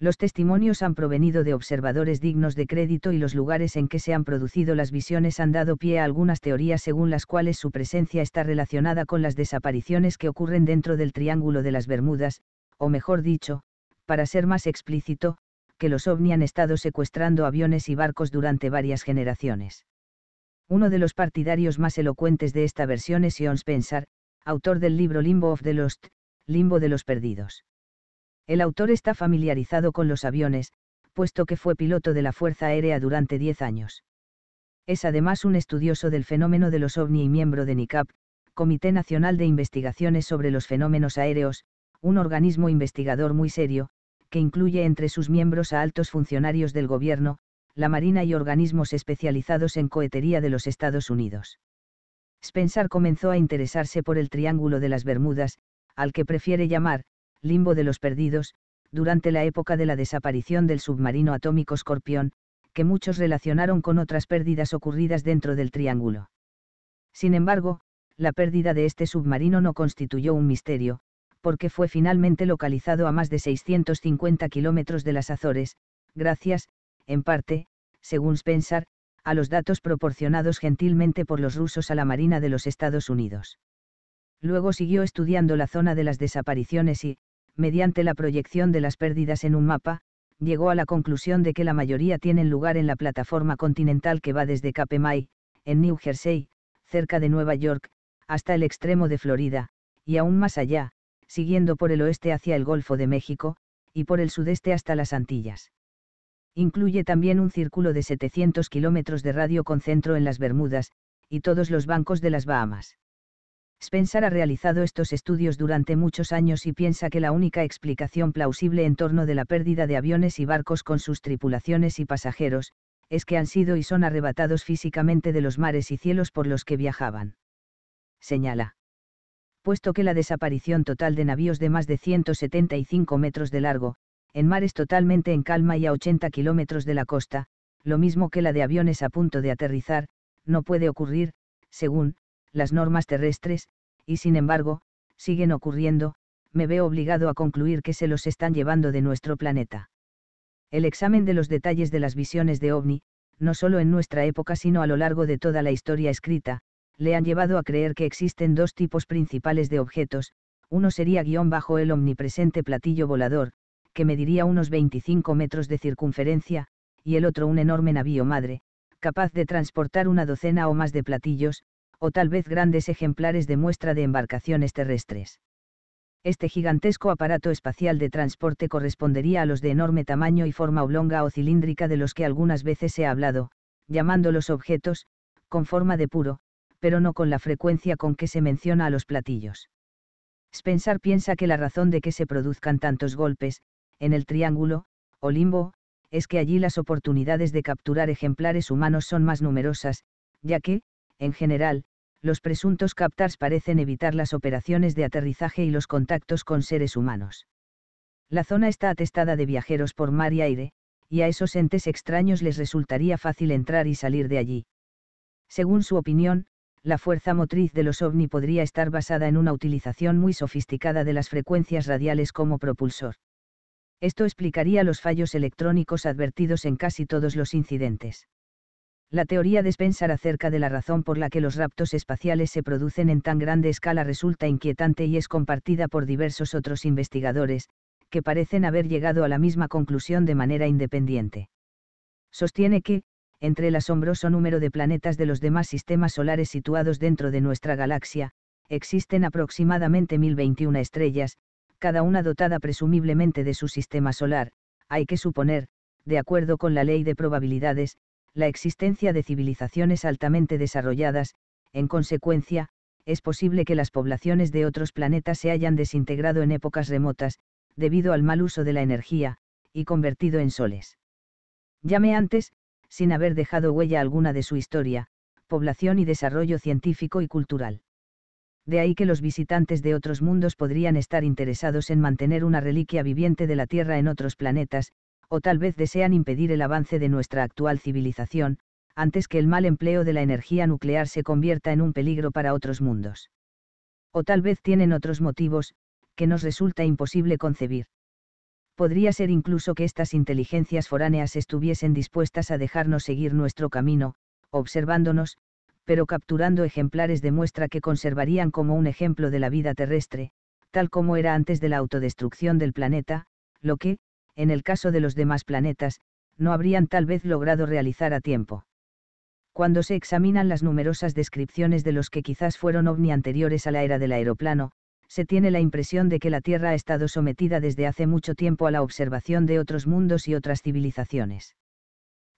S1: Los testimonios han provenido de observadores dignos de crédito y los lugares en que se han producido las visiones han dado pie a algunas teorías según las cuales su presencia está relacionada con las desapariciones que ocurren dentro del Triángulo de las Bermudas, o mejor dicho, para ser más explícito, que los ovni han estado secuestrando aviones y barcos durante varias generaciones. Uno de los partidarios más elocuentes de esta versión es Jon Spencer, autor del libro Limbo of the Lost, Limbo de los Perdidos. El autor está familiarizado con los aviones, puesto que fue piloto de la Fuerza Aérea durante 10 años. Es además un estudioso del fenómeno de los ovni y miembro de NICAP, Comité Nacional de Investigaciones sobre los Fenómenos Aéreos, un organismo investigador muy serio, que incluye entre sus miembros a altos funcionarios del gobierno, la Marina y organismos especializados en cohetería de los Estados Unidos. Spencer comenzó a interesarse por el Triángulo de las Bermudas, al que prefiere llamar, limbo de los perdidos, durante la época de la desaparición del submarino atómico Scorpion, que muchos relacionaron con otras pérdidas ocurridas dentro del triángulo. Sin embargo, la pérdida de este submarino no constituyó un misterio, porque fue finalmente localizado a más de 650 kilómetros de las Azores, gracias, en parte, según Spencer, a los datos proporcionados gentilmente por los rusos a la Marina de los Estados Unidos. Luego siguió estudiando la zona de las desapariciones y, mediante la proyección de las pérdidas en un mapa, llegó a la conclusión de que la mayoría tienen lugar en la plataforma continental que va desde Cape May, en New Jersey, cerca de Nueva York, hasta el extremo de Florida, y aún más allá, siguiendo por el oeste hacia el Golfo de México, y por el sudeste hasta las Antillas. Incluye también un círculo de 700 kilómetros de radio con centro en las Bermudas, y todos los bancos de las Bahamas. Spencer ha realizado estos estudios durante muchos años y piensa que la única explicación plausible en torno de la pérdida de aviones y barcos con sus tripulaciones y pasajeros, es que han sido y son arrebatados físicamente de los mares y cielos por los que viajaban. Señala. Puesto que la desaparición total de navíos de más de 175 metros de largo, en mares totalmente en calma y a 80 kilómetros de la costa, lo mismo que la de aviones a punto de aterrizar, no puede ocurrir, según, las normas terrestres, y sin embargo, siguen ocurriendo, me veo obligado a concluir que se los están llevando de nuestro planeta. El examen de los detalles de las visiones de ovni, no solo en nuestra época sino a lo largo de toda la historia escrita, le han llevado a creer que existen dos tipos principales de objetos, uno sería guion bajo el omnipresente platillo volador, que mediría unos 25 metros de circunferencia, y el otro un enorme navío madre, capaz de transportar una docena o más de platillos, o tal vez grandes ejemplares de muestra de embarcaciones terrestres. Este gigantesco aparato espacial de transporte correspondería a los de enorme tamaño y forma oblonga o cilíndrica de los que algunas veces se ha hablado, llamándolos objetos, con forma de puro, pero no con la frecuencia con que se menciona a los platillos. Spencer piensa que la razón de que se produzcan tantos golpes, en el triángulo, o limbo, es que allí las oportunidades de capturar ejemplares humanos son más numerosas, ya que, en general, los presuntos captars parecen evitar las operaciones de aterrizaje y los contactos con seres humanos. La zona está atestada de viajeros por mar y aire, y a esos entes extraños les resultaría fácil entrar y salir de allí. Según su opinión, la fuerza motriz de los ovni podría estar basada en una utilización muy sofisticada de las frecuencias radiales como propulsor. Esto explicaría los fallos electrónicos advertidos en casi todos los incidentes. La teoría de Spencer acerca de la razón por la que los raptos espaciales se producen en tan grande escala resulta inquietante y es compartida por diversos otros investigadores, que parecen haber llegado a la misma conclusión de manera independiente. Sostiene que, entre el asombroso número de planetas de los demás sistemas solares situados dentro de nuestra galaxia, existen aproximadamente 1021 estrellas, cada una dotada presumiblemente de su sistema solar, hay que suponer, de acuerdo con la ley de probabilidades, la existencia de civilizaciones altamente desarrolladas, en consecuencia, es posible que las poblaciones de otros planetas se hayan desintegrado en épocas remotas, debido al mal uso de la energía, y convertido en soles. Llame antes, sin haber dejado huella alguna de su historia, población y desarrollo científico y cultural de ahí que los visitantes de otros mundos podrían estar interesados en mantener una reliquia viviente de la Tierra en otros planetas, o tal vez desean impedir el avance de nuestra actual civilización, antes que el mal empleo de la energía nuclear se convierta en un peligro para otros mundos. O tal vez tienen otros motivos, que nos resulta imposible concebir. Podría ser incluso que estas inteligencias foráneas estuviesen dispuestas a dejarnos seguir nuestro camino, observándonos, pero capturando ejemplares de muestra que conservarían como un ejemplo de la vida terrestre, tal como era antes de la autodestrucción del planeta, lo que, en el caso de los demás planetas, no habrían tal vez logrado realizar a tiempo. Cuando se examinan las numerosas descripciones de los que quizás fueron ovni anteriores a la era del aeroplano, se tiene la impresión de que la Tierra ha estado sometida desde hace mucho tiempo a la observación de otros mundos y otras civilizaciones.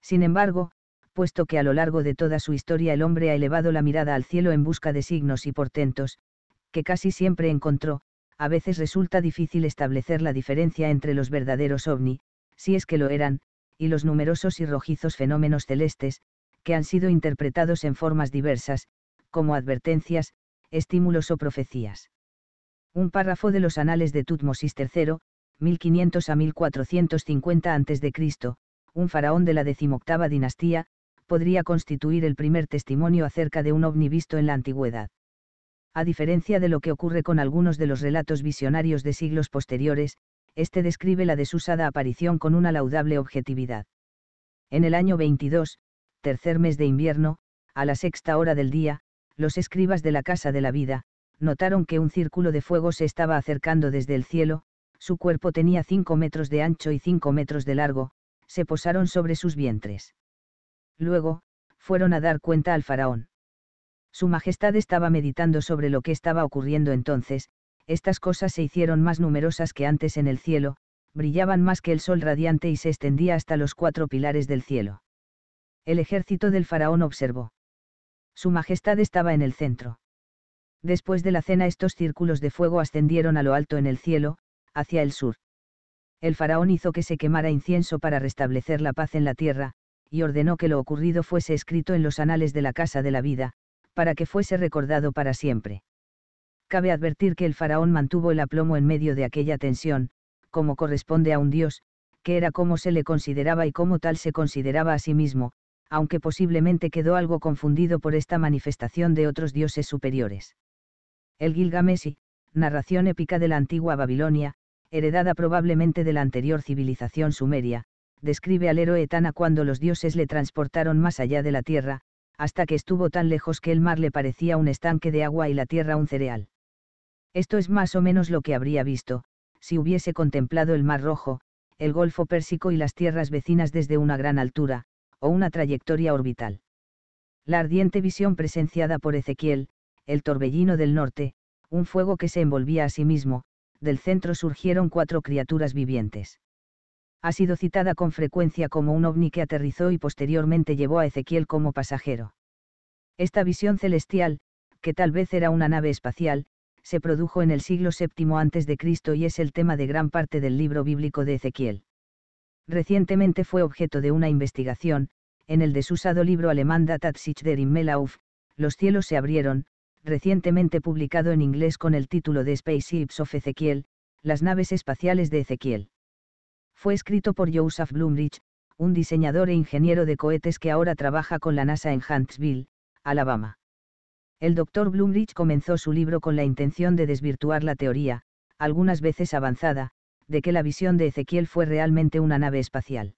S1: Sin embargo, puesto que a lo largo de toda su historia el hombre ha elevado la mirada al cielo en busca de signos y portentos, que casi siempre encontró, a veces resulta difícil establecer la diferencia entre los verdaderos ovni, si es que lo eran, y los numerosos y rojizos fenómenos celestes, que han sido interpretados en formas diversas, como advertencias, estímulos o profecías. Un párrafo de los anales de Tutmosis III, 1500 a 1450 a.C., un faraón de la decimoctava dinastía, podría constituir el primer testimonio acerca de un ovni visto en la antigüedad. A diferencia de lo que ocurre con algunos de los relatos visionarios de siglos posteriores, este describe la desusada aparición con una laudable objetividad. En el año 22, tercer mes de invierno, a la sexta hora del día, los escribas de la Casa de la Vida, notaron que un círculo de fuego se estaba acercando desde el cielo, su cuerpo tenía cinco metros de ancho y cinco metros de largo, se posaron sobre sus vientres. Luego, fueron a dar cuenta al faraón. Su Majestad estaba meditando sobre lo que estaba ocurriendo entonces, estas cosas se hicieron más numerosas que antes en el cielo, brillaban más que el sol radiante y se extendía hasta los cuatro pilares del cielo. El ejército del faraón observó. Su Majestad estaba en el centro. Después de la cena estos círculos de fuego ascendieron a lo alto en el cielo, hacia el sur. El faraón hizo que se quemara incienso para restablecer la paz en la tierra, y ordenó que lo ocurrido fuese escrito en los anales de la Casa de la Vida, para que fuese recordado para siempre. Cabe advertir que el faraón mantuvo el aplomo en medio de aquella tensión, como corresponde a un dios, que era como se le consideraba y como tal se consideraba a sí mismo, aunque posiblemente quedó algo confundido por esta manifestación de otros dioses superiores. El Gilgamesi, narración épica de la antigua Babilonia, heredada probablemente de la anterior civilización sumeria, describe al héroe Etana cuando los dioses le transportaron más allá de la tierra, hasta que estuvo tan lejos que el mar le parecía un estanque de agua y la tierra un cereal. Esto es más o menos lo que habría visto, si hubiese contemplado el Mar Rojo, el Golfo Pérsico y las tierras vecinas desde una gran altura, o una trayectoria orbital. La ardiente visión presenciada por Ezequiel, el torbellino del norte, un fuego que se envolvía a sí mismo, del centro surgieron cuatro criaturas vivientes. Ha sido citada con frecuencia como un ovni que aterrizó y posteriormente llevó a Ezequiel como pasajero. Esta visión celestial, que tal vez era una nave espacial, se produjo en el siglo VII a.C. y es el tema de gran parte del libro bíblico de Ezequiel. Recientemente fue objeto de una investigación, en el desusado libro alemán Datat sich der Himmelauf, Los cielos se abrieron, recientemente publicado en inglés con el título de Spaceships of Ezequiel, Las naves espaciales de Ezequiel. Fue escrito por Joseph Blumrich, un diseñador e ingeniero de cohetes que ahora trabaja con la NASA en Huntsville, Alabama. El Dr. Blumrich comenzó su libro con la intención de desvirtuar la teoría, algunas veces avanzada, de que la visión de Ezequiel fue realmente una nave espacial.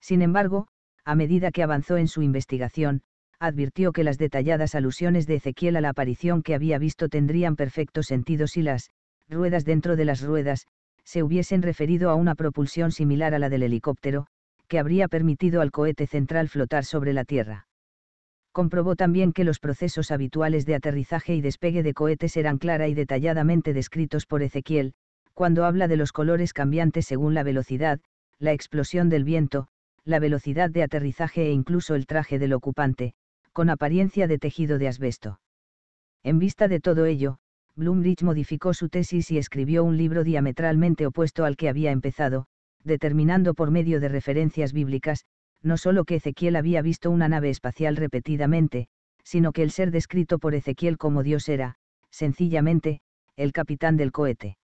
S1: Sin embargo, a medida que avanzó en su investigación, advirtió que las detalladas alusiones de Ezequiel a la aparición que había visto tendrían perfecto sentido si las ruedas dentro de las ruedas se hubiesen referido a una propulsión similar a la del helicóptero, que habría permitido al cohete central flotar sobre la Tierra. Comprobó también que los procesos habituales de aterrizaje y despegue de cohetes eran clara y detalladamente descritos por Ezequiel, cuando habla de los colores cambiantes según la velocidad, la explosión del viento, la velocidad de aterrizaje e incluso el traje del ocupante, con apariencia de tejido de asbesto. En vista de todo ello, Blumrich modificó su tesis y escribió un libro diametralmente opuesto al que había empezado, determinando por medio de referencias bíblicas, no solo que Ezequiel había visto una nave espacial repetidamente, sino que el ser descrito por Ezequiel como Dios era, sencillamente, el capitán del cohete.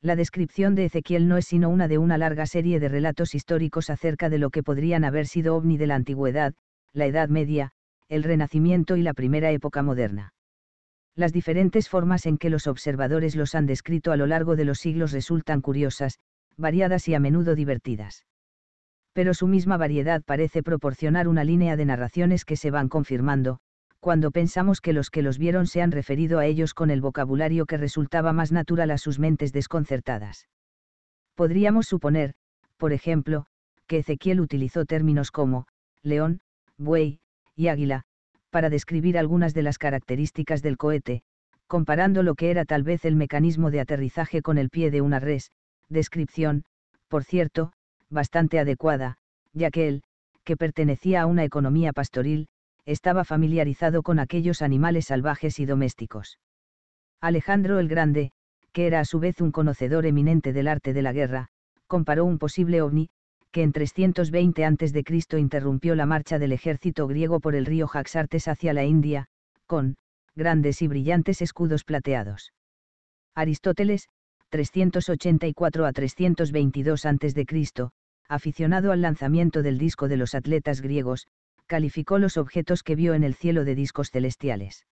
S1: La descripción de Ezequiel no es sino una de una larga serie de relatos históricos acerca de lo que podrían haber sido ovni de la antigüedad, la Edad Media, el Renacimiento y la primera época moderna. Las diferentes formas en que los observadores los han descrito a lo largo de los siglos resultan curiosas, variadas y a menudo divertidas. Pero su misma variedad parece proporcionar una línea de narraciones que se van confirmando, cuando pensamos que los que los vieron se han referido a ellos con el vocabulario que resultaba más natural a sus mentes desconcertadas. Podríamos suponer, por ejemplo, que Ezequiel utilizó términos como, león, buey, y águila, para describir algunas de las características del cohete, comparando lo que era tal vez el mecanismo de aterrizaje con el pie de una res, descripción, por cierto, bastante adecuada, ya que él, que pertenecía a una economía pastoril, estaba familiarizado con aquellos animales salvajes y domésticos. Alejandro el Grande, que era a su vez un conocedor eminente del arte de la guerra, comparó un posible ovni, que en 320 a.C. interrumpió la marcha del ejército griego por el río Jaxartes hacia la India, con grandes y brillantes escudos plateados. Aristóteles, 384 a 322 a.C., aficionado al lanzamiento del disco de los atletas griegos, calificó los objetos que vio en el cielo de discos celestiales.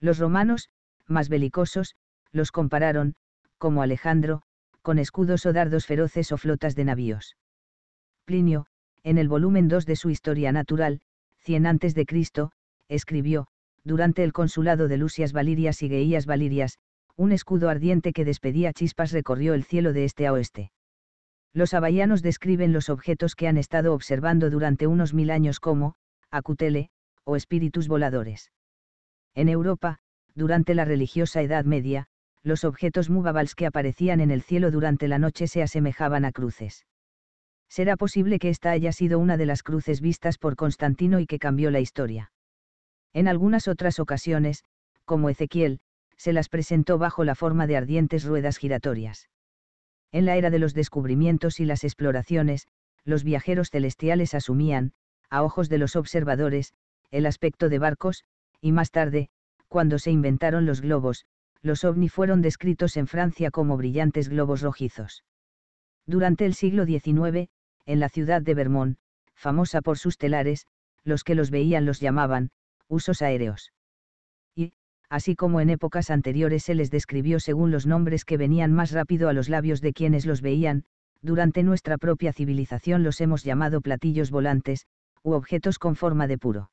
S1: Los romanos, más belicosos, los compararon, como Alejandro, con escudos o dardos feroces o flotas de navíos. En el volumen 2 de su Historia Natural, 100 a.C., escribió, durante el consulado de Lucias Valirias y Geías Valirias, un escudo ardiente que despedía chispas recorrió el cielo de este a oeste. Los abayanos describen los objetos que han estado observando durante unos mil años como, acutele, o espíritus voladores. En Europa, durante la religiosa Edad Media, los objetos mubabals que aparecían en el cielo durante la noche se asemejaban a cruces. Será posible que esta haya sido una de las cruces vistas por Constantino y que cambió la historia. En algunas otras ocasiones, como Ezequiel, se las presentó bajo la forma de ardientes ruedas giratorias. En la era de los descubrimientos y las exploraciones, los viajeros celestiales asumían, a ojos de los observadores, el aspecto de barcos, y más tarde, cuando se inventaron los globos, los ovni fueron descritos en Francia como brillantes globos rojizos. Durante el siglo XIX, en la ciudad de Vermont, famosa por sus telares, los que los veían los llamaban, usos aéreos. Y, así como en épocas anteriores se les describió según los nombres que venían más rápido a los labios de quienes los veían, durante nuestra propia civilización los hemos llamado platillos volantes, u objetos con forma de puro.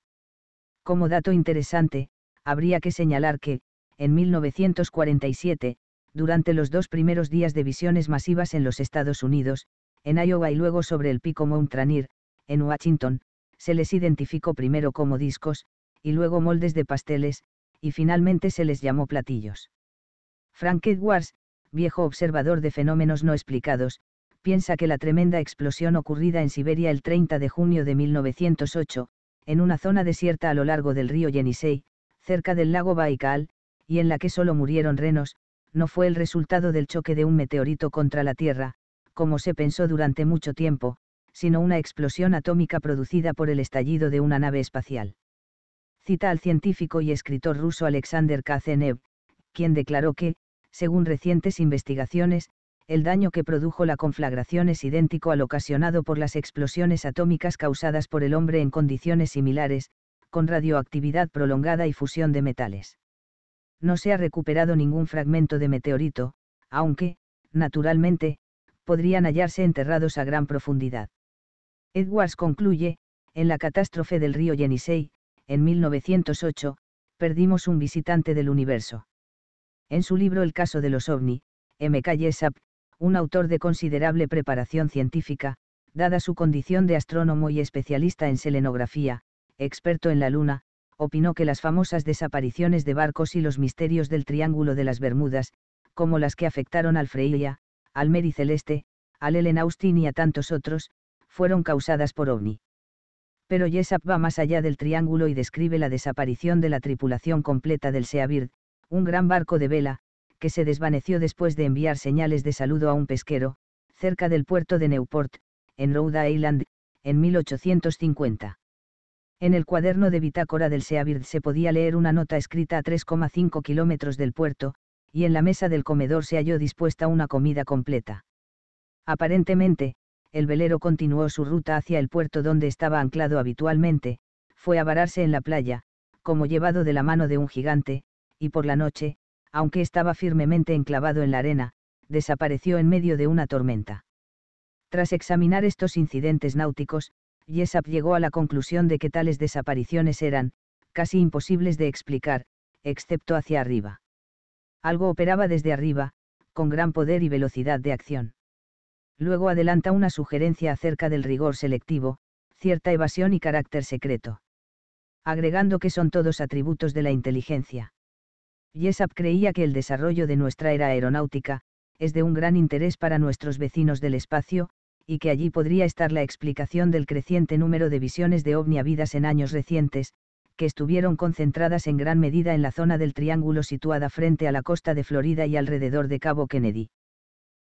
S1: Como dato interesante, habría que señalar que, en 1947, durante los dos primeros días de visiones masivas en los Estados Unidos, en Iowa y luego sobre el pico Mount Rainier, en Washington, se les identificó primero como discos, y luego moldes de pasteles, y finalmente se les llamó platillos. Frank Edwards, viejo observador de fenómenos no explicados, piensa que la tremenda explosión ocurrida en Siberia el 30 de junio de 1908, en una zona desierta a lo largo del río Yenisei, cerca del lago Baikal, y en la que solo murieron renos, no fue el resultado del choque de un meteorito contra la Tierra, como se pensó durante mucho tiempo, sino una explosión atómica producida por el estallido de una nave espacial cita al científico y escritor ruso Alexander Kazenev, quien declaró que, según recientes investigaciones, el daño que produjo la conflagración es idéntico al ocasionado por las explosiones atómicas causadas por el hombre en condiciones similares, con radioactividad prolongada y fusión de metales. No se ha recuperado ningún fragmento de meteorito, aunque, naturalmente, podrían hallarse enterrados a gran profundidad. Edwards concluye, en la catástrofe del río Yenisei, en 1908, perdimos un visitante del universo. En su libro El caso de los ovni, M. K. Jessup, un autor de considerable preparación científica, dada su condición de astrónomo y especialista en selenografía, experto en la Luna, opinó que las famosas desapariciones de barcos y los misterios del Triángulo de las Bermudas, como las que afectaron al Freya, al Mary Celeste, al Ellen Austin y a tantos otros, fueron causadas por ovni pero Yesap va más allá del triángulo y describe la desaparición de la tripulación completa del Seabird, un gran barco de vela, que se desvaneció después de enviar señales de saludo a un pesquero, cerca del puerto de Newport, en Rhode Island, en 1850. En el cuaderno de bitácora del Seabird se podía leer una nota escrita a 3,5 kilómetros del puerto, y en la mesa del comedor se halló dispuesta una comida completa. Aparentemente, el velero continuó su ruta hacia el puerto donde estaba anclado habitualmente, fue a vararse en la playa, como llevado de la mano de un gigante, y por la noche, aunque estaba firmemente enclavado en la arena, desapareció en medio de una tormenta. Tras examinar estos incidentes náuticos, Yesap llegó a la conclusión de que tales desapariciones eran, casi imposibles de explicar, excepto hacia arriba. Algo operaba desde arriba, con gran poder y velocidad de acción. Luego adelanta una sugerencia acerca del rigor selectivo, cierta evasión y carácter secreto. Agregando que son todos atributos de la inteligencia. Yesap creía que el desarrollo de nuestra era aeronáutica, es de un gran interés para nuestros vecinos del espacio, y que allí podría estar la explicación del creciente número de visiones de ovni habidas en años recientes, que estuvieron concentradas en gran medida en la zona del Triángulo situada frente a la costa de Florida y alrededor de Cabo Kennedy.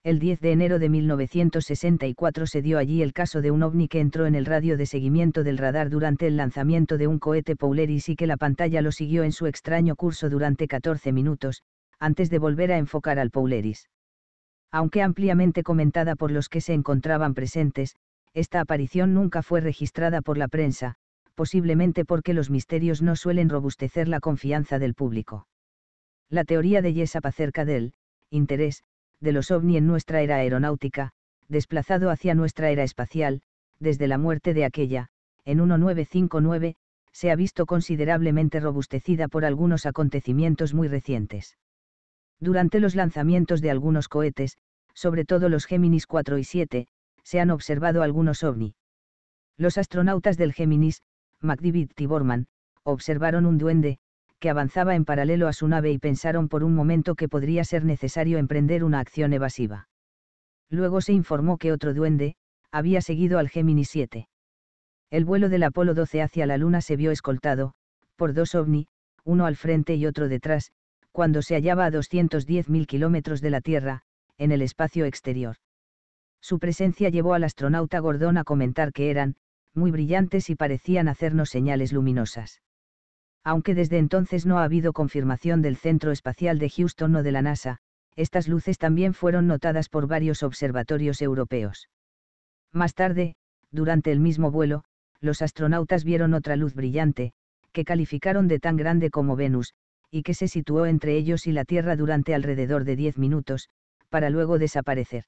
S1: El 10 de enero de 1964 se dio allí el caso de un ovni que entró en el radio de seguimiento del radar durante el lanzamiento de un cohete Polaris y que la pantalla lo siguió en su extraño curso durante 14 minutos, antes de volver a enfocar al Polaris. Aunque ampliamente comentada por los que se encontraban presentes, esta aparición nunca fue registrada por la prensa, posiblemente porque los misterios no suelen robustecer la confianza del público. La teoría de Yesap acerca del interés de los ovni en nuestra era aeronáutica, desplazado hacia nuestra era espacial, desde la muerte de aquella, en 1959, se ha visto considerablemente robustecida por algunos acontecimientos muy recientes. Durante los lanzamientos de algunos cohetes, sobre todo los Géminis 4 y 7, se han observado algunos ovni. Los astronautas del Géminis, McDivitt y Borman, observaron un duende, que avanzaba en paralelo a su nave y pensaron por un momento que podría ser necesario emprender una acción evasiva. Luego se informó que otro duende, había seguido al Géminis 7. El vuelo del Apolo 12 hacia la Luna se vio escoltado, por dos ovni, uno al frente y otro detrás, cuando se hallaba a 210.000 kilómetros de la Tierra, en el espacio exterior. Su presencia llevó al astronauta Gordon a comentar que eran, muy brillantes y parecían hacernos señales luminosas aunque desde entonces no ha habido confirmación del Centro Espacial de Houston o de la NASA, estas luces también fueron notadas por varios observatorios europeos. Más tarde, durante el mismo vuelo, los astronautas vieron otra luz brillante, que calificaron de tan grande como Venus, y que se situó entre ellos y la Tierra durante alrededor de 10 minutos, para luego desaparecer.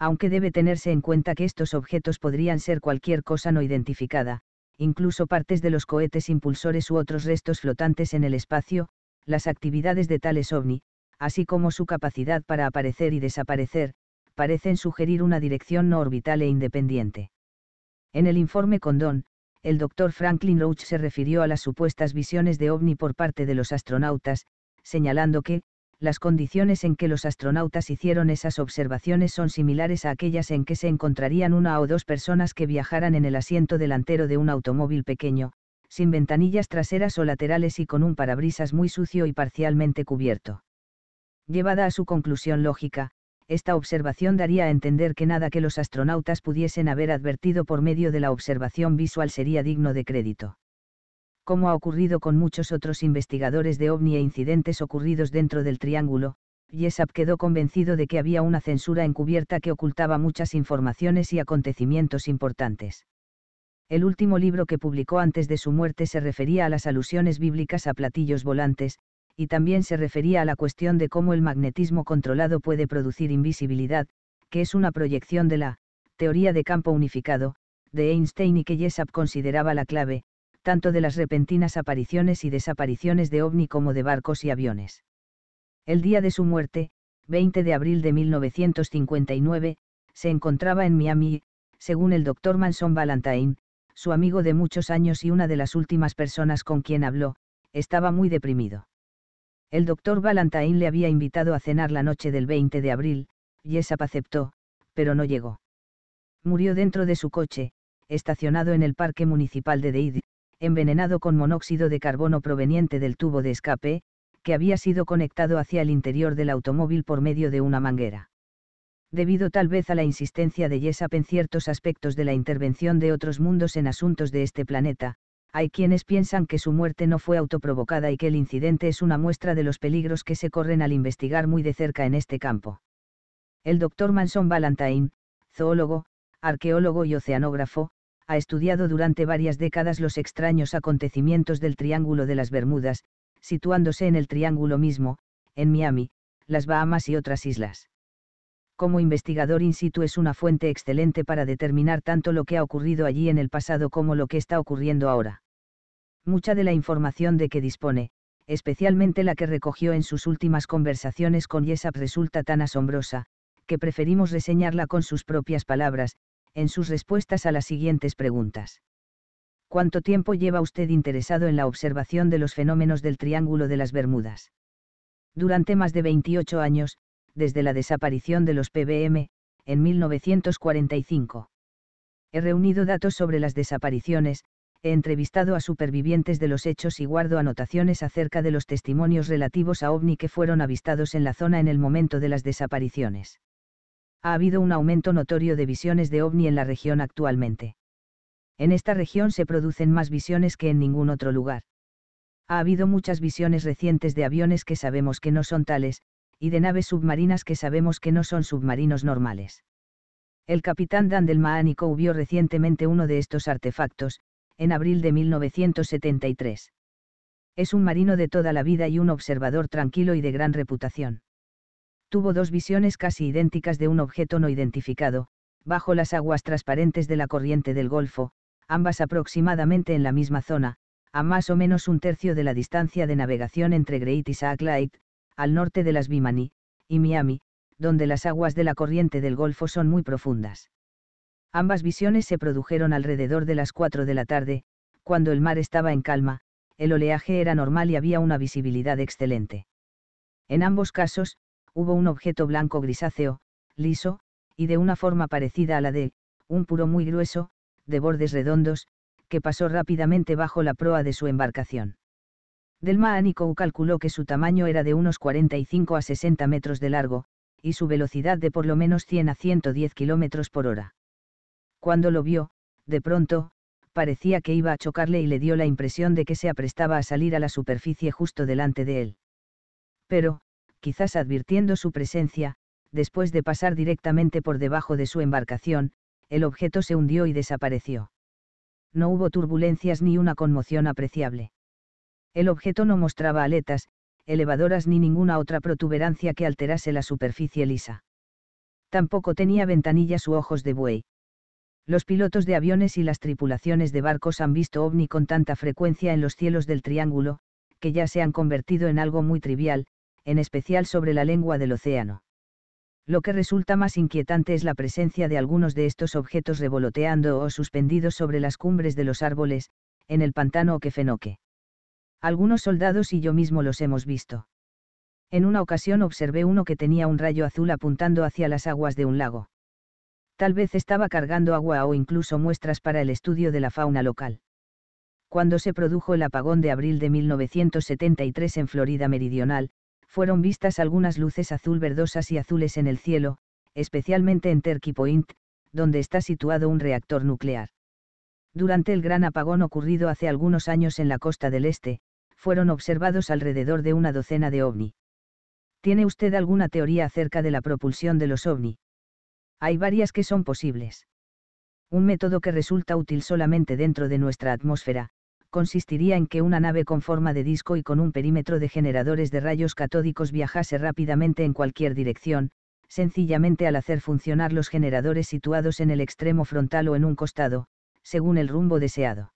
S1: Aunque debe tenerse en cuenta que estos objetos podrían ser cualquier cosa no identificada, incluso partes de los cohetes impulsores u otros restos flotantes en el espacio, las actividades de tales ovni, así como su capacidad para aparecer y desaparecer, parecen sugerir una dirección no orbital e independiente. En el informe Condon, el Dr. Franklin Roach se refirió a las supuestas visiones de ovni por parte de los astronautas, señalando que, las condiciones en que los astronautas hicieron esas observaciones son similares a aquellas en que se encontrarían una o dos personas que viajaran en el asiento delantero de un automóvil pequeño, sin ventanillas traseras o laterales y con un parabrisas muy sucio y parcialmente cubierto. Llevada a su conclusión lógica, esta observación daría a entender que nada que los astronautas pudiesen haber advertido por medio de la observación visual sería digno de crédito como ha ocurrido con muchos otros investigadores de ovni e incidentes ocurridos dentro del triángulo, Yesap quedó convencido de que había una censura encubierta que ocultaba muchas informaciones y acontecimientos importantes. El último libro que publicó antes de su muerte se refería a las alusiones bíblicas a platillos volantes, y también se refería a la cuestión de cómo el magnetismo controlado puede producir invisibilidad, que es una proyección de la teoría de campo unificado, de Einstein y que Yesap consideraba la clave, tanto de las repentinas apariciones y desapariciones de ovni como de barcos y aviones. El día de su muerte, 20 de abril de 1959, se encontraba en Miami según el doctor Manson Valentine, su amigo de muchos años y una de las últimas personas con quien habló, estaba muy deprimido. El doctor Valentine le había invitado a cenar la noche del 20 de abril, Yesap aceptó, pero no llegó. Murió dentro de su coche, estacionado en el parque municipal de Deid, envenenado con monóxido de carbono proveniente del tubo de escape, que había sido conectado hacia el interior del automóvil por medio de una manguera. Debido tal vez a la insistencia de Yesap en ciertos aspectos de la intervención de otros mundos en asuntos de este planeta, hay quienes piensan que su muerte no fue autoprovocada y que el incidente es una muestra de los peligros que se corren al investigar muy de cerca en este campo. El doctor Manson Valentine, zoólogo, arqueólogo y oceanógrafo, ha estudiado durante varias décadas los extraños acontecimientos del Triángulo de las Bermudas, situándose en el Triángulo mismo, en Miami, las Bahamas y otras islas. Como investigador in situ es una fuente excelente para determinar tanto lo que ha ocurrido allí en el pasado como lo que está ocurriendo ahora. Mucha de la información de que dispone, especialmente la que recogió en sus últimas conversaciones con Yesap resulta tan asombrosa, que preferimos reseñarla con sus propias palabras, en sus respuestas a las siguientes preguntas. ¿Cuánto tiempo lleva usted interesado en la observación de los fenómenos del Triángulo de las Bermudas? Durante más de 28 años, desde la desaparición de los PBM, en 1945. He reunido datos sobre las desapariciones, he entrevistado a supervivientes de los hechos y guardo anotaciones acerca de los testimonios relativos a ovni que fueron avistados en la zona en el momento de las desapariciones. Ha habido un aumento notorio de visiones de ovni en la región actualmente. En esta región se producen más visiones que en ningún otro lugar. Ha habido muchas visiones recientes de aviones que sabemos que no son tales, y de naves submarinas que sabemos que no son submarinos normales. El capitán Dan del Maánico vio recientemente uno de estos artefactos, en abril de 1973. Es un marino de toda la vida y un observador tranquilo y de gran reputación. Tuvo dos visiones casi idénticas de un objeto no identificado, bajo las aguas transparentes de la corriente del Golfo, ambas aproximadamente en la misma zona, a más o menos un tercio de la distancia de navegación entre Great Isaac Light, al norte de las Bimani, y Miami, donde las aguas de la corriente del Golfo son muy profundas. Ambas visiones se produjeron alrededor de las 4 de la tarde, cuando el mar estaba en calma, el oleaje era normal y había una visibilidad excelente. En ambos casos, hubo un objeto blanco grisáceo, liso, y de una forma parecida a la de, un puro muy grueso, de bordes redondos, que pasó rápidamente bajo la proa de su embarcación. Delma Anicou calculó que su tamaño era de unos 45 a 60 metros de largo, y su velocidad de por lo menos 100 a 110 kilómetros por hora. Cuando lo vio, de pronto, parecía que iba a chocarle y le dio la impresión de que se aprestaba a salir a la superficie justo delante de él. Pero, quizás advirtiendo su presencia, después de pasar directamente por debajo de su embarcación, el objeto se hundió y desapareció. No hubo turbulencias ni una conmoción apreciable. El objeto no mostraba aletas, elevadoras ni ninguna otra protuberancia que alterase la superficie lisa. Tampoco tenía ventanillas u ojos de buey. Los pilotos de aviones y las tripulaciones de barcos han visto ovni con tanta frecuencia en los cielos del Triángulo, que ya se han convertido en algo muy trivial, en especial sobre la lengua del océano. Lo que resulta más inquietante es la presencia de algunos de estos objetos revoloteando o suspendidos sobre las cumbres de los árboles, en el pantano o quefenoque. Algunos soldados y yo mismo los hemos visto. En una ocasión observé uno que tenía un rayo azul apuntando hacia las aguas de un lago. Tal vez estaba cargando agua o incluso muestras para el estudio de la fauna local. Cuando se produjo el apagón de abril de 1973 en Florida Meridional, fueron vistas algunas luces azul verdosas y azules en el cielo, especialmente en Turkey Point, donde está situado un reactor nuclear. Durante el gran apagón ocurrido hace algunos años en la costa del este, fueron observados alrededor de una docena de ovni. ¿Tiene usted alguna teoría acerca de la propulsión de los ovni? Hay varias que son posibles. Un método que resulta útil solamente dentro de nuestra atmósfera, consistiría en que una nave con forma de disco y con un perímetro de generadores de rayos catódicos viajase rápidamente en cualquier dirección, sencillamente al hacer funcionar los generadores situados en el extremo frontal o en un costado, según el rumbo deseado.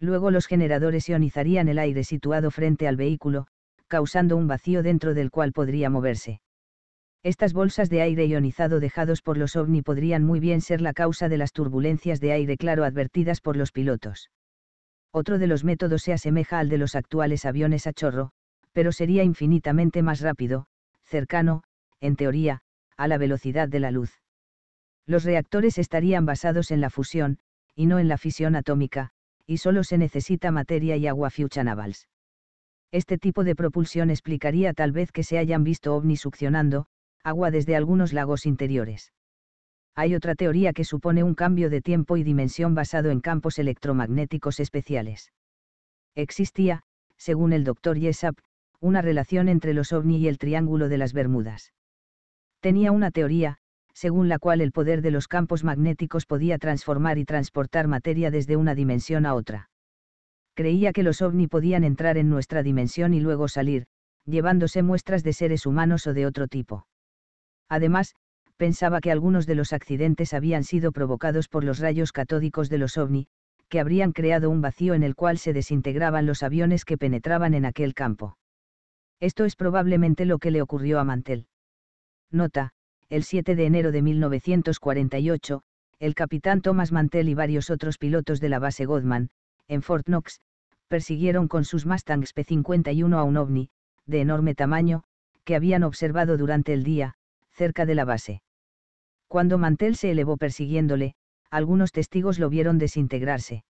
S1: Luego los generadores ionizarían el aire situado frente al vehículo, causando un vacío dentro del cual podría moverse. Estas bolsas de aire ionizado dejados por los ovni podrían muy bien ser la causa de las turbulencias de aire claro advertidas por los pilotos. Otro de los métodos se asemeja al de los actuales aviones a chorro, pero sería infinitamente más rápido, cercano, en teoría, a la velocidad de la luz. Los reactores estarían basados en la fusión, y no en la fisión atómica, y solo se necesita materia y agua fusionavals. Este tipo de propulsión explicaría tal vez que se hayan visto ovnis succionando, agua desde algunos lagos interiores. Hay otra teoría que supone un cambio de tiempo y dimensión basado en campos electromagnéticos especiales. Existía, según el Dr. Yesap, una relación entre los ovni y el Triángulo de las Bermudas. Tenía una teoría, según la cual el poder de los campos magnéticos podía transformar y transportar materia desde una dimensión a otra. Creía que los ovni podían entrar en nuestra dimensión y luego salir, llevándose muestras de seres humanos o de otro tipo. Además, pensaba que algunos de los accidentes habían sido provocados por los rayos catódicos de los ovni, que habrían creado un vacío en el cual se desintegraban los aviones que penetraban en aquel campo. Esto es probablemente lo que le ocurrió a Mantel. Nota, el 7 de enero de 1948, el capitán Thomas Mantel y varios otros pilotos de la base Godman, en Fort Knox, persiguieron con sus Mustangs P-51 a un ovni, de enorme tamaño, que habían observado durante el día, cerca de la base. Cuando Mantel se elevó persiguiéndole, algunos testigos lo vieron desintegrarse.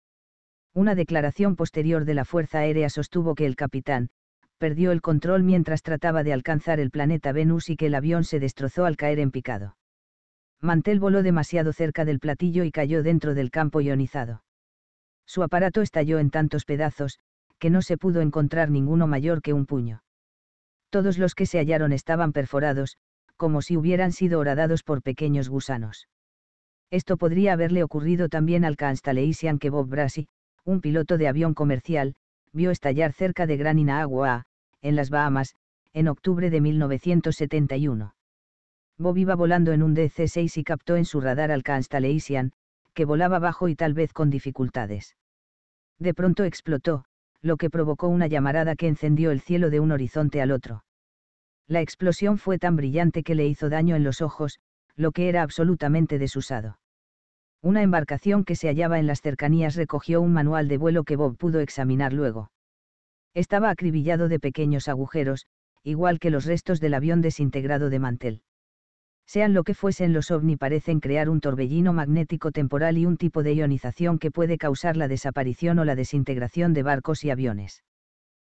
S1: Una declaración posterior de la Fuerza Aérea sostuvo que el capitán, perdió el control mientras trataba de alcanzar el planeta Venus y que el avión se destrozó al caer en picado. Mantel voló demasiado cerca del platillo y cayó dentro del campo ionizado. Su aparato estalló en tantos pedazos, que no se pudo encontrar ninguno mayor que un puño. Todos los que se hallaron estaban perforados, como si hubieran sido horadados por pequeños gusanos. Esto podría haberle ocurrido también al Constellation que Bob Brasi, un piloto de avión comercial, vio estallar cerca de Gran Agua, en las Bahamas, en octubre de 1971. Bob iba volando en un DC-6 y captó en su radar al Constellation, que volaba bajo y tal vez con dificultades. De pronto explotó, lo que provocó una llamarada que encendió el cielo de un horizonte al otro. La explosión fue tan brillante que le hizo daño en los ojos, lo que era absolutamente desusado. Una embarcación que se hallaba en las cercanías recogió un manual de vuelo que Bob pudo examinar luego. Estaba acribillado de pequeños agujeros, igual que los restos del avión desintegrado de mantel. Sean lo que fuesen los ovni parecen crear un torbellino magnético temporal y un tipo de ionización que puede causar la desaparición o la desintegración de barcos y aviones.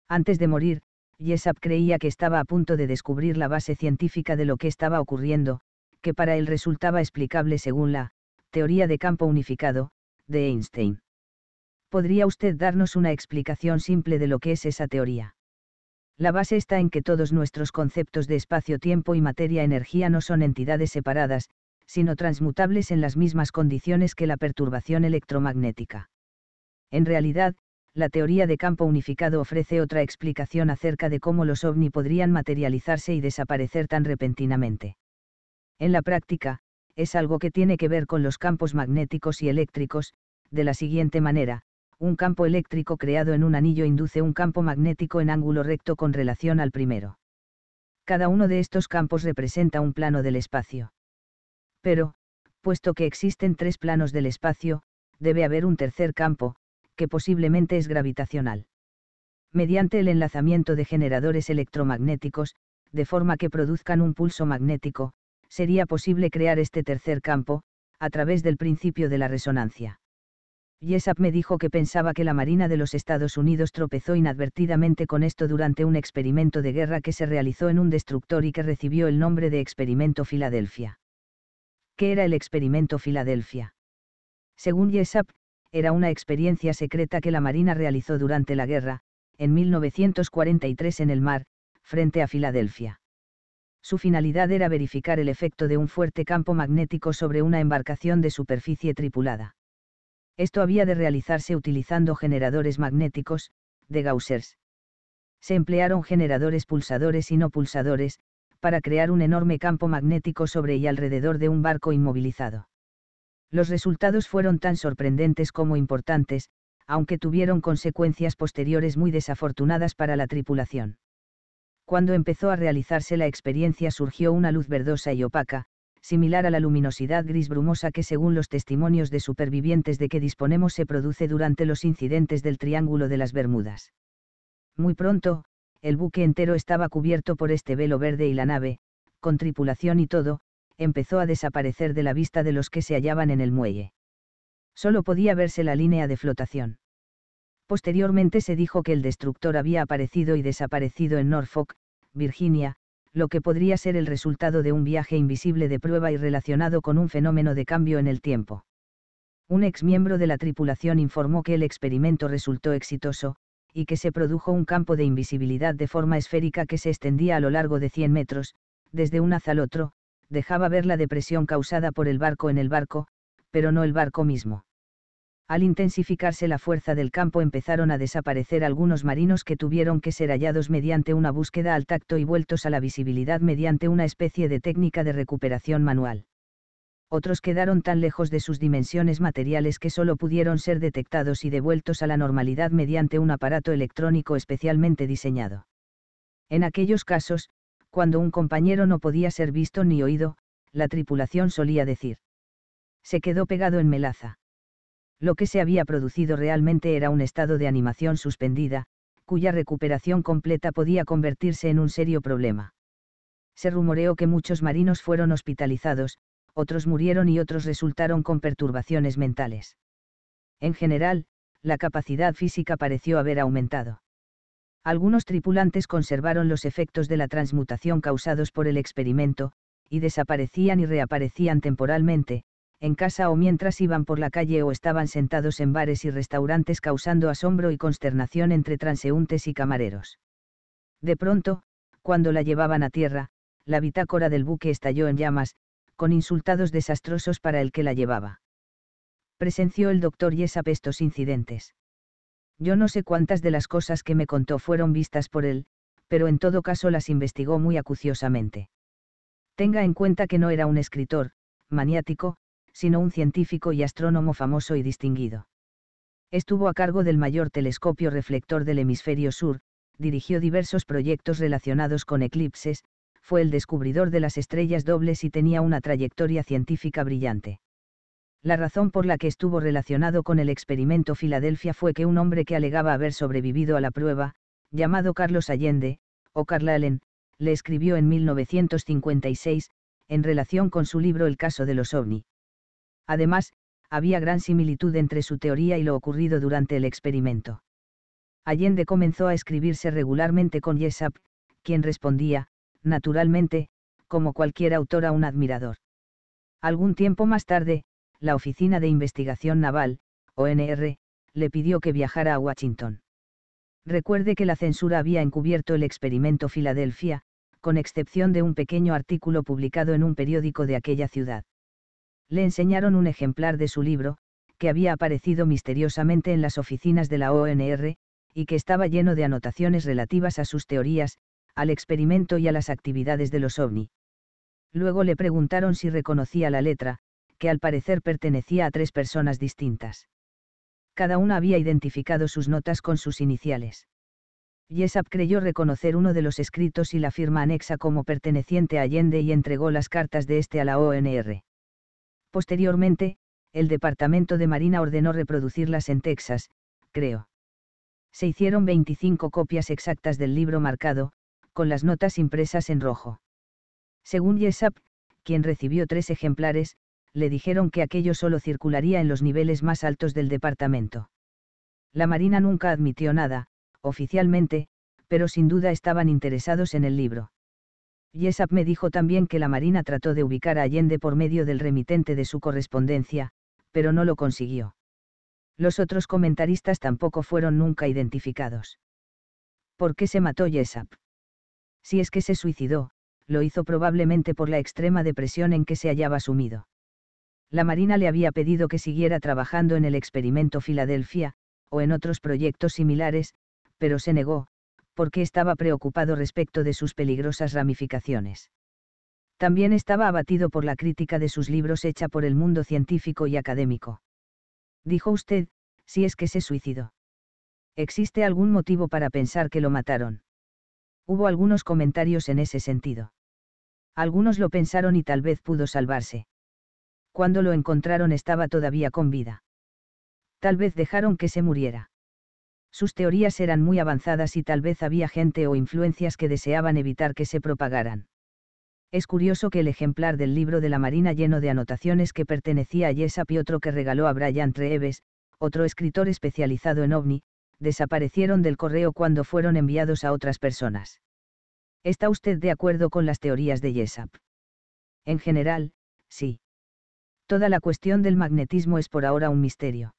S1: Antes de morir, Yesap creía que estaba a punto de descubrir la base científica de lo que estaba ocurriendo, que para él resultaba explicable según la teoría de campo unificado, de Einstein. ¿Podría usted darnos una explicación simple de lo que es esa teoría? La base está en que todos nuestros conceptos de espacio-tiempo y materia-energía no son entidades separadas, sino transmutables en las mismas condiciones que la perturbación electromagnética. En realidad, la teoría de campo unificado ofrece otra explicación acerca de cómo los ovni podrían materializarse y desaparecer tan repentinamente. En la práctica, es algo que tiene que ver con los campos magnéticos y eléctricos, de la siguiente manera, un campo eléctrico creado en un anillo induce un campo magnético en ángulo recto con relación al primero. Cada uno de estos campos representa un plano del espacio. Pero, puesto que existen tres planos del espacio, debe haber un tercer campo, que posiblemente es gravitacional. Mediante el enlazamiento de generadores electromagnéticos, de forma que produzcan un pulso magnético, sería posible crear este tercer campo, a través del principio de la resonancia. Yesap me dijo que pensaba que la Marina de los Estados Unidos tropezó inadvertidamente con esto durante un experimento de guerra que se realizó en un destructor y que recibió el nombre de Experimento Filadelfia. ¿Qué era el Experimento Filadelfia? Según Yesap, era una experiencia secreta que la Marina realizó durante la guerra, en 1943 en el mar, frente a Filadelfia. Su finalidad era verificar el efecto de un fuerte campo magnético sobre una embarcación de superficie tripulada. Esto había de realizarse utilizando generadores magnéticos, de Gaussers. Se emplearon generadores pulsadores y no pulsadores, para crear un enorme campo magnético sobre y alrededor de un barco inmovilizado. Los resultados fueron tan sorprendentes como importantes, aunque tuvieron consecuencias posteriores muy desafortunadas para la tripulación. Cuando empezó a realizarse la experiencia surgió una luz verdosa y opaca, similar a la luminosidad gris brumosa que según los testimonios de supervivientes de que disponemos se produce durante los incidentes del Triángulo de las Bermudas. Muy pronto, el buque entero estaba cubierto por este velo verde y la nave, con tripulación y todo, empezó a desaparecer de la vista de los que se hallaban en el muelle. Solo podía verse la línea de flotación. Posteriormente se dijo que el destructor había aparecido y desaparecido en Norfolk, Virginia, lo que podría ser el resultado de un viaje invisible de prueba y relacionado con un fenómeno de cambio en el tiempo. Un ex miembro de la tripulación informó que el experimento resultó exitoso, y que se produjo un campo de invisibilidad de forma esférica que se extendía a lo largo de 100 metros, desde un haz al otro, dejaba ver la depresión causada por el barco en el barco, pero no el barco mismo. Al intensificarse la fuerza del campo empezaron a desaparecer algunos marinos que tuvieron que ser hallados mediante una búsqueda al tacto y vueltos a la visibilidad mediante una especie de técnica de recuperación manual. Otros quedaron tan lejos de sus dimensiones materiales que solo pudieron ser detectados y devueltos a la normalidad mediante un aparato electrónico especialmente diseñado. En aquellos casos, cuando un compañero no podía ser visto ni oído, la tripulación solía decir. Se quedó pegado en melaza lo que se había producido realmente era un estado de animación suspendida, cuya recuperación completa podía convertirse en un serio problema. Se rumoreó que muchos marinos fueron hospitalizados, otros murieron y otros resultaron con perturbaciones mentales. En general, la capacidad física pareció haber aumentado. Algunos tripulantes conservaron los efectos de la transmutación causados por el experimento, y desaparecían y reaparecían temporalmente, en casa o mientras iban por la calle o estaban sentados en bares y restaurantes causando asombro y consternación entre transeúntes y camareros. De pronto, cuando la llevaban a tierra, la bitácora del buque estalló en llamas, con insultados desastrosos para el que la llevaba. Presenció el doctor Yesap estos incidentes. Yo no sé cuántas de las cosas que me contó fueron vistas por él, pero en todo caso las investigó muy acuciosamente. Tenga en cuenta que no era un escritor, maniático, sino un científico y astrónomo famoso y distinguido. Estuvo a cargo del mayor telescopio reflector del hemisferio sur, dirigió diversos proyectos relacionados con eclipses, fue el descubridor de las estrellas dobles y tenía una trayectoria científica brillante. La razón por la que estuvo relacionado con el experimento Filadelfia fue que un hombre que alegaba haber sobrevivido a la prueba, llamado Carlos Allende, o Carl le escribió en 1956, en relación con su libro El caso de los ovni. Además, había gran similitud entre su teoría y lo ocurrido durante el experimento. Allende comenzó a escribirse regularmente con Yesap, quien respondía, naturalmente, como cualquier autor a un admirador. Algún tiempo más tarde, la Oficina de Investigación Naval, ONR, le pidió que viajara a Washington. Recuerde que la censura había encubierto el experimento Filadelfia, con excepción de un pequeño artículo publicado en un periódico de aquella ciudad le enseñaron un ejemplar de su libro, que había aparecido misteriosamente en las oficinas de la ONR, y que estaba lleno de anotaciones relativas a sus teorías, al experimento y a las actividades de los ovni. Luego le preguntaron si reconocía la letra, que al parecer pertenecía a tres personas distintas. Cada una había identificado sus notas con sus iniciales. Yesap creyó reconocer uno de los escritos y la firma anexa como perteneciente a Allende y entregó las cartas de este a la ONR. Posteriormente, el Departamento de Marina ordenó reproducirlas en Texas, creo. Se hicieron 25 copias exactas del libro marcado, con las notas impresas en rojo. Según Yesap, quien recibió tres ejemplares, le dijeron que aquello solo circularía en los niveles más altos del departamento. La Marina nunca admitió nada, oficialmente, pero sin duda estaban interesados en el libro. Yesap me dijo también que la Marina trató de ubicar a Allende por medio del remitente de su correspondencia, pero no lo consiguió. Los otros comentaristas tampoco fueron nunca identificados. ¿Por qué se mató Yesap? Si es que se suicidó, lo hizo probablemente por la extrema depresión en que se hallaba sumido. La Marina le había pedido que siguiera trabajando en el experimento Filadelfia, o en otros proyectos similares, pero se negó, porque estaba preocupado respecto de sus peligrosas ramificaciones. También estaba abatido por la crítica de sus libros hecha por el mundo científico y académico. Dijo usted, si es que se suicidó. ¿Existe algún motivo para pensar que lo mataron? Hubo algunos comentarios en ese sentido. Algunos lo pensaron y tal vez pudo salvarse. Cuando lo encontraron estaba todavía con vida. Tal vez dejaron que se muriera sus teorías eran muy avanzadas y tal vez había gente o influencias que deseaban evitar que se propagaran. Es curioso que el ejemplar del libro de la Marina lleno de anotaciones que pertenecía a Yesap y otro que regaló a Brian Treves, otro escritor especializado en ovni, desaparecieron del correo cuando fueron enviados a otras personas. ¿Está usted de acuerdo con las teorías de Yesap? En general, sí. Toda la cuestión del magnetismo es por ahora un misterio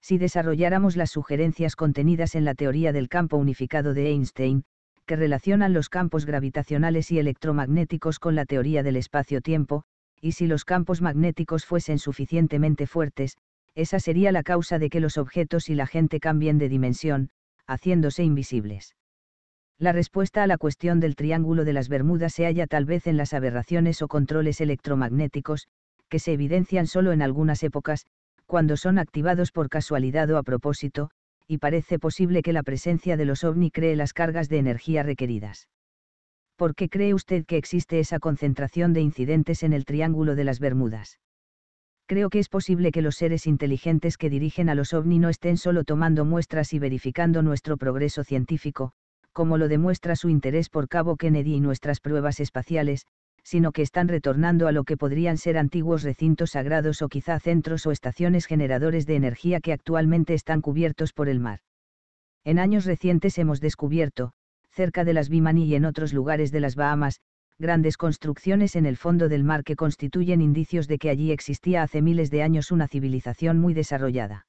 S1: si desarrolláramos las sugerencias contenidas en la teoría del campo unificado de Einstein, que relacionan los campos gravitacionales y electromagnéticos con la teoría del espacio-tiempo, y si los campos magnéticos fuesen suficientemente fuertes, esa sería la causa de que los objetos y la gente cambien de dimensión, haciéndose invisibles. La respuesta a la cuestión del triángulo de las Bermudas se halla tal vez en las aberraciones o controles electromagnéticos, que se evidencian solo en algunas épocas, cuando son activados por casualidad o a propósito, y parece posible que la presencia de los ovni cree las cargas de energía requeridas. ¿Por qué cree usted que existe esa concentración de incidentes en el Triángulo de las Bermudas? Creo que es posible que los seres inteligentes que dirigen a los ovni no estén solo tomando muestras y verificando nuestro progreso científico, como lo demuestra su interés por Cabo Kennedy y nuestras pruebas espaciales, sino que están retornando a lo que podrían ser antiguos recintos sagrados o quizá centros o estaciones generadores de energía que actualmente están cubiertos por el mar. En años recientes hemos descubierto, cerca de las Bimani y en otros lugares de las Bahamas, grandes construcciones en el fondo del mar que constituyen indicios de que allí existía hace miles de años una civilización muy desarrollada.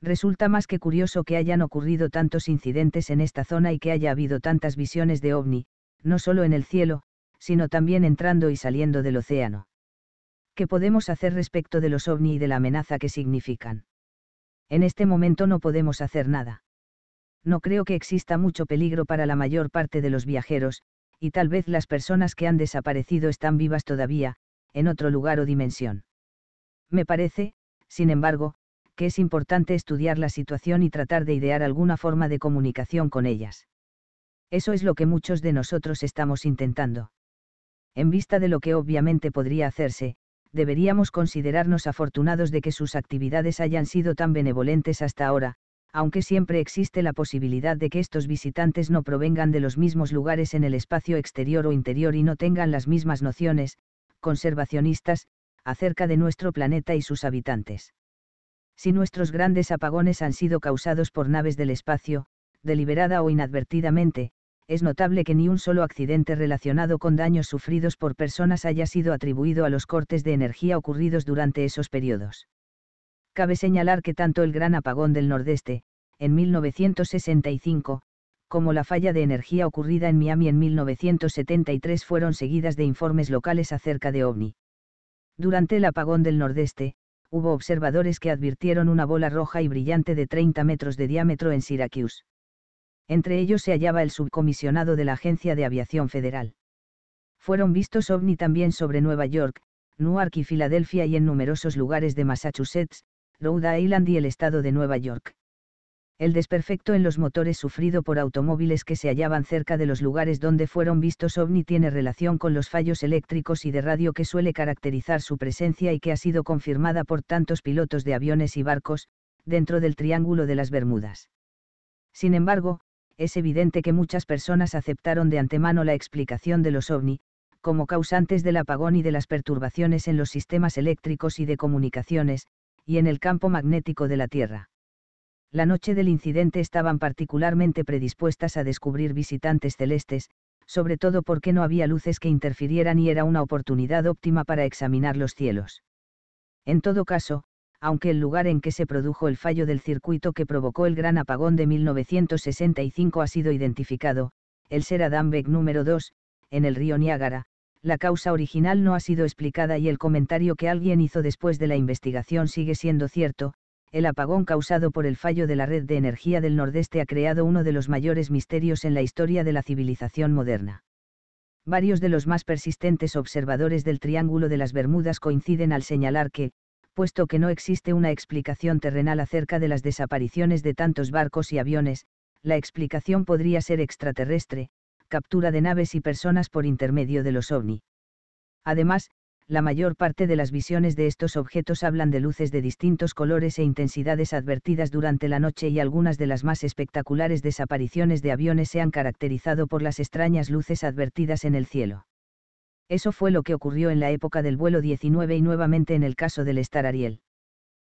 S1: Resulta más que curioso que hayan ocurrido tantos incidentes en esta zona y que haya habido tantas visiones de ovni, no solo en el cielo, sino también entrando y saliendo del océano. ¿Qué podemos hacer respecto de los ovni y de la amenaza que significan? En este momento no podemos hacer nada. No creo que exista mucho peligro para la mayor parte de los viajeros, y tal vez las personas que han desaparecido están vivas todavía, en otro lugar o dimensión. Me parece, sin embargo, que es importante estudiar la situación y tratar de idear alguna forma de comunicación con ellas. Eso es lo que muchos de nosotros estamos intentando. En vista de lo que obviamente podría hacerse, deberíamos considerarnos afortunados de que sus actividades hayan sido tan benevolentes hasta ahora, aunque siempre existe la posibilidad de que estos visitantes no provengan de los mismos lugares en el espacio exterior o interior y no tengan las mismas nociones, conservacionistas, acerca de nuestro planeta y sus habitantes. Si nuestros grandes apagones han sido causados por naves del espacio, deliberada o inadvertidamente, es notable que ni un solo accidente relacionado con daños sufridos por personas haya sido atribuido a los cortes de energía ocurridos durante esos periodos. Cabe señalar que tanto el gran apagón del Nordeste, en 1965, como la falla de energía ocurrida en Miami en 1973 fueron seguidas de informes locales acerca de ovni. Durante el apagón del Nordeste, hubo observadores que advirtieron una bola roja y brillante de 30 metros de diámetro en Syracuse. Entre ellos se hallaba el subcomisionado de la Agencia de Aviación Federal. Fueron vistos ovni también sobre Nueva York, Newark y Filadelfia y en numerosos lugares de Massachusetts, Rhode Island y el estado de Nueva York. El desperfecto en los motores sufrido por automóviles que se hallaban cerca de los lugares donde fueron vistos ovni tiene relación con los fallos eléctricos y de radio que suele caracterizar su presencia y que ha sido confirmada por tantos pilotos de aviones y barcos, dentro del Triángulo de las Bermudas. Sin embargo, es evidente que muchas personas aceptaron de antemano la explicación de los ovni, como causantes del apagón y de las perturbaciones en los sistemas eléctricos y de comunicaciones, y en el campo magnético de la Tierra. La noche del incidente estaban particularmente predispuestas a descubrir visitantes celestes, sobre todo porque no había luces que interfirieran y era una oportunidad óptima para examinar los cielos. En todo caso, aunque el lugar en que se produjo el fallo del circuito que provocó el gran apagón de 1965 ha sido identificado, el Seradambeck número 2, en el río Niágara, la causa original no ha sido explicada y el comentario que alguien hizo después de la investigación sigue siendo cierto, el apagón causado por el fallo de la red de energía del Nordeste ha creado uno de los mayores misterios en la historia de la civilización moderna. Varios de los más persistentes observadores del Triángulo de las Bermudas coinciden al señalar que, puesto que no existe una explicación terrenal acerca de las desapariciones de tantos barcos y aviones, la explicación podría ser extraterrestre, captura de naves y personas por intermedio de los ovni. Además, la mayor parte de las visiones de estos objetos hablan de luces de distintos colores e intensidades advertidas durante la noche y algunas de las más espectaculares desapariciones de aviones se han caracterizado por las extrañas luces advertidas en el cielo. Eso fue lo que ocurrió en la época del vuelo 19 y nuevamente en el caso del Star Ariel.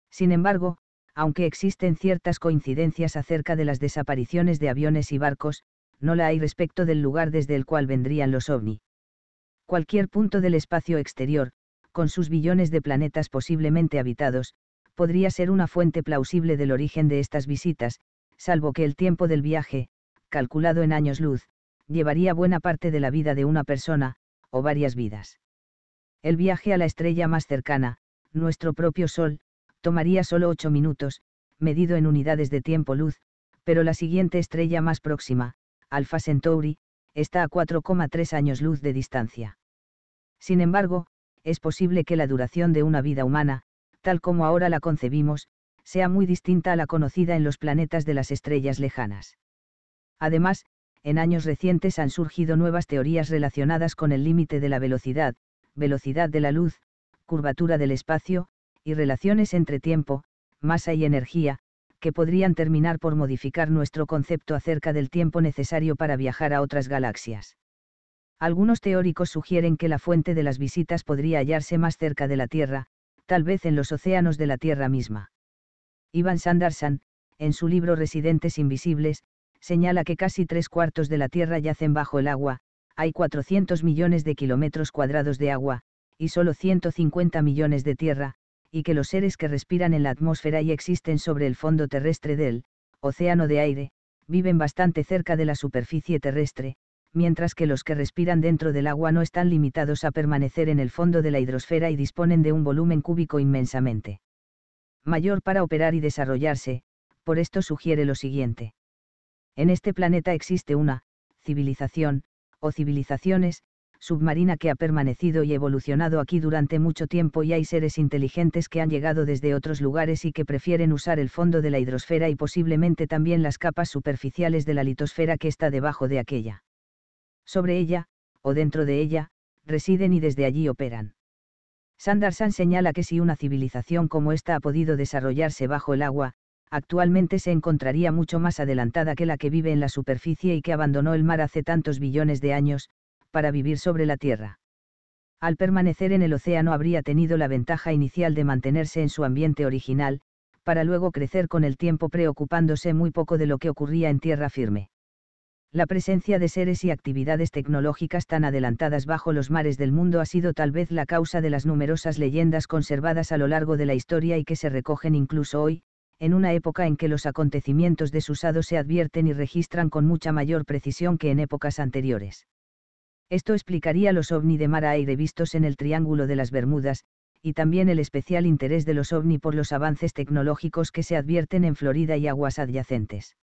S1: Sin embargo, aunque existen ciertas coincidencias acerca de las desapariciones de aviones y barcos, no la hay respecto del lugar desde el cual vendrían los ovni. Cualquier punto del espacio exterior, con sus billones de planetas posiblemente habitados, podría ser una fuente plausible del origen de estas visitas, salvo que el tiempo del viaje, calculado en años luz, llevaría buena parte de la vida de una persona, varias vidas. El viaje a la estrella más cercana, nuestro propio Sol, tomaría solo ocho minutos, medido en unidades de tiempo luz, pero la siguiente estrella más próxima, Alpha Centauri, está a 4,3 años luz de distancia. Sin embargo, es posible que la duración de una vida humana, tal como ahora la concebimos, sea muy distinta a la conocida en los planetas de las estrellas lejanas. Además, en años recientes han surgido nuevas teorías relacionadas con el límite de la velocidad, velocidad de la luz, curvatura del espacio, y relaciones entre tiempo, masa y energía, que podrían terminar por modificar nuestro concepto acerca del tiempo necesario para viajar a otras galaxias. Algunos teóricos sugieren que la fuente de las visitas podría hallarse más cerca de la Tierra, tal vez en los océanos de la Tierra misma. Ivan Sanderson, en su libro Residentes Invisibles, señala que casi tres cuartos de la Tierra yacen bajo el agua, hay 400 millones de kilómetros cuadrados de agua, y solo 150 millones de tierra, y que los seres que respiran en la atmósfera y existen sobre el fondo terrestre del océano de aire, viven bastante cerca de la superficie terrestre, mientras que los que respiran dentro del agua no están limitados a permanecer en el fondo de la hidrosfera y disponen de un volumen cúbico inmensamente mayor para operar y desarrollarse, por esto sugiere lo siguiente. En este planeta existe una civilización, o civilizaciones, submarina que ha permanecido y evolucionado aquí durante mucho tiempo y hay seres inteligentes que han llegado desde otros lugares y que prefieren usar el fondo de la hidrosfera y posiblemente también las capas superficiales de la litosfera que está debajo de aquella. Sobre ella, o dentro de ella, residen y desde allí operan. Sanderson señala que si una civilización como esta ha podido desarrollarse bajo el agua, actualmente se encontraría mucho más adelantada que la que vive en la superficie y que abandonó el mar hace tantos billones de años, para vivir sobre la Tierra. Al permanecer en el océano habría tenido la ventaja inicial de mantenerse en su ambiente original, para luego crecer con el tiempo preocupándose muy poco de lo que ocurría en tierra firme. La presencia de seres y actividades tecnológicas tan adelantadas bajo los mares del mundo ha sido tal vez la causa de las numerosas leyendas conservadas a lo largo de la historia y que se recogen incluso hoy, en una época en que los acontecimientos desusados se advierten y registran con mucha mayor precisión que en épocas anteriores. Esto explicaría los ovni de mar a aire vistos en el Triángulo de las Bermudas, y también el especial interés de los ovni por los avances tecnológicos que se advierten en Florida y aguas adyacentes.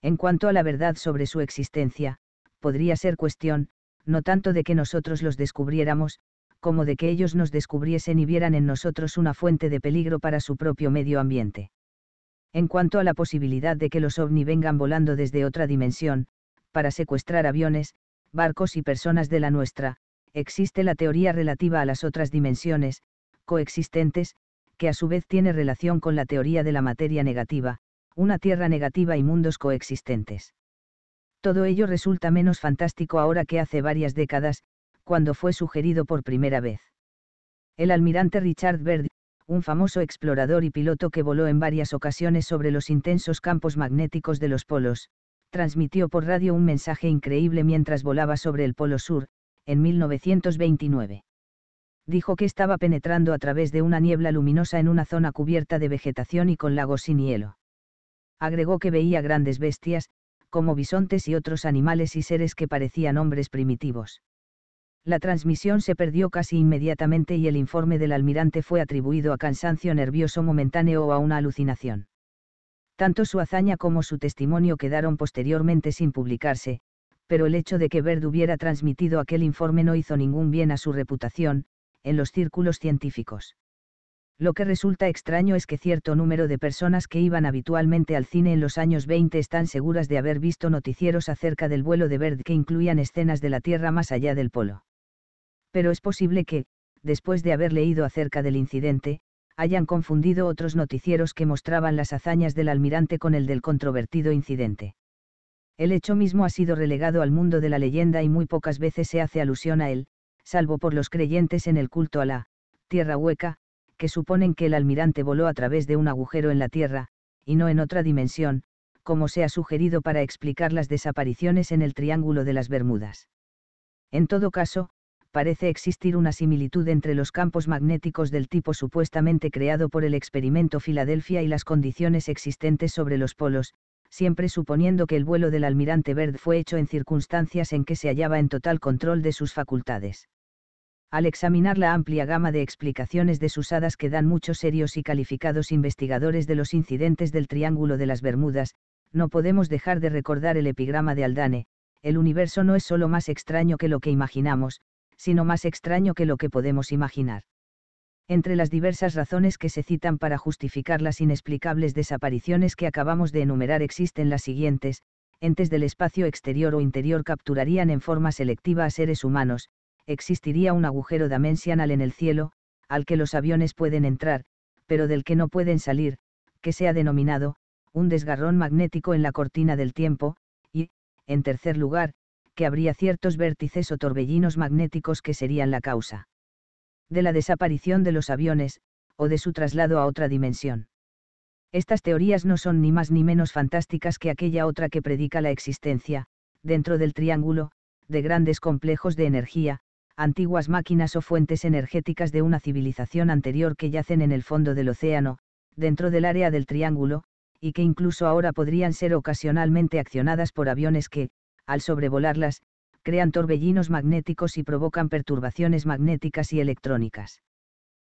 S1: En cuanto a la verdad sobre su existencia, podría ser cuestión, no tanto de que nosotros los descubriéramos, como de que ellos nos descubriesen y vieran en nosotros una fuente de peligro para su propio medio ambiente. En cuanto a la posibilidad de que los ovni vengan volando desde otra dimensión, para secuestrar aviones, barcos y personas de la nuestra, existe la teoría relativa a las otras dimensiones, coexistentes, que a su vez tiene relación con la teoría de la materia negativa, una tierra negativa y mundos coexistentes. Todo ello resulta menos fantástico ahora que hace varias décadas, cuando fue sugerido por primera vez. El almirante Richard Byrd, un famoso explorador y piloto que voló en varias ocasiones sobre los intensos campos magnéticos de los polos, transmitió por radio un mensaje increíble mientras volaba sobre el Polo Sur, en 1929. Dijo que estaba penetrando a través de una niebla luminosa en una zona cubierta de vegetación y con lagos sin hielo. Agregó que veía grandes bestias, como bisontes y otros animales y seres que parecían hombres primitivos. La transmisión se perdió casi inmediatamente y el informe del almirante fue atribuido a cansancio nervioso momentáneo o a una alucinación. Tanto su hazaña como su testimonio quedaron posteriormente sin publicarse, pero el hecho de que Bird hubiera transmitido aquel informe no hizo ningún bien a su reputación, en los círculos científicos. Lo que resulta extraño es que cierto número de personas que iban habitualmente al cine en los años 20 están seguras de haber visto noticieros acerca del vuelo de Bird que incluían escenas de la Tierra más allá del polo pero es posible que, después de haber leído acerca del incidente, hayan confundido otros noticieros que mostraban las hazañas del almirante con el del controvertido incidente. El hecho mismo ha sido relegado al mundo de la leyenda y muy pocas veces se hace alusión a él, salvo por los creyentes en el culto a la tierra hueca, que suponen que el almirante voló a través de un agujero en la tierra, y no en otra dimensión, como se ha sugerido para explicar las desapariciones en el Triángulo de las Bermudas. En todo caso, parece existir una similitud entre los campos magnéticos del tipo supuestamente creado por el experimento Filadelfia y las condiciones existentes sobre los polos, siempre suponiendo que el vuelo del almirante Byrd fue hecho en circunstancias en que se hallaba en total control de sus facultades. Al examinar la amplia gama de explicaciones desusadas que dan muchos serios y calificados investigadores de los incidentes del Triángulo de las Bermudas, no podemos dejar de recordar el epigrama de Aldane, el universo no es solo más extraño que lo que imaginamos, sino más extraño que lo que podemos imaginar. Entre las diversas razones que se citan para justificar las inexplicables desapariciones que acabamos de enumerar existen las siguientes, entes del espacio exterior o interior capturarían en forma selectiva a seres humanos, existiría un agujero dimensional en el cielo, al que los aviones pueden entrar, pero del que no pueden salir, que se ha denominado, un desgarrón magnético en la cortina del tiempo, y, en tercer lugar, que habría ciertos vértices o torbellinos magnéticos que serían la causa de la desaparición de los aviones, o de su traslado a otra dimensión. Estas teorías no son ni más ni menos fantásticas que aquella otra que predica la existencia, dentro del triángulo, de grandes complejos de energía, antiguas máquinas o fuentes energéticas de una civilización anterior que yacen en el fondo del océano, dentro del área del triángulo, y que incluso ahora podrían ser ocasionalmente accionadas por aviones que, al sobrevolarlas, crean torbellinos magnéticos y provocan perturbaciones magnéticas y electrónicas.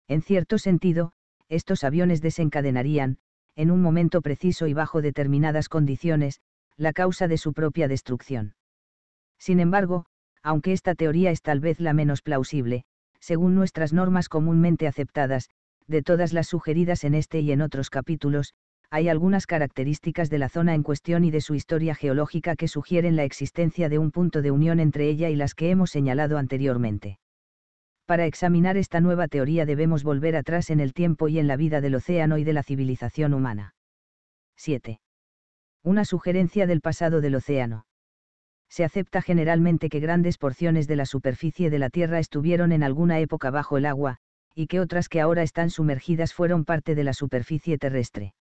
S1: En cierto sentido, estos aviones desencadenarían, en un momento preciso y bajo determinadas condiciones, la causa de su propia destrucción. Sin embargo, aunque esta teoría es tal vez la menos plausible, según nuestras normas comúnmente aceptadas, de todas las sugeridas en este y en otros capítulos, hay algunas características de la zona en cuestión y de su historia geológica que sugieren la existencia de un punto de unión entre ella y las que hemos señalado anteriormente. Para examinar esta nueva teoría debemos volver atrás en el tiempo y en la vida del océano y de la civilización humana. 7. Una sugerencia del pasado del océano se acepta generalmente que grandes porciones de la superficie de la Tierra estuvieron en alguna época bajo el agua, y que otras que ahora están sumergidas fueron parte de la superficie terrestre.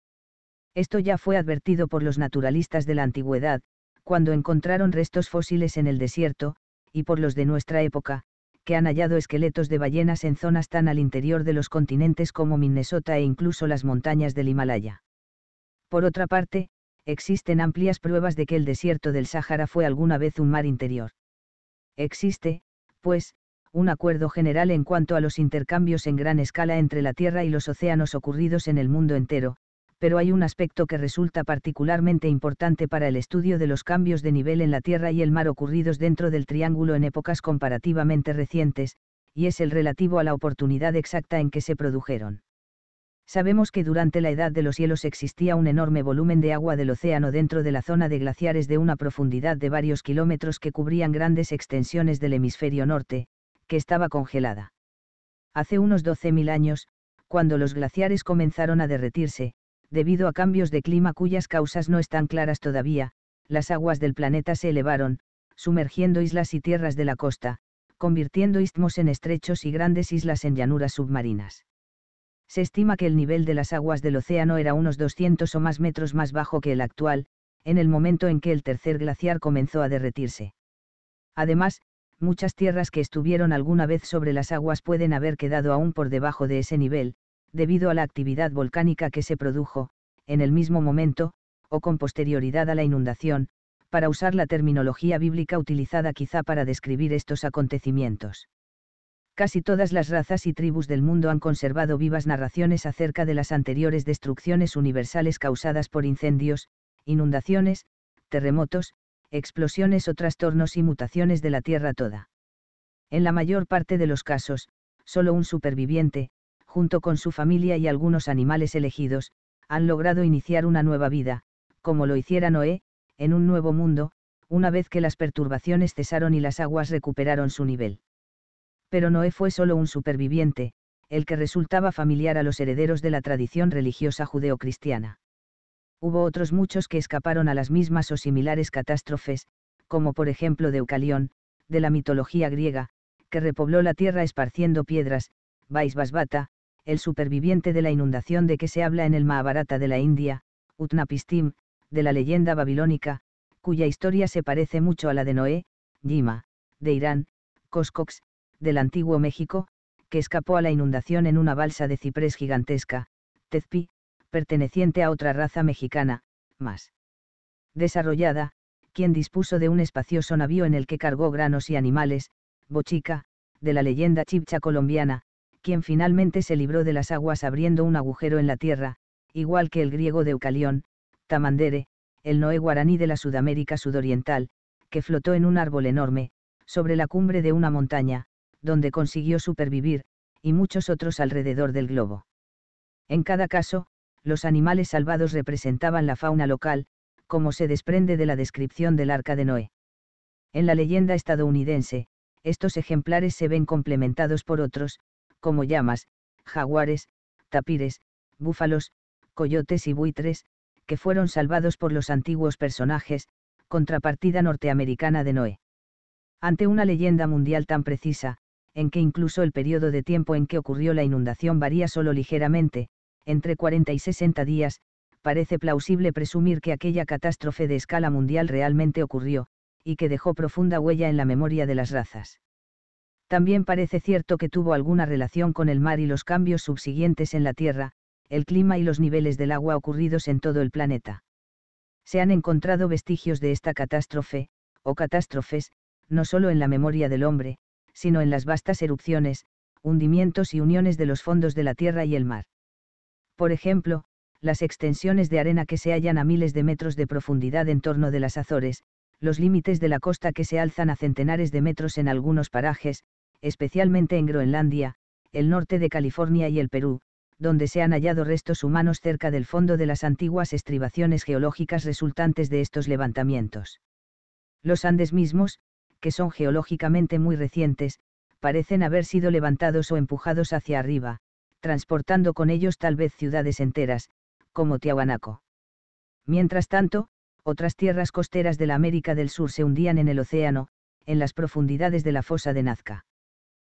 S1: Esto ya fue advertido por los naturalistas de la antigüedad, cuando encontraron restos fósiles en el desierto, y por los de nuestra época, que han hallado esqueletos de ballenas en zonas tan al interior de los continentes como Minnesota e incluso las montañas del Himalaya. Por otra parte, existen amplias pruebas de que el desierto del Sáhara fue alguna vez un mar interior. Existe, pues, un acuerdo general en cuanto a los intercambios en gran escala entre la Tierra y los océanos ocurridos en el mundo entero, pero hay un aspecto que resulta particularmente importante para el estudio de los cambios de nivel en la Tierra y el mar ocurridos dentro del Triángulo en épocas comparativamente recientes, y es el relativo a la oportunidad exacta en que se produjeron. Sabemos que durante la edad de los hielos existía un enorme volumen de agua del océano dentro de la zona de glaciares de una profundidad de varios kilómetros que cubrían grandes extensiones del hemisferio norte, que estaba congelada. Hace unos 12.000 años, cuando los glaciares comenzaron a derretirse, debido a cambios de clima cuyas causas no están claras todavía, las aguas del planeta se elevaron, sumergiendo islas y tierras de la costa, convirtiendo istmos en estrechos y grandes islas en llanuras submarinas se estima que el nivel de las aguas del océano era unos 200 o más metros más bajo que el actual, en el momento en que el tercer glaciar comenzó a derretirse. Además, muchas tierras que estuvieron alguna vez sobre las aguas pueden haber quedado aún por debajo de ese nivel, debido a la actividad volcánica que se produjo, en el mismo momento, o con posterioridad a la inundación, para usar la terminología bíblica utilizada quizá para describir estos acontecimientos. Casi todas las razas y tribus del mundo han conservado vivas narraciones acerca de las anteriores destrucciones universales causadas por incendios, inundaciones, terremotos, explosiones o trastornos y mutaciones de la Tierra toda. En la mayor parte de los casos, solo un superviviente, junto con su familia y algunos animales elegidos, han logrado iniciar una nueva vida, como lo hiciera Noé, en un nuevo mundo, una vez que las perturbaciones cesaron y las aguas recuperaron su nivel pero Noé fue solo un superviviente, el que resultaba familiar a los herederos de la tradición religiosa judeocristiana. Hubo otros muchos que escaparon a las mismas o similares catástrofes, como por ejemplo Deucalión, de la mitología griega, que repobló la tierra esparciendo piedras, Vaisvasvata, el superviviente de la inundación de que se habla en el Mahabharata de la India, Utnapistim, de la leyenda babilónica, cuya historia se parece mucho a la de Noé, Yima, de Irán, Coscox, del antiguo México, que escapó a la inundación en una balsa de ciprés gigantesca, Tezpi, perteneciente a otra raza mexicana, más desarrollada, quien dispuso de un espacioso navío en el que cargó granos y animales, Bochica, de la leyenda chipcha colombiana, quien finalmente se libró de las aguas abriendo un agujero en la tierra, igual que el griego de Eucalión, Tamandere, el noé guaraní de la Sudamérica sudoriental, que flotó en un árbol enorme, sobre la cumbre de una montaña, donde consiguió supervivir, y muchos otros alrededor del globo. En cada caso, los animales salvados representaban la fauna local, como se desprende de la descripción del arca de Noé. En la leyenda estadounidense, estos ejemplares se ven complementados por otros, como llamas, jaguares, tapires, búfalos, coyotes y buitres, que fueron salvados por los antiguos personajes, contrapartida norteamericana de Noé. Ante una leyenda mundial tan precisa, en que incluso el periodo de tiempo en que ocurrió la inundación varía solo ligeramente, entre 40 y 60 días, parece plausible presumir que aquella catástrofe de escala mundial realmente ocurrió, y que dejó profunda huella en la memoria de las razas. También parece cierto que tuvo alguna relación con el mar y los cambios subsiguientes en la Tierra, el clima y los niveles del agua ocurridos en todo el planeta. Se han encontrado vestigios de esta catástrofe, o catástrofes, no solo en la memoria del hombre, sino en las vastas erupciones, hundimientos y uniones de los fondos de la tierra y el mar. Por ejemplo, las extensiones de arena que se hallan a miles de metros de profundidad en torno de las Azores, los límites de la costa que se alzan a centenares de metros en algunos parajes, especialmente en Groenlandia, el norte de California y el Perú, donde se han hallado restos humanos cerca del fondo de las antiguas estribaciones geológicas resultantes de estos levantamientos. Los Andes mismos, que son geológicamente muy recientes, parecen haber sido levantados o empujados hacia arriba, transportando con ellos tal vez ciudades enteras, como Tiahuanaco. Mientras tanto, otras tierras costeras de la América del Sur se hundían en el océano, en las profundidades de la fosa de Nazca.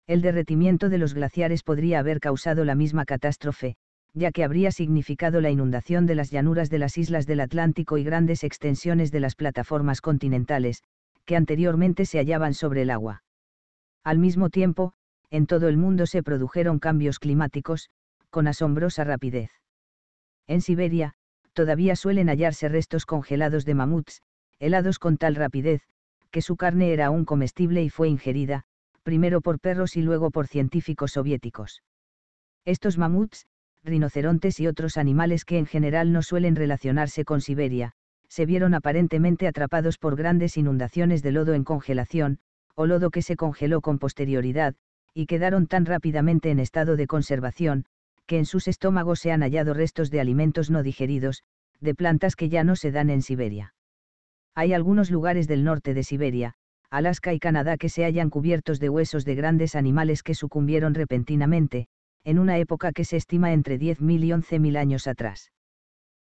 S1: El derretimiento de los glaciares podría haber causado la misma catástrofe, ya que habría significado la inundación de las llanuras de las islas del Atlántico y grandes extensiones de las plataformas continentales, que anteriormente se hallaban sobre el agua. Al mismo tiempo, en todo el mundo se produjeron cambios climáticos, con asombrosa rapidez. En Siberia, todavía suelen hallarse restos congelados de mamuts, helados con tal rapidez, que su carne era aún comestible y fue ingerida, primero por perros y luego por científicos soviéticos. Estos mamuts, rinocerontes y otros animales que en general no suelen relacionarse con Siberia, se vieron aparentemente atrapados por grandes inundaciones de lodo en congelación, o lodo que se congeló con posterioridad, y quedaron tan rápidamente en estado de conservación, que en sus estómagos se han hallado restos de alimentos no digeridos, de plantas que ya no se dan en Siberia. Hay algunos lugares del norte de Siberia, Alaska y Canadá que se hallan cubiertos de huesos de grandes animales que sucumbieron repentinamente, en una época que se estima entre 10.000 y 11.000 años atrás.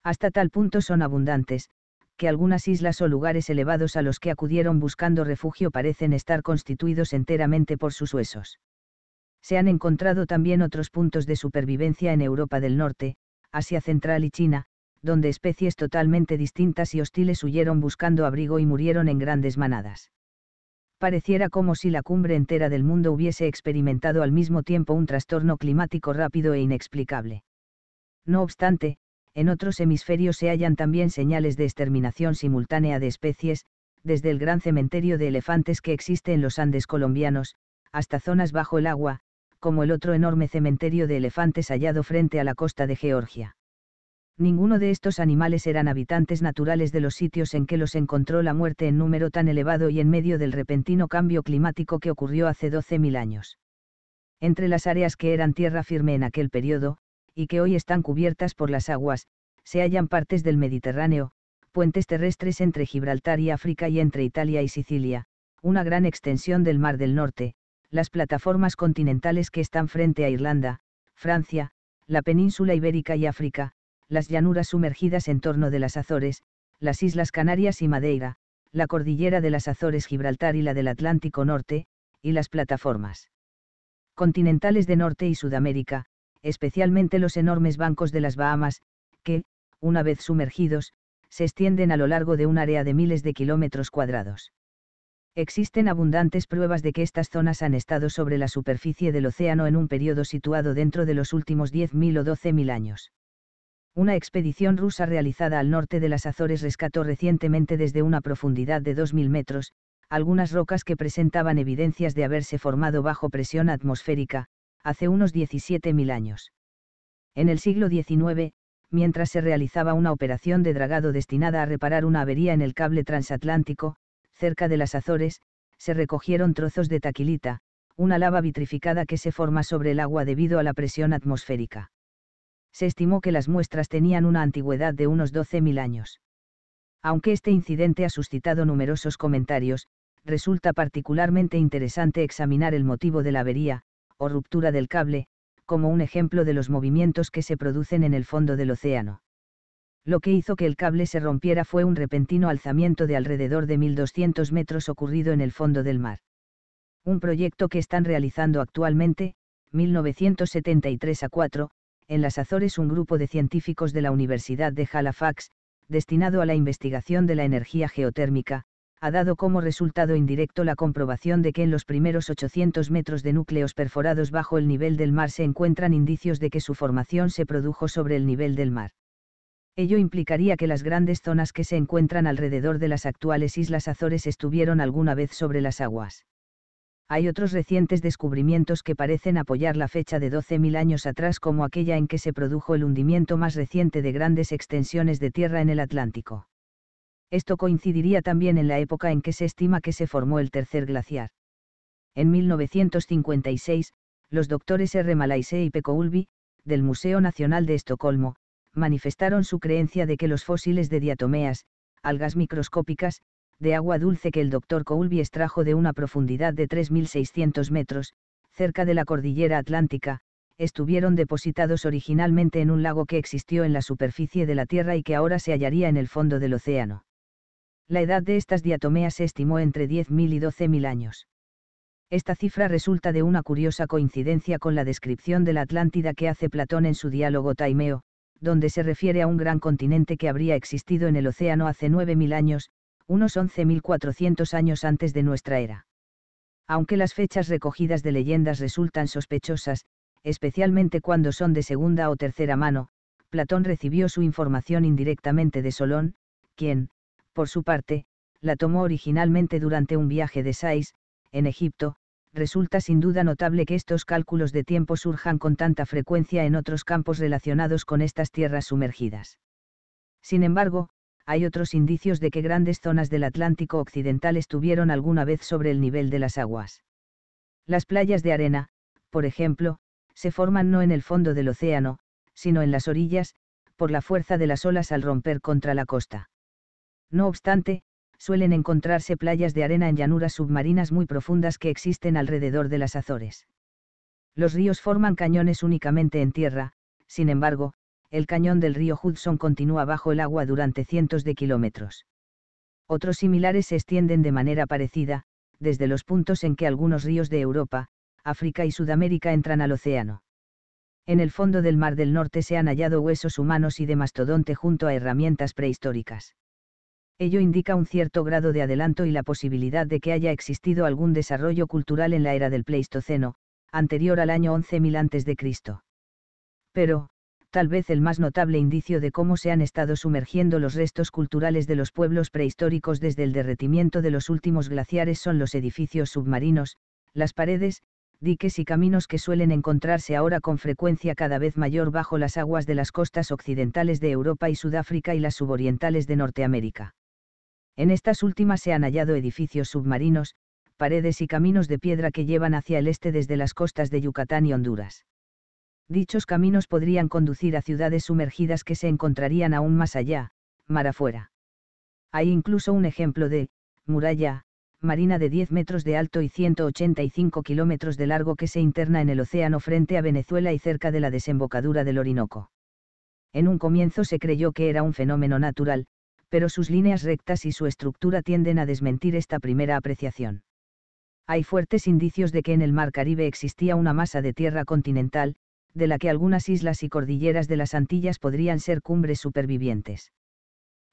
S1: Hasta tal punto son abundantes, que algunas islas o lugares elevados a los que acudieron buscando refugio parecen estar constituidos enteramente por sus huesos. Se han encontrado también otros puntos de supervivencia en Europa del Norte, Asia Central y China, donde especies totalmente distintas y hostiles huyeron buscando abrigo y murieron en grandes manadas. Pareciera como si la cumbre entera del mundo hubiese experimentado al mismo tiempo un trastorno climático rápido e inexplicable. No obstante, en otros hemisferios se hallan también señales de exterminación simultánea de especies, desde el gran cementerio de elefantes que existe en los Andes colombianos, hasta zonas bajo el agua, como el otro enorme cementerio de elefantes hallado frente a la costa de Georgia. Ninguno de estos animales eran habitantes naturales de los sitios en que los encontró la muerte en número tan elevado y en medio del repentino cambio climático que ocurrió hace 12.000 años. Entre las áreas que eran tierra firme en aquel periodo, y que hoy están cubiertas por las aguas, se hallan partes del Mediterráneo, puentes terrestres entre Gibraltar y África y entre Italia y Sicilia, una gran extensión del Mar del Norte, las plataformas continentales que están frente a Irlanda, Francia, la península ibérica y África, las llanuras sumergidas en torno de las Azores, las Islas Canarias y Madeira, la cordillera de las Azores Gibraltar y la del Atlántico Norte, y las plataformas continentales de Norte y Sudamérica, especialmente los enormes bancos de las Bahamas, que, una vez sumergidos, se extienden a lo largo de un área de miles de kilómetros cuadrados. Existen abundantes pruebas de que estas zonas han estado sobre la superficie del océano en un periodo situado dentro de los últimos 10.000 o 12.000 años. Una expedición rusa realizada al norte de las Azores rescató recientemente desde una profundidad de 2.000 metros, algunas rocas que presentaban evidencias de haberse formado bajo presión atmosférica, hace unos 17.000 años. En el siglo XIX, mientras se realizaba una operación de dragado destinada a reparar una avería en el cable transatlántico, cerca de las Azores, se recogieron trozos de taquilita, una lava vitrificada que se forma sobre el agua debido a la presión atmosférica. Se estimó que las muestras tenían una antigüedad de unos 12.000 años. Aunque este incidente ha suscitado numerosos comentarios, resulta particularmente interesante examinar el motivo de la avería, o ruptura del cable, como un ejemplo de los movimientos que se producen en el fondo del océano. Lo que hizo que el cable se rompiera fue un repentino alzamiento de alrededor de 1.200 metros ocurrido en el fondo del mar. Un proyecto que están realizando actualmente, 1973 a 4, en las Azores un grupo de científicos de la Universidad de Halifax, destinado a la investigación de la energía geotérmica, ha dado como resultado indirecto la comprobación de que en los primeros 800 metros de núcleos perforados bajo el nivel del mar se encuentran indicios de que su formación se produjo sobre el nivel del mar. Ello implicaría que las grandes zonas que se encuentran alrededor de las actuales Islas Azores estuvieron alguna vez sobre las aguas. Hay otros recientes descubrimientos que parecen apoyar la fecha de 12.000 años atrás como aquella en que se produjo el hundimiento más reciente de grandes extensiones de tierra en el Atlántico. Esto coincidiría también en la época en que se estima que se formó el tercer glaciar. En 1956, los doctores R. Malaise y Pecoulby, del Museo Nacional de Estocolmo, manifestaron su creencia de que los fósiles de diatomeas, algas microscópicas, de agua dulce que el doctor Coulby extrajo de una profundidad de 3.600 metros, cerca de la cordillera atlántica, estuvieron depositados originalmente en un lago que existió en la superficie de la Tierra y que ahora se hallaría en el fondo del océano. La edad de estas diatomeas se estimó entre 10.000 y 12.000 años. Esta cifra resulta de una curiosa coincidencia con la descripción de la Atlántida que hace Platón en su diálogo Taimeo, donde se refiere a un gran continente que habría existido en el océano hace 9.000 años, unos 11.400 años antes de nuestra era. Aunque las fechas recogidas de leyendas resultan sospechosas, especialmente cuando son de segunda o tercera mano, Platón recibió su información indirectamente de Solón, quien, por su parte, la tomó originalmente durante un viaje de Sais, en Egipto, resulta sin duda notable que estos cálculos de tiempo surjan con tanta frecuencia en otros campos relacionados con estas tierras sumergidas. Sin embargo, hay otros indicios de que grandes zonas del Atlántico Occidental estuvieron alguna vez sobre el nivel de las aguas. Las playas de arena, por ejemplo, se forman no en el fondo del océano, sino en las orillas, por la fuerza de las olas al romper contra la costa. No obstante, suelen encontrarse playas de arena en llanuras submarinas muy profundas que existen alrededor de las Azores. Los ríos forman cañones únicamente en tierra, sin embargo, el cañón del río Hudson continúa bajo el agua durante cientos de kilómetros. Otros similares se extienden de manera parecida, desde los puntos en que algunos ríos de Europa, África y Sudamérica entran al océano. En el fondo del Mar del Norte se han hallado huesos humanos y de mastodonte junto a herramientas prehistóricas ello indica un cierto grado de adelanto y la posibilidad de que haya existido algún desarrollo cultural en la era del Pleistoceno, anterior al año 11.000 a.C. Pero, tal vez el más notable indicio de cómo se han estado sumergiendo los restos culturales de los pueblos prehistóricos desde el derretimiento de los últimos glaciares son los edificios submarinos, las paredes, diques y caminos que suelen encontrarse ahora con frecuencia cada vez mayor bajo las aguas de las costas occidentales de Europa y Sudáfrica y las suborientales de Norteamérica. En estas últimas se han hallado edificios submarinos, paredes y caminos de piedra que llevan hacia el este desde las costas de Yucatán y Honduras. Dichos caminos podrían conducir a ciudades sumergidas que se encontrarían aún más allá, mar afuera. Hay incluso un ejemplo de, muralla, marina de 10 metros de alto y 185 kilómetros de largo que se interna en el océano frente a Venezuela y cerca de la desembocadura del Orinoco. En un comienzo se creyó que era un fenómeno natural, pero sus líneas rectas y su estructura tienden a desmentir esta primera apreciación. Hay fuertes indicios de que en el Mar Caribe existía una masa de tierra continental, de la que algunas islas y cordilleras de las Antillas podrían ser cumbres supervivientes.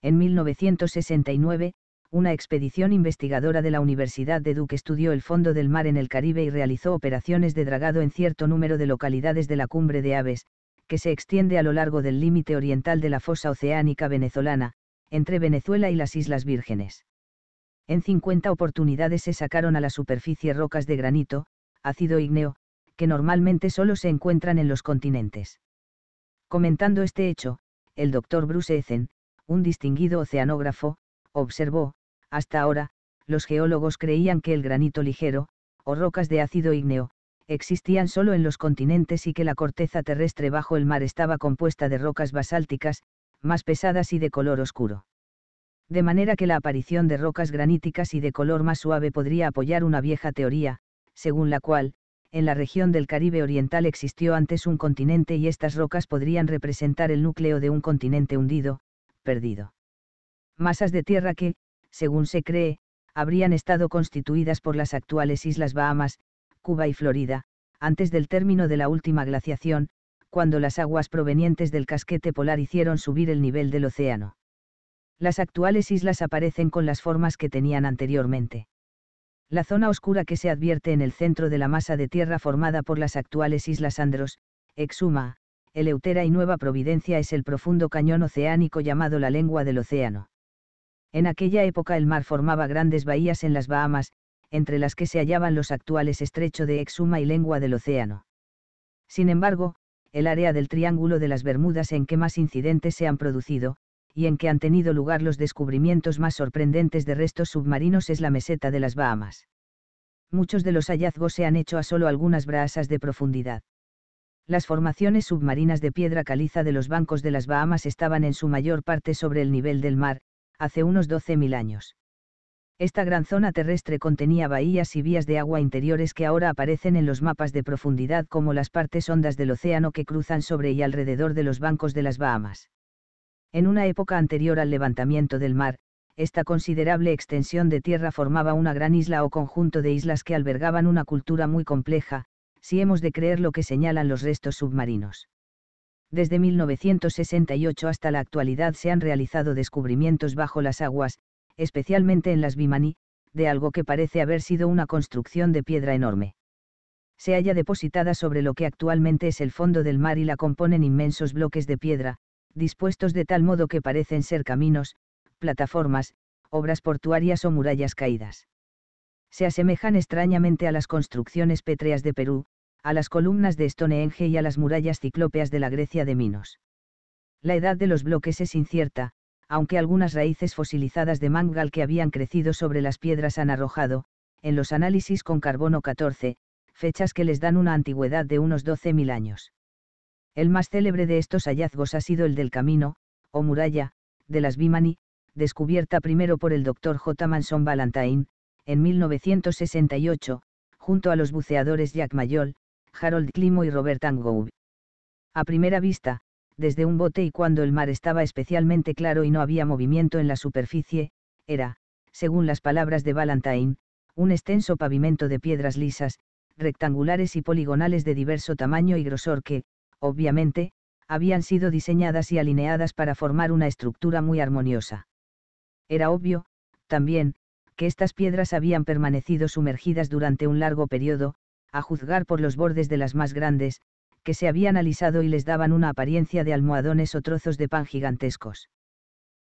S1: En 1969, una expedición investigadora de la Universidad de Duke estudió el fondo del mar en el Caribe y realizó operaciones de dragado en cierto número de localidades de la cumbre de Aves, que se extiende a lo largo del límite oriental de la fosa oceánica venezolana, entre Venezuela y las Islas Vírgenes. En 50 oportunidades se sacaron a la superficie rocas de granito, ácido ígneo, que normalmente solo se encuentran en los continentes. Comentando este hecho, el doctor Bruce Ezen, un distinguido oceanógrafo, observó, hasta ahora, los geólogos creían que el granito ligero, o rocas de ácido ígneo, existían solo en los continentes y que la corteza terrestre bajo el mar estaba compuesta de rocas basálticas, más pesadas y de color oscuro. De manera que la aparición de rocas graníticas y de color más suave podría apoyar una vieja teoría, según la cual, en la región del Caribe Oriental existió antes un continente y estas rocas podrían representar el núcleo de un continente hundido, perdido. Masas de tierra que, según se cree, habrían estado constituidas por las actuales Islas Bahamas, Cuba y Florida, antes del término de la última glaciación, cuando las aguas provenientes del casquete polar hicieron subir el nivel del océano. Las actuales islas aparecen con las formas que tenían anteriormente. La zona oscura que se advierte en el centro de la masa de tierra formada por las actuales islas Andros, Exuma, Eleutera y Nueva Providencia es el profundo cañón oceánico llamado la lengua del océano. En aquella época el mar formaba grandes bahías en las Bahamas, entre las que se hallaban los actuales estrecho de Exuma y lengua del océano. Sin embargo, el área del Triángulo de las Bermudas en que más incidentes se han producido, y en que han tenido lugar los descubrimientos más sorprendentes de restos submarinos es la meseta de las Bahamas. Muchos de los hallazgos se han hecho a solo algunas brasas de profundidad. Las formaciones submarinas de piedra caliza de los bancos de las Bahamas estaban en su mayor parte sobre el nivel del mar, hace unos 12.000 años. Esta gran zona terrestre contenía bahías y vías de agua interiores que ahora aparecen en los mapas de profundidad como las partes hondas del océano que cruzan sobre y alrededor de los bancos de las Bahamas. En una época anterior al levantamiento del mar, esta considerable extensión de tierra formaba una gran isla o conjunto de islas que albergaban una cultura muy compleja, si hemos de creer lo que señalan los restos submarinos. Desde 1968 hasta la actualidad se han realizado descubrimientos bajo las aguas, especialmente en las Bimani, de algo que parece haber sido una construcción de piedra enorme. Se halla depositada sobre lo que actualmente es el fondo del mar y la componen inmensos bloques de piedra, dispuestos de tal modo que parecen ser caminos, plataformas, obras portuarias o murallas caídas. Se asemejan extrañamente a las construcciones pétreas de Perú, a las columnas de Stonehenge y a las murallas ciclópeas de la Grecia de Minos. La edad de los bloques es incierta, aunque algunas raíces fosilizadas de mangal que habían crecido sobre las piedras han arrojado, en los análisis con carbono 14, fechas que les dan una antigüedad de unos 12.000 años. El más célebre de estos hallazgos ha sido el del camino, o muralla, de las Bimani, descubierta primero por el Dr. J. Manson Ballantyne, en 1968, junto a los buceadores Jack Mayol, Harold Climo y Robert Angoub. A primera vista, desde un bote y cuando el mar estaba especialmente claro y no había movimiento en la superficie, era, según las palabras de Ballantyne, un extenso pavimento de piedras lisas, rectangulares y poligonales de diverso tamaño y grosor que, obviamente, habían sido diseñadas y alineadas para formar una estructura muy armoniosa. Era obvio, también, que estas piedras habían permanecido sumergidas durante un largo periodo, a juzgar por los bordes de las más grandes, que se habían alisado y les daban una apariencia de almohadones o trozos de pan gigantescos.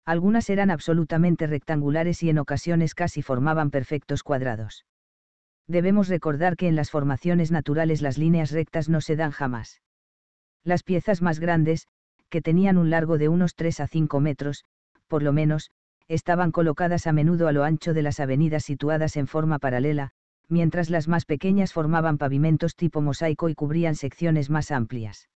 S1: Algunas eran absolutamente rectangulares y en ocasiones casi formaban perfectos cuadrados. Debemos recordar que en las formaciones naturales las líneas rectas no se dan jamás. Las piezas más grandes, que tenían un largo de unos 3 a 5 metros, por lo menos, estaban colocadas a menudo a lo ancho de las avenidas situadas en forma paralela, mientras las más pequeñas formaban pavimentos tipo mosaico y cubrían secciones más amplias.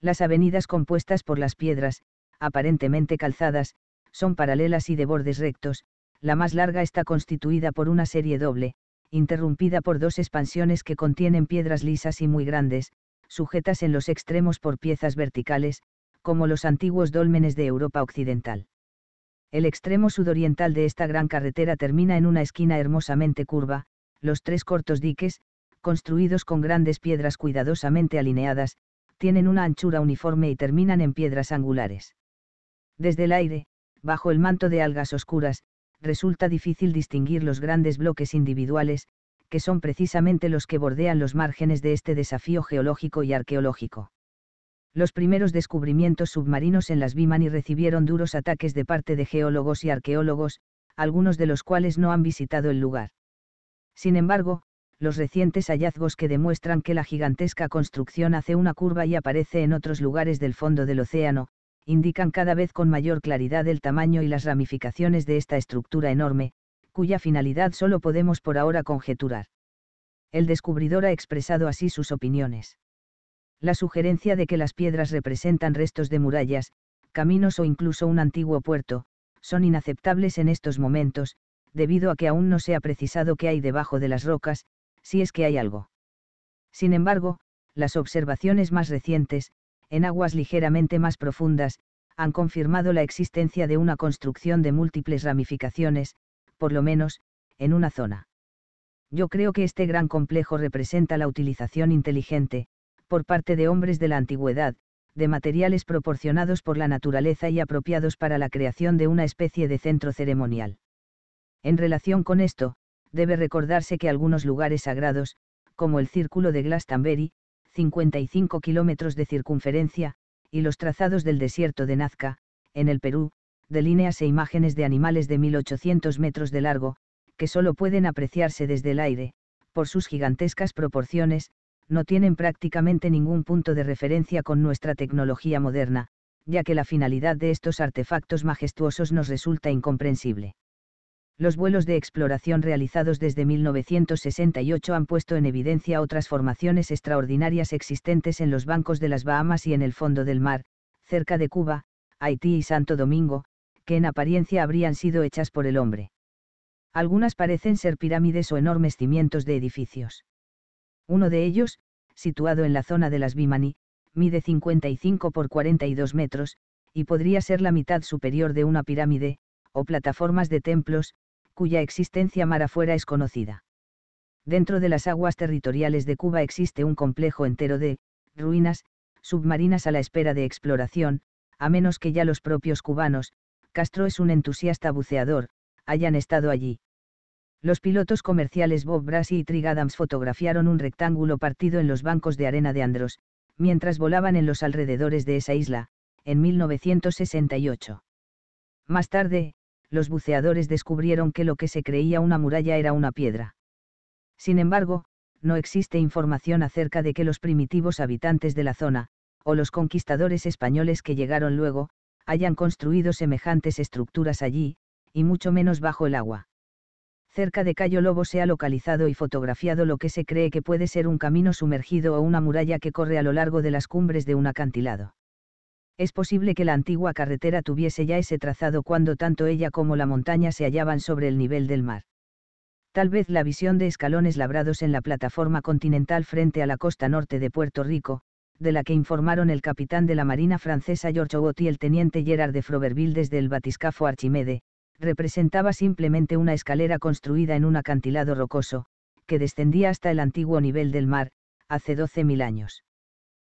S1: Las avenidas compuestas por las piedras, aparentemente calzadas, son paralelas y de bordes rectos, la más larga está constituida por una serie doble, interrumpida por dos expansiones que contienen piedras lisas y muy grandes, sujetas en los extremos por piezas verticales, como los antiguos dólmenes de Europa Occidental. El extremo sudoriental de esta gran carretera termina en una esquina hermosamente curva, los tres cortos diques, construidos con grandes piedras cuidadosamente alineadas, tienen una anchura uniforme y terminan en piedras angulares. Desde el aire, bajo el manto de algas oscuras, resulta difícil distinguir los grandes bloques individuales, que son precisamente los que bordean los márgenes de este desafío geológico y arqueológico. Los primeros descubrimientos submarinos en las Bimani recibieron duros ataques de parte de geólogos y arqueólogos, algunos de los cuales no han visitado el lugar. Sin embargo, los recientes hallazgos que demuestran que la gigantesca construcción hace una curva y aparece en otros lugares del fondo del océano, indican cada vez con mayor claridad el tamaño y las ramificaciones de esta estructura enorme, cuya finalidad solo podemos por ahora conjeturar. El descubridor ha expresado así sus opiniones. La sugerencia de que las piedras representan restos de murallas, caminos o incluso un antiguo puerto, son inaceptables en estos momentos, debido a que aún no se ha precisado qué hay debajo de las rocas, si es que hay algo. Sin embargo, las observaciones más recientes, en aguas ligeramente más profundas, han confirmado la existencia de una construcción de múltiples ramificaciones, por lo menos, en una zona. Yo creo que este gran complejo representa la utilización inteligente, por parte de hombres de la antigüedad, de materiales proporcionados por la naturaleza y apropiados para la creación de una especie de centro ceremonial. En relación con esto, debe recordarse que algunos lugares sagrados, como el Círculo de Glastonbury, 55 kilómetros de circunferencia, y los trazados del desierto de Nazca, en el Perú, de líneas e imágenes de animales de 1800 metros de largo, que solo pueden apreciarse desde el aire, por sus gigantescas proporciones, no tienen prácticamente ningún punto de referencia con nuestra tecnología moderna, ya que la finalidad de estos artefactos majestuosos nos resulta incomprensible. Los vuelos de exploración realizados desde 1968 han puesto en evidencia otras formaciones extraordinarias existentes en los bancos de las Bahamas y en el fondo del mar, cerca de Cuba, Haití y Santo Domingo, que en apariencia habrían sido hechas por el hombre. Algunas parecen ser pirámides o enormes cimientos de edificios. Uno de ellos, situado en la zona de las Bimani, mide 55 por 42 metros, y podría ser la mitad superior de una pirámide, o plataformas de templos, cuya existencia mar afuera es conocida. Dentro de las aguas territoriales de Cuba existe un complejo entero de ruinas submarinas a la espera de exploración, a menos que ya los propios cubanos, Castro es un entusiasta buceador, hayan estado allí. Los pilotos comerciales Bob Brasi y Trig Adams fotografiaron un rectángulo partido en los bancos de arena de Andros, mientras volaban en los alrededores de esa isla, en 1968. Más tarde, los buceadores descubrieron que lo que se creía una muralla era una piedra. Sin embargo, no existe información acerca de que los primitivos habitantes de la zona, o los conquistadores españoles que llegaron luego, hayan construido semejantes estructuras allí, y mucho menos bajo el agua. Cerca de Cayo Lobo se ha localizado y fotografiado lo que se cree que puede ser un camino sumergido o una muralla que corre a lo largo de las cumbres de un acantilado es posible que la antigua carretera tuviese ya ese trazado cuando tanto ella como la montaña se hallaban sobre el nivel del mar. Tal vez la visión de escalones labrados en la plataforma continental frente a la costa norte de Puerto Rico, de la que informaron el capitán de la Marina francesa George Ogot y el teniente Gerard de Froberville desde el batiscafo Archimede, representaba simplemente una escalera construida en un acantilado rocoso, que descendía hasta el antiguo nivel del mar, hace 12.000 años.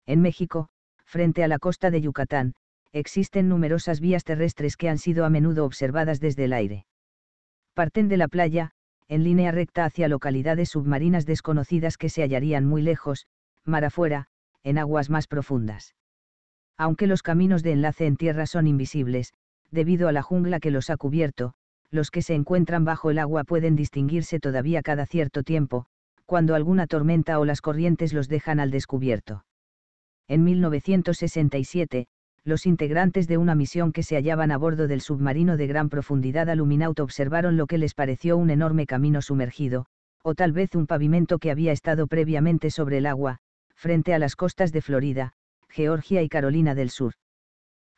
S1: En México, frente a la costa de Yucatán, existen numerosas vías terrestres que han sido a menudo observadas desde el aire. Parten de la playa, en línea recta hacia localidades submarinas desconocidas que se hallarían muy lejos, mar afuera, en aguas más profundas. Aunque los caminos de enlace en tierra son invisibles, debido a la jungla que los ha cubierto, los que se encuentran bajo el agua pueden distinguirse todavía cada cierto tiempo, cuando alguna tormenta o las corrientes los dejan al descubierto. En 1967, los integrantes de una misión que se hallaban a bordo del submarino de gran profundidad Aluminaut observaron lo que les pareció un enorme camino sumergido, o tal vez un pavimento que había estado previamente sobre el agua, frente a las costas de Florida, Georgia y Carolina del Sur.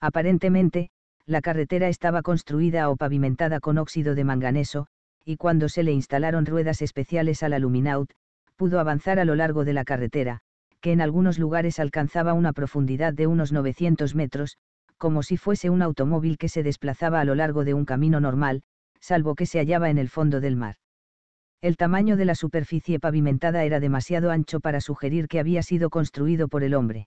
S1: Aparentemente, la carretera estaba construida o pavimentada con óxido de manganeso, y cuando se le instalaron ruedas especiales al Aluminaut, pudo avanzar a lo largo de la carretera, que en algunos lugares alcanzaba una profundidad de unos 900 metros, como si fuese un automóvil que se desplazaba a lo largo de un camino normal, salvo que se hallaba en el fondo del mar. El tamaño de la superficie pavimentada era demasiado ancho para sugerir que había sido construido por el hombre.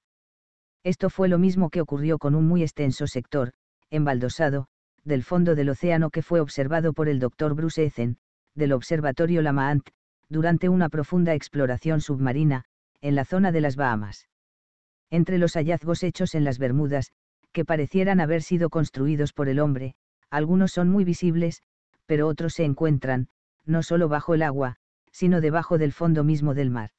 S1: Esto fue lo mismo que ocurrió con un muy extenso sector, embaldosado, del fondo del océano que fue observado por el Dr. Bruce Ezen, del Observatorio Lamant, durante una profunda exploración submarina, en la zona de las Bahamas. Entre los hallazgos hechos en las Bermudas, que parecieran haber sido construidos por el hombre, algunos son muy visibles, pero otros se encuentran, no solo bajo el agua, sino debajo del fondo mismo del mar.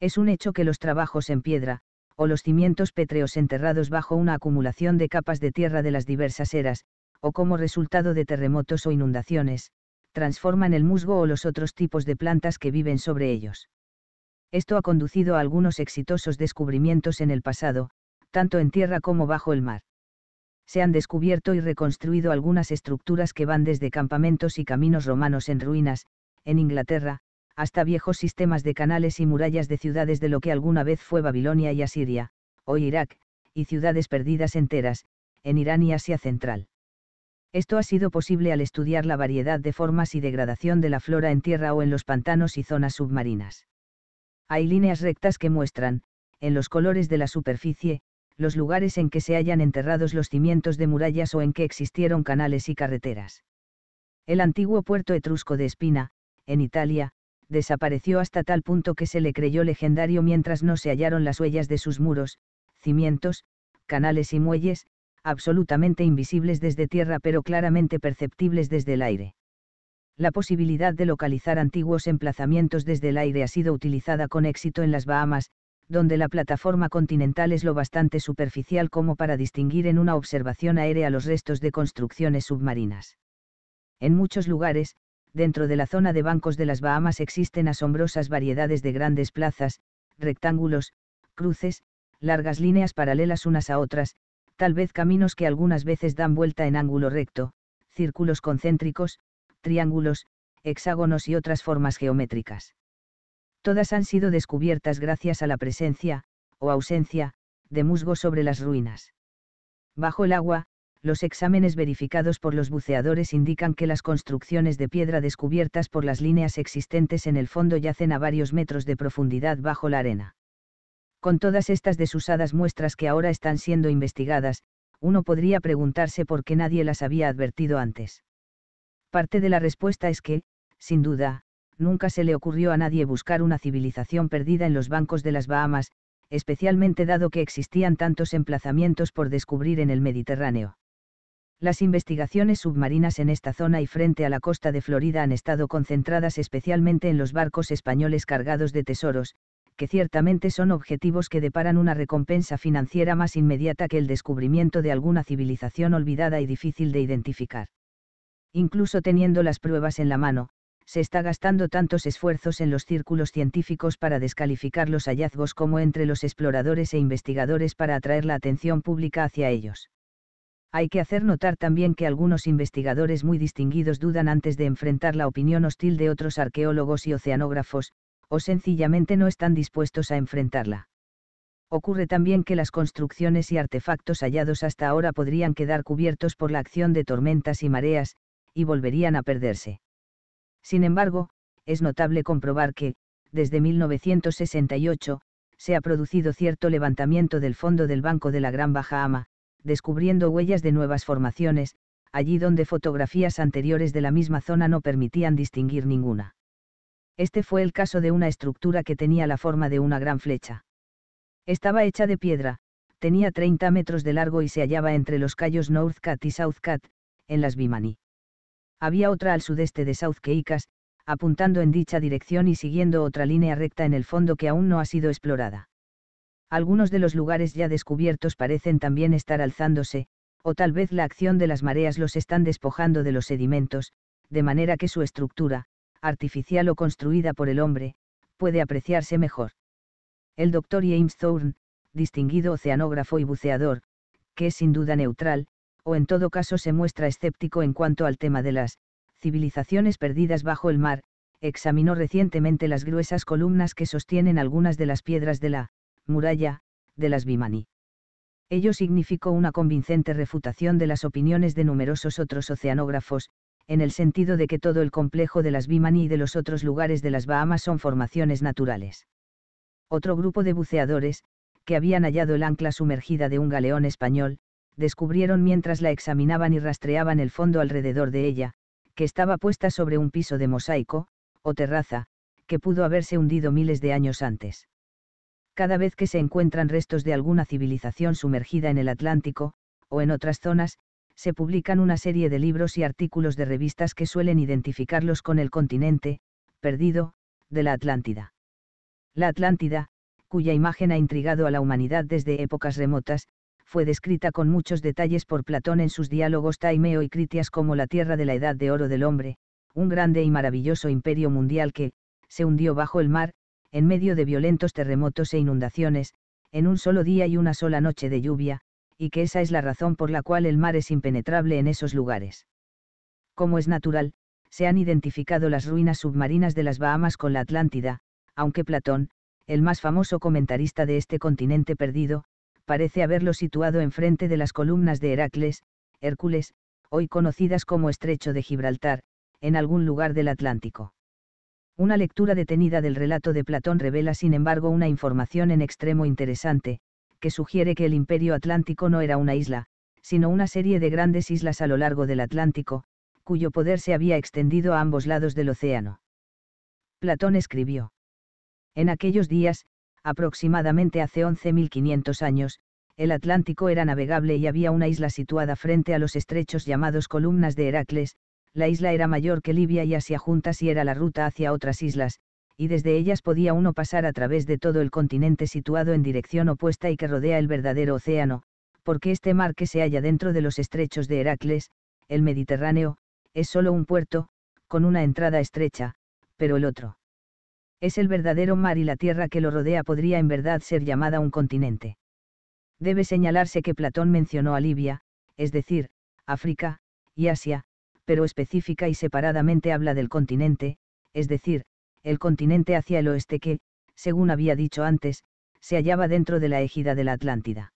S1: Es un hecho que los trabajos en piedra, o los cimientos pétreos enterrados bajo una acumulación de capas de tierra de las diversas eras, o como resultado de terremotos o inundaciones, transforman el musgo o los otros tipos de plantas que viven sobre ellos. Esto ha conducido a algunos exitosos descubrimientos en el pasado, tanto en tierra como bajo el mar. Se han descubierto y reconstruido algunas estructuras que van desde campamentos y caminos romanos en ruinas, en Inglaterra, hasta viejos sistemas de canales y murallas de ciudades de lo que alguna vez fue Babilonia y Asiria, o Irak, y ciudades perdidas enteras, en Irán y Asia Central. Esto ha sido posible al estudiar la variedad de formas y degradación de la flora en tierra o en los pantanos y zonas submarinas. Hay líneas rectas que muestran, en los colores de la superficie, los lugares en que se hayan enterrados los cimientos de murallas o en que existieron canales y carreteras. El antiguo puerto etrusco de Espina, en Italia, desapareció hasta tal punto que se le creyó legendario mientras no se hallaron las huellas de sus muros, cimientos, canales y muelles, absolutamente invisibles desde tierra pero claramente perceptibles desde el aire. La posibilidad de localizar antiguos emplazamientos desde el aire ha sido utilizada con éxito en las Bahamas, donde la plataforma continental es lo bastante superficial como para distinguir en una observación aérea los restos de construcciones submarinas. En muchos lugares, dentro de la zona de bancos de las Bahamas existen asombrosas variedades de grandes plazas, rectángulos, cruces, largas líneas paralelas unas a otras, tal vez caminos que algunas veces dan vuelta en ángulo recto, círculos concéntricos, triángulos, hexágonos y otras formas geométricas. Todas han sido descubiertas gracias a la presencia, o ausencia, de musgo sobre las ruinas. Bajo el agua, los exámenes verificados por los buceadores indican que las construcciones de piedra descubiertas por las líneas existentes en el fondo yacen a varios metros de profundidad bajo la arena. Con todas estas desusadas muestras que ahora están siendo investigadas, uno podría preguntarse por qué nadie las había advertido antes. Parte de la respuesta es que, sin duda, nunca se le ocurrió a nadie buscar una civilización perdida en los bancos de las Bahamas, especialmente dado que existían tantos emplazamientos por descubrir en el Mediterráneo. Las investigaciones submarinas en esta zona y frente a la costa de Florida han estado concentradas especialmente en los barcos españoles cargados de tesoros, que ciertamente son objetivos que deparan una recompensa financiera más inmediata que el descubrimiento de alguna civilización olvidada y difícil de identificar. Incluso teniendo las pruebas en la mano, se está gastando tantos esfuerzos en los círculos científicos para descalificar los hallazgos como entre los exploradores e investigadores para atraer la atención pública hacia ellos. Hay que hacer notar también que algunos investigadores muy distinguidos dudan antes de enfrentar la opinión hostil de otros arqueólogos y oceanógrafos, o sencillamente no están dispuestos a enfrentarla. Ocurre también que las construcciones y artefactos hallados hasta ahora podrían quedar cubiertos por la acción de tormentas y mareas, y volverían a perderse. Sin embargo, es notable comprobar que, desde 1968, se ha producido cierto levantamiento del fondo del Banco de la Gran Bahama, descubriendo huellas de nuevas formaciones, allí donde fotografías anteriores de la misma zona no permitían distinguir ninguna. Este fue el caso de una estructura que tenía la forma de una gran flecha. Estaba hecha de piedra, tenía 30 metros de largo y se hallaba entre los callos Northcat y Southcat, en las Bimani. Había otra al sudeste de South Keikas, apuntando en dicha dirección y siguiendo otra línea recta en el fondo que aún no ha sido explorada. Algunos de los lugares ya descubiertos parecen también estar alzándose, o tal vez la acción de las mareas los están despojando de los sedimentos, de manera que su estructura, artificial o construida por el hombre, puede apreciarse mejor. El doctor James Thorne, distinguido oceanógrafo y buceador, que es sin duda neutral, o en todo caso se muestra escéptico en cuanto al tema de las civilizaciones perdidas bajo el mar, examinó recientemente las gruesas columnas que sostienen algunas de las piedras de la muralla, de las Bimani. Ello significó una convincente refutación de las opiniones de numerosos otros oceanógrafos, en el sentido de que todo el complejo de las Bimani y de los otros lugares de las Bahamas son formaciones naturales. Otro grupo de buceadores, que habían hallado el ancla sumergida de un galeón español, descubrieron mientras la examinaban y rastreaban el fondo alrededor de ella, que estaba puesta sobre un piso de mosaico, o terraza, que pudo haberse hundido miles de años antes cada vez que se encuentran restos de alguna civilización sumergida en el Atlántico, o en otras zonas, se publican una serie de libros y artículos de revistas que suelen identificarlos con el continente, perdido, de la Atlántida. La Atlántida, cuya imagen ha intrigado a la humanidad desde épocas remotas, fue descrita con muchos detalles por Platón en sus diálogos Taimeo y Critias como la tierra de la edad de oro del hombre, un grande y maravilloso imperio mundial que, se hundió bajo el mar, en medio de violentos terremotos e inundaciones, en un solo día y una sola noche de lluvia, y que esa es la razón por la cual el mar es impenetrable en esos lugares. Como es natural, se han identificado las ruinas submarinas de las Bahamas con la Atlántida, aunque Platón, el más famoso comentarista de este continente perdido, parece haberlo situado enfrente de las columnas de Heracles, Hércules, hoy conocidas como Estrecho de Gibraltar, en algún lugar del Atlántico. Una lectura detenida del relato de Platón revela sin embargo una información en extremo interesante, que sugiere que el imperio atlántico no era una isla, sino una serie de grandes islas a lo largo del Atlántico, cuyo poder se había extendido a ambos lados del océano. Platón escribió. En aquellos días, aproximadamente hace 11.500 años, el Atlántico era navegable y había una isla situada frente a los estrechos llamados columnas de Heracles, la isla era mayor que Libia y Asia juntas y era la ruta hacia otras islas, y desde ellas podía uno pasar a través de todo el continente situado en dirección opuesta y que rodea el verdadero océano, porque este mar que se halla dentro de los estrechos de Heracles, el Mediterráneo, es solo un puerto, con una entrada estrecha, pero el otro. Es el verdadero mar y la tierra que lo rodea podría en verdad ser llamada un continente. Debe señalarse que Platón mencionó a Libia, es decir, África, y Asia, pero específica y separadamente habla del continente, es decir, el continente hacia el oeste que, según había dicho antes, se hallaba dentro de la égida de la Atlántida.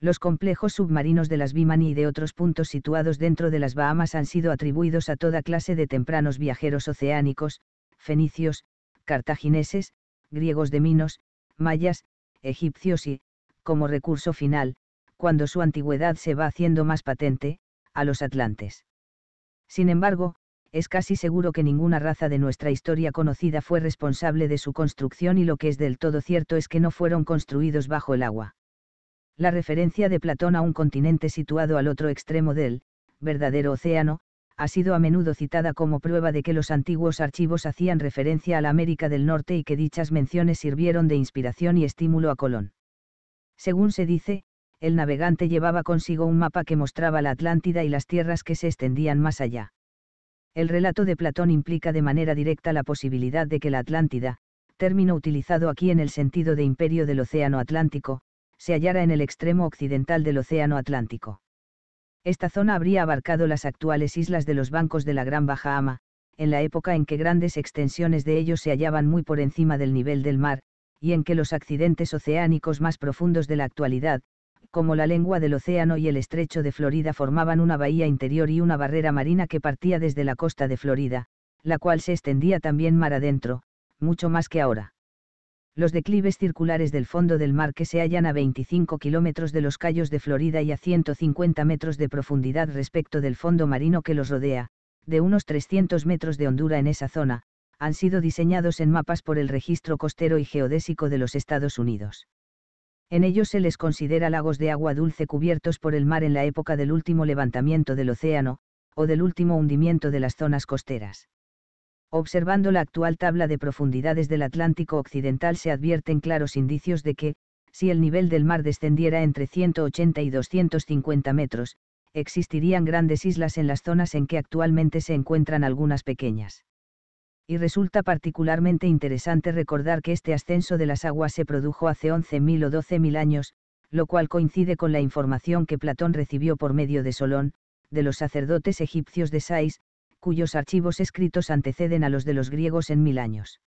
S1: Los complejos submarinos de las Bimani y de otros puntos situados dentro de las Bahamas han sido atribuidos a toda clase de tempranos viajeros oceánicos, fenicios, cartagineses, griegos de Minos, mayas, egipcios y, como recurso final, cuando su antigüedad se va haciendo más patente, a los atlantes. Sin embargo, es casi seguro que ninguna raza de nuestra historia conocida fue responsable de su construcción y lo que es del todo cierto es que no fueron construidos bajo el agua. La referencia de Platón a un continente situado al otro extremo del, verdadero océano, ha sido a menudo citada como prueba de que los antiguos archivos hacían referencia a la América del Norte y que dichas menciones sirvieron de inspiración y estímulo a Colón. Según se dice, el navegante llevaba consigo un mapa que mostraba la Atlántida y las tierras que se extendían más allá. El relato de Platón implica de manera directa la posibilidad de que la Atlántida, término utilizado aquí en el sentido de imperio del Océano Atlántico, se hallara en el extremo occidental del Océano Atlántico. Esta zona habría abarcado las actuales islas de los bancos de la Gran Baja Ama, en la época en que grandes extensiones de ellos se hallaban muy por encima del nivel del mar, y en que los accidentes oceánicos más profundos de la actualidad, como la lengua del océano y el estrecho de Florida formaban una bahía interior y una barrera marina que partía desde la costa de Florida, la cual se extendía también mar adentro, mucho más que ahora. Los declives circulares del fondo del mar que se hallan a 25 kilómetros de los cayos de Florida y a 150 metros de profundidad respecto del fondo marino que los rodea, de unos 300 metros de hondura en esa zona, han sido diseñados en mapas por el Registro Costero y Geodésico de los Estados Unidos. En ellos se les considera lagos de agua dulce cubiertos por el mar en la época del último levantamiento del océano, o del último hundimiento de las zonas costeras. Observando la actual tabla de profundidades del Atlántico Occidental se advierten claros indicios de que, si el nivel del mar descendiera entre 180 y 250 metros, existirían grandes islas en las zonas en que actualmente se encuentran algunas pequeñas. Y resulta particularmente interesante recordar que este ascenso de las aguas se produjo hace 11.000 o 12.000 años, lo cual coincide con la información que Platón recibió por medio de Solón, de los sacerdotes egipcios de Sais, cuyos archivos escritos anteceden a los de los griegos en mil años.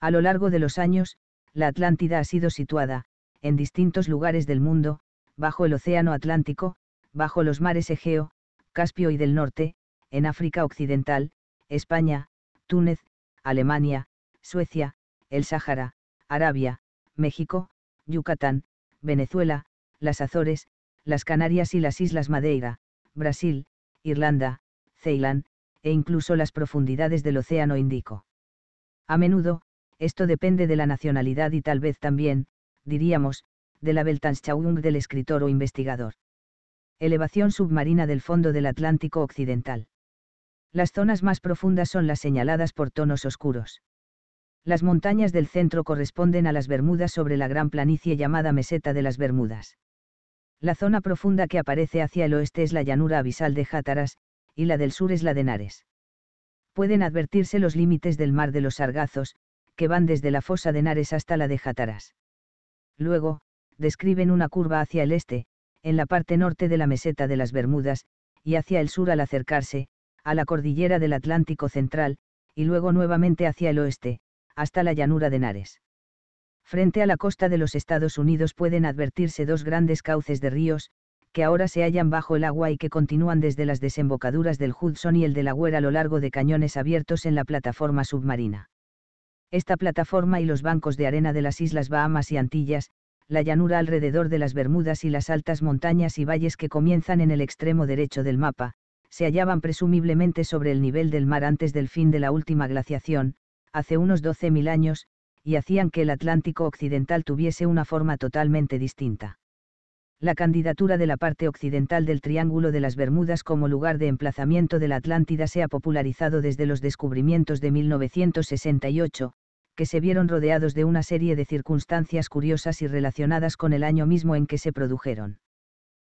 S1: A lo largo de los años, la Atlántida ha sido situada, en distintos lugares del mundo, bajo el Océano Atlántico, bajo los mares Egeo, Caspio y del Norte, en África Occidental, España, Túnez, Alemania, Suecia, el Sáhara, Arabia, México, Yucatán, Venezuela, las Azores, las Canarias y las Islas Madeira, Brasil, Irlanda, Ceilán, e incluso las profundidades del Océano Índico. A menudo, esto depende de la nacionalidad y tal vez también, diríamos, de la Weltanschauung del escritor o investigador. Elevación submarina del fondo del Atlántico Occidental. Las zonas más profundas son las señaladas por tonos oscuros. Las montañas del centro corresponden a las Bermudas sobre la gran planicie llamada Meseta de las Bermudas. La zona profunda que aparece hacia el oeste es la llanura abisal de Játaras, y la del sur es la de Nares. Pueden advertirse los límites del mar de los Sargazos, que van desde la fosa de Nares hasta la de Játaras. Luego, describen una curva hacia el este, en la parte norte de la meseta de las Bermudas, y hacia el sur al acercarse, a la cordillera del Atlántico Central, y luego nuevamente hacia el oeste, hasta la llanura de Nares. Frente a la costa de los Estados Unidos pueden advertirse dos grandes cauces de ríos, que ahora se hallan bajo el agua y que continúan desde las desembocaduras del Hudson y el Delaware a lo largo de cañones abiertos en la plataforma submarina. Esta plataforma y los bancos de arena de las Islas Bahamas y Antillas, la llanura alrededor de las Bermudas y las altas montañas y valles que comienzan en el extremo derecho del mapa, se hallaban presumiblemente sobre el nivel del mar antes del fin de la última glaciación, hace unos 12.000 años, y hacían que el Atlántico Occidental tuviese una forma totalmente distinta. La candidatura de la parte occidental del Triángulo de las Bermudas como lugar de emplazamiento de la Atlántida se ha popularizado desde los descubrimientos de 1968, que se vieron rodeados de una serie de circunstancias curiosas y relacionadas con el año mismo en que se produjeron.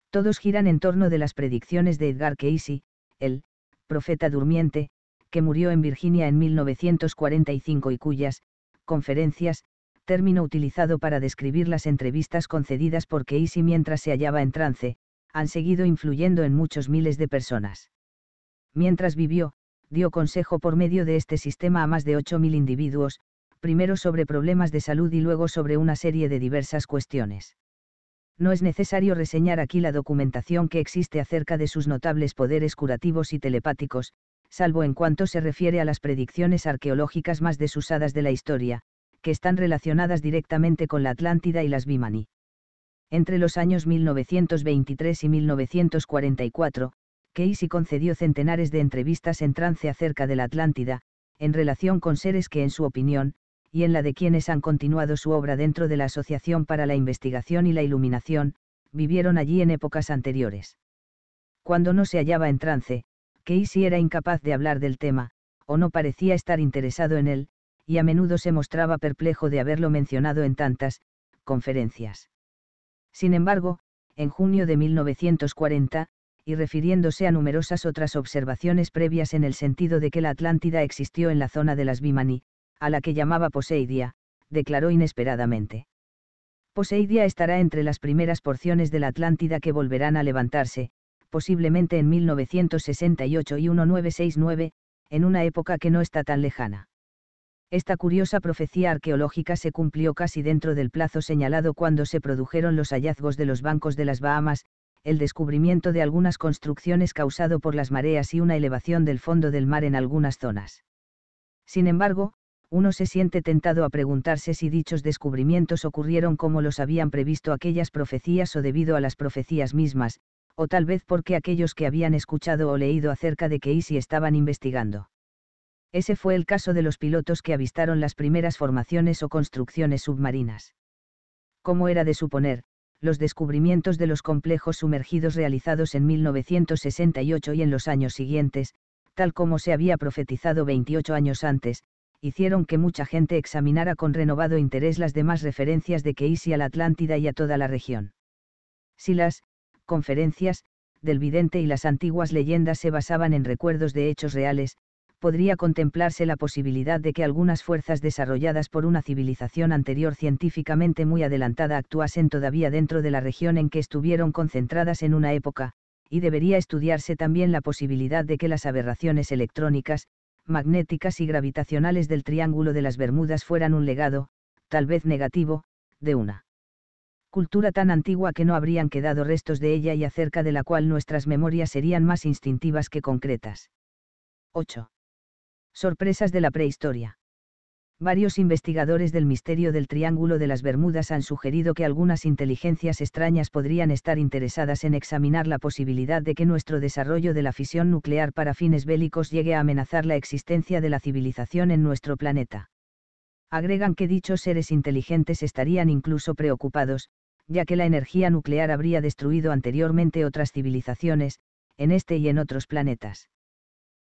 S1: Todos giran en torno de las predicciones de Edgar Cayce, el profeta durmiente, que murió en Virginia en 1945 y cuyas, conferencias, término utilizado para describir las entrevistas concedidas por Casey mientras se hallaba en trance, han seguido influyendo en muchos miles de personas. Mientras vivió, dio consejo por medio de este sistema a más de 8.000 individuos, primero sobre problemas de salud y luego sobre una serie de diversas cuestiones. No es necesario reseñar aquí la documentación que existe acerca de sus notables poderes curativos y telepáticos, salvo en cuanto se refiere a las predicciones arqueológicas más desusadas de la historia, que están relacionadas directamente con la Atlántida y las Bimani. Entre los años 1923 y 1944, Casey concedió centenares de entrevistas en trance acerca de la Atlántida, en relación con seres que en su opinión, y en la de quienes han continuado su obra dentro de la Asociación para la Investigación y la Iluminación, vivieron allí en épocas anteriores. Cuando no se hallaba en trance, Casey era incapaz de hablar del tema, o no parecía estar interesado en él, y a menudo se mostraba perplejo de haberlo mencionado en tantas, conferencias. Sin embargo, en junio de 1940, y refiriéndose a numerosas otras observaciones previas en el sentido de que la Atlántida existió en la zona de las Bimani, a la que llamaba Poseidia, declaró inesperadamente. Poseidia estará entre las primeras porciones de la Atlántida que volverán a levantarse, posiblemente en 1968 y 1969, en una época que no está tan lejana. Esta curiosa profecía arqueológica se cumplió casi dentro del plazo señalado cuando se produjeron los hallazgos de los bancos de las Bahamas, el descubrimiento de algunas construcciones causado por las mareas y una elevación del fondo del mar en algunas zonas. Sin embargo, uno se siente tentado a preguntarse si dichos descubrimientos ocurrieron como los habían previsto aquellas profecías o debido a las profecías mismas, o tal vez porque aquellos que habían escuchado o leído acerca de Casey estaban investigando. Ese fue el caso de los pilotos que avistaron las primeras formaciones o construcciones submarinas. Como era de suponer, los descubrimientos de los complejos sumergidos realizados en 1968 y en los años siguientes, tal como se había profetizado 28 años antes, hicieron que mucha gente examinara con renovado interés las demás referencias de Casey a la Atlántida y a toda la región. Si las conferencias, del vidente y las antiguas leyendas se basaban en recuerdos de hechos reales, podría contemplarse la posibilidad de que algunas fuerzas desarrolladas por una civilización anterior científicamente muy adelantada actuasen todavía dentro de la región en que estuvieron concentradas en una época, y debería estudiarse también la posibilidad de que las aberraciones electrónicas, magnéticas y gravitacionales del Triángulo de las Bermudas fueran un legado, tal vez negativo, de una cultura tan antigua que no habrían quedado restos de ella y acerca de la cual nuestras memorias serían más instintivas que concretas. 8. Sorpresas de la prehistoria. Varios investigadores del misterio del Triángulo de las Bermudas han sugerido que algunas inteligencias extrañas podrían estar interesadas en examinar la posibilidad de que nuestro desarrollo de la fisión nuclear para fines bélicos llegue a amenazar la existencia de la civilización en nuestro planeta. Agregan que dichos seres inteligentes estarían incluso preocupados, ya que la energía nuclear habría destruido anteriormente otras civilizaciones, en este y en otros planetas.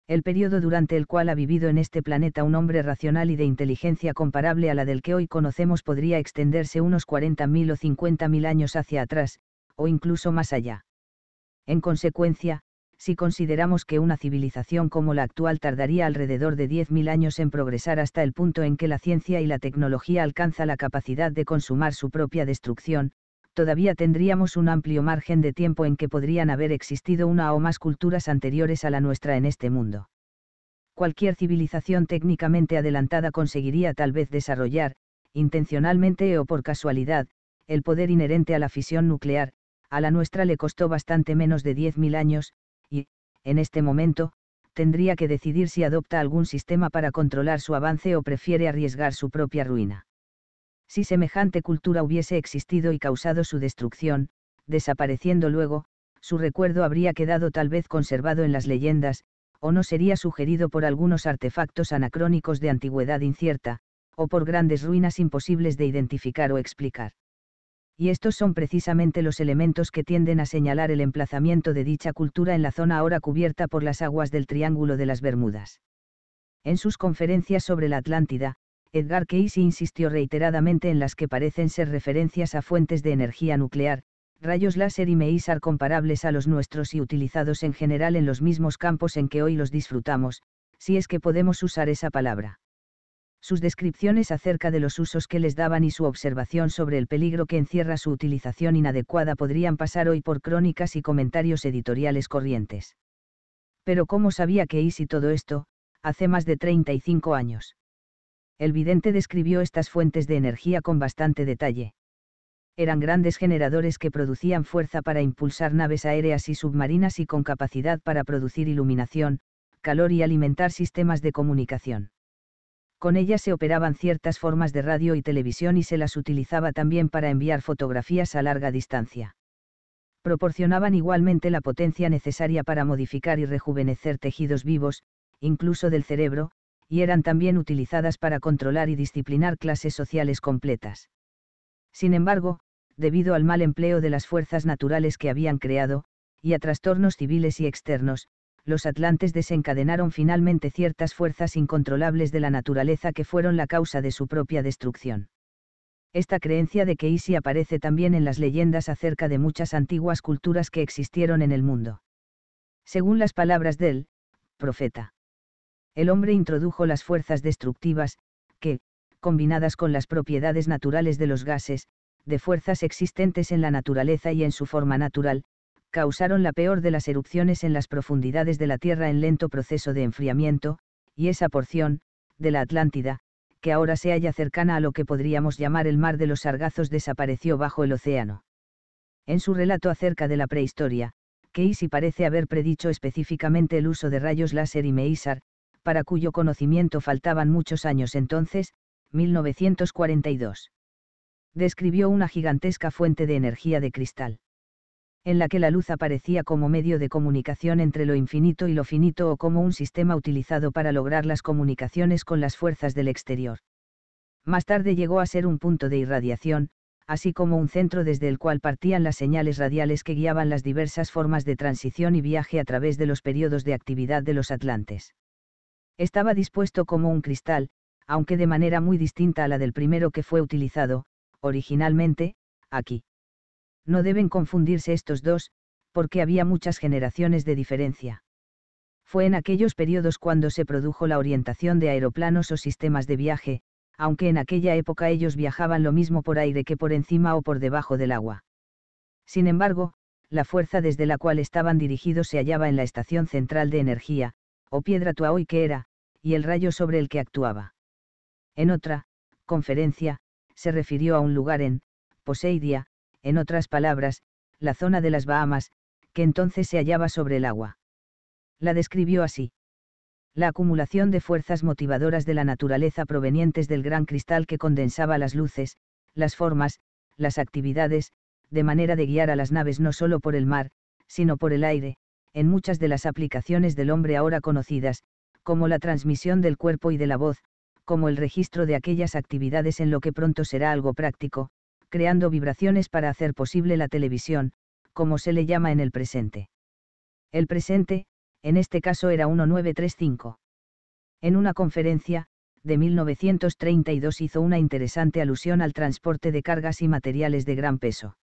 S1: El periodo durante el cual ha vivido en este planeta un hombre racional y de inteligencia comparable a la del que hoy conocemos podría extenderse unos 40.000 o 50.000 años hacia atrás, o incluso más allá. En consecuencia, si consideramos que una civilización como la actual tardaría alrededor de 10.000 años en progresar hasta el punto en que la ciencia y la tecnología alcanza la capacidad de consumar su propia destrucción, todavía tendríamos un amplio margen de tiempo en que podrían haber existido una o más culturas anteriores a la nuestra en este mundo. Cualquier civilización técnicamente adelantada conseguiría tal vez desarrollar, intencionalmente o por casualidad, el poder inherente a la fisión nuclear, a la nuestra le costó bastante menos de 10.000 años, y, en este momento, tendría que decidir si adopta algún sistema para controlar su avance o prefiere arriesgar su propia ruina. Si semejante cultura hubiese existido y causado su destrucción, desapareciendo luego, su recuerdo habría quedado tal vez conservado en las leyendas, o no sería sugerido por algunos artefactos anacrónicos de antigüedad incierta, o por grandes ruinas imposibles de identificar o explicar. Y estos son precisamente los elementos que tienden a señalar el emplazamiento de dicha cultura en la zona ahora cubierta por las aguas del Triángulo de las Bermudas. En sus conferencias sobre la Atlántida, Edgar Cayce insistió reiteradamente en las que parecen ser referencias a fuentes de energía nuclear, rayos láser y meísar comparables a los nuestros y utilizados en general en los mismos campos en que hoy los disfrutamos, si es que podemos usar esa palabra. Sus descripciones acerca de los usos que les daban y su observación sobre el peligro que encierra su utilización inadecuada podrían pasar hoy por crónicas y comentarios editoriales corrientes. Pero ¿cómo sabía que todo esto, hace más de 35 años? El vidente describió estas fuentes de energía con bastante detalle. Eran grandes generadores que producían fuerza para impulsar naves aéreas y submarinas y con capacidad para producir iluminación, calor y alimentar sistemas de comunicación. Con ellas se operaban ciertas formas de radio y televisión y se las utilizaba también para enviar fotografías a larga distancia. Proporcionaban igualmente la potencia necesaria para modificar y rejuvenecer tejidos vivos, incluso del cerebro, y eran también utilizadas para controlar y disciplinar clases sociales completas. Sin embargo, debido al mal empleo de las fuerzas naturales que habían creado, y a trastornos civiles y externos, los atlantes desencadenaron finalmente ciertas fuerzas incontrolables de la naturaleza que fueron la causa de su propia destrucción. Esta creencia de que Isi aparece también en las leyendas acerca de muchas antiguas culturas que existieron en el mundo. Según las palabras del profeta, el hombre introdujo las fuerzas destructivas, que, combinadas con las propiedades naturales de los gases, de fuerzas existentes en la naturaleza y en su forma natural, causaron la peor de las erupciones en las profundidades de la Tierra en lento proceso de enfriamiento, y esa porción, de la Atlántida, que ahora se halla cercana a lo que podríamos llamar el mar de los sargazos desapareció bajo el océano. En su relato acerca de la prehistoria, Casey parece haber predicho específicamente el uso de rayos láser y meísar, para cuyo conocimiento faltaban muchos años entonces, 1942. Describió una gigantesca fuente de energía de cristal en la que la luz aparecía como medio de comunicación entre lo infinito y lo finito o como un sistema utilizado para lograr las comunicaciones con las fuerzas del exterior. Más tarde llegó a ser un punto de irradiación, así como un centro desde el cual partían las señales radiales que guiaban las diversas formas de transición y viaje a través de los periodos de actividad de los atlantes. Estaba dispuesto como un cristal, aunque de manera muy distinta a la del primero que fue utilizado, originalmente, aquí no deben confundirse estos dos, porque había muchas generaciones de diferencia. Fue en aquellos periodos cuando se produjo la orientación de aeroplanos o sistemas de viaje, aunque en aquella época ellos viajaban lo mismo por aire que por encima o por debajo del agua. Sin embargo, la fuerza desde la cual estaban dirigidos se hallaba en la estación central de energía, o piedra tuaoi que era, y el rayo sobre el que actuaba. En otra, conferencia, se refirió a un lugar en, Poseidia, en otras palabras, la zona de las Bahamas, que entonces se hallaba sobre el agua. La describió así. La acumulación de fuerzas motivadoras de la naturaleza provenientes del gran cristal que condensaba las luces, las formas, las actividades, de manera de guiar a las naves no solo por el mar, sino por el aire, en muchas de las aplicaciones del hombre ahora conocidas, como la transmisión del cuerpo y de la voz, como el registro de aquellas actividades en lo que pronto será algo práctico, creando vibraciones para hacer posible la televisión, como se le llama en el presente. El presente, en este caso era 1935. En una conferencia, de 1932 hizo una interesante alusión al transporte de cargas y materiales de gran peso.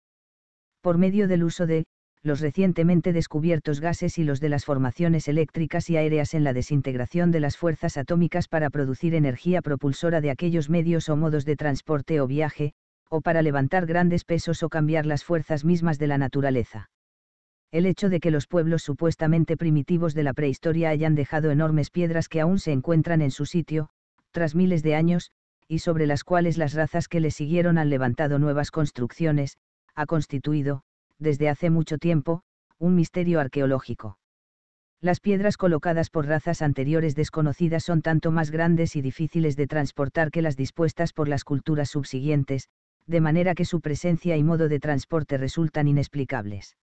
S1: Por medio del uso de, los recientemente descubiertos gases y los de las formaciones eléctricas y aéreas en la desintegración de las fuerzas atómicas para producir energía propulsora de aquellos medios o modos de transporte o viaje, o para levantar grandes pesos o cambiar las fuerzas mismas de la naturaleza. El hecho de que los pueblos supuestamente primitivos de la prehistoria hayan dejado enormes piedras que aún se encuentran en su sitio, tras miles de años, y sobre las cuales las razas que le siguieron han levantado nuevas construcciones, ha constituido, desde hace mucho tiempo, un misterio arqueológico. Las piedras colocadas por razas anteriores desconocidas son tanto más grandes y difíciles de transportar que las dispuestas por las culturas subsiguientes, de manera que su presencia y modo de transporte resultan inexplicables.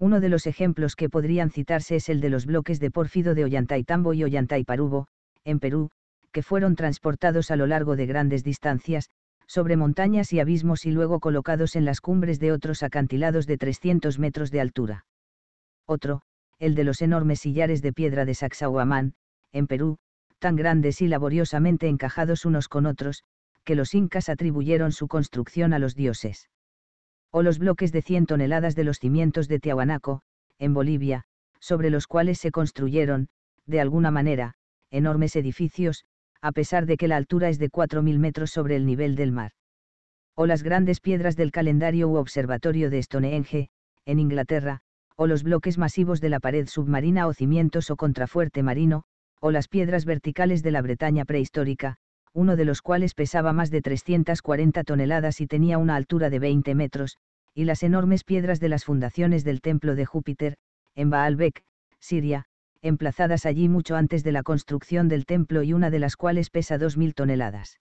S1: Uno de los ejemplos que podrían citarse es el de los bloques de pórfido de Ollantaytambo y Ollantayparubo, en Perú, que fueron transportados a lo largo de grandes distancias, sobre montañas y abismos y luego colocados en las cumbres de otros acantilados de 300 metros de altura. Otro, el de los enormes sillares de piedra de Sacsayhuamán, en Perú, tan grandes y laboriosamente encajados unos con otros, que los incas atribuyeron su construcción a los dioses. O los bloques de 100 toneladas de los cimientos de Tiahuanaco, en Bolivia, sobre los cuales se construyeron, de alguna manera, enormes edificios, a pesar de que la altura es de 4.000 metros sobre el nivel del mar. O las grandes piedras del calendario u observatorio de Stonehenge, en Inglaterra, o los bloques masivos de la pared submarina o cimientos o contrafuerte marino, o las piedras verticales de la Bretaña prehistórica, uno de los cuales pesaba más de 340 toneladas y tenía una altura de 20 metros, y las enormes piedras de las fundaciones del templo de Júpiter, en Baalbek, Siria, emplazadas allí mucho antes de la construcción del templo y una de las cuales pesa 2.000 toneladas.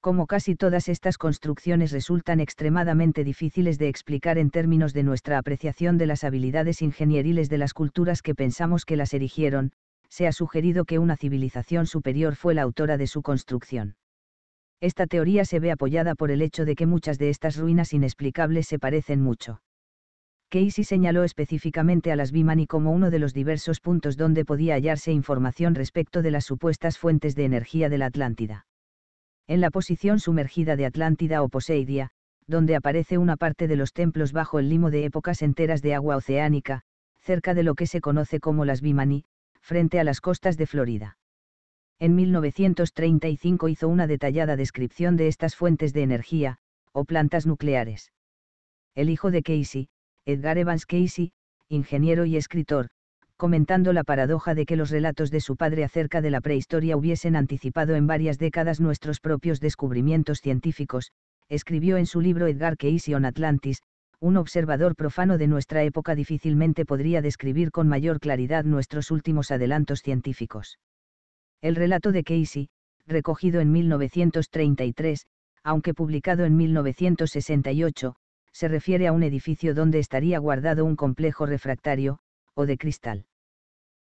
S1: Como casi todas estas construcciones resultan extremadamente difíciles de explicar en términos de nuestra apreciación de las habilidades ingenieriles de las culturas que pensamos que las erigieron, se ha sugerido que una civilización superior fue la autora de su construcción. Esta teoría se ve apoyada por el hecho de que muchas de estas ruinas inexplicables se parecen mucho. Casey señaló específicamente a las Bimani como uno de los diversos puntos donde podía hallarse información respecto de las supuestas fuentes de energía de la Atlántida. En la posición sumergida de Atlántida o Poseidia, donde aparece una parte de los templos bajo el limo de épocas enteras de agua oceánica, cerca de lo que se conoce como las Bimani, frente a las costas de Florida. En 1935 hizo una detallada descripción de estas fuentes de energía, o plantas nucleares. El hijo de Casey, Edgar Evans Casey, ingeniero y escritor, comentando la paradoja de que los relatos de su padre acerca de la prehistoria hubiesen anticipado en varias décadas nuestros propios descubrimientos científicos, escribió en su libro Edgar Casey on Atlantis, un observador profano de nuestra época difícilmente podría describir con mayor claridad nuestros últimos adelantos científicos. El relato de Casey, recogido en 1933, aunque publicado en 1968, se refiere a un edificio donde estaría guardado un complejo refractario, o de cristal.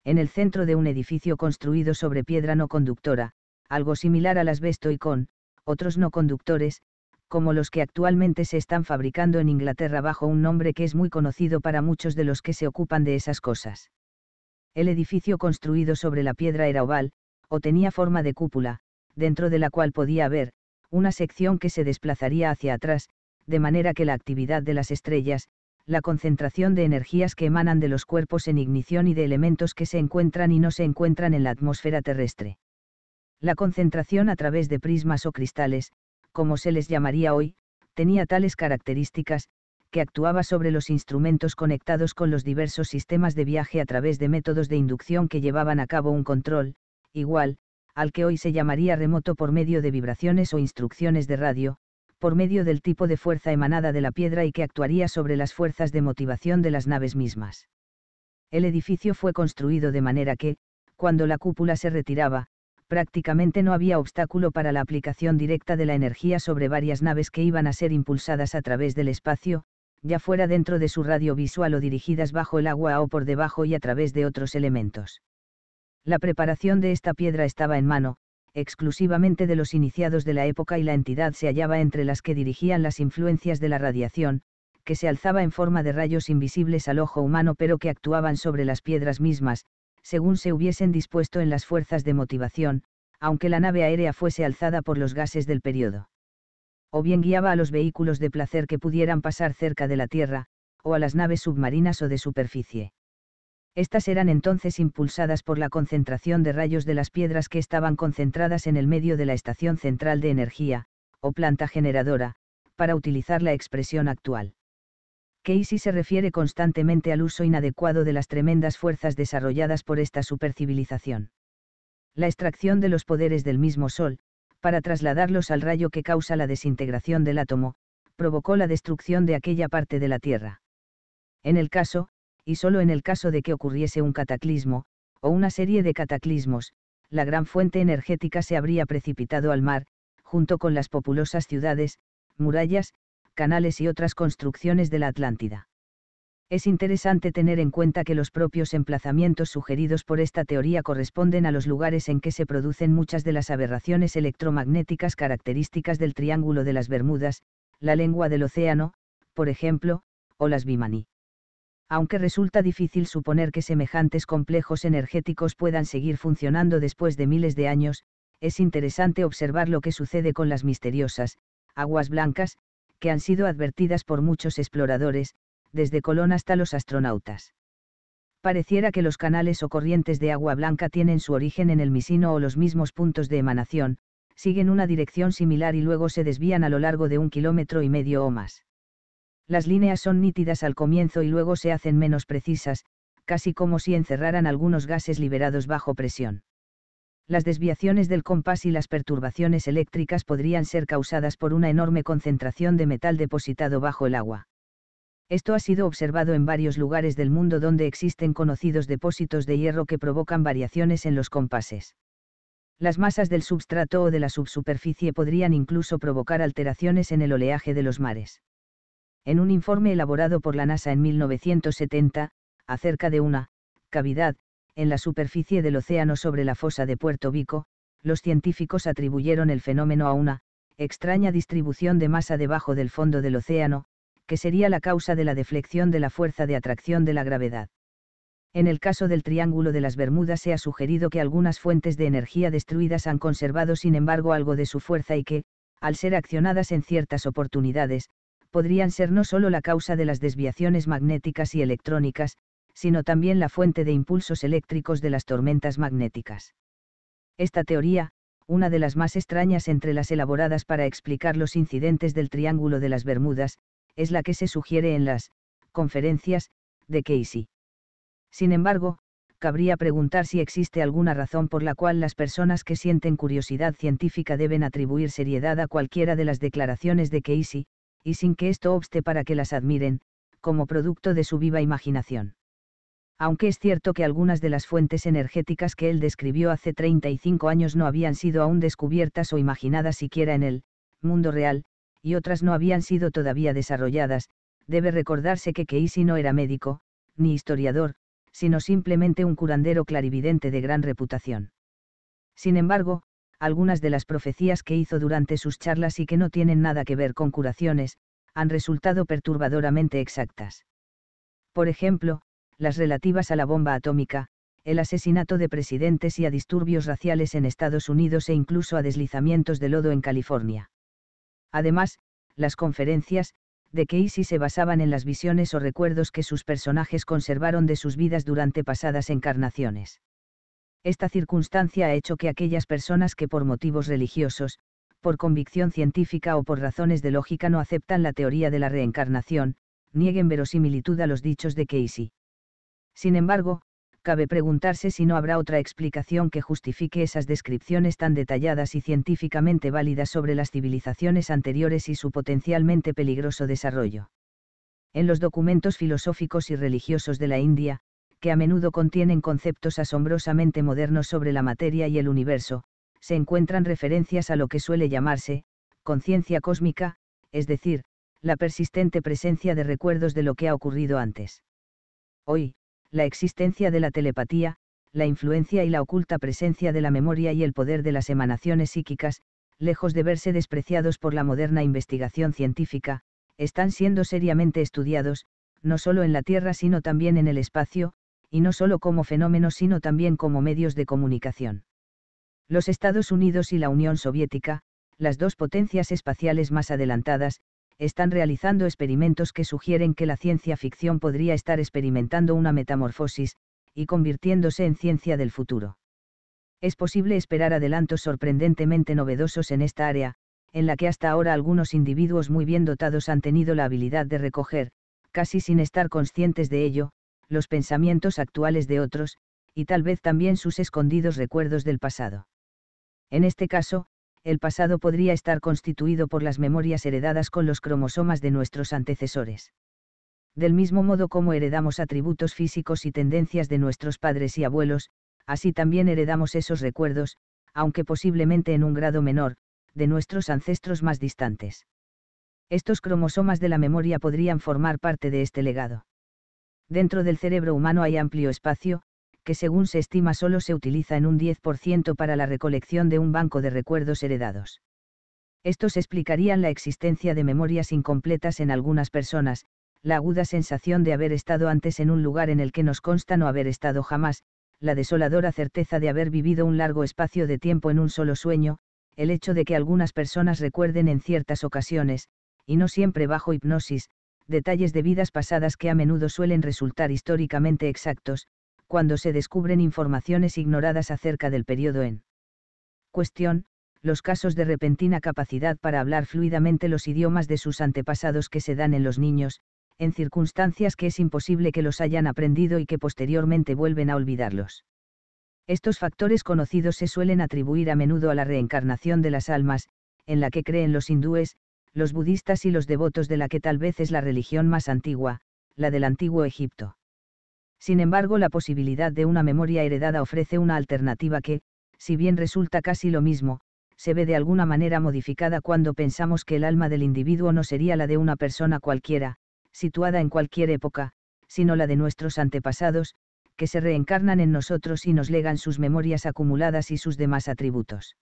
S1: En el centro de un edificio construido sobre piedra no conductora, algo similar al asbesto y con, otros no conductores, como los que actualmente se están fabricando en Inglaterra bajo un nombre que es muy conocido para muchos de los que se ocupan de esas cosas. El edificio construido sobre la piedra era oval, o tenía forma de cúpula, dentro de la cual podía haber, una sección que se desplazaría hacia atrás, de manera que la actividad de las estrellas, la concentración de energías que emanan de los cuerpos en ignición y de elementos que se encuentran y no se encuentran en la atmósfera terrestre. La concentración a través de prismas o cristales, como se les llamaría hoy, tenía tales características, que actuaba sobre los instrumentos conectados con los diversos sistemas de viaje a través de métodos de inducción que llevaban a cabo un control, igual, al que hoy se llamaría remoto por medio de vibraciones o instrucciones de radio, por medio del tipo de fuerza emanada de la piedra y que actuaría sobre las fuerzas de motivación de las naves mismas. El edificio fue construido de manera que, cuando la cúpula se retiraba, prácticamente no había obstáculo para la aplicación directa de la energía sobre varias naves que iban a ser impulsadas a través del espacio, ya fuera dentro de su radio visual o dirigidas bajo el agua o por debajo y a través de otros elementos. La preparación de esta piedra estaba en mano, exclusivamente de los iniciados de la época y la entidad se hallaba entre las que dirigían las influencias de la radiación, que se alzaba en forma de rayos invisibles al ojo humano pero que actuaban sobre las piedras mismas, según se hubiesen dispuesto en las fuerzas de motivación, aunque la nave aérea fuese alzada por los gases del periodo. O bien guiaba a los vehículos de placer que pudieran pasar cerca de la Tierra, o a las naves submarinas o de superficie. Estas eran entonces impulsadas por la concentración de rayos de las piedras que estaban concentradas en el medio de la estación central de energía, o planta generadora, para utilizar la expresión actual. Casey se refiere constantemente al uso inadecuado de las tremendas fuerzas desarrolladas por esta supercivilización. La extracción de los poderes del mismo Sol, para trasladarlos al rayo que causa la desintegración del átomo, provocó la destrucción de aquella parte de la Tierra. En el caso, y solo en el caso de que ocurriese un cataclismo, o una serie de cataclismos, la gran fuente energética se habría precipitado al mar, junto con las populosas ciudades, murallas, canales y otras construcciones de la Atlántida. Es interesante tener en cuenta que los propios emplazamientos sugeridos por esta teoría corresponden a los lugares en que se producen muchas de las aberraciones electromagnéticas características del Triángulo de las Bermudas, la lengua del océano, por ejemplo, o las Bimani. Aunque resulta difícil suponer que semejantes complejos energéticos puedan seguir funcionando después de miles de años, es interesante observar lo que sucede con las misteriosas, aguas blancas, que han sido advertidas por muchos exploradores, desde Colón hasta los astronautas. Pareciera que los canales o corrientes de agua blanca tienen su origen en el misino o los mismos puntos de emanación, siguen una dirección similar y luego se desvían a lo largo de un kilómetro y medio o más. Las líneas son nítidas al comienzo y luego se hacen menos precisas, casi como si encerraran algunos gases liberados bajo presión. Las desviaciones del compás y las perturbaciones eléctricas podrían ser causadas por una enorme concentración de metal depositado bajo el agua. Esto ha sido observado en varios lugares del mundo donde existen conocidos depósitos de hierro que provocan variaciones en los compases. Las masas del substrato o de la subsuperficie podrían incluso provocar alteraciones en el oleaje de los mares. En un informe elaborado por la NASA en 1970, acerca de una cavidad en la superficie del océano sobre la fosa de Puerto Vico, los científicos atribuyeron el fenómeno a una extraña distribución de masa debajo del fondo del océano, que sería la causa de la deflexión de la fuerza de atracción de la gravedad. En el caso del Triángulo de las Bermudas se ha sugerido que algunas fuentes de energía destruidas han conservado sin embargo algo de su fuerza y que, al ser accionadas en ciertas oportunidades, podrían ser no solo la causa de las desviaciones magnéticas y electrónicas, sino también la fuente de impulsos eléctricos de las tormentas magnéticas. Esta teoría, una de las más extrañas entre las elaboradas para explicar los incidentes del Triángulo de las Bermudas, es la que se sugiere en las conferencias de Casey. Sin embargo, cabría preguntar si existe alguna razón por la cual las personas que sienten curiosidad científica deben atribuir seriedad a cualquiera de las declaraciones de Casey, y sin que esto obste para que las admiren, como producto de su viva imaginación. Aunque es cierto que algunas de las fuentes energéticas que él describió hace 35 años no habían sido aún descubiertas o imaginadas siquiera en el mundo real, y otras no habían sido todavía desarrolladas, debe recordarse que Casey no era médico, ni historiador, sino simplemente un curandero clarividente de gran reputación. Sin embargo, algunas de las profecías que hizo durante sus charlas y que no tienen nada que ver con curaciones, han resultado perturbadoramente exactas. Por ejemplo, las relativas a la bomba atómica, el asesinato de presidentes y a disturbios raciales en Estados Unidos e incluso a deslizamientos de lodo en California. Además, las conferencias, de Casey se basaban en las visiones o recuerdos que sus personajes conservaron de sus vidas durante pasadas encarnaciones. Esta circunstancia ha hecho que aquellas personas que por motivos religiosos, por convicción científica o por razones de lógica no aceptan la teoría de la reencarnación, nieguen verosimilitud a los dichos de Casey. Sin embargo, cabe preguntarse si no habrá otra explicación que justifique esas descripciones tan detalladas y científicamente válidas sobre las civilizaciones anteriores y su potencialmente peligroso desarrollo. En los documentos filosóficos y religiosos de la India, que a menudo contienen conceptos asombrosamente modernos sobre la materia y el universo, se encuentran referencias a lo que suele llamarse, conciencia cósmica, es decir, la persistente presencia de recuerdos de lo que ha ocurrido antes. Hoy, la existencia de la telepatía, la influencia y la oculta presencia de la memoria y el poder de las emanaciones psíquicas, lejos de verse despreciados por la moderna investigación científica, están siendo seriamente estudiados, no solo en la Tierra sino también en el espacio, y no solo como fenómenos sino también como medios de comunicación. Los Estados Unidos y la Unión Soviética, las dos potencias espaciales más adelantadas, están realizando experimentos que sugieren que la ciencia ficción podría estar experimentando una metamorfosis, y convirtiéndose en ciencia del futuro. Es posible esperar adelantos sorprendentemente novedosos en esta área, en la que hasta ahora algunos individuos muy bien dotados han tenido la habilidad de recoger, casi sin estar conscientes de ello, los pensamientos actuales de otros, y tal vez también sus escondidos recuerdos del pasado. En este caso, el pasado podría estar constituido por las memorias heredadas con los cromosomas de nuestros antecesores. Del mismo modo como heredamos atributos físicos y tendencias de nuestros padres y abuelos, así también heredamos esos recuerdos, aunque posiblemente en un grado menor, de nuestros ancestros más distantes. Estos cromosomas de la memoria podrían formar parte de este legado. Dentro del cerebro humano hay amplio espacio, que según se estima solo se utiliza en un 10% para la recolección de un banco de recuerdos heredados. Estos explicarían la existencia de memorias incompletas en algunas personas, la aguda sensación de haber estado antes en un lugar en el que nos consta no haber estado jamás, la desoladora certeza de haber vivido un largo espacio de tiempo en un solo sueño, el hecho de que algunas personas recuerden en ciertas ocasiones, y no siempre bajo hipnosis, detalles de vidas pasadas que a menudo suelen resultar históricamente exactos, cuando se descubren informaciones ignoradas acerca del periodo en cuestión, los casos de repentina capacidad para hablar fluidamente los idiomas de sus antepasados que se dan en los niños, en circunstancias que es imposible que los hayan aprendido y que posteriormente vuelven a olvidarlos. Estos factores conocidos se suelen atribuir a menudo a la reencarnación de las almas, en la que creen los hindúes, los budistas y los devotos de la que tal vez es la religión más antigua, la del antiguo Egipto. Sin embargo, la posibilidad de una memoria heredada ofrece una alternativa que, si bien resulta casi lo mismo, se ve de alguna manera modificada cuando pensamos que el alma del individuo no sería la de una persona cualquiera, situada en cualquier época, sino la de nuestros antepasados, que se reencarnan en nosotros y nos legan sus memorias acumuladas y sus demás atributos.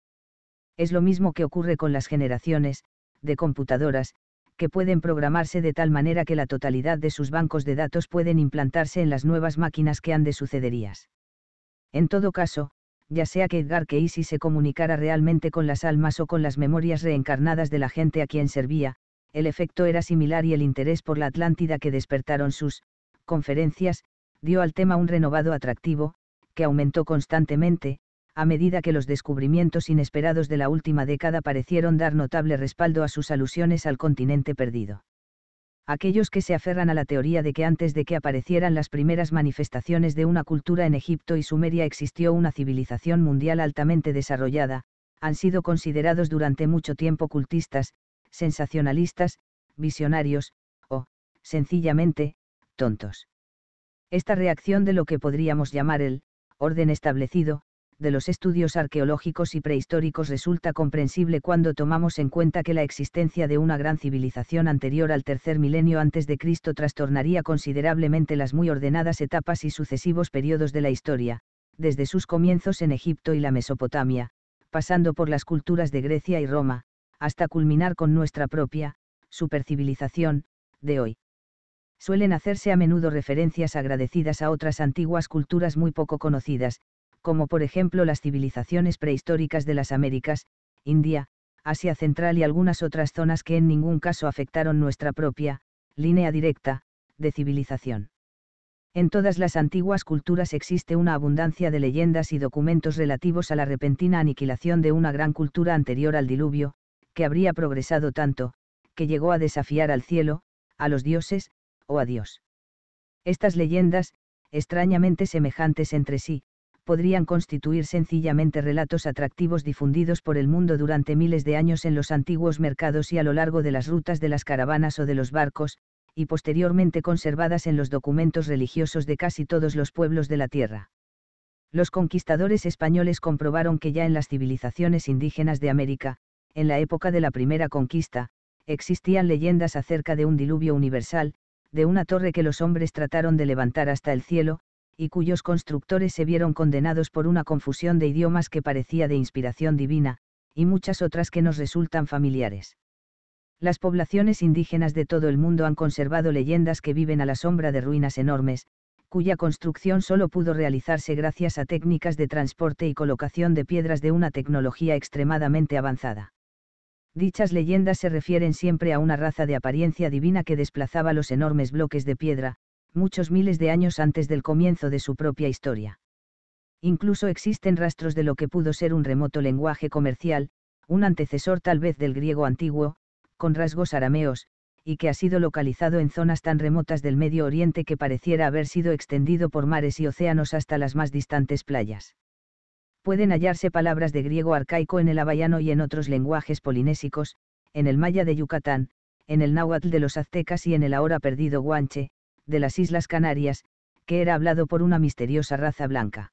S1: Es lo mismo que ocurre con las generaciones, de computadoras, que pueden programarse de tal manera que la totalidad de sus bancos de datos pueden implantarse en las nuevas máquinas que han de sucederías. En todo caso, ya sea que Edgar Cayce se comunicara realmente con las almas o con las memorias reencarnadas de la gente a quien servía, el efecto era similar y el interés por la Atlántida que despertaron sus conferencias, dio al tema un renovado atractivo, que aumentó constantemente, a medida que los descubrimientos inesperados de la última década parecieron dar notable respaldo a sus alusiones al continente perdido. Aquellos que se aferran a la teoría de que antes de que aparecieran las primeras manifestaciones de una cultura en Egipto y Sumeria existió una civilización mundial altamente desarrollada, han sido considerados durante mucho tiempo cultistas, sensacionalistas, visionarios, o, sencillamente, tontos. Esta reacción de lo que podríamos llamar el orden establecido, de los estudios arqueológicos y prehistóricos resulta comprensible cuando tomamos en cuenta que la existencia de una gran civilización anterior al tercer milenio antes de Cristo trastornaría considerablemente las muy ordenadas etapas y sucesivos periodos de la historia, desde sus comienzos en Egipto y la Mesopotamia, pasando por las culturas de Grecia y Roma, hasta culminar con nuestra propia, supercivilización, de hoy. Suelen hacerse a menudo referencias agradecidas a otras antiguas culturas muy poco conocidas, como por ejemplo las civilizaciones prehistóricas de las Américas, India, Asia Central y algunas otras zonas que en ningún caso afectaron nuestra propia, línea directa, de civilización. En todas las antiguas culturas existe una abundancia de leyendas y documentos relativos a la repentina aniquilación de una gran cultura anterior al diluvio, que habría progresado tanto, que llegó a desafiar al cielo, a los dioses, o a Dios. Estas leyendas, extrañamente semejantes entre sí, podrían constituir sencillamente relatos atractivos difundidos por el mundo durante miles de años en los antiguos mercados y a lo largo de las rutas de las caravanas o de los barcos, y posteriormente conservadas en los documentos religiosos de casi todos los pueblos de la Tierra. Los conquistadores españoles comprobaron que ya en las civilizaciones indígenas de América, en la época de la primera conquista, existían leyendas acerca de un diluvio universal, de una torre que los hombres trataron de levantar hasta el cielo, y cuyos constructores se vieron condenados por una confusión de idiomas que parecía de inspiración divina, y muchas otras que nos resultan familiares. Las poblaciones indígenas de todo el mundo han conservado leyendas que viven a la sombra de ruinas enormes, cuya construcción solo pudo realizarse gracias a técnicas de transporte y colocación de piedras de una tecnología extremadamente avanzada. Dichas leyendas se refieren siempre a una raza de apariencia divina que desplazaba los enormes bloques de piedra, muchos miles de años antes del comienzo de su propia historia. Incluso existen rastros de lo que pudo ser un remoto lenguaje comercial, un antecesor tal vez del griego antiguo, con rasgos arameos, y que ha sido localizado en zonas tan remotas del Medio Oriente que pareciera haber sido extendido por mares y océanos hasta las más distantes playas. Pueden hallarse palabras de griego arcaico en el havaiano y en otros lenguajes polinésicos, en el maya de Yucatán, en el náhuatl de los aztecas y en el ahora perdido guanche, de las Islas Canarias, que era hablado por una misteriosa raza blanca.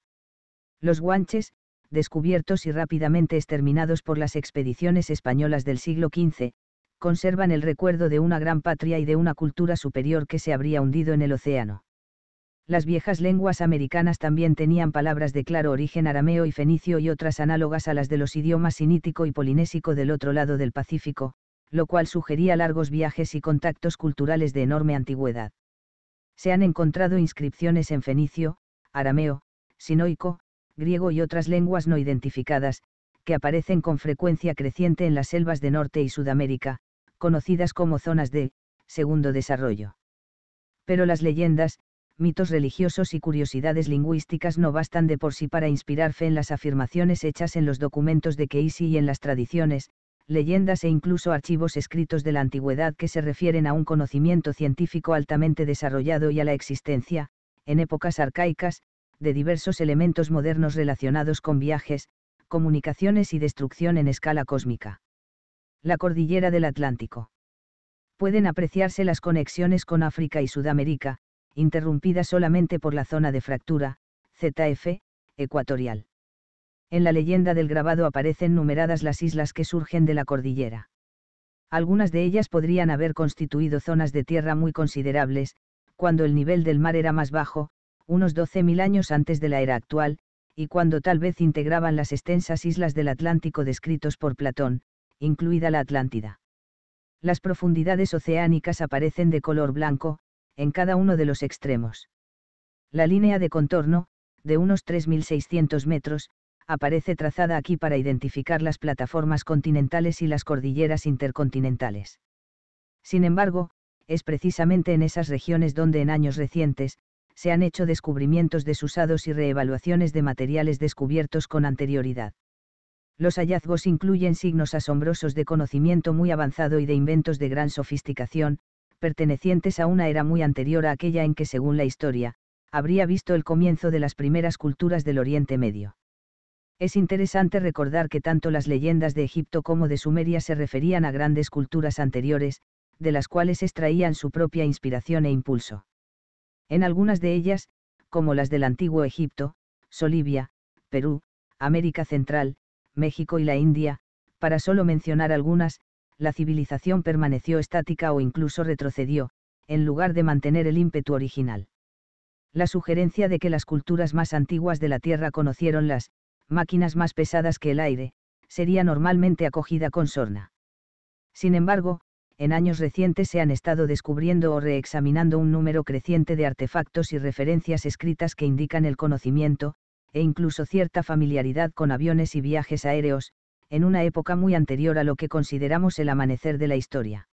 S1: Los guanches, descubiertos y rápidamente exterminados por las expediciones españolas del siglo XV, conservan el recuerdo de una gran patria y de una cultura superior que se habría hundido en el océano. Las viejas lenguas americanas también tenían palabras de claro origen arameo y fenicio y otras análogas a las de los idiomas sinítico y polinésico del otro lado del Pacífico, lo cual sugería largos viajes y contactos culturales de enorme antigüedad. Se han encontrado inscripciones en fenicio, arameo, sinoico, griego y otras lenguas no identificadas, que aparecen con frecuencia creciente en las selvas de Norte y Sudamérica, conocidas como zonas de segundo desarrollo. Pero las leyendas, mitos religiosos y curiosidades lingüísticas no bastan de por sí para inspirar fe en las afirmaciones hechas en los documentos de Casey y en las tradiciones, leyendas e incluso archivos escritos de la antigüedad que se refieren a un conocimiento científico altamente desarrollado y a la existencia, en épocas arcaicas, de diversos elementos modernos relacionados con viajes, comunicaciones y destrucción en escala cósmica. La cordillera del Atlántico. Pueden apreciarse las conexiones con África y Sudamérica, interrumpidas solamente por la zona de fractura, ZF, ecuatorial. En la leyenda del grabado aparecen numeradas las islas que surgen de la cordillera. Algunas de ellas podrían haber constituido zonas de tierra muy considerables, cuando el nivel del mar era más bajo, unos 12.000 años antes de la era actual, y cuando tal vez integraban las extensas islas del Atlántico descritos por Platón, incluida la Atlántida. Las profundidades oceánicas aparecen de color blanco, en cada uno de los extremos. La línea de contorno, de unos 3.600 metros, aparece trazada aquí para identificar las plataformas continentales y las cordilleras intercontinentales. Sin embargo, es precisamente en esas regiones donde en años recientes, se han hecho descubrimientos desusados y reevaluaciones de materiales descubiertos con anterioridad. Los hallazgos incluyen signos asombrosos de conocimiento muy avanzado y de inventos de gran sofisticación, pertenecientes a una era muy anterior a aquella en que, según la historia, habría visto el comienzo de las primeras culturas del Oriente Medio. Es interesante recordar que tanto las leyendas de Egipto como de Sumeria se referían a grandes culturas anteriores, de las cuales extraían su propia inspiración e impulso. En algunas de ellas, como las del antiguo Egipto, Solivia, Perú, América Central, México y la India, para solo mencionar algunas, la civilización permaneció estática o incluso retrocedió, en lugar de mantener el ímpetu original. La sugerencia de que las culturas más antiguas de la Tierra conocieron las máquinas más pesadas que el aire, sería normalmente acogida con sorna. Sin embargo, en años recientes se han estado descubriendo o reexaminando un número creciente de artefactos y referencias escritas que indican el conocimiento, e incluso cierta familiaridad con aviones y viajes aéreos, en una época muy anterior a lo que consideramos el amanecer de la historia.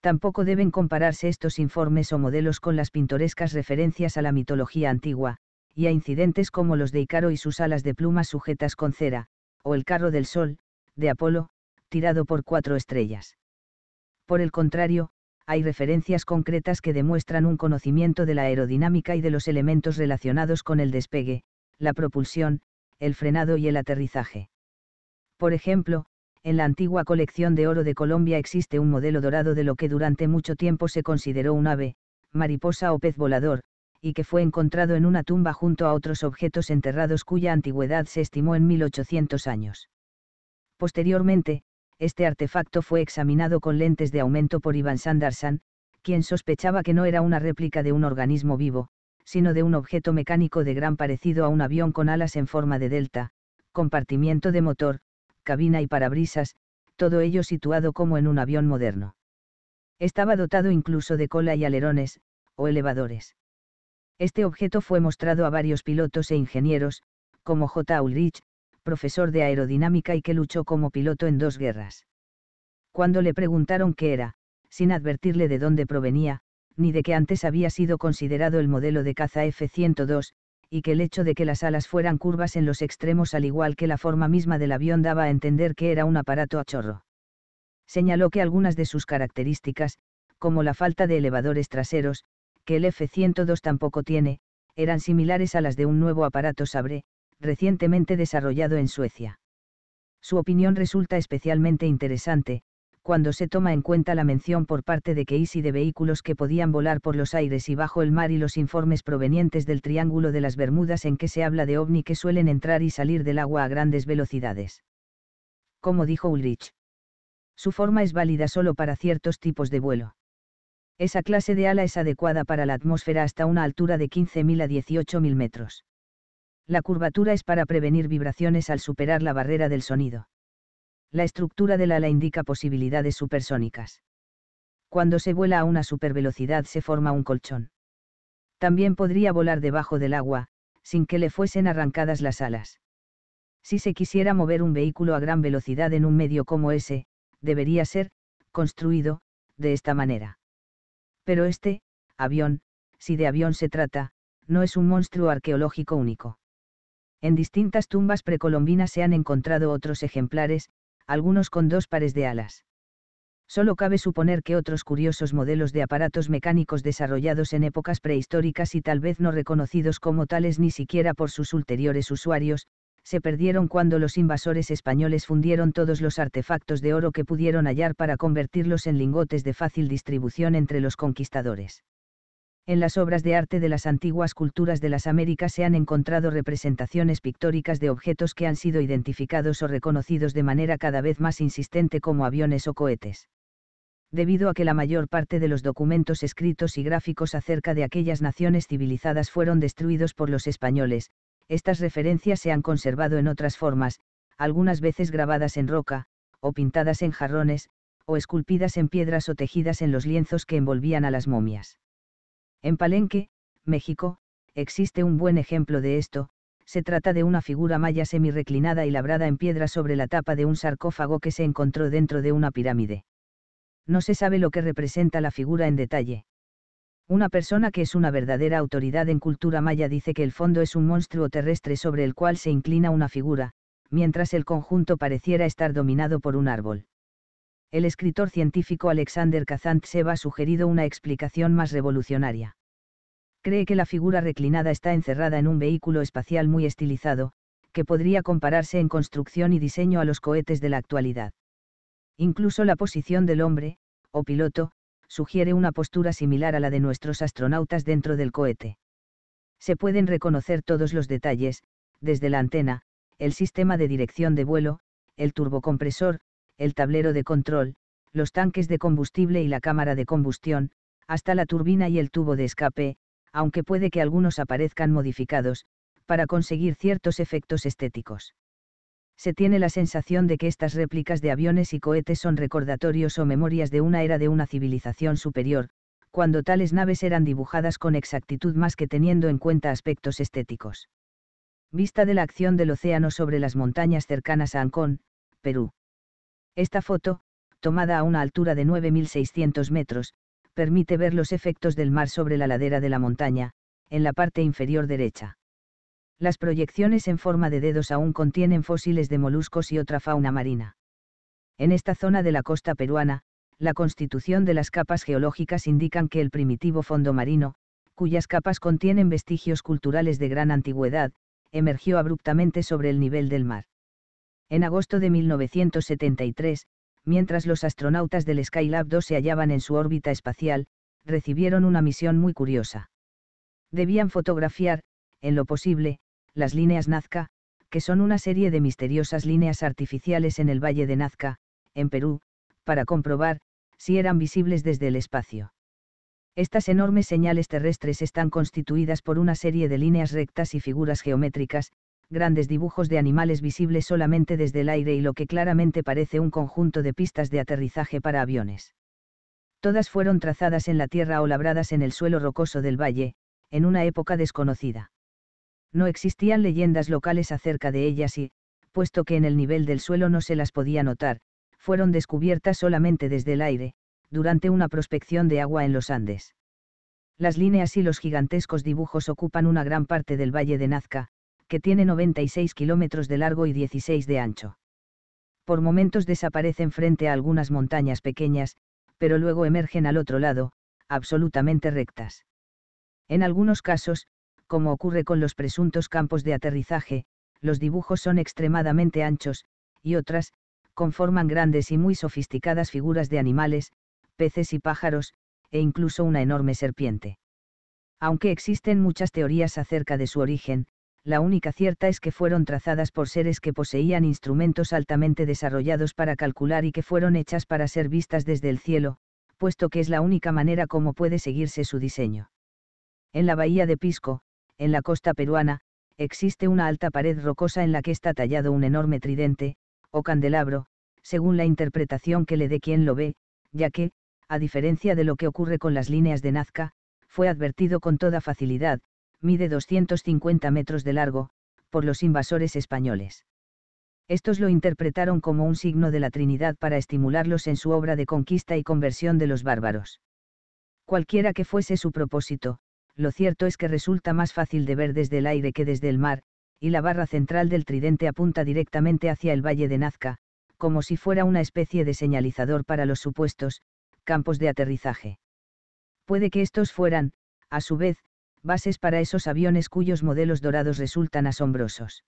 S1: Tampoco deben compararse estos informes o modelos con las pintorescas referencias a la mitología antigua, y a incidentes como los de Icaro y sus alas de plumas sujetas con cera, o el carro del sol, de Apolo, tirado por cuatro estrellas. Por el contrario, hay referencias concretas que demuestran un conocimiento de la aerodinámica y de los elementos relacionados con el despegue, la propulsión, el frenado y el aterrizaje. Por ejemplo, en la antigua colección de oro de Colombia existe un modelo dorado de lo que durante mucho tiempo se consideró un ave, mariposa o pez volador, y que fue encontrado en una tumba junto a otros objetos enterrados cuya antigüedad se estimó en 1800 años. Posteriormente, este artefacto fue examinado con lentes de aumento por Ivan Sanderson, quien sospechaba que no era una réplica de un organismo vivo, sino de un objeto mecánico de gran parecido a un avión con alas en forma de delta, compartimiento de motor, cabina y parabrisas, todo ello situado como en un avión moderno. Estaba dotado incluso de cola y alerones, o elevadores. Este objeto fue mostrado a varios pilotos e ingenieros, como J. Ulrich, profesor de aerodinámica y que luchó como piloto en dos guerras. Cuando le preguntaron qué era, sin advertirle de dónde provenía, ni de que antes había sido considerado el modelo de caza F-102, y que el hecho de que las alas fueran curvas en los extremos al igual que la forma misma del avión daba a entender que era un aparato a chorro. Señaló que algunas de sus características, como la falta de elevadores traseros, que el F-102 tampoco tiene, eran similares a las de un nuevo aparato Sabre, recientemente desarrollado en Suecia. Su opinión resulta especialmente interesante, cuando se toma en cuenta la mención por parte de Casey de vehículos que podían volar por los aires y bajo el mar y los informes provenientes del Triángulo de las Bermudas en que se habla de ovni que suelen entrar y salir del agua a grandes velocidades. Como dijo Ulrich. Su forma es válida solo para ciertos tipos de vuelo. Esa clase de ala es adecuada para la atmósfera hasta una altura de 15.000 a 18.000 metros. La curvatura es para prevenir vibraciones al superar la barrera del sonido la estructura del ala indica posibilidades supersónicas. Cuando se vuela a una supervelocidad se forma un colchón. También podría volar debajo del agua, sin que le fuesen arrancadas las alas. Si se quisiera mover un vehículo a gran velocidad en un medio como ese, debería ser, construido, de esta manera. Pero este, avión, si de avión se trata, no es un monstruo arqueológico único. En distintas tumbas precolombinas se han encontrado otros ejemplares, algunos con dos pares de alas. Solo cabe suponer que otros curiosos modelos de aparatos mecánicos desarrollados en épocas prehistóricas y tal vez no reconocidos como tales ni siquiera por sus ulteriores usuarios, se perdieron cuando los invasores españoles fundieron todos los artefactos de oro que pudieron hallar para convertirlos en lingotes de fácil distribución entre los conquistadores. En las obras de arte de las antiguas culturas de las Américas se han encontrado representaciones pictóricas de objetos que han sido identificados o reconocidos de manera cada vez más insistente como aviones o cohetes. Debido a que la mayor parte de los documentos escritos y gráficos acerca de aquellas naciones civilizadas fueron destruidos por los españoles, estas referencias se han conservado en otras formas, algunas veces grabadas en roca, o pintadas en jarrones, o esculpidas en piedras o tejidas en los lienzos que envolvían a las momias. En Palenque, México, existe un buen ejemplo de esto, se trata de una figura maya semi-reclinada y labrada en piedra sobre la tapa de un sarcófago que se encontró dentro de una pirámide. No se sabe lo que representa la figura en detalle. Una persona que es una verdadera autoridad en cultura maya dice que el fondo es un monstruo terrestre sobre el cual se inclina una figura, mientras el conjunto pareciera estar dominado por un árbol el escritor científico Alexander Kazantsev ha sugerido una explicación más revolucionaria. Cree que la figura reclinada está encerrada en un vehículo espacial muy estilizado, que podría compararse en construcción y diseño a los cohetes de la actualidad. Incluso la posición del hombre, o piloto, sugiere una postura similar a la de nuestros astronautas dentro del cohete. Se pueden reconocer todos los detalles, desde la antena, el sistema de dirección de vuelo, el turbocompresor, el tablero de control, los tanques de combustible y la cámara de combustión, hasta la turbina y el tubo de escape, aunque puede que algunos aparezcan modificados, para conseguir ciertos efectos estéticos. Se tiene la sensación de que estas réplicas de aviones y cohetes son recordatorios o memorias de una era de una civilización superior, cuando tales naves eran dibujadas con exactitud más que teniendo en cuenta aspectos estéticos. Vista de la acción del océano sobre las montañas cercanas a Ancón, Perú. Esta foto, tomada a una altura de 9.600 metros, permite ver los efectos del mar sobre la ladera de la montaña, en la parte inferior derecha. Las proyecciones en forma de dedos aún contienen fósiles de moluscos y otra fauna marina. En esta zona de la costa peruana, la constitución de las capas geológicas indican que el primitivo fondo marino, cuyas capas contienen vestigios culturales de gran antigüedad, emergió abruptamente sobre el nivel del mar. En agosto de 1973, mientras los astronautas del Skylab 2 se hallaban en su órbita espacial, recibieron una misión muy curiosa. Debían fotografiar, en lo posible, las líneas Nazca, que son una serie de misteriosas líneas artificiales en el Valle de Nazca, en Perú, para comprobar, si eran visibles desde el espacio. Estas enormes señales terrestres están constituidas por una serie de líneas rectas y figuras geométricas, grandes dibujos de animales visibles solamente desde el aire y lo que claramente parece un conjunto de pistas de aterrizaje para aviones. Todas fueron trazadas en la tierra o labradas en el suelo rocoso del valle, en una época desconocida. No existían leyendas locales acerca de ellas y, puesto que en el nivel del suelo no se las podía notar, fueron descubiertas solamente desde el aire, durante una prospección de agua en los Andes. Las líneas y los gigantescos dibujos ocupan una gran parte del valle de Nazca, que tiene 96 kilómetros de largo y 16 de ancho. Por momentos desaparecen frente a algunas montañas pequeñas, pero luego emergen al otro lado, absolutamente rectas. En algunos casos, como ocurre con los presuntos campos de aterrizaje, los dibujos son extremadamente anchos, y otras, conforman grandes y muy sofisticadas figuras de animales, peces y pájaros, e incluso una enorme serpiente. Aunque existen muchas teorías acerca de su origen, la única cierta es que fueron trazadas por seres que poseían instrumentos altamente desarrollados para calcular y que fueron hechas para ser vistas desde el cielo, puesto que es la única manera como puede seguirse su diseño. En la bahía de Pisco, en la costa peruana, existe una alta pared rocosa en la que está tallado un enorme tridente, o candelabro, según la interpretación que le dé quien lo ve, ya que, a diferencia de lo que ocurre con las líneas de Nazca, fue advertido con toda facilidad, mide 250 metros de largo, por los invasores españoles. Estos lo interpretaron como un signo de la Trinidad para estimularlos en su obra de conquista y conversión de los bárbaros. Cualquiera que fuese su propósito, lo cierto es que resulta más fácil de ver desde el aire que desde el mar, y la barra central del tridente apunta directamente hacia el valle de Nazca, como si fuera una especie de señalizador para los supuestos, campos de aterrizaje. Puede que estos fueran, a su vez, bases para esos aviones cuyos modelos dorados resultan asombrosos.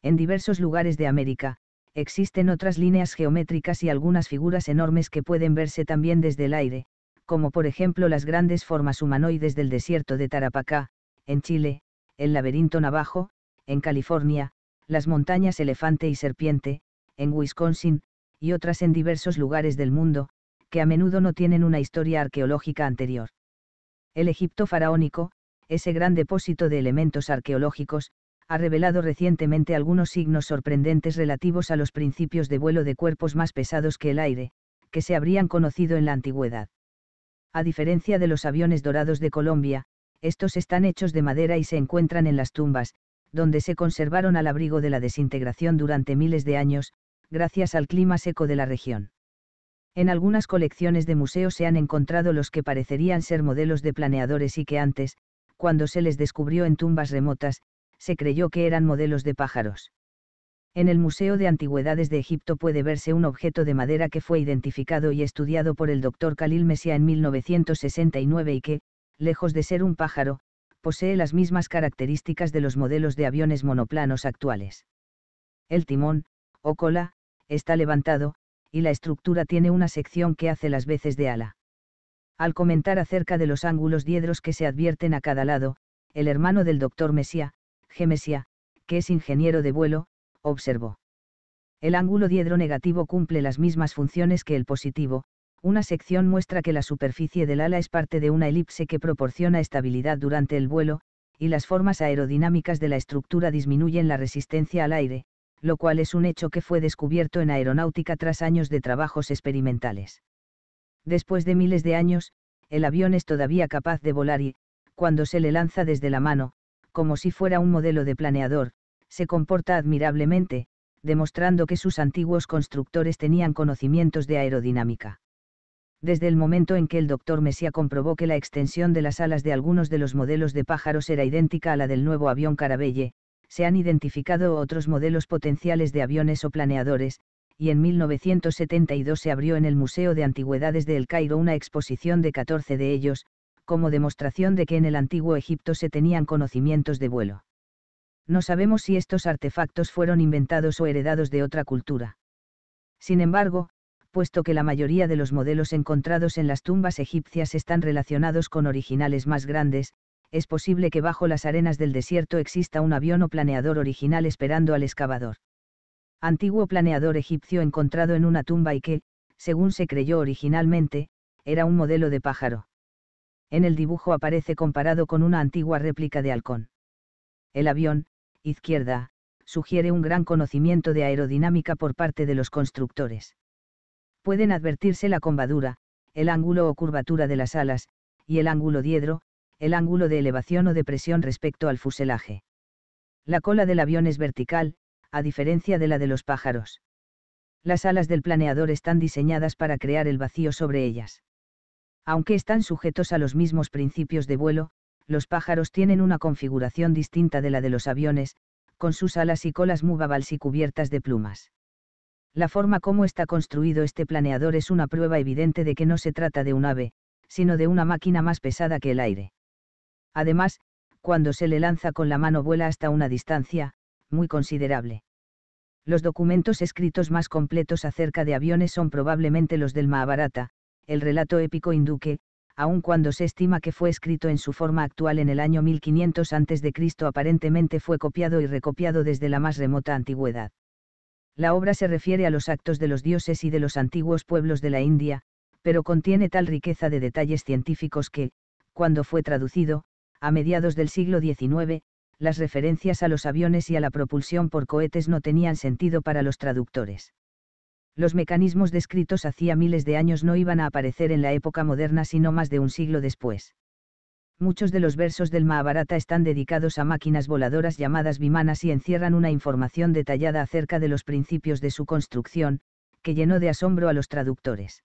S1: En diversos lugares de América, existen otras líneas geométricas y algunas figuras enormes que pueden verse también desde el aire, como por ejemplo las grandes formas humanoides del desierto de Tarapacá, en Chile, el laberinto Navajo, en California, las montañas Elefante y Serpiente, en Wisconsin, y otras en diversos lugares del mundo, que a menudo no tienen una historia arqueológica anterior. El Egipto faraónico, ese gran depósito de elementos arqueológicos, ha revelado recientemente algunos signos sorprendentes relativos a los principios de vuelo de cuerpos más pesados que el aire, que se habrían conocido en la antigüedad. A diferencia de los aviones dorados de Colombia, estos están hechos de madera y se encuentran en las tumbas, donde se conservaron al abrigo de la desintegración durante miles de años, gracias al clima seco de la región. En algunas colecciones de museos se han encontrado los que parecerían ser modelos de planeadores y que antes, cuando se les descubrió en tumbas remotas, se creyó que eran modelos de pájaros. En el Museo de Antigüedades de Egipto puede verse un objeto de madera que fue identificado y estudiado por el Dr. Khalil Messia en 1969 y que, lejos de ser un pájaro, posee las mismas características de los modelos de aviones monoplanos actuales. El timón, o cola, está levantado, y la estructura tiene una sección que hace las veces de ala. Al comentar acerca de los ángulos diedros que se advierten a cada lado, el hermano del doctor Mesía, G. que es ingeniero de vuelo, observó. El ángulo diedro negativo cumple las mismas funciones que el positivo, una sección muestra que la superficie del ala es parte de una elipse que proporciona estabilidad durante el vuelo, y las formas aerodinámicas de la estructura disminuyen la resistencia al aire, lo cual es un hecho que fue descubierto en aeronáutica tras años de trabajos experimentales. Después de miles de años, el avión es todavía capaz de volar y, cuando se le lanza desde la mano, como si fuera un modelo de planeador, se comporta admirablemente, demostrando que sus antiguos constructores tenían conocimientos de aerodinámica. Desde el momento en que el doctor Mesía comprobó que la extensión de las alas de algunos de los modelos de pájaros era idéntica a la del nuevo avión Caravelle, se han identificado otros modelos potenciales de aviones o planeadores, y en 1972 se abrió en el Museo de Antigüedades de El Cairo una exposición de 14 de ellos, como demostración de que en el antiguo Egipto se tenían conocimientos de vuelo. No sabemos si estos artefactos fueron inventados o heredados de otra cultura. Sin embargo, puesto que la mayoría de los modelos encontrados en las tumbas egipcias están relacionados con originales más grandes, es posible que bajo las arenas del desierto exista un avión o planeador original esperando al excavador antiguo planeador egipcio encontrado en una tumba y que, según se creyó originalmente, era un modelo de pájaro. En el dibujo aparece comparado con una antigua réplica de halcón. El avión, izquierda, sugiere un gran conocimiento de aerodinámica por parte de los constructores. Pueden advertirse la combadura, el ángulo o curvatura de las alas, y el ángulo diedro, el ángulo de elevación o de presión respecto al fuselaje. La cola del avión es vertical, a diferencia de la de los pájaros. Las alas del planeador están diseñadas para crear el vacío sobre ellas. Aunque están sujetos a los mismos principios de vuelo, los pájaros tienen una configuración distinta de la de los aviones, con sus alas y colas movables y cubiertas de plumas. La forma como está construido este planeador es una prueba evidente de que no se trata de un ave, sino de una máquina más pesada que el aire. Además, cuando se le lanza con la mano vuela hasta una distancia, muy considerable. Los documentos escritos más completos acerca de aviones son probablemente los del Mahabharata, el relato épico hindú que, aun cuando se estima que fue escrito en su forma actual en el año 1500 a.C., aparentemente fue copiado y recopiado desde la más remota antigüedad. La obra se refiere a los actos de los dioses y de los antiguos pueblos de la India, pero contiene tal riqueza de detalles científicos que, cuando fue traducido, a mediados del siglo XIX, las referencias a los aviones y a la propulsión por cohetes no tenían sentido para los traductores los mecanismos descritos hacía miles de años no iban a aparecer en la época moderna sino más de un siglo después. Muchos de los versos del Mahabharata están dedicados a máquinas voladoras llamadas vimanas y encierran una información detallada acerca de los principios de su construcción, que llenó de asombro a los traductores.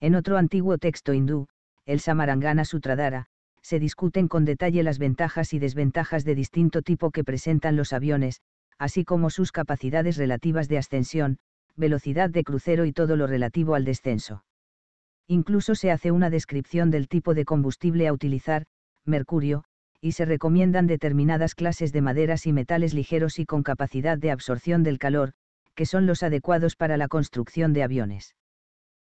S1: En otro antiguo texto hindú, el Samarangana Sutradhara, se discuten con detalle las ventajas y desventajas de distinto tipo que presentan los aviones, así como sus capacidades relativas de ascensión, velocidad de crucero y todo lo relativo al descenso. Incluso se hace una descripción del tipo de combustible a utilizar, mercurio, y se recomiendan determinadas clases de maderas y metales ligeros y con capacidad de absorción del calor, que son los adecuados para la construcción de aviones.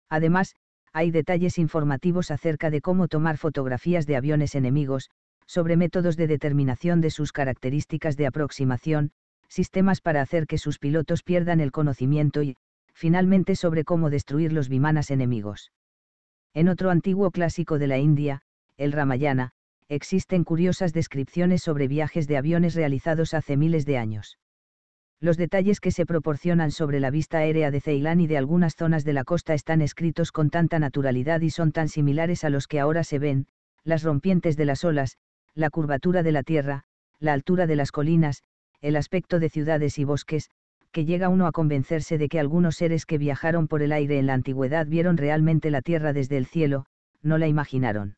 S1: Además, hay detalles informativos acerca de cómo tomar fotografías de aviones enemigos, sobre métodos de determinación de sus características de aproximación, sistemas para hacer que sus pilotos pierdan el conocimiento y, finalmente sobre cómo destruir los vimanas enemigos. En otro antiguo clásico de la India, el Ramayana, existen curiosas descripciones sobre viajes de aviones realizados hace miles de años. Los detalles que se proporcionan sobre la vista aérea de Ceilán y de algunas zonas de la costa están escritos con tanta naturalidad y son tan similares a los que ahora se ven, las rompientes de las olas, la curvatura de la tierra, la altura de las colinas, el aspecto de ciudades y bosques, que llega uno a convencerse de que algunos seres que viajaron por el aire en la antigüedad vieron realmente la tierra desde el cielo, no la imaginaron.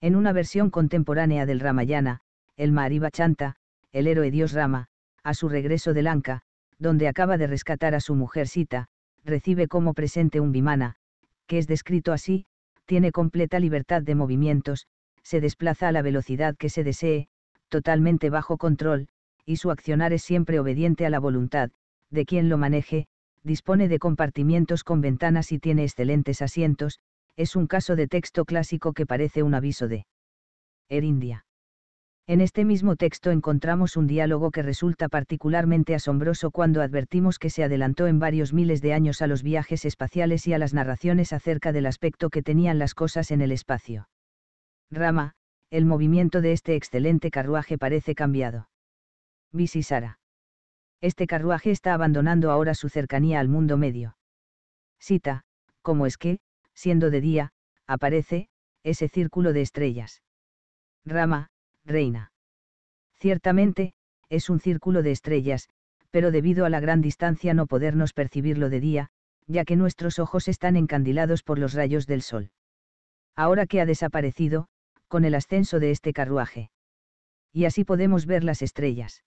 S1: En una versión contemporánea del Ramayana, el Mahariba Chanta, el héroe dios Rama, a su regreso de Lanka, donde acaba de rescatar a su mujer Sita, recibe como presente un Vimana, que es descrito así, tiene completa libertad de movimientos, se desplaza a la velocidad que se desee, totalmente bajo control, y su accionar es siempre obediente a la voluntad, de quien lo maneje, dispone de compartimientos con ventanas y tiene excelentes asientos, es un caso de texto clásico que parece un aviso de Er India. En este mismo texto encontramos un diálogo que resulta particularmente asombroso cuando advertimos que se adelantó en varios miles de años a los viajes espaciales y a las narraciones acerca del aspecto que tenían las cosas en el espacio. Rama, el movimiento de este excelente carruaje parece cambiado. Visisara. Este carruaje está abandonando ahora su cercanía al mundo medio. Sita, ¿cómo es que, siendo de día, aparece, ese círculo de estrellas? Rama, reina. Ciertamente, es un círculo de estrellas, pero debido a la gran distancia no podernos percibirlo de día, ya que nuestros ojos están encandilados por los rayos del sol. Ahora que ha desaparecido, con el ascenso de este carruaje. Y así podemos ver las estrellas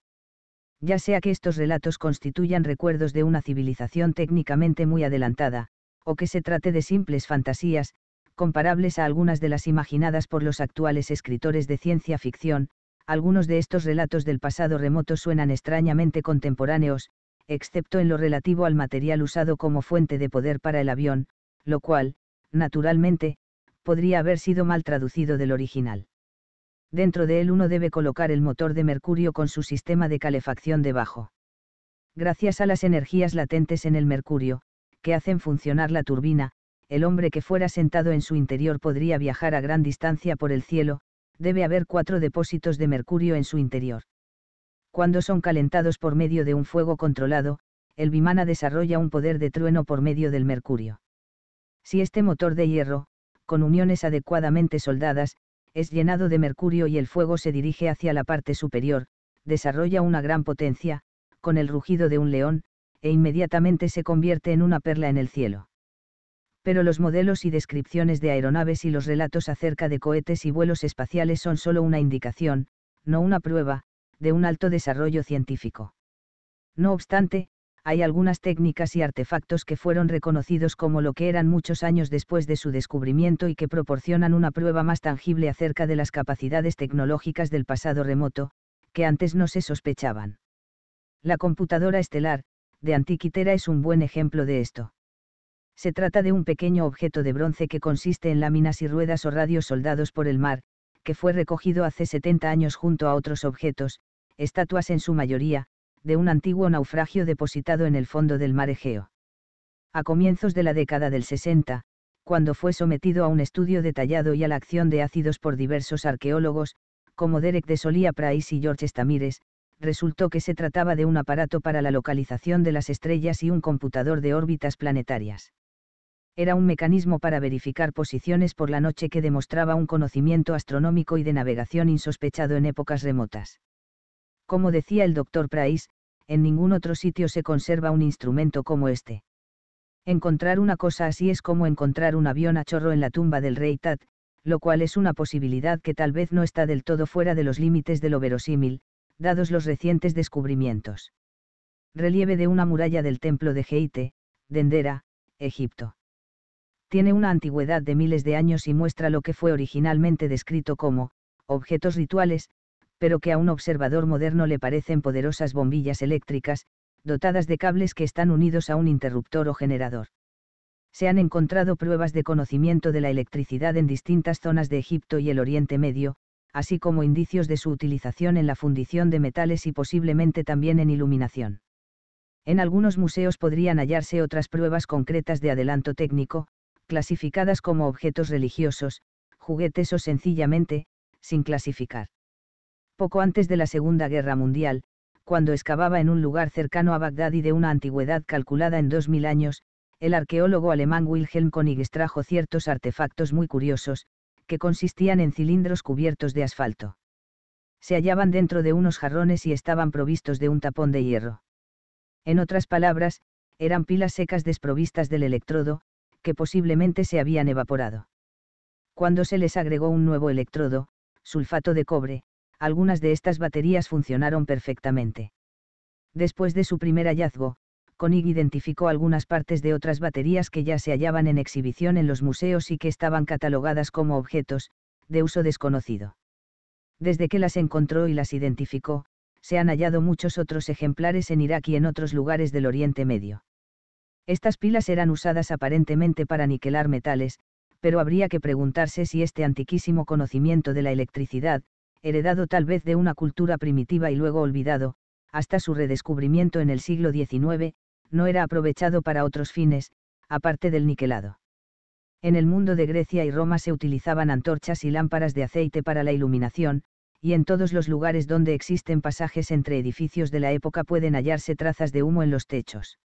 S1: ya sea que estos relatos constituyan recuerdos de una civilización técnicamente muy adelantada, o que se trate de simples fantasías, comparables a algunas de las imaginadas por los actuales escritores de ciencia ficción, algunos de estos relatos del pasado remoto suenan extrañamente contemporáneos, excepto en lo relativo al material usado como fuente de poder para el avión, lo cual, naturalmente, podría haber sido mal traducido del original dentro de él uno debe colocar el motor de mercurio con su sistema de calefacción debajo. Gracias a las energías latentes en el mercurio, que hacen funcionar la turbina, el hombre que fuera sentado en su interior podría viajar a gran distancia por el cielo, debe haber cuatro depósitos de mercurio en su interior. Cuando son calentados por medio de un fuego controlado, el bimana desarrolla un poder de trueno por medio del mercurio. Si este motor de hierro, con uniones adecuadamente soldadas, es llenado de mercurio y el fuego se dirige hacia la parte superior, desarrolla una gran potencia, con el rugido de un león, e inmediatamente se convierte en una perla en el cielo. Pero los modelos y descripciones de aeronaves y los relatos acerca de cohetes y vuelos espaciales son solo una indicación, no una prueba, de un alto desarrollo científico. No obstante, hay algunas técnicas y artefactos que fueron reconocidos como lo que eran muchos años después de su descubrimiento y que proporcionan una prueba más tangible acerca de las capacidades tecnológicas del pasado remoto, que antes no se sospechaban. La computadora estelar, de Antiquitera es un buen ejemplo de esto. Se trata de un pequeño objeto de bronce que consiste en láminas y ruedas o radios soldados por el mar, que fue recogido hace 70 años junto a otros objetos, estatuas en su mayoría, de un antiguo naufragio depositado en el fondo del mar Egeo. A comienzos de la década del 60, cuando fue sometido a un estudio detallado y a la acción de ácidos por diversos arqueólogos, como Derek de Solía Price y George Stamires, resultó que se trataba de un aparato para la localización de las estrellas y un computador de órbitas planetarias. Era un mecanismo para verificar posiciones por la noche que demostraba un conocimiento astronómico y de navegación insospechado en épocas remotas. Como decía el doctor Price, en ningún otro sitio se conserva un instrumento como este. Encontrar una cosa así es como encontrar un avión a chorro en la tumba del rey Tat, lo cual es una posibilidad que tal vez no está del todo fuera de los límites de lo verosímil, dados los recientes descubrimientos. Relieve de una muralla del templo de Geite, Dendera, Egipto. Tiene una antigüedad de miles de años y muestra lo que fue originalmente descrito como, objetos rituales, pero que a un observador moderno le parecen poderosas bombillas eléctricas, dotadas de cables que están unidos a un interruptor o generador. Se han encontrado pruebas de conocimiento de la electricidad en distintas zonas de Egipto y el Oriente Medio, así como indicios de su utilización en la fundición de metales y posiblemente también en iluminación. En algunos museos podrían hallarse otras pruebas concretas de adelanto técnico, clasificadas como objetos religiosos, juguetes o sencillamente, sin clasificar. Poco antes de la Segunda Guerra Mundial, cuando excavaba en un lugar cercano a Bagdad y de una antigüedad calculada en 2000 años, el arqueólogo alemán Wilhelm Konig extrajo ciertos artefactos muy curiosos, que consistían en cilindros cubiertos de asfalto. Se hallaban dentro de unos jarrones y estaban provistos de un tapón de hierro. En otras palabras, eran pilas secas desprovistas del electrodo, que posiblemente se habían evaporado. Cuando se les agregó un nuevo electrodo, sulfato de cobre, algunas de estas baterías funcionaron perfectamente. Después de su primer hallazgo, Koenig identificó algunas partes de otras baterías que ya se hallaban en exhibición en los museos y que estaban catalogadas como objetos, de uso desconocido. Desde que las encontró y las identificó, se han hallado muchos otros ejemplares en Irak y en otros lugares del Oriente Medio. Estas pilas eran usadas aparentemente para niquelar metales, pero habría que preguntarse si este antiquísimo conocimiento de la electricidad, heredado tal vez de una cultura primitiva y luego olvidado, hasta su redescubrimiento en el siglo XIX, no era aprovechado para otros fines, aparte del niquelado. En el mundo de Grecia y Roma se utilizaban antorchas y lámparas de aceite para la iluminación, y en todos los lugares donde existen pasajes entre edificios de la época pueden hallarse trazas de humo en los techos.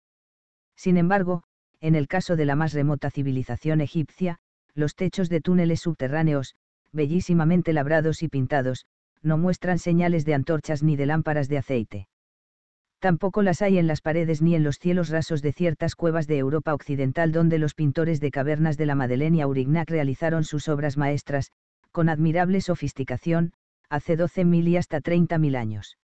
S1: Sin embargo, en el caso de la más remota civilización egipcia, los techos de túneles subterráneos, bellísimamente labrados y pintados, no muestran señales de antorchas ni de lámparas de aceite. Tampoco las hay en las paredes ni en los cielos rasos de ciertas cuevas de Europa Occidental donde los pintores de cavernas de la Madeleine y Aurignac realizaron sus obras maestras, con admirable sofisticación, hace 12.000 y hasta 30.000 años.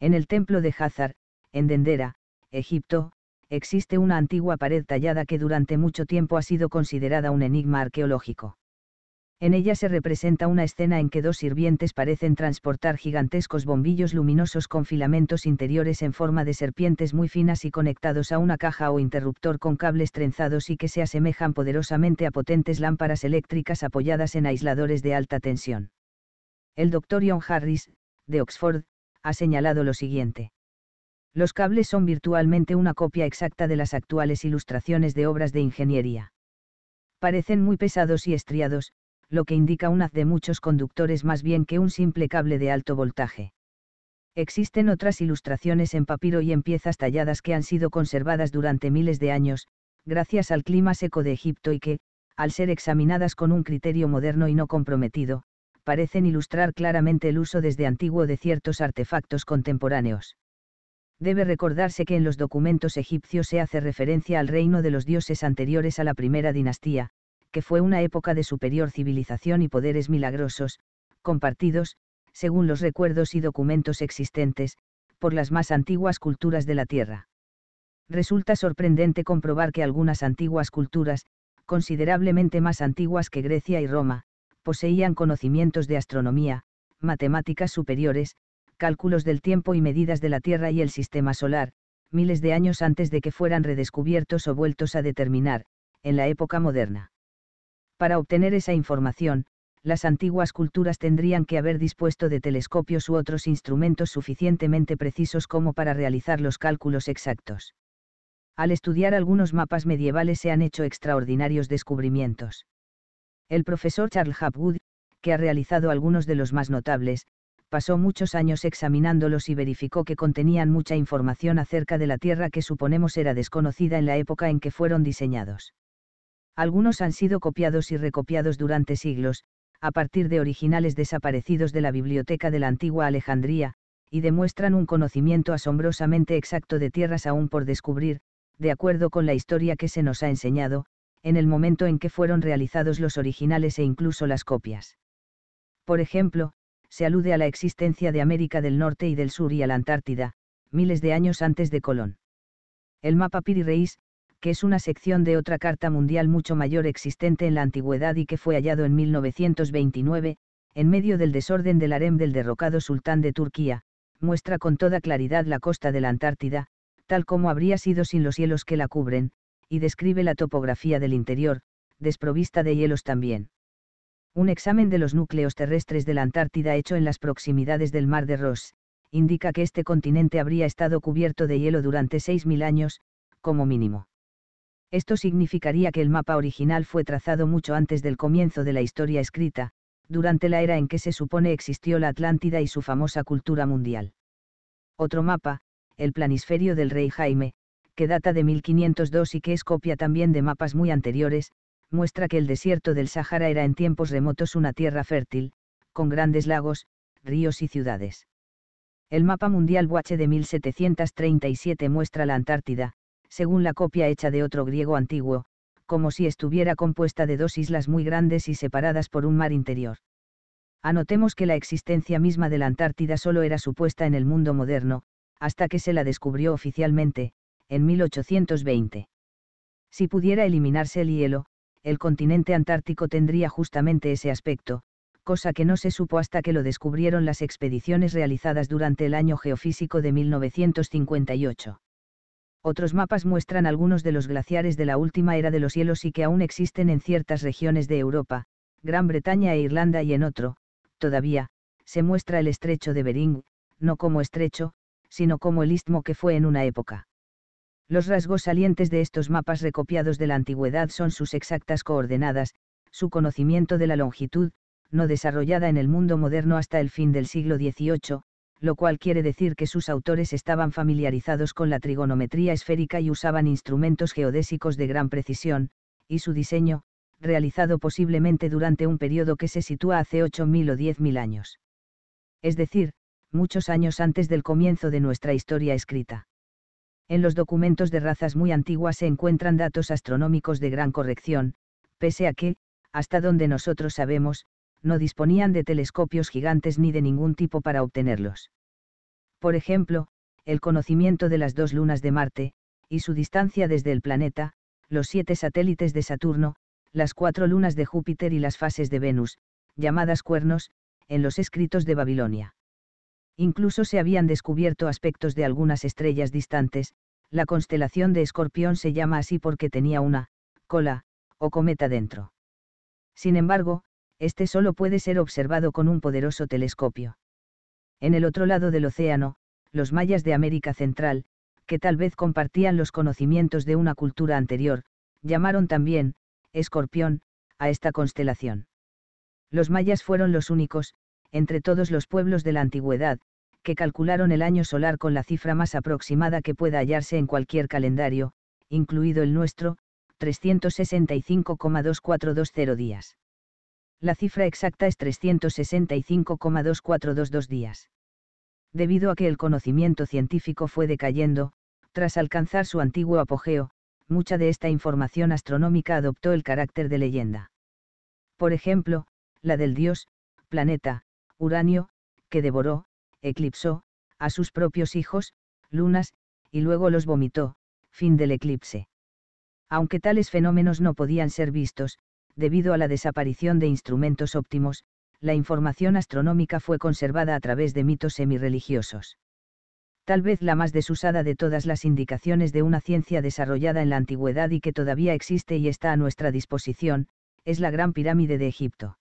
S1: En el templo de Hazar, en Dendera, Egipto, existe una antigua pared tallada que durante mucho tiempo ha sido considerada un enigma arqueológico. En ella se representa una escena en que dos sirvientes parecen transportar gigantescos bombillos luminosos con filamentos interiores en forma de serpientes muy finas y conectados a una caja o interruptor con cables trenzados y que se asemejan poderosamente a potentes lámparas eléctricas apoyadas en aisladores de alta tensión. El Dr. John Harris, de Oxford, ha señalado lo siguiente. Los cables son virtualmente una copia exacta de las actuales ilustraciones de obras de ingeniería. Parecen muy pesados y estriados, lo que indica un haz de muchos conductores más bien que un simple cable de alto voltaje. Existen otras ilustraciones en papiro y en piezas talladas que han sido conservadas durante miles de años, gracias al clima seco de Egipto y que, al ser examinadas con un criterio moderno y no comprometido, parecen ilustrar claramente el uso desde antiguo de ciertos artefactos contemporáneos. Debe recordarse que en los documentos egipcios se hace referencia al reino de los dioses anteriores a la primera dinastía, que fue una época de superior civilización y poderes milagrosos, compartidos, según los recuerdos y documentos existentes, por las más antiguas culturas de la Tierra. Resulta sorprendente comprobar que algunas antiguas culturas, considerablemente más antiguas que Grecia y Roma, poseían conocimientos de astronomía, matemáticas superiores, cálculos del tiempo y medidas de la Tierra y el Sistema Solar, miles de años antes de que fueran redescubiertos o vueltos a determinar, en la época moderna. Para obtener esa información, las antiguas culturas tendrían que haber dispuesto de telescopios u otros instrumentos suficientemente precisos como para realizar los cálculos exactos. Al estudiar algunos mapas medievales se han hecho extraordinarios descubrimientos. El profesor Charles Hapgood, que ha realizado algunos de los más notables, pasó muchos años examinándolos y verificó que contenían mucha información acerca de la Tierra que suponemos era desconocida en la época en que fueron diseñados. Algunos han sido copiados y recopiados durante siglos, a partir de originales desaparecidos de la biblioteca de la antigua Alejandría, y demuestran un conocimiento asombrosamente exacto de tierras aún por descubrir, de acuerdo con la historia que se nos ha enseñado, en el momento en que fueron realizados los originales e incluso las copias. Por ejemplo, se alude a la existencia de América del Norte y del Sur y a la Antártida, miles de años antes de Colón. El mapa Piri Reis, que es una sección de otra carta mundial mucho mayor existente en la antigüedad y que fue hallado en 1929, en medio del desorden del harem del derrocado sultán de Turquía, muestra con toda claridad la costa de la Antártida, tal como habría sido sin los hielos que la cubren, y describe la topografía del interior, desprovista de hielos también. Un examen de los núcleos terrestres de la Antártida hecho en las proximidades del mar de Ross, indica que este continente habría estado cubierto de hielo durante 6.000 años, como mínimo. Esto significaría que el mapa original fue trazado mucho antes del comienzo de la historia escrita, durante la era en que se supone existió la Atlántida y su famosa cultura mundial. Otro mapa, el planisferio del rey Jaime, que data de 1502 y que es copia también de mapas muy anteriores, muestra que el desierto del Sáhara era en tiempos remotos una tierra fértil, con grandes lagos, ríos y ciudades. El mapa mundial Boache de 1737 muestra la Antártida, según la copia hecha de otro griego antiguo, como si estuviera compuesta de dos islas muy grandes y separadas por un mar interior. Anotemos que la existencia misma de la Antártida solo era supuesta en el mundo moderno, hasta que se la descubrió oficialmente, en 1820. Si pudiera eliminarse el hielo, el continente antártico tendría justamente ese aspecto, cosa que no se supo hasta que lo descubrieron las expediciones realizadas durante el año geofísico de 1958. Otros mapas muestran algunos de los glaciares de la última era de los hielos y que aún existen en ciertas regiones de Europa, Gran Bretaña e Irlanda y en otro, todavía, se muestra el estrecho de Bering, no como estrecho, sino como el istmo que fue en una época. Los rasgos salientes de estos mapas recopiados de la antigüedad son sus exactas coordenadas, su conocimiento de la longitud, no desarrollada en el mundo moderno hasta el fin del siglo XVIII, lo cual quiere decir que sus autores estaban familiarizados con la trigonometría esférica y usaban instrumentos geodésicos de gran precisión, y su diseño, realizado posiblemente durante un periodo que se sitúa hace 8.000 o 10.000 años. Es decir, muchos años antes del comienzo de nuestra historia escrita. En los documentos de razas muy antiguas se encuentran datos astronómicos de gran corrección, pese a que, hasta donde nosotros sabemos, no disponían de telescopios gigantes ni de ningún tipo para obtenerlos. Por ejemplo, el conocimiento de las dos lunas de Marte, y su distancia desde el planeta, los siete satélites de Saturno, las cuatro lunas de Júpiter y las fases de Venus, llamadas cuernos, en los escritos de Babilonia. Incluso se habían descubierto aspectos de algunas estrellas distantes, la constelación de Escorpión se llama así porque tenía una, cola, o cometa dentro. Sin embargo, este solo puede ser observado con un poderoso telescopio. En el otro lado del océano, los mayas de América Central, que tal vez compartían los conocimientos de una cultura anterior, llamaron también, escorpión, a esta constelación. Los mayas fueron los únicos, entre todos los pueblos de la antigüedad, que calcularon el año solar con la cifra más aproximada que pueda hallarse en cualquier calendario, incluido el nuestro, 365,2420 días la cifra exacta es 365,2422 días. Debido a que el conocimiento científico fue decayendo, tras alcanzar su antiguo apogeo, mucha de esta información astronómica adoptó el carácter de leyenda. Por ejemplo, la del dios, planeta, Uranio, que devoró, eclipsó, a sus propios hijos, lunas, y luego los vomitó, fin del eclipse. Aunque tales fenómenos no podían ser vistos, debido a la desaparición de instrumentos óptimos, la información astronómica fue conservada a través de mitos semi-religiosos. Tal vez la más desusada de todas las indicaciones de una ciencia desarrollada en la antigüedad y que todavía existe y está a nuestra disposición, es la Gran Pirámide de Egipto.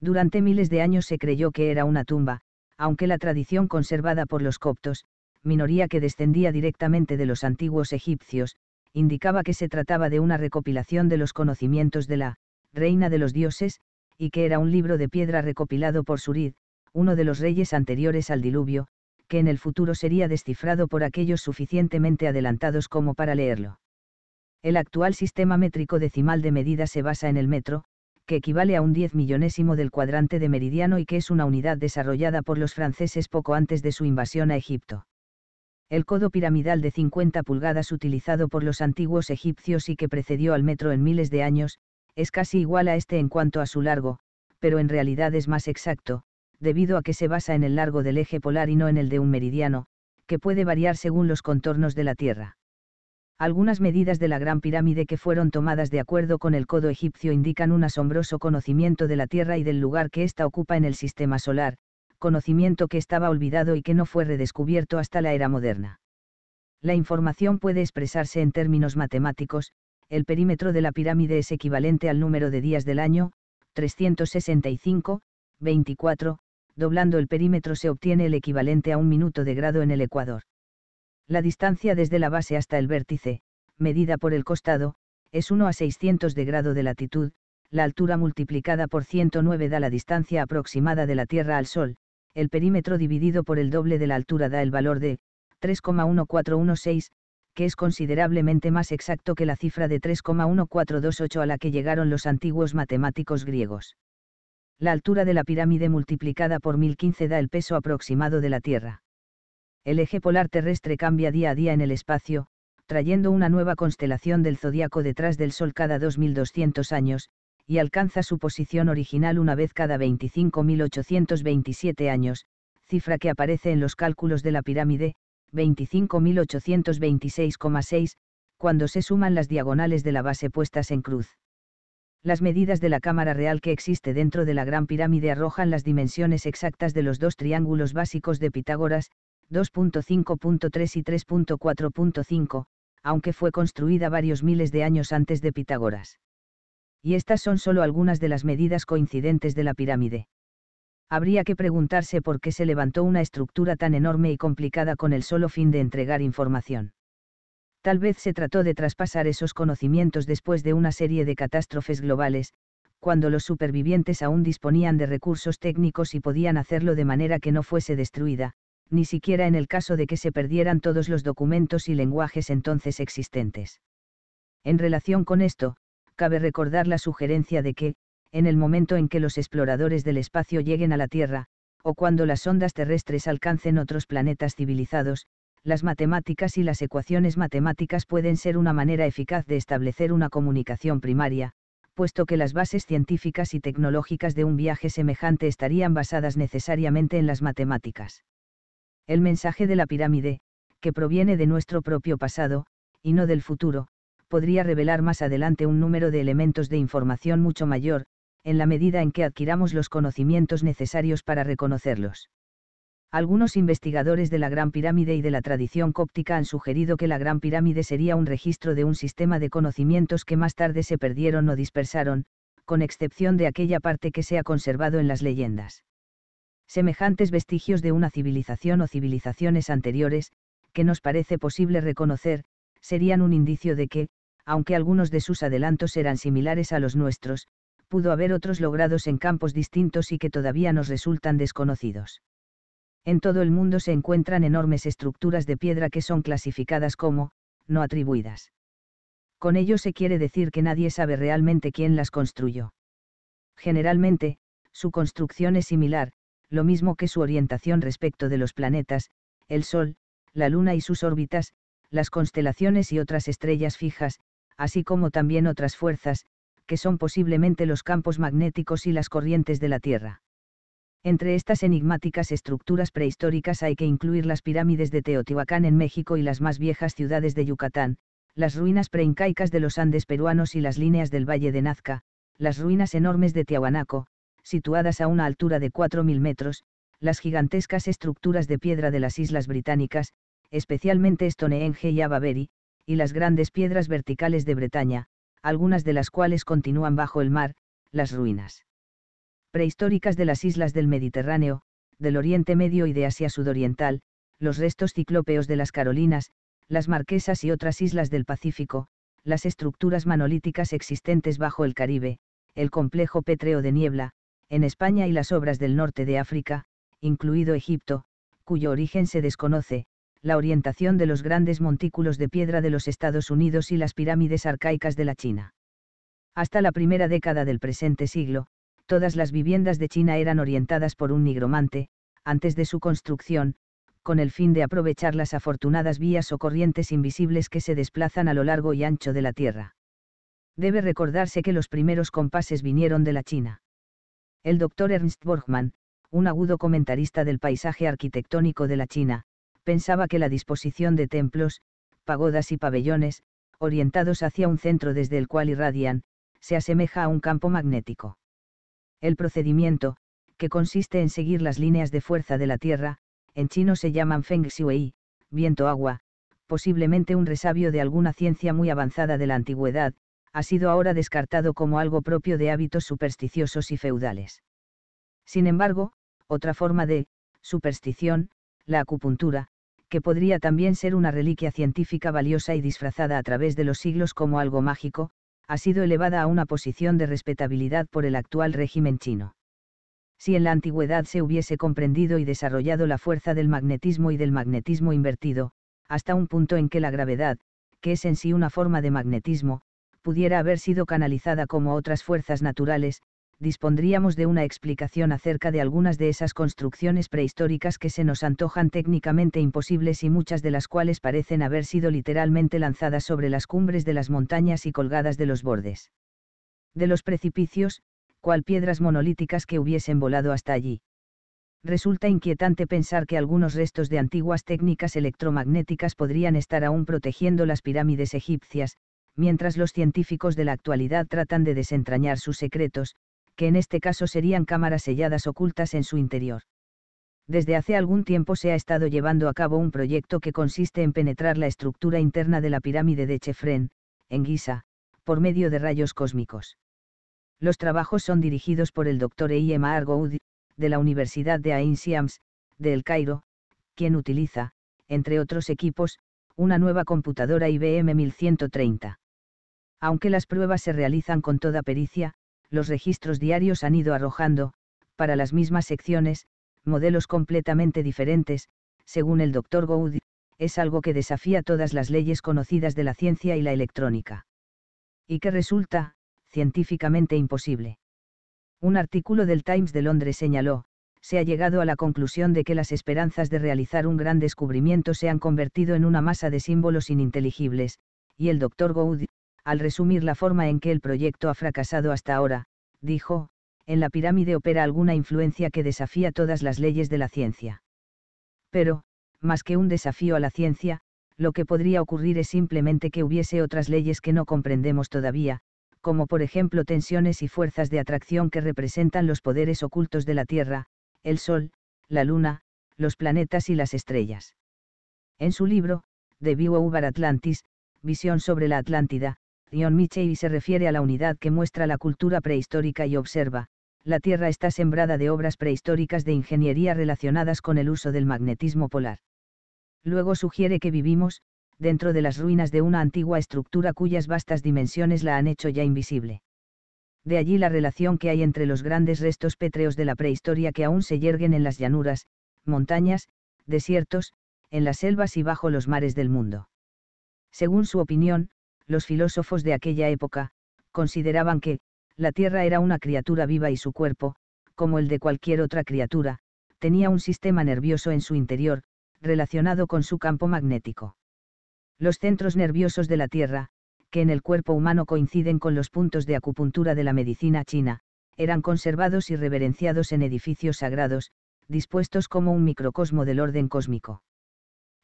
S1: Durante miles de años se creyó que era una tumba, aunque la tradición conservada por los coptos, minoría que descendía directamente de los antiguos egipcios, indicaba que se trataba de una recopilación de los conocimientos de la reina de los dioses, y que era un libro de piedra recopilado por Surid, uno de los reyes anteriores al diluvio, que en el futuro sería descifrado por aquellos suficientemente adelantados como para leerlo. El actual sistema métrico decimal de medida se basa en el metro, que equivale a un diez millonésimo del cuadrante de meridiano y que es una unidad desarrollada por los franceses poco antes de su invasión a Egipto. El codo piramidal de 50 pulgadas utilizado por los antiguos egipcios y que precedió al metro en miles de años, es casi igual a este en cuanto a su largo, pero en realidad es más exacto, debido a que se basa en el largo del eje polar y no en el de un meridiano, que puede variar según los contornos de la Tierra. Algunas medidas de la Gran Pirámide que fueron tomadas de acuerdo con el codo egipcio indican un asombroso conocimiento de la Tierra y del lugar que ésta ocupa en el sistema solar, conocimiento que estaba olvidado y que no fue redescubierto hasta la era moderna. La información puede expresarse en términos matemáticos, el perímetro de la pirámide es equivalente al número de días del año, 365, 24, doblando el perímetro se obtiene el equivalente a un minuto de grado en el ecuador. La distancia desde la base hasta el vértice, medida por el costado, es 1 a 600 de grado de latitud, la altura multiplicada por 109 da la distancia aproximada de la Tierra al Sol, el perímetro dividido por el doble de la altura da el valor de 3,1416, que es considerablemente más exacto que la cifra de 3,1428 a la que llegaron los antiguos matemáticos griegos. La altura de la pirámide multiplicada por 1015 da el peso aproximado de la Tierra. El eje polar terrestre cambia día a día en el espacio, trayendo una nueva constelación del zodiaco detrás del Sol cada 2200 años, y alcanza su posición original una vez cada 25.827 años, cifra que aparece en los cálculos de la pirámide, 25.826,6, cuando se suman las diagonales de la base puestas en cruz. Las medidas de la cámara real que existe dentro de la Gran Pirámide arrojan las dimensiones exactas de los dos triángulos básicos de Pitágoras, 2.5.3 y 3.4.5, aunque fue construida varios miles de años antes de Pitágoras. Y estas son solo algunas de las medidas coincidentes de la pirámide habría que preguntarse por qué se levantó una estructura tan enorme y complicada con el solo fin de entregar información. Tal vez se trató de traspasar esos conocimientos después de una serie de catástrofes globales, cuando los supervivientes aún disponían de recursos técnicos y podían hacerlo de manera que no fuese destruida, ni siquiera en el caso de que se perdieran todos los documentos y lenguajes entonces existentes. En relación con esto, cabe recordar la sugerencia de que, en el momento en que los exploradores del espacio lleguen a la Tierra, o cuando las ondas terrestres alcancen otros planetas civilizados, las matemáticas y las ecuaciones matemáticas pueden ser una manera eficaz de establecer una comunicación primaria, puesto que las bases científicas y tecnológicas de un viaje semejante estarían basadas necesariamente en las matemáticas. El mensaje de la pirámide, que proviene de nuestro propio pasado, y no del futuro, podría revelar más adelante un número de elementos de información mucho mayor, en la medida en que adquiramos los conocimientos necesarios para reconocerlos. Algunos investigadores de la Gran Pirámide y de la tradición cóptica han sugerido que la Gran Pirámide sería un registro de un sistema de conocimientos que más tarde se perdieron o dispersaron, con excepción de aquella parte que se ha conservado en las leyendas. Semejantes vestigios de una civilización o civilizaciones anteriores, que nos parece posible reconocer, serían un indicio de que, aunque algunos de sus adelantos eran similares a los nuestros, pudo haber otros logrados en campos distintos y que todavía nos resultan desconocidos. En todo el mundo se encuentran enormes estructuras de piedra que son clasificadas como, no atribuidas. Con ello se quiere decir que nadie sabe realmente quién las construyó. Generalmente, su construcción es similar, lo mismo que su orientación respecto de los planetas, el Sol, la Luna y sus órbitas, las constelaciones y otras estrellas fijas, así como también otras fuerzas, que son posiblemente los campos magnéticos y las corrientes de la Tierra. Entre estas enigmáticas estructuras prehistóricas hay que incluir las pirámides de Teotihuacán en México y las más viejas ciudades de Yucatán, las ruinas preincaicas de los Andes peruanos y las líneas del Valle de Nazca, las ruinas enormes de Tiahuanaco, situadas a una altura de 4.000 metros, las gigantescas estructuras de piedra de las islas británicas, especialmente Stonehenge y Avebury, y las grandes piedras verticales de Bretaña, algunas de las cuales continúan bajo el mar, las ruinas prehistóricas de las islas del Mediterráneo, del Oriente Medio y de Asia Sudoriental, los restos ciclópeos de las Carolinas, las Marquesas y otras islas del Pacífico, las estructuras manolíticas existentes bajo el Caribe, el complejo pétreo de niebla, en España y las obras del norte de África, incluido Egipto, cuyo origen se desconoce, la orientación de los grandes montículos de piedra de los Estados Unidos y las pirámides arcaicas de la China. Hasta la primera década del presente siglo, todas las viviendas de China eran orientadas por un nigromante, antes de su construcción, con el fin de aprovechar las afortunadas vías o corrientes invisibles que se desplazan a lo largo y ancho de la Tierra. Debe recordarse que los primeros compases vinieron de la China. El doctor Ernst Borgmann, un agudo comentarista del paisaje arquitectónico de la China, pensaba que la disposición de templos, pagodas y pabellones, orientados hacia un centro desde el cual irradian, se asemeja a un campo magnético. El procedimiento, que consiste en seguir las líneas de fuerza de la Tierra, en chino se llaman Feng Shui, viento-agua, posiblemente un resabio de alguna ciencia muy avanzada de la antigüedad, ha sido ahora descartado como algo propio de hábitos supersticiosos y feudales. Sin embargo, otra forma de superstición, la acupuntura, que podría también ser una reliquia científica valiosa y disfrazada a través de los siglos como algo mágico, ha sido elevada a una posición de respetabilidad por el actual régimen chino. Si en la antigüedad se hubiese comprendido y desarrollado la fuerza del magnetismo y del magnetismo invertido, hasta un punto en que la gravedad, que es en sí una forma de magnetismo, pudiera haber sido canalizada como otras fuerzas naturales, dispondríamos de una explicación acerca de algunas de esas construcciones prehistóricas que se nos antojan técnicamente imposibles y muchas de las cuales parecen haber sido literalmente lanzadas sobre las cumbres de las montañas y colgadas de los bordes. De los precipicios, cual piedras monolíticas que hubiesen volado hasta allí. Resulta inquietante pensar que algunos restos de antiguas técnicas electromagnéticas podrían estar aún protegiendo las pirámides egipcias, mientras los científicos de la actualidad tratan de desentrañar sus secretos, que en este caso serían cámaras selladas ocultas en su interior. Desde hace algún tiempo se ha estado llevando a cabo un proyecto que consiste en penetrar la estructura interna de la pirámide de Chefren, en Giza, por medio de rayos cósmicos. Los trabajos son dirigidos por el Dr. E. Argoud, de la Universidad de Ain Siams, de El Cairo, quien utiliza, entre otros equipos, una nueva computadora IBM 1130. Aunque las pruebas se realizan con toda pericia, los registros diarios han ido arrojando, para las mismas secciones, modelos completamente diferentes, según el Dr. Goud, es algo que desafía todas las leyes conocidas de la ciencia y la electrónica. Y que resulta, científicamente imposible. Un artículo del Times de Londres señaló, se ha llegado a la conclusión de que las esperanzas de realizar un gran descubrimiento se han convertido en una masa de símbolos ininteligibles, y el Dr. Goud, al resumir la forma en que el proyecto ha fracasado hasta ahora, dijo, en la pirámide opera alguna influencia que desafía todas las leyes de la ciencia. Pero, más que un desafío a la ciencia, lo que podría ocurrir es simplemente que hubiese otras leyes que no comprendemos todavía, como por ejemplo tensiones y fuerzas de atracción que representan los poderes ocultos de la Tierra, el Sol, la Luna, los planetas y las estrellas. En su libro, The View Over Atlantis, Visión sobre la Atlántida, Ion Michei se refiere a la unidad que muestra la cultura prehistórica y observa, la Tierra está sembrada de obras prehistóricas de ingeniería relacionadas con el uso del magnetismo polar. Luego sugiere que vivimos, dentro de las ruinas de una antigua estructura cuyas vastas dimensiones la han hecho ya invisible. De allí la relación que hay entre los grandes restos pétreos de la prehistoria que aún se yerguen en las llanuras, montañas, desiertos, en las selvas y bajo los mares del mundo. Según su opinión, los filósofos de aquella época, consideraban que, la Tierra era una criatura viva y su cuerpo, como el de cualquier otra criatura, tenía un sistema nervioso en su interior, relacionado con su campo magnético. Los centros nerviosos de la Tierra, que en el cuerpo humano coinciden con los puntos de acupuntura de la medicina china, eran conservados y reverenciados en edificios sagrados, dispuestos como un microcosmo del orden cósmico.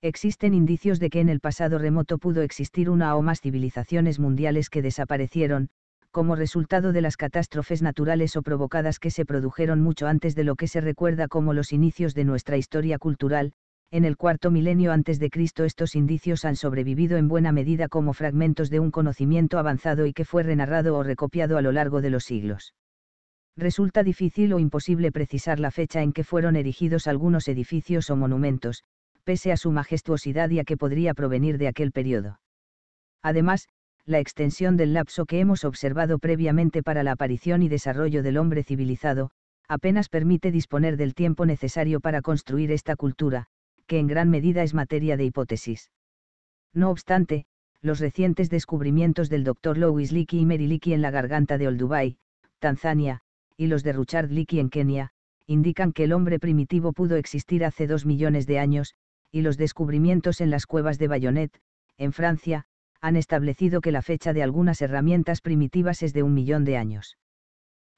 S1: Existen indicios de que en el pasado remoto pudo existir una o más civilizaciones mundiales que desaparecieron, como resultado de las catástrofes naturales o provocadas que se produjeron mucho antes de lo que se recuerda como los inicios de nuestra historia cultural, en el cuarto milenio antes de Cristo estos indicios han sobrevivido en buena medida como fragmentos de un conocimiento avanzado y que fue renarrado o recopiado a lo largo de los siglos. Resulta difícil o imposible precisar la fecha en que fueron erigidos algunos edificios o monumentos, pese a su majestuosidad y a que podría provenir de aquel periodo. Además, la extensión del lapso que hemos observado previamente para la aparición y desarrollo del hombre civilizado, apenas permite disponer del tiempo necesario para construir esta cultura, que en gran medida es materia de hipótesis. No obstante, los recientes descubrimientos del Dr. Louis Leakey y Mary Leakey en la garganta de Olduvai, Tanzania, y los de Richard Leakey en Kenia, indican que el hombre primitivo pudo existir hace dos millones de años, y los descubrimientos en las cuevas de Bayonet, en Francia, han establecido que la fecha de algunas herramientas primitivas es de un millón de años.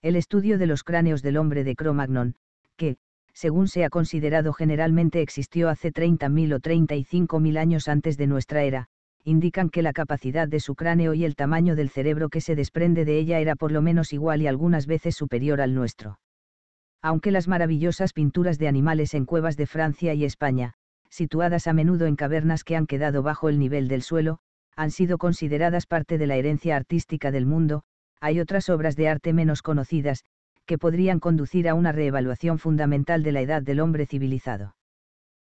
S1: El estudio de los cráneos del hombre de Cro-Magnon, que, según se ha considerado generalmente existió hace 30.000 o 35.000 años antes de nuestra era, indican que la capacidad de su cráneo y el tamaño del cerebro que se desprende de ella era por lo menos igual y algunas veces superior al nuestro. Aunque las maravillosas pinturas de animales en cuevas de Francia y España, situadas a menudo en cavernas que han quedado bajo el nivel del suelo, han sido consideradas parte de la herencia artística del mundo, hay otras obras de arte menos conocidas, que podrían conducir a una reevaluación fundamental de la edad del hombre civilizado.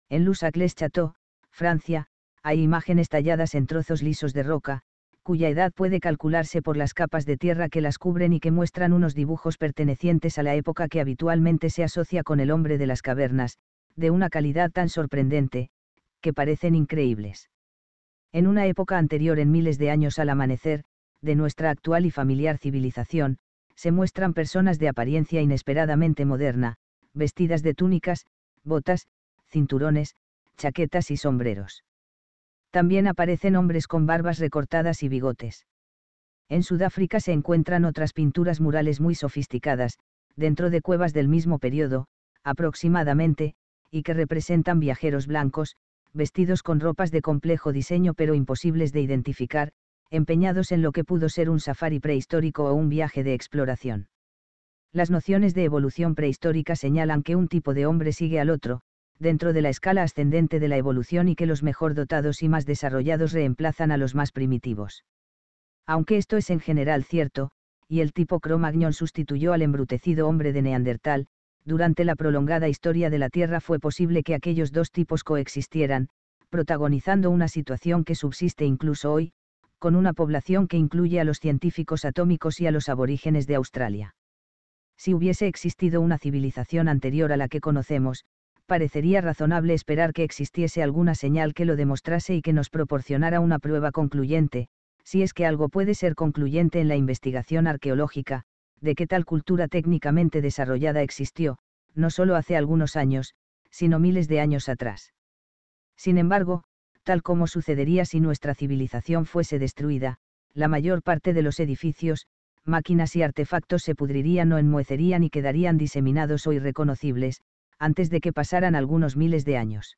S1: En Lusac-les-Châteaux, Francia, hay imágenes talladas en trozos lisos de roca, cuya edad puede calcularse por las capas de tierra que las cubren y que muestran unos dibujos pertenecientes a la época que habitualmente se asocia con el hombre de las cavernas, de una calidad tan sorprendente, que parecen increíbles. En una época anterior en miles de años al amanecer, de nuestra actual y familiar civilización, se muestran personas de apariencia inesperadamente moderna, vestidas de túnicas, botas, cinturones, chaquetas y sombreros. También aparecen hombres con barbas recortadas y bigotes. En Sudáfrica se encuentran otras pinturas murales muy sofisticadas, dentro de cuevas del mismo periodo, aproximadamente, y que representan viajeros blancos, vestidos con ropas de complejo diseño pero imposibles de identificar, empeñados en lo que pudo ser un safari prehistórico o un viaje de exploración. Las nociones de evolución prehistórica señalan que un tipo de hombre sigue al otro, dentro de la escala ascendente de la evolución y que los mejor dotados y más desarrollados reemplazan a los más primitivos. Aunque esto es en general cierto, y el tipo Cro-Magnon sustituyó al embrutecido hombre de Neandertal, durante la prolongada historia de la Tierra fue posible que aquellos dos tipos coexistieran, protagonizando una situación que subsiste incluso hoy, con una población que incluye a los científicos atómicos y a los aborígenes de Australia. Si hubiese existido una civilización anterior a la que conocemos, parecería razonable esperar que existiese alguna señal que lo demostrase y que nos proporcionara una prueba concluyente, si es que algo puede ser concluyente en la investigación arqueológica, de que tal cultura técnicamente desarrollada existió, no solo hace algunos años, sino miles de años atrás. Sin embargo, tal como sucedería si nuestra civilización fuese destruida, la mayor parte de los edificios, máquinas y artefactos se pudrirían o enmohecerían y quedarían diseminados o irreconocibles, antes de que pasaran algunos miles de años.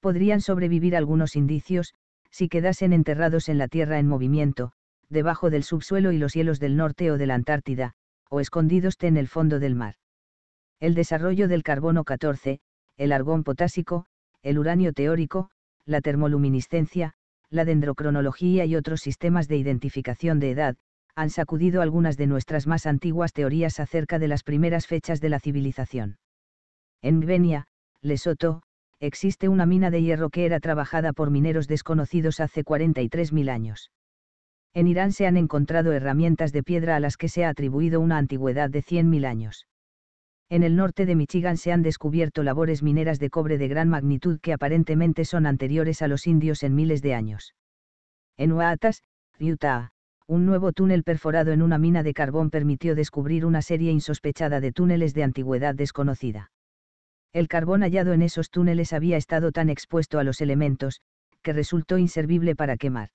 S1: Podrían sobrevivir algunos indicios, si quedasen enterrados en la Tierra en movimiento, debajo del subsuelo y los hielos del norte o de la Antártida, o escondidos en el fondo del mar. El desarrollo del carbono 14, el argón potásico, el uranio teórico, la termoluminiscencia, la dendrocronología y otros sistemas de identificación de edad, han sacudido algunas de nuestras más antiguas teorías acerca de las primeras fechas de la civilización. En Gvenia, Lesoto, existe una mina de hierro que era trabajada por mineros desconocidos hace 43.000 años. En Irán se han encontrado herramientas de piedra a las que se ha atribuido una antigüedad de 100.000 años. En el norte de Michigan se han descubierto labores mineras de cobre de gran magnitud que aparentemente son anteriores a los indios en miles de años. En Utah, un nuevo túnel perforado en una mina de carbón permitió descubrir una serie insospechada de túneles de antigüedad desconocida. El carbón hallado en esos túneles había estado tan expuesto a los elementos, que resultó inservible para quemar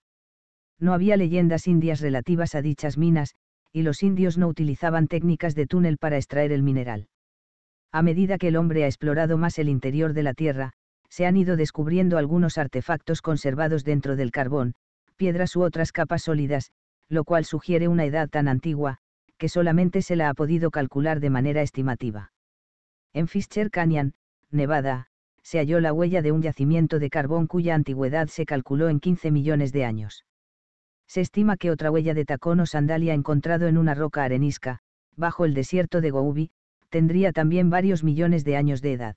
S1: no había leyendas indias relativas a dichas minas, y los indios no utilizaban técnicas de túnel para extraer el mineral. A medida que el hombre ha explorado más el interior de la Tierra, se han ido descubriendo algunos artefactos conservados dentro del carbón, piedras u otras capas sólidas, lo cual sugiere una edad tan antigua, que solamente se la ha podido calcular de manera estimativa. En Fischer Canyon, Nevada, se halló la huella de un yacimiento de carbón cuya antigüedad se calculó en 15 millones de años. Se estima que otra huella de tacón o sandalia encontrado en una roca arenisca, bajo el desierto de Gobi, tendría también varios millones de años de edad.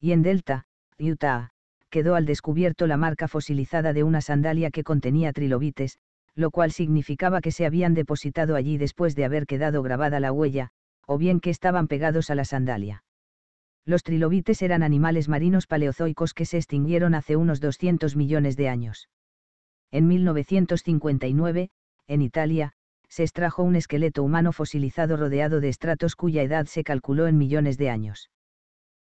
S1: Y en Delta, Utah, quedó al descubierto la marca fosilizada de una sandalia que contenía trilobites, lo cual significaba que se habían depositado allí después de haber quedado grabada la huella, o bien que estaban pegados a la sandalia. Los trilobites eran animales marinos paleozoicos que se extinguieron hace unos 200 millones de años. En 1959, en Italia, se extrajo un esqueleto humano fosilizado rodeado de estratos cuya edad se calculó en millones de años.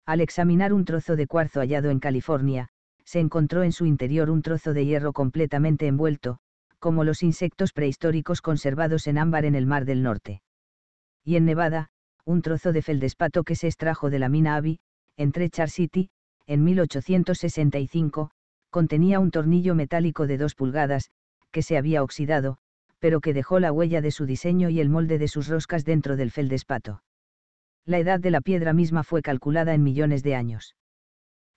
S1: Al examinar un trozo de cuarzo hallado en California, se encontró en su interior un trozo de hierro completamente envuelto, como los insectos prehistóricos conservados en ámbar en el Mar del Norte. Y en Nevada, un trozo de feldespato que se extrajo de la mina Abbey, en Trechar City, en 1865, contenía un tornillo metálico de dos pulgadas, que se había oxidado, pero que dejó la huella de su diseño y el molde de sus roscas dentro del feldespato. La edad de la piedra misma fue calculada en millones de años.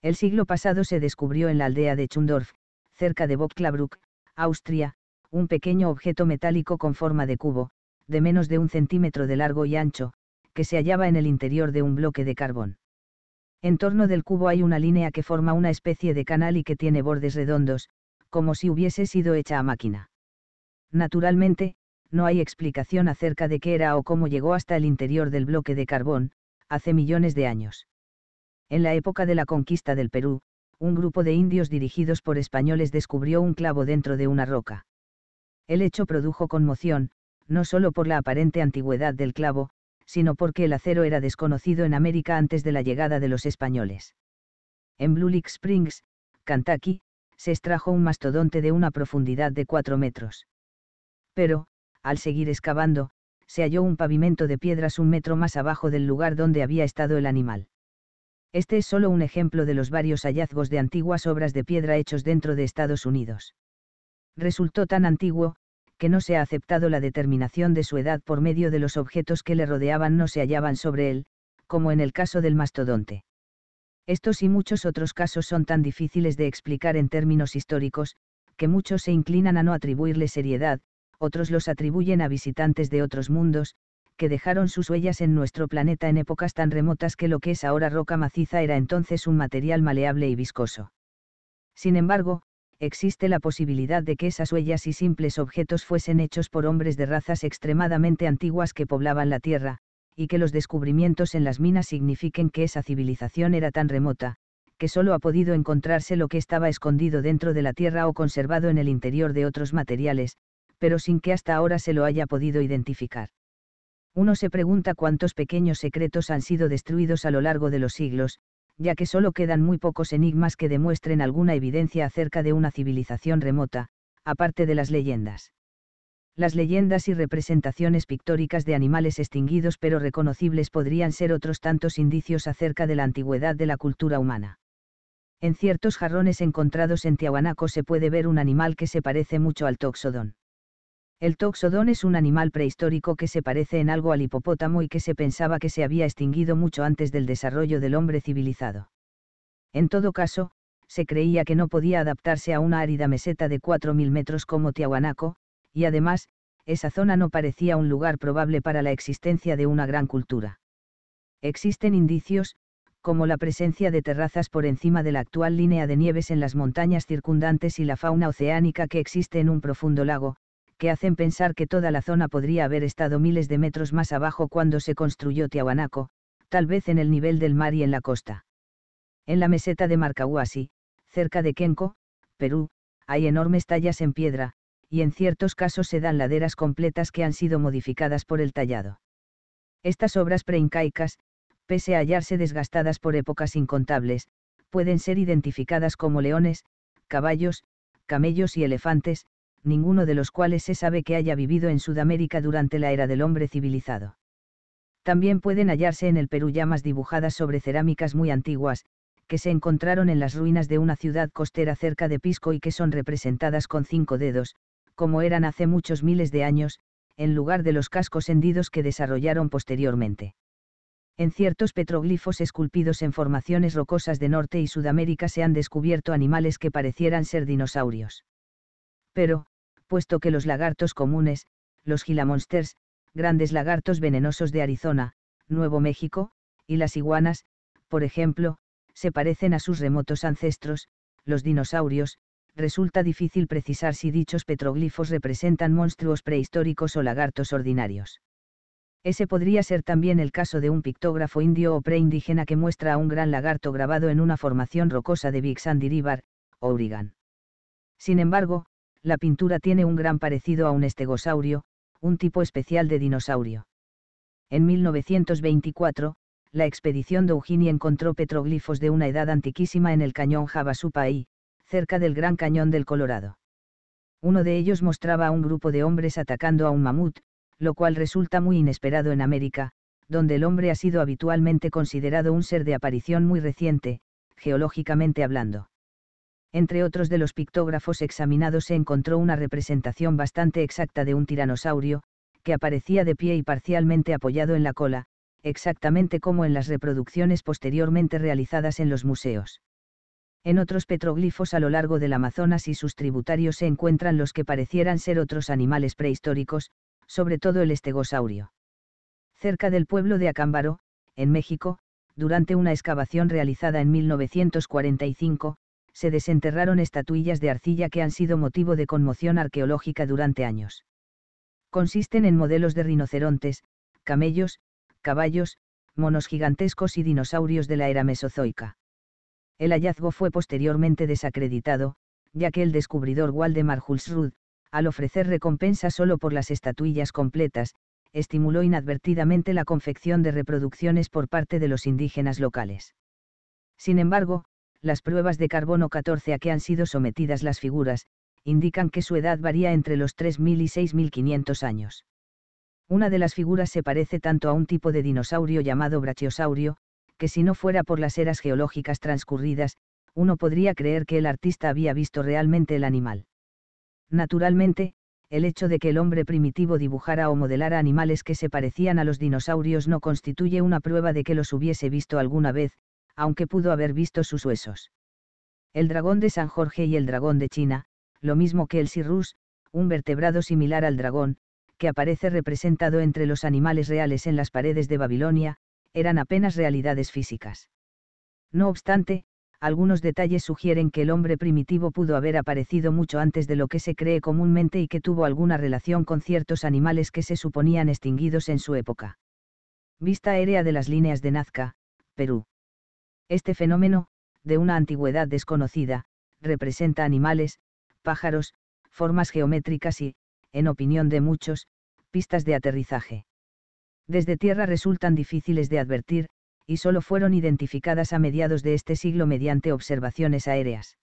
S1: El siglo pasado se descubrió en la aldea de Chundorf, cerca de Bockklabrück, Austria, un pequeño objeto metálico con forma de cubo, de menos de un centímetro de largo y ancho, que se hallaba en el interior de un bloque de carbón. En torno del cubo hay una línea que forma una especie de canal y que tiene bordes redondos, como si hubiese sido hecha a máquina. Naturalmente, no hay explicación acerca de qué era o cómo llegó hasta el interior del bloque de carbón, hace millones de años. En la época de la conquista del Perú, un grupo de indios dirigidos por españoles descubrió un clavo dentro de una roca. El hecho produjo conmoción, no solo por la aparente antigüedad del clavo, sino porque el acero era desconocido en América antes de la llegada de los españoles. En Blue Lake Springs, Kentucky, se extrajo un mastodonte de una profundidad de 4 metros pero, al seguir excavando, se halló un pavimento de piedras un metro más abajo del lugar donde había estado el animal. Este es solo un ejemplo de los varios hallazgos de antiguas obras de piedra hechos dentro de Estados Unidos. Resultó tan antiguo, que no se ha aceptado la determinación de su edad por medio de los objetos que le rodeaban no se hallaban sobre él, como en el caso del mastodonte. Estos y muchos otros casos son tan difíciles de explicar en términos históricos, que muchos se inclinan a no atribuirle seriedad, otros los atribuyen a visitantes de otros mundos, que dejaron sus huellas en nuestro planeta en épocas tan remotas que lo que es ahora roca maciza era entonces un material maleable y viscoso. Sin embargo, existe la posibilidad de que esas huellas y simples objetos fuesen hechos por hombres de razas extremadamente antiguas que poblaban la Tierra, y que los descubrimientos en las minas signifiquen que esa civilización era tan remota, que solo ha podido encontrarse lo que estaba escondido dentro de la Tierra o conservado en el interior de otros materiales, pero sin que hasta ahora se lo haya podido identificar. Uno se pregunta cuántos pequeños secretos han sido destruidos a lo largo de los siglos, ya que solo quedan muy pocos enigmas que demuestren alguna evidencia acerca de una civilización remota, aparte de las leyendas. Las leyendas y representaciones pictóricas de animales extinguidos pero reconocibles podrían ser otros tantos indicios acerca de la antigüedad de la cultura humana. En ciertos jarrones encontrados en Tiahuanaco se puede ver un animal que se parece mucho al toxodón. El toxodón es un animal prehistórico que se parece en algo al hipopótamo y que se pensaba que se había extinguido mucho antes del desarrollo del hombre civilizado. En todo caso, se creía que no podía adaptarse a una árida meseta de 4.000 metros como Tiahuanaco, y además, esa zona no parecía un lugar probable para la existencia de una gran cultura. Existen indicios, como la presencia de terrazas por encima de la actual línea de nieves en las montañas circundantes y la fauna oceánica que existe en un profundo lago, que hacen pensar que toda la zona podría haber estado miles de metros más abajo cuando se construyó Tiahuanaco, tal vez en el nivel del mar y en la costa. En la meseta de Marcahuasi, cerca de Kenco, Perú, hay enormes tallas en piedra, y en ciertos casos se dan laderas completas que han sido modificadas por el tallado. Estas obras preincaicas, pese a hallarse desgastadas por épocas incontables, pueden ser identificadas como leones, caballos, camellos y elefantes, ninguno de los cuales se sabe que haya vivido en Sudamérica durante la era del hombre civilizado. También pueden hallarse en el Perú llamas dibujadas sobre cerámicas muy antiguas, que se encontraron en las ruinas de una ciudad costera cerca de Pisco y que son representadas con cinco dedos, como eran hace muchos miles de años, en lugar de los cascos hendidos que desarrollaron posteriormente. En ciertos petroglifos esculpidos en formaciones rocosas de Norte y Sudamérica se han descubierto animales que parecieran ser dinosaurios. Pero, puesto que los lagartos comunes, los gilamonsters, grandes lagartos venenosos de Arizona, Nuevo México, y las iguanas, por ejemplo, se parecen a sus remotos ancestros, los dinosaurios, resulta difícil precisar si dichos petroglifos representan monstruos prehistóricos o lagartos ordinarios. Ese podría ser también el caso de un pictógrafo indio o preindígena que muestra a un gran lagarto grabado en una formación rocosa de Big Sandy River, Oregon. Sin embargo, la pintura tiene un gran parecido a un estegosaurio, un tipo especial de dinosaurio. En 1924, la expedición de Eugenie encontró petroglifos de una edad antiquísima en el cañón Havasupai, cerca del Gran Cañón del Colorado. Uno de ellos mostraba a un grupo de hombres atacando a un mamut, lo cual resulta muy inesperado en América, donde el hombre ha sido habitualmente considerado un ser de aparición muy reciente, geológicamente hablando. Entre otros de los pictógrafos examinados se encontró una representación bastante exacta de un tiranosaurio, que aparecía de pie y parcialmente apoyado en la cola, exactamente como en las reproducciones posteriormente realizadas en los museos. En otros petroglifos a lo largo del Amazonas y sus tributarios se encuentran los que parecieran ser otros animales prehistóricos, sobre todo el estegosaurio. Cerca del pueblo de Acámbaro, en México, durante una excavación realizada en 1945, se desenterraron estatuillas de arcilla que han sido motivo de conmoción arqueológica durante años. Consisten en modelos de rinocerontes, camellos, caballos, monos gigantescos y dinosaurios de la era mesozoica. El hallazgo fue posteriormente desacreditado, ya que el descubridor Waldemar Hulsrud, al ofrecer recompensa solo por las estatuillas completas, estimuló inadvertidamente la confección de reproducciones por parte de los indígenas locales. Sin embargo, las pruebas de carbono 14 a que han sido sometidas las figuras, indican que su edad varía entre los 3.000 y 6.500 años. Una de las figuras se parece tanto a un tipo de dinosaurio llamado brachiosaurio, que si no fuera por las eras geológicas transcurridas, uno podría creer que el artista había visto realmente el animal. Naturalmente, el hecho de que el hombre primitivo dibujara o modelara animales que se parecían a los dinosaurios no constituye una prueba de que los hubiese visto alguna vez, aunque pudo haber visto sus huesos. El dragón de San Jorge y el dragón de China, lo mismo que el sirrus, un vertebrado similar al dragón, que aparece representado entre los animales reales en las paredes de Babilonia, eran apenas realidades físicas. No obstante, algunos detalles sugieren que el hombre primitivo pudo haber aparecido mucho antes de lo que se cree comúnmente y que tuvo alguna relación con ciertos animales que se suponían extinguidos en su época. Vista aérea de las líneas de Nazca, Perú. Este fenómeno, de una antigüedad desconocida, representa animales, pájaros, formas geométricas y, en opinión de muchos, pistas de aterrizaje. Desde tierra resultan difíciles de advertir, y solo fueron identificadas a mediados de este siglo mediante observaciones aéreas.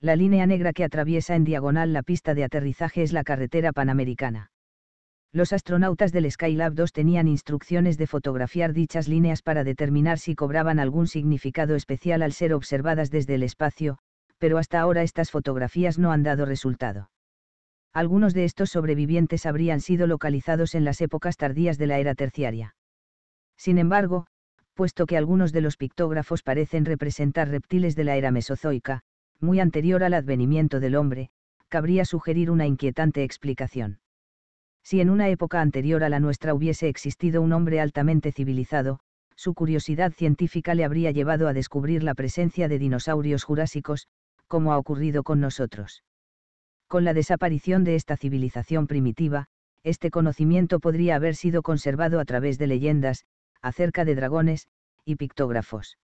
S1: La línea negra que atraviesa en diagonal la pista de aterrizaje es la carretera panamericana. Los astronautas del Skylab 2 tenían instrucciones de fotografiar dichas líneas para determinar si cobraban algún significado especial al ser observadas desde el espacio, pero hasta ahora estas fotografías no han dado resultado. Algunos de estos sobrevivientes habrían sido localizados en las épocas tardías de la era terciaria. Sin embargo, puesto que algunos de los pictógrafos parecen representar reptiles de la era mesozoica, muy anterior al advenimiento del hombre, cabría sugerir una inquietante explicación. Si en una época anterior a la nuestra hubiese existido un hombre altamente civilizado, su curiosidad científica le habría llevado a descubrir la presencia de dinosaurios jurásicos, como ha ocurrido con nosotros. Con la desaparición de esta civilización primitiva, este conocimiento podría haber sido conservado a través de leyendas, acerca de dragones, y pictógrafos.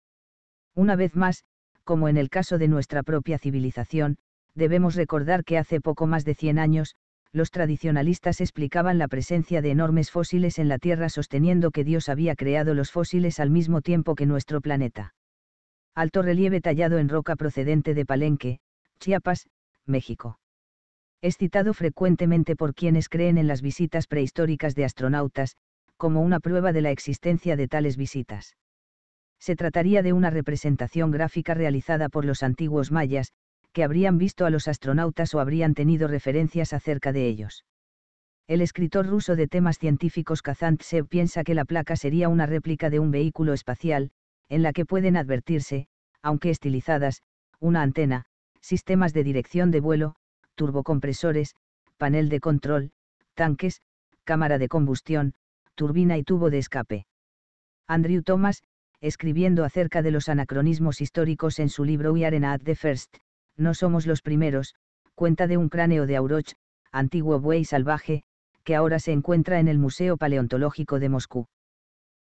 S1: Una vez más, como en el caso de nuestra propia civilización, debemos recordar que hace poco más de 100 años, los tradicionalistas explicaban la presencia de enormes fósiles en la Tierra sosteniendo que Dios había creado los fósiles al mismo tiempo que nuestro planeta. Alto relieve tallado en roca procedente de Palenque, Chiapas, México. Es citado frecuentemente por quienes creen en las visitas prehistóricas de astronautas, como una prueba de la existencia de tales visitas. Se trataría de una representación gráfica realizada por los antiguos mayas, que habrían visto a los astronautas o habrían tenido referencias acerca de ellos. El escritor ruso de temas científicos Kazantsev piensa que la placa sería una réplica de un vehículo espacial, en la que pueden advertirse, aunque estilizadas, una antena, sistemas de dirección de vuelo, turbocompresores, panel de control, tanques, cámara de combustión, turbina y tubo de escape. Andrew Thomas, escribiendo acerca de los anacronismos históricos en su libro We Are Not the First, No somos los primeros, cuenta de un cráneo de Auroch, antiguo buey salvaje, que ahora se encuentra en el Museo Paleontológico de Moscú.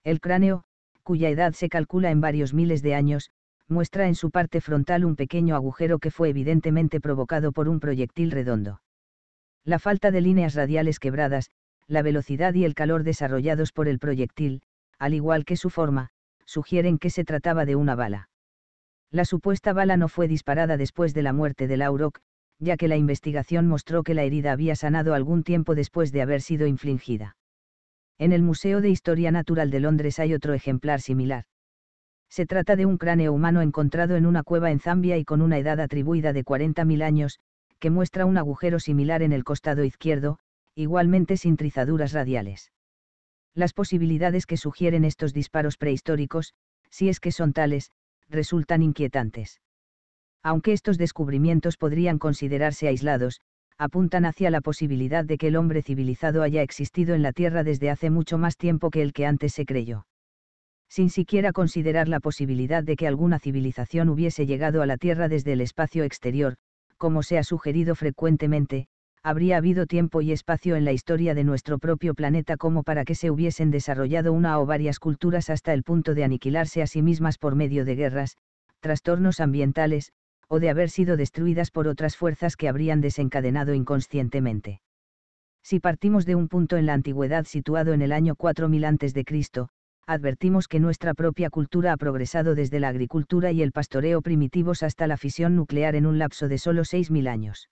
S1: El cráneo, cuya edad se calcula en varios miles de años, muestra en su parte frontal un pequeño agujero que fue evidentemente provocado por un proyectil redondo. La falta de líneas radiales quebradas, la velocidad y el calor desarrollados por el proyectil, al igual que su forma, sugieren que se trataba de una bala. La supuesta bala no fue disparada después de la muerte de Laurok, ya que la investigación mostró que la herida había sanado algún tiempo después de haber sido infligida. En el Museo de Historia Natural de Londres hay otro ejemplar similar. Se trata de un cráneo humano encontrado en una cueva en Zambia y con una edad atribuida de 40.000 años, que muestra un agujero similar en el costado izquierdo, igualmente sin trizaduras radiales. Las posibilidades que sugieren estos disparos prehistóricos, si es que son tales, resultan inquietantes aunque estos descubrimientos podrían considerarse aislados, apuntan hacia la posibilidad de que el hombre civilizado haya existido en la Tierra desde hace mucho más tiempo que el que antes se creyó. Sin siquiera considerar la posibilidad de que alguna civilización hubiese llegado a la Tierra desde el espacio exterior, como se ha sugerido frecuentemente, habría habido tiempo y espacio en la historia de nuestro propio planeta como para que se hubiesen desarrollado una o varias culturas hasta el punto de aniquilarse a sí mismas por medio de guerras, trastornos ambientales, o de haber sido destruidas por otras fuerzas que habrían desencadenado inconscientemente. Si partimos de un punto en la antigüedad situado en el año 4000 a.C., advertimos que nuestra propia cultura ha progresado desde la agricultura y el pastoreo primitivos hasta la fisión nuclear en un lapso de solo 6.000 años.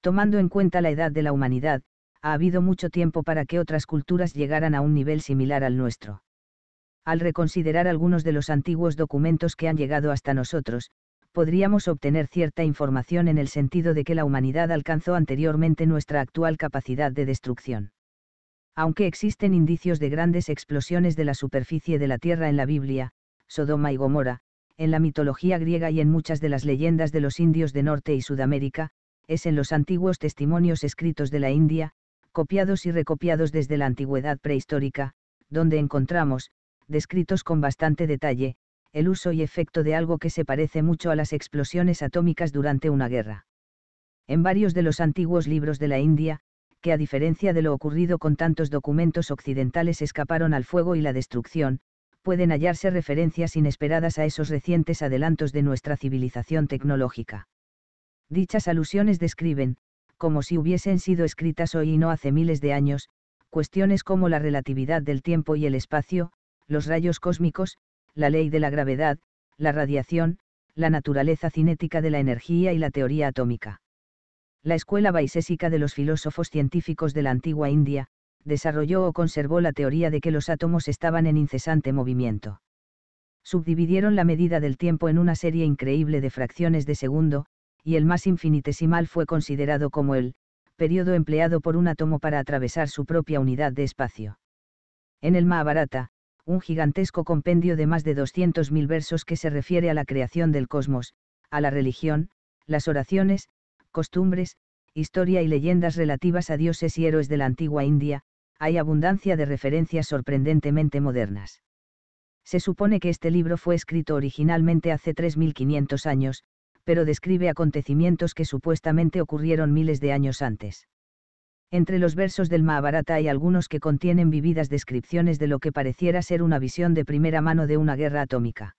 S1: Tomando en cuenta la edad de la humanidad, ha habido mucho tiempo para que otras culturas llegaran a un nivel similar al nuestro. Al reconsiderar algunos de los antiguos documentos que han llegado hasta nosotros, podríamos obtener cierta información en el sentido de que la humanidad alcanzó anteriormente nuestra actual capacidad de destrucción. Aunque existen indicios de grandes explosiones de la superficie de la Tierra en la Biblia, Sodoma y Gomorra, en la mitología griega y en muchas de las leyendas de los indios de Norte y Sudamérica, es en los antiguos testimonios escritos de la India, copiados y recopiados desde la antigüedad prehistórica, donde encontramos, descritos con bastante detalle, el uso y efecto de algo que se parece mucho a las explosiones atómicas durante una guerra. En varios de los antiguos libros de la India, que a diferencia de lo ocurrido con tantos documentos occidentales escaparon al fuego y la destrucción, pueden hallarse referencias inesperadas a esos recientes adelantos de nuestra civilización tecnológica. Dichas alusiones describen, como si hubiesen sido escritas hoy y no hace miles de años, cuestiones como la relatividad del tiempo y el espacio, los rayos cósmicos, la ley de la gravedad, la radiación, la naturaleza cinética de la energía y la teoría atómica. La escuela baisésica de los filósofos científicos de la antigua India, desarrolló o conservó la teoría de que los átomos estaban en incesante movimiento. Subdividieron la medida del tiempo en una serie increíble de fracciones de segundo, y el más infinitesimal fue considerado como el periodo empleado por un átomo para atravesar su propia unidad de espacio. En el Mahabharata, un gigantesco compendio de más de 200.000 versos que se refiere a la creación del cosmos, a la religión, las oraciones, costumbres, historia y leyendas relativas a dioses y héroes de la antigua India, hay abundancia de referencias sorprendentemente modernas. Se supone que este libro fue escrito originalmente hace 3.500 años, pero describe acontecimientos que supuestamente ocurrieron miles de años antes. Entre los versos del Mahabharata hay algunos que contienen vividas descripciones de lo que pareciera ser una visión de primera mano de una guerra atómica.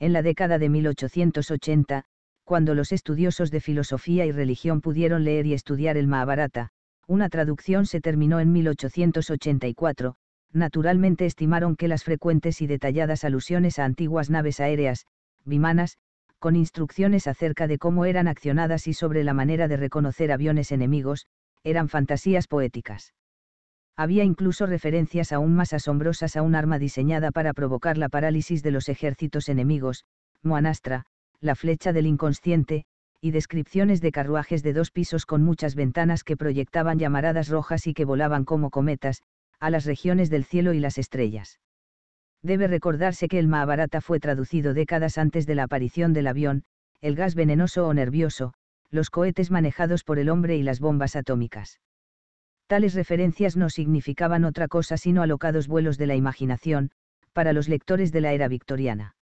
S1: En la década de 1880, cuando los estudiosos de filosofía y religión pudieron leer y estudiar el Mahabharata, una traducción se terminó en 1884, naturalmente estimaron que las frecuentes y detalladas alusiones a antiguas naves aéreas, vimanas, con instrucciones acerca de cómo eran accionadas y sobre la manera de reconocer aviones enemigos, eran fantasías poéticas. Había incluso referencias aún más asombrosas a un arma diseñada para provocar la parálisis de los ejércitos enemigos, Moanastra, la flecha del inconsciente, y descripciones de carruajes de dos pisos con muchas ventanas que proyectaban llamaradas rojas y que volaban como cometas, a las regiones del cielo y las estrellas. Debe recordarse que el Mahabharata fue traducido décadas antes de la aparición del avión, el gas venenoso o nervioso, los cohetes manejados por el hombre y las bombas atómicas. Tales referencias no significaban otra cosa sino alocados vuelos de la imaginación, para los lectores de la era victoriana.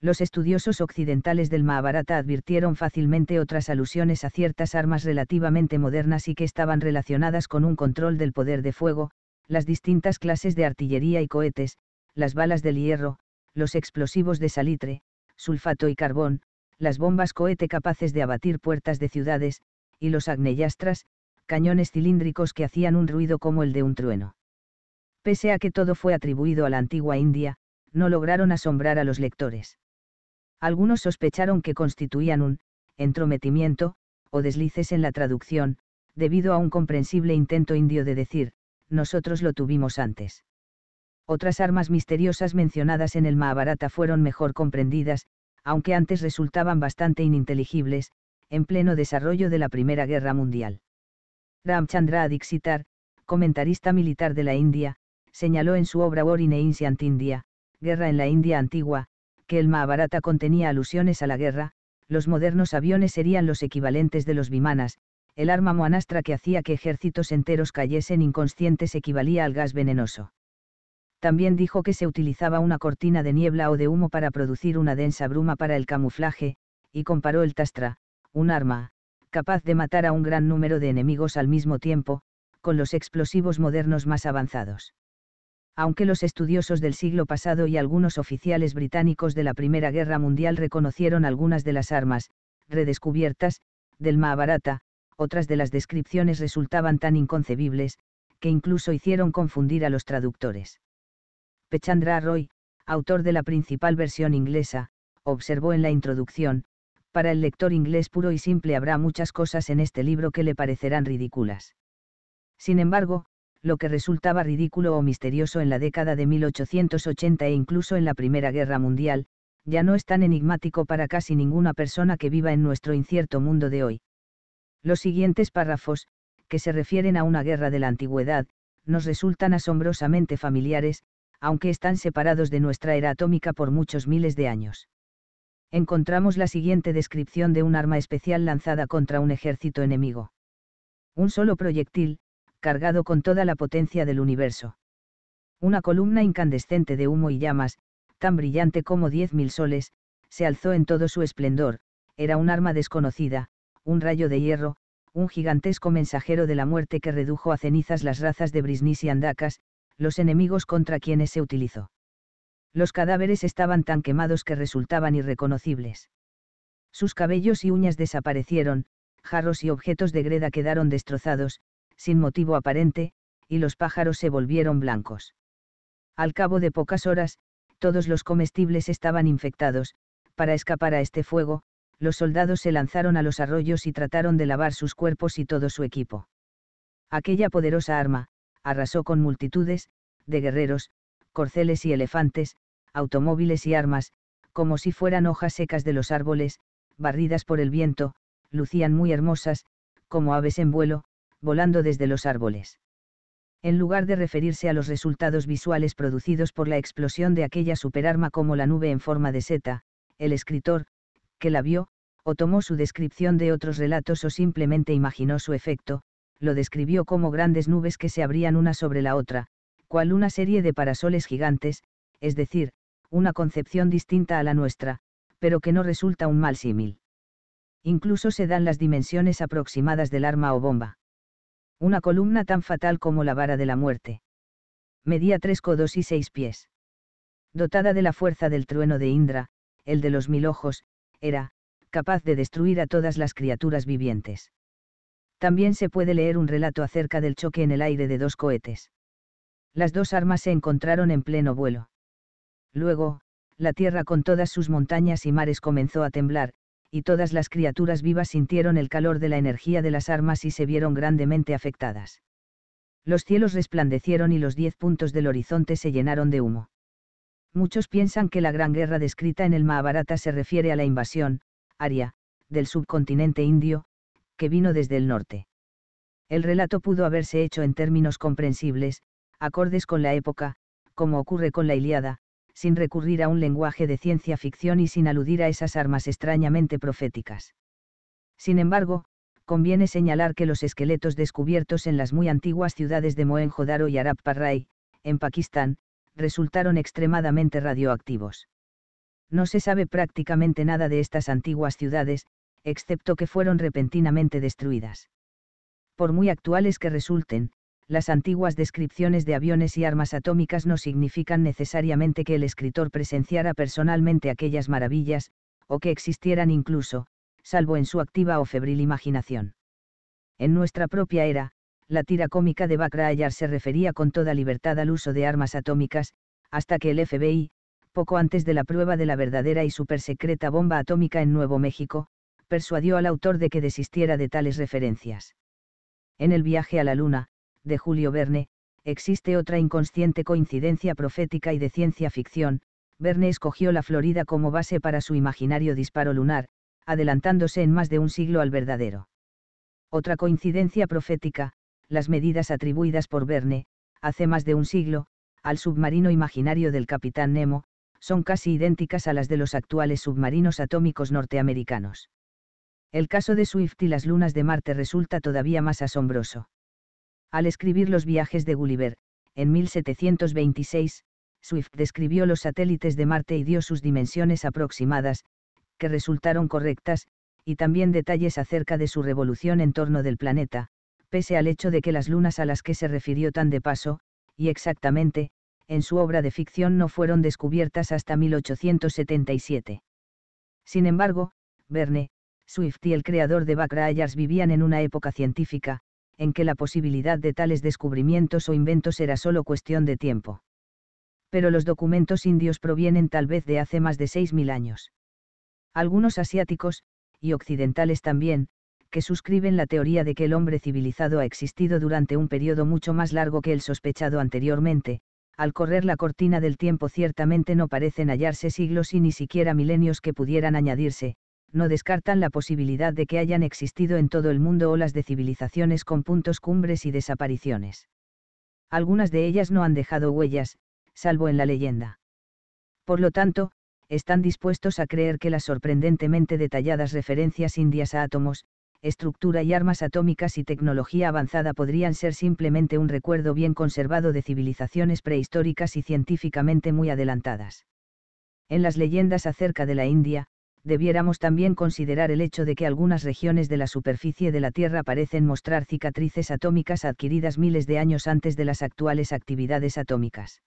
S1: Los estudiosos occidentales del Mahabharata advirtieron fácilmente otras alusiones a ciertas armas relativamente modernas y que estaban relacionadas con un control del poder de fuego, las distintas clases de artillería y cohetes, las balas del hierro, los explosivos de salitre, sulfato y carbón, las bombas cohete capaces de abatir puertas de ciudades, y los agnellastras, cañones cilíndricos que hacían un ruido como el de un trueno. Pese a que todo fue atribuido a la antigua India, no lograron asombrar a los lectores. Algunos sospecharon que constituían un entrometimiento, o deslices en la traducción, debido a un comprensible intento indio de decir, nosotros lo tuvimos antes. Otras armas misteriosas mencionadas en el Mahabharata fueron mejor comprendidas, aunque antes resultaban bastante ininteligibles, en pleno desarrollo de la Primera Guerra Mundial. Ramchandra Adixitar, comentarista militar de la India, señaló en su obra War in Ancient India, Guerra en la India Antigua, que el Mahabharata contenía alusiones a la guerra, los modernos aviones serían los equivalentes de los vimanas, el arma moanastra que hacía que ejércitos enteros cayesen inconscientes equivalía al gas venenoso. También dijo que se utilizaba una cortina de niebla o de humo para producir una densa bruma para el camuflaje, y comparó el tastra, un arma, capaz de matar a un gran número de enemigos al mismo tiempo, con los explosivos modernos más avanzados. Aunque los estudiosos del siglo pasado y algunos oficiales británicos de la Primera Guerra Mundial reconocieron algunas de las armas, redescubiertas, del Mahabharata, otras de las descripciones resultaban tan inconcebibles, que incluso hicieron confundir a los traductores. Pechandra Roy, autor de la principal versión inglesa, observó en la introducción, para el lector inglés puro y simple habrá muchas cosas en este libro que le parecerán ridículas. Sin embargo, lo que resultaba ridículo o misterioso en la década de 1880 e incluso en la Primera Guerra Mundial, ya no es tan enigmático para casi ninguna persona que viva en nuestro incierto mundo de hoy. Los siguientes párrafos, que se refieren a una guerra de la antigüedad, nos resultan asombrosamente familiares, aunque están separados de nuestra era atómica por muchos miles de años. Encontramos la siguiente descripción de un arma especial lanzada contra un ejército enemigo. Un solo proyectil, cargado con toda la potencia del universo. Una columna incandescente de humo y llamas, tan brillante como diez mil soles, se alzó en todo su esplendor, era un arma desconocida, un rayo de hierro, un gigantesco mensajero de la muerte que redujo a cenizas las razas de Brisnis y Andacas, los enemigos contra quienes se utilizó. Los cadáveres estaban tan quemados que resultaban irreconocibles. Sus cabellos y uñas desaparecieron, jarros y objetos de greda quedaron destrozados, sin motivo aparente, y los pájaros se volvieron blancos. Al cabo de pocas horas, todos los comestibles estaban infectados, para escapar a este fuego, los soldados se lanzaron a los arroyos y trataron de lavar sus cuerpos y todo su equipo. Aquella poderosa arma, arrasó con multitudes, de guerreros, corceles y elefantes, automóviles y armas, como si fueran hojas secas de los árboles, barridas por el viento, lucían muy hermosas, como aves en vuelo, volando desde los árboles. En lugar de referirse a los resultados visuales producidos por la explosión de aquella superarma como la nube en forma de seta, el escritor, que la vio, o tomó su descripción de otros relatos o simplemente imaginó su efecto, lo describió como grandes nubes que se abrían una sobre la otra, cual una serie de parasoles gigantes, es decir, una concepción distinta a la nuestra, pero que no resulta un mal símil. Incluso se dan las dimensiones aproximadas del arma o bomba. Una columna tan fatal como la vara de la muerte. Medía tres codos y seis pies. Dotada de la fuerza del trueno de Indra, el de los mil ojos, era, capaz de destruir a todas las criaturas vivientes. También se puede leer un relato acerca del choque en el aire de dos cohetes. Las dos armas se encontraron en pleno vuelo. Luego, la tierra con todas sus montañas y mares comenzó a temblar, y todas las criaturas vivas sintieron el calor de la energía de las armas y se vieron grandemente afectadas. Los cielos resplandecieron y los diez puntos del horizonte se llenaron de humo. Muchos piensan que la gran guerra descrita en el Mahabharata se refiere a la invasión, aria, del subcontinente indio, que vino desde el norte. El relato pudo haberse hecho en términos comprensibles, acordes con la época, como ocurre con la Iliada, sin recurrir a un lenguaje de ciencia ficción y sin aludir a esas armas extrañamente proféticas. Sin embargo, conviene señalar que los esqueletos descubiertos en las muy antiguas ciudades de Mohenjo-Daro y Arab Parrai, en Pakistán, resultaron extremadamente radioactivos. No se sabe prácticamente nada de estas antiguas ciudades, excepto que fueron repentinamente destruidas. Por muy actuales que resulten, las antiguas descripciones de aviones y armas atómicas no significan necesariamente que el escritor presenciara personalmente aquellas maravillas, o que existieran incluso, salvo en su activa o febril imaginación. En nuestra propia era, la tira cómica de Bakrayar se refería con toda libertad al uso de armas atómicas, hasta que el FBI, poco antes de la prueba de la verdadera y supersecreta bomba atómica en Nuevo México, persuadió al autor de que desistiera de tales referencias. En el viaje a la Luna, de Julio Verne, existe otra inconsciente coincidencia profética y de ciencia ficción, Verne escogió la Florida como base para su imaginario disparo lunar, adelantándose en más de un siglo al verdadero. Otra coincidencia profética, las medidas atribuidas por Verne, hace más de un siglo, al submarino imaginario del capitán Nemo, son casi idénticas a las de los actuales submarinos atómicos norteamericanos. El caso de Swift y las lunas de Marte resulta todavía más asombroso. Al escribir los viajes de Gulliver, en 1726, Swift describió los satélites de Marte y dio sus dimensiones aproximadas, que resultaron correctas, y también detalles acerca de su revolución en torno del planeta, pese al hecho de que las lunas a las que se refirió tan de paso, y exactamente, en su obra de ficción no fueron descubiertas hasta 1877. Sin embargo, Verne, Swift y el creador de Backrayers vivían en una época científica, en que la posibilidad de tales descubrimientos o inventos era solo cuestión de tiempo. Pero los documentos indios provienen tal vez de hace más de 6.000 años. Algunos asiáticos, y occidentales también, que suscriben la teoría de que el hombre civilizado ha existido durante un periodo mucho más largo que el sospechado anteriormente, al correr la cortina del tiempo ciertamente no parecen hallarse siglos y ni siquiera milenios que pudieran añadirse, no descartan la posibilidad de que hayan existido en todo el mundo olas de civilizaciones con puntos cumbres y desapariciones. Algunas de ellas no han dejado huellas, salvo en la leyenda. Por lo tanto, están dispuestos a creer que las sorprendentemente detalladas referencias indias a átomos, estructura y armas atómicas y tecnología avanzada podrían ser simplemente un recuerdo bien conservado de civilizaciones prehistóricas y científicamente muy adelantadas. En las leyendas acerca de la India, debiéramos también considerar el hecho de que algunas regiones de la superficie de la Tierra parecen mostrar cicatrices atómicas adquiridas miles de años antes de las actuales actividades atómicas.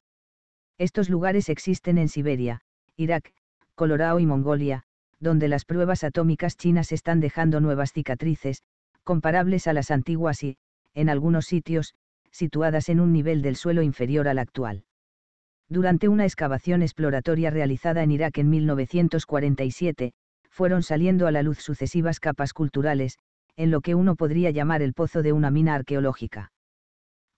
S1: Estos lugares existen en Siberia, Irak, Colorado y Mongolia, donde las pruebas atómicas chinas están dejando nuevas cicatrices, comparables a las antiguas y, en algunos sitios, situadas en un nivel del suelo inferior al actual. Durante una excavación exploratoria realizada en Irak en 1947, fueron saliendo a la luz sucesivas capas culturales, en lo que uno podría llamar el pozo de una mina arqueológica.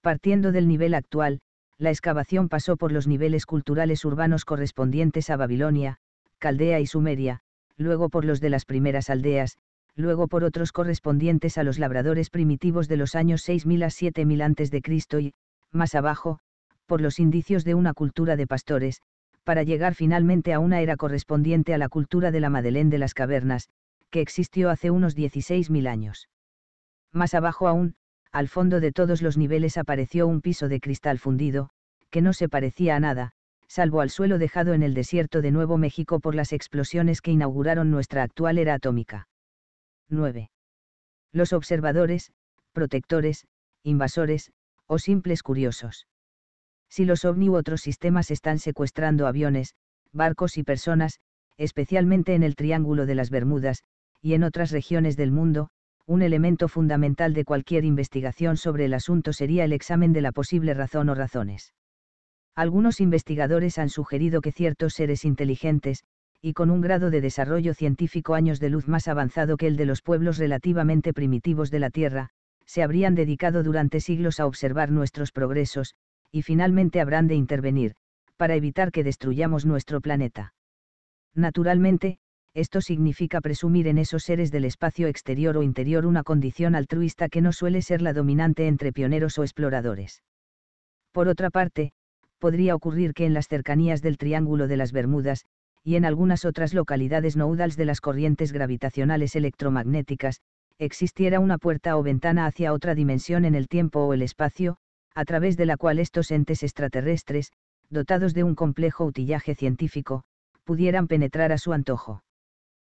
S1: Partiendo del nivel actual, la excavación pasó por los niveles culturales urbanos correspondientes a Babilonia, Caldea y Sumeria, luego por los de las primeras aldeas, luego por otros correspondientes a los labradores primitivos de los años 6000 a 7000 a.C. y, más abajo, por los indicios de una cultura de pastores, para llegar finalmente a una era correspondiente a la cultura de la Madeleine de las cavernas, que existió hace unos 16.000 años. Más abajo aún, al fondo de todos los niveles apareció un piso de cristal fundido, que no se parecía a nada, salvo al suelo dejado en el desierto de Nuevo México por las explosiones que inauguraron nuestra actual era atómica. 9. Los observadores, protectores, invasores, o simples curiosos si los ovni u otros sistemas están secuestrando aviones, barcos y personas, especialmente en el Triángulo de las Bermudas, y en otras regiones del mundo, un elemento fundamental de cualquier investigación sobre el asunto sería el examen de la posible razón o razones. Algunos investigadores han sugerido que ciertos seres inteligentes, y con un grado de desarrollo científico años de luz más avanzado que el de los pueblos relativamente primitivos de la Tierra, se habrían dedicado durante siglos a observar nuestros progresos, y finalmente habrán de intervenir, para evitar que destruyamos nuestro planeta. Naturalmente, esto significa presumir en esos seres del espacio exterior o interior una condición altruista que no suele ser la dominante entre pioneros o exploradores. Por otra parte, podría ocurrir que en las cercanías del Triángulo de las Bermudas, y en algunas otras localidades noudals de las corrientes gravitacionales electromagnéticas, existiera una puerta o ventana hacia otra dimensión en el tiempo o el espacio, a través de la cual estos entes extraterrestres, dotados de un complejo utillaje científico, pudieran penetrar a su antojo.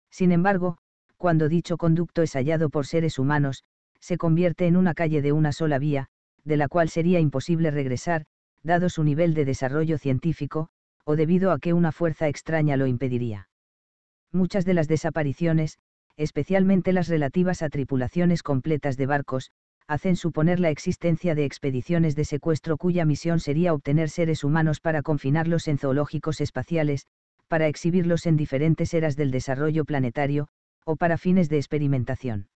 S1: Sin embargo, cuando dicho conducto es hallado por seres humanos, se convierte en una calle de una sola vía, de la cual sería imposible regresar, dado su nivel de desarrollo científico, o debido a que una fuerza extraña lo impediría. Muchas de las desapariciones, especialmente las relativas a tripulaciones completas de barcos, hacen suponer la existencia de expediciones de secuestro cuya misión sería obtener seres humanos para confinarlos en zoológicos espaciales, para exhibirlos en diferentes eras del desarrollo planetario, o para fines de experimentación.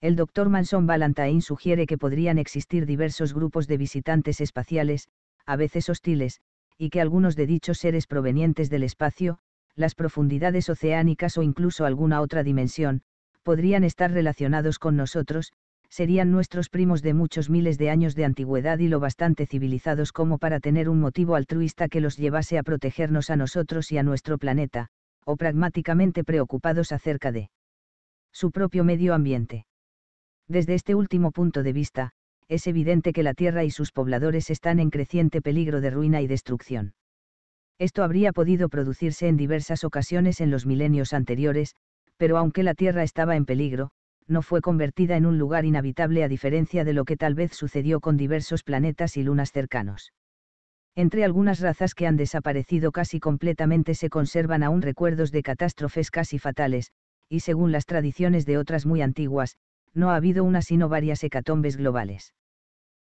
S1: El Dr. Manson Valentine sugiere que podrían existir diversos grupos de visitantes espaciales, a veces hostiles, y que algunos de dichos seres provenientes del espacio, las profundidades oceánicas o incluso alguna otra dimensión, podrían estar relacionados con nosotros, serían nuestros primos de muchos miles de años de antigüedad y lo bastante civilizados como para tener un motivo altruista que los llevase a protegernos a nosotros y a nuestro planeta, o pragmáticamente preocupados acerca de su propio medio ambiente. Desde este último punto de vista, es evidente que la Tierra y sus pobladores están en creciente peligro de ruina y destrucción. Esto habría podido producirse en diversas ocasiones en los milenios anteriores, pero aunque la Tierra estaba en peligro, no fue convertida en un lugar inhabitable a diferencia de lo que tal vez sucedió con diversos planetas y lunas cercanos. Entre algunas razas que han desaparecido casi completamente se conservan aún recuerdos de catástrofes casi fatales, y según las tradiciones de otras muy antiguas, no ha habido una sino varias hecatombes globales.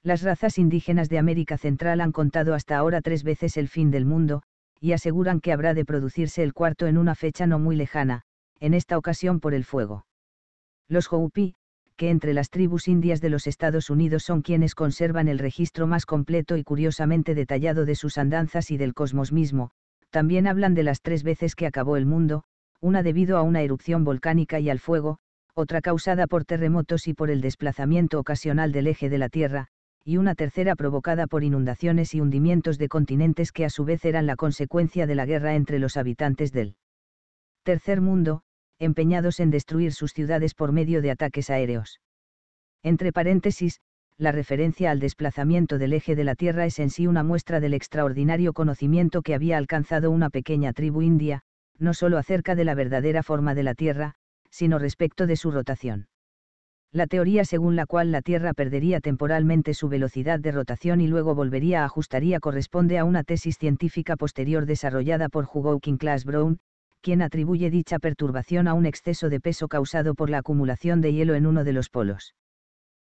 S1: Las razas indígenas de América Central han contado hasta ahora tres veces el fin del mundo, y aseguran que habrá de producirse el cuarto en una fecha no muy lejana, en esta ocasión por el fuego. Los Hopi, que entre las tribus indias de los Estados Unidos son quienes conservan el registro más completo y curiosamente detallado de sus andanzas y del cosmos mismo, también hablan de las tres veces que acabó el mundo, una debido a una erupción volcánica y al fuego, otra causada por terremotos y por el desplazamiento ocasional del eje de la Tierra, y una tercera provocada por inundaciones y hundimientos de continentes que a su vez eran la consecuencia de la guerra entre los habitantes del tercer mundo, empeñados en destruir sus ciudades por medio de ataques aéreos. Entre paréntesis, la referencia al desplazamiento del eje de la Tierra es en sí una muestra del extraordinario conocimiento que había alcanzado una pequeña tribu india, no solo acerca de la verdadera forma de la Tierra, sino respecto de su rotación. La teoría según la cual la Tierra perdería temporalmente su velocidad de rotación y luego volvería a ajustaría corresponde a una tesis científica posterior desarrollada por Hugo Class Brown, quien atribuye dicha perturbación a un exceso de peso causado por la acumulación de hielo en uno de los polos.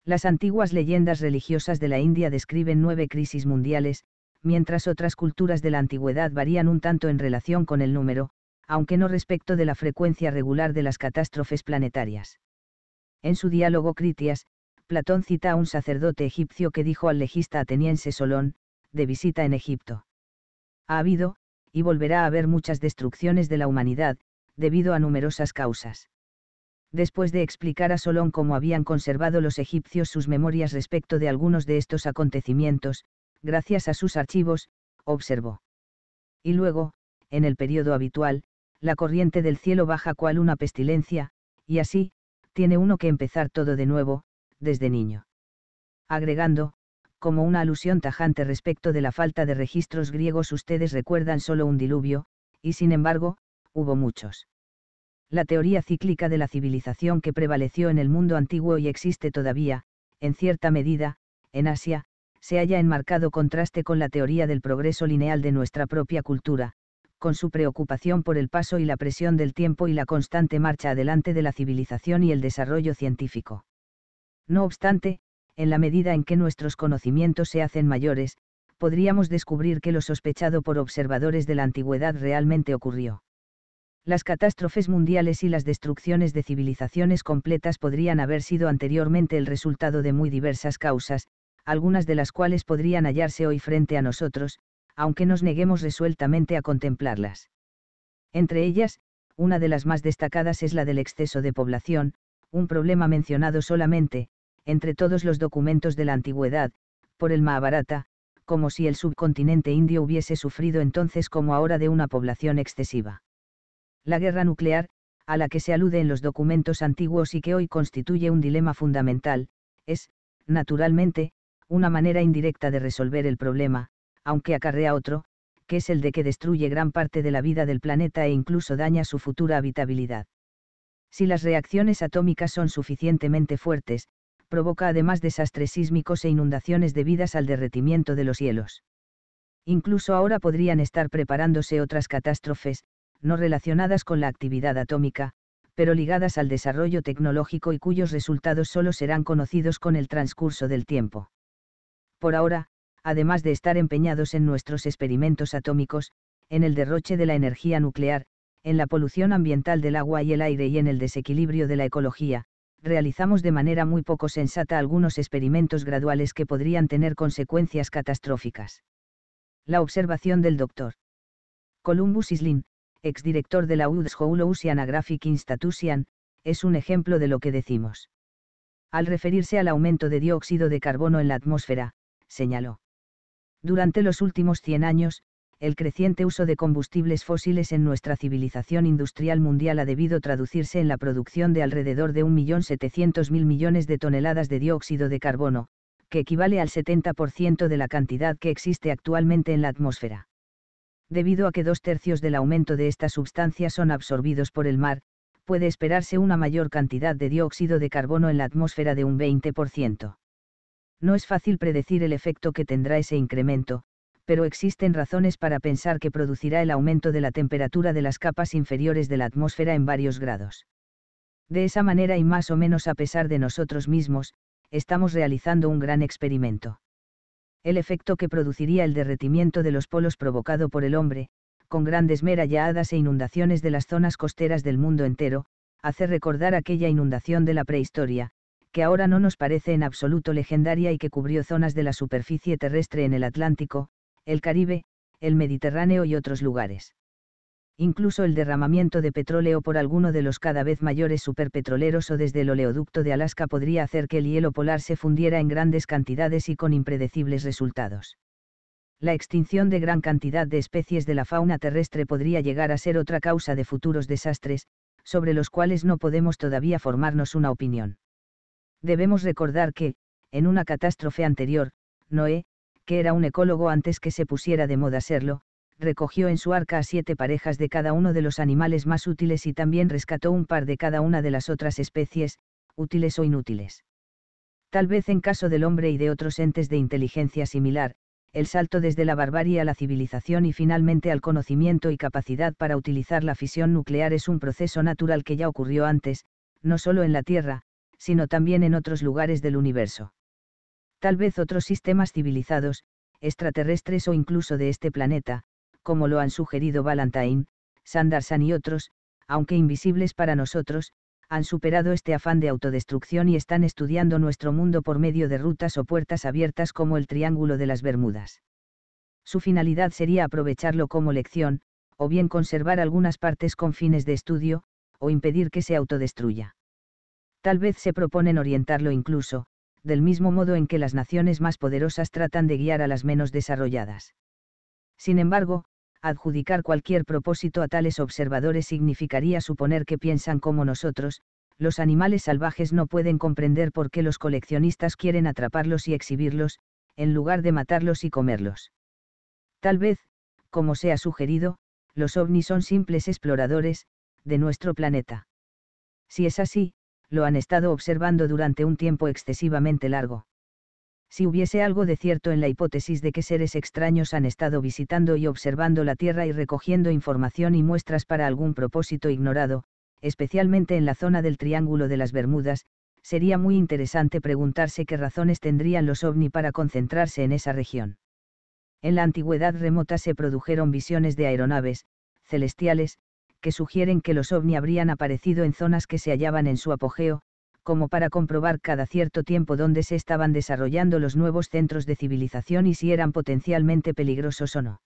S1: Las antiguas leyendas religiosas de la India describen nueve crisis mundiales, mientras otras culturas de la antigüedad varían un tanto en relación con el número, aunque no respecto de la frecuencia regular de las catástrofes planetarias. En su diálogo Critias, Platón cita a un sacerdote egipcio que dijo al legista ateniense Solón, de visita en Egipto. Ha habido, y volverá a haber muchas destrucciones de la humanidad, debido a numerosas causas. Después de explicar a Solón cómo habían conservado los egipcios sus memorias respecto de algunos de estos acontecimientos, gracias a sus archivos, observó. Y luego, en el periodo habitual, la corriente del cielo baja cual una pestilencia, y así, tiene uno que empezar todo de nuevo, desde niño. Agregando, como una alusión tajante respecto de la falta de registros griegos ustedes recuerdan solo un diluvio, y sin embargo, hubo muchos. La teoría cíclica de la civilización que prevaleció en el mundo antiguo y existe todavía, en cierta medida, en Asia, se halla en marcado contraste con la teoría del progreso lineal de nuestra propia cultura, con su preocupación por el paso y la presión del tiempo y la constante marcha adelante de la civilización y el desarrollo científico. No obstante, en la medida en que nuestros conocimientos se hacen mayores, podríamos descubrir que lo sospechado por observadores de la antigüedad realmente ocurrió. Las catástrofes mundiales y las destrucciones de civilizaciones completas podrían haber sido anteriormente el resultado de muy diversas causas, algunas de las cuales podrían hallarse hoy frente a nosotros, aunque nos neguemos resueltamente a contemplarlas. Entre ellas, una de las más destacadas es la del exceso de población, un problema mencionado solamente, entre todos los documentos de la antigüedad, por el Mahabharata, como si el subcontinente indio hubiese sufrido entonces como ahora de una población excesiva. La guerra nuclear, a la que se alude en los documentos antiguos y que hoy constituye un dilema fundamental, es, naturalmente, una manera indirecta de resolver el problema, aunque acarrea otro, que es el de que destruye gran parte de la vida del planeta e incluso daña su futura habitabilidad. Si las reacciones atómicas son suficientemente fuertes, provoca además desastres sísmicos e inundaciones debidas al derretimiento de los hielos. Incluso ahora podrían estar preparándose otras catástrofes, no relacionadas con la actividad atómica, pero ligadas al desarrollo tecnológico y cuyos resultados solo serán conocidos con el transcurso del tiempo. Por ahora, además de estar empeñados en nuestros experimentos atómicos, en el derroche de la energía nuclear, en la polución ambiental del agua y el aire y en el desequilibrio de la ecología, realizamos de manera muy poco sensata algunos experimentos graduales que podrían tener consecuencias catastróficas. La observación del Dr. Columbus Islin, exdirector de la Woods Oceanographic Institution, es un ejemplo de lo que decimos. Al referirse al aumento de dióxido de carbono en la atmósfera, señaló. Durante los últimos 100 años, el creciente uso de combustibles fósiles en nuestra civilización industrial mundial ha debido traducirse en la producción de alrededor de 1.700.000 millones de toneladas de dióxido de carbono, que equivale al 70% de la cantidad que existe actualmente en la atmósfera. Debido a que dos tercios del aumento de esta sustancia son absorbidos por el mar, puede esperarse una mayor cantidad de dióxido de carbono en la atmósfera de un 20%. No es fácil predecir el efecto que tendrá ese incremento, pero existen razones para pensar que producirá el aumento de la temperatura de las capas inferiores de la atmósfera en varios grados. De esa manera y más o menos a pesar de nosotros mismos, estamos realizando un gran experimento. El efecto que produciría el derretimiento de los polos provocado por el hombre, con grandes meralladas e inundaciones de las zonas costeras del mundo entero, hace recordar aquella inundación de la prehistoria, que ahora no nos parece en absoluto legendaria y que cubrió zonas de la superficie terrestre en el Atlántico, el Caribe, el Mediterráneo y otros lugares. Incluso el derramamiento de petróleo por alguno de los cada vez mayores superpetroleros o desde el oleoducto de Alaska podría hacer que el hielo polar se fundiera en grandes cantidades y con impredecibles resultados. La extinción de gran cantidad de especies de la fauna terrestre podría llegar a ser otra causa de futuros desastres, sobre los cuales no podemos todavía formarnos una opinión. Debemos recordar que, en una catástrofe anterior, Noé, que era un ecólogo antes que se pusiera de moda serlo, recogió en su arca a siete parejas de cada uno de los animales más útiles y también rescató un par de cada una de las otras especies, útiles o inútiles. Tal vez en caso del hombre y de otros entes de inteligencia similar, el salto desde la barbarie a la civilización y finalmente al conocimiento y capacidad para utilizar la fisión nuclear es un proceso natural que ya ocurrió antes, no solo en la Tierra, sino también en otros lugares del universo. Tal vez otros sistemas civilizados, extraterrestres o incluso de este planeta, como lo han sugerido Valentine, Sanderson y otros, aunque invisibles para nosotros, han superado este afán de autodestrucción y están estudiando nuestro mundo por medio de rutas o puertas abiertas como el Triángulo de las Bermudas. Su finalidad sería aprovecharlo como lección, o bien conservar algunas partes con fines de estudio, o impedir que se autodestruya. Tal vez se proponen orientarlo incluso, del mismo modo en que las naciones más poderosas tratan de guiar a las menos desarrolladas. Sin embargo, adjudicar cualquier propósito a tales observadores significaría suponer que piensan como nosotros, los animales salvajes no pueden comprender por qué los coleccionistas quieren atraparlos y exhibirlos, en lugar de matarlos y comerlos. Tal vez, como se ha sugerido, los ovnis son simples exploradores, de nuestro planeta. Si es así, lo han estado observando durante un tiempo excesivamente largo. Si hubiese algo de cierto en la hipótesis de que seres extraños han estado visitando y observando la Tierra y recogiendo información y muestras para algún propósito ignorado, especialmente en la zona del Triángulo de las Bermudas, sería muy interesante preguntarse qué razones tendrían los ovni para concentrarse en esa región. En la antigüedad remota se produjeron visiones de aeronaves, celestiales, que sugieren que los ovni habrían aparecido en zonas que se hallaban en su apogeo, como para comprobar cada cierto tiempo dónde se estaban desarrollando los nuevos centros de civilización y si eran potencialmente peligrosos o no.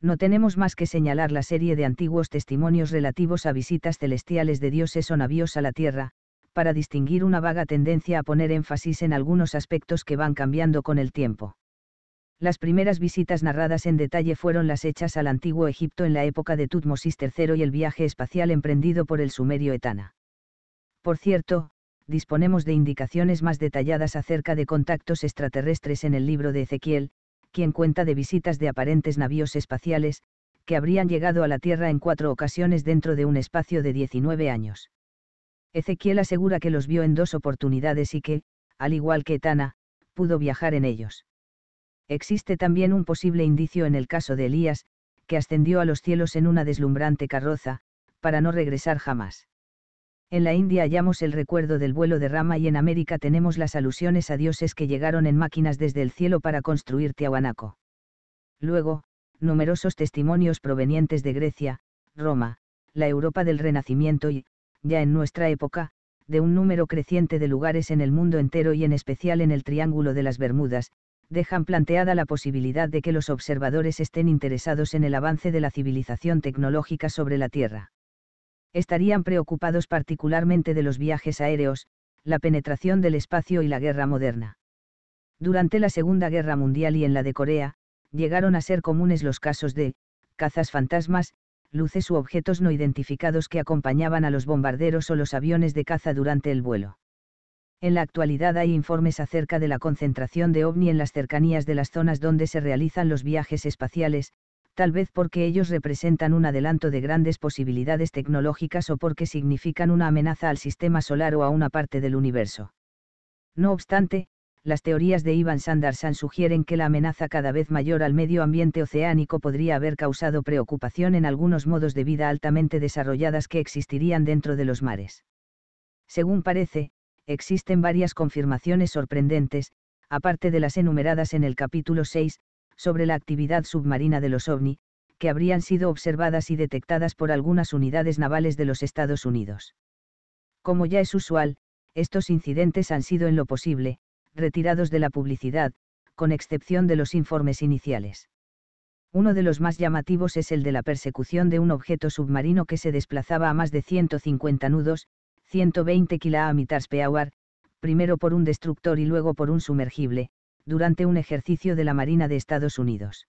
S1: No tenemos más que señalar la serie de antiguos testimonios relativos a visitas celestiales de dioses o navíos a la Tierra, para distinguir una vaga tendencia a poner énfasis en algunos aspectos que van cambiando con el tiempo. Las primeras visitas narradas en detalle fueron las hechas al antiguo Egipto en la época de Tutmosis III y el viaje espacial emprendido por el sumerio Etana. Por cierto, disponemos de indicaciones más detalladas acerca de contactos extraterrestres en el libro de Ezequiel, quien cuenta de visitas de aparentes navíos espaciales, que habrían llegado a la Tierra en cuatro ocasiones dentro de un espacio de 19 años. Ezequiel asegura que los vio en dos oportunidades y que, al igual que Etana, pudo viajar en ellos. Existe también un posible indicio en el caso de Elías, que ascendió a los cielos en una deslumbrante carroza, para no regresar jamás. En la India hallamos el recuerdo del vuelo de Rama y en América tenemos las alusiones a dioses que llegaron en máquinas desde el cielo para construir Tiahuanaco. Luego, numerosos testimonios provenientes de Grecia, Roma, la Europa del Renacimiento y, ya en nuestra época, de un número creciente de lugares en el mundo entero y en especial en el Triángulo de las Bermudas, dejan planteada la posibilidad de que los observadores estén interesados en el avance de la civilización tecnológica sobre la Tierra. Estarían preocupados particularmente de los viajes aéreos, la penetración del espacio y la guerra moderna. Durante la Segunda Guerra Mundial y en la de Corea, llegaron a ser comunes los casos de cazas fantasmas, luces u objetos no identificados que acompañaban a los bombarderos o los aviones de caza durante el vuelo. En la actualidad hay informes acerca de la concentración de ovni en las cercanías de las zonas donde se realizan los viajes espaciales, tal vez porque ellos representan un adelanto de grandes posibilidades tecnológicas o porque significan una amenaza al sistema solar o a una parte del universo. No obstante, las teorías de Ivan Sanderson sugieren que la amenaza cada vez mayor al medio ambiente oceánico podría haber causado preocupación en algunos modos de vida altamente desarrolladas que existirían dentro de los mares. Según parece, existen varias confirmaciones sorprendentes, aparte de las enumeradas en el capítulo 6, sobre la actividad submarina de los ovni, que habrían sido observadas y detectadas por algunas unidades navales de los Estados Unidos. Como ya es usual, estos incidentes han sido en lo posible, retirados de la publicidad, con excepción de los informes iniciales. Uno de los más llamativos es el de la persecución de un objeto submarino que se desplazaba a más de 150 nudos, 120 km primero por un destructor y luego por un sumergible, durante un ejercicio de la Marina de Estados Unidos.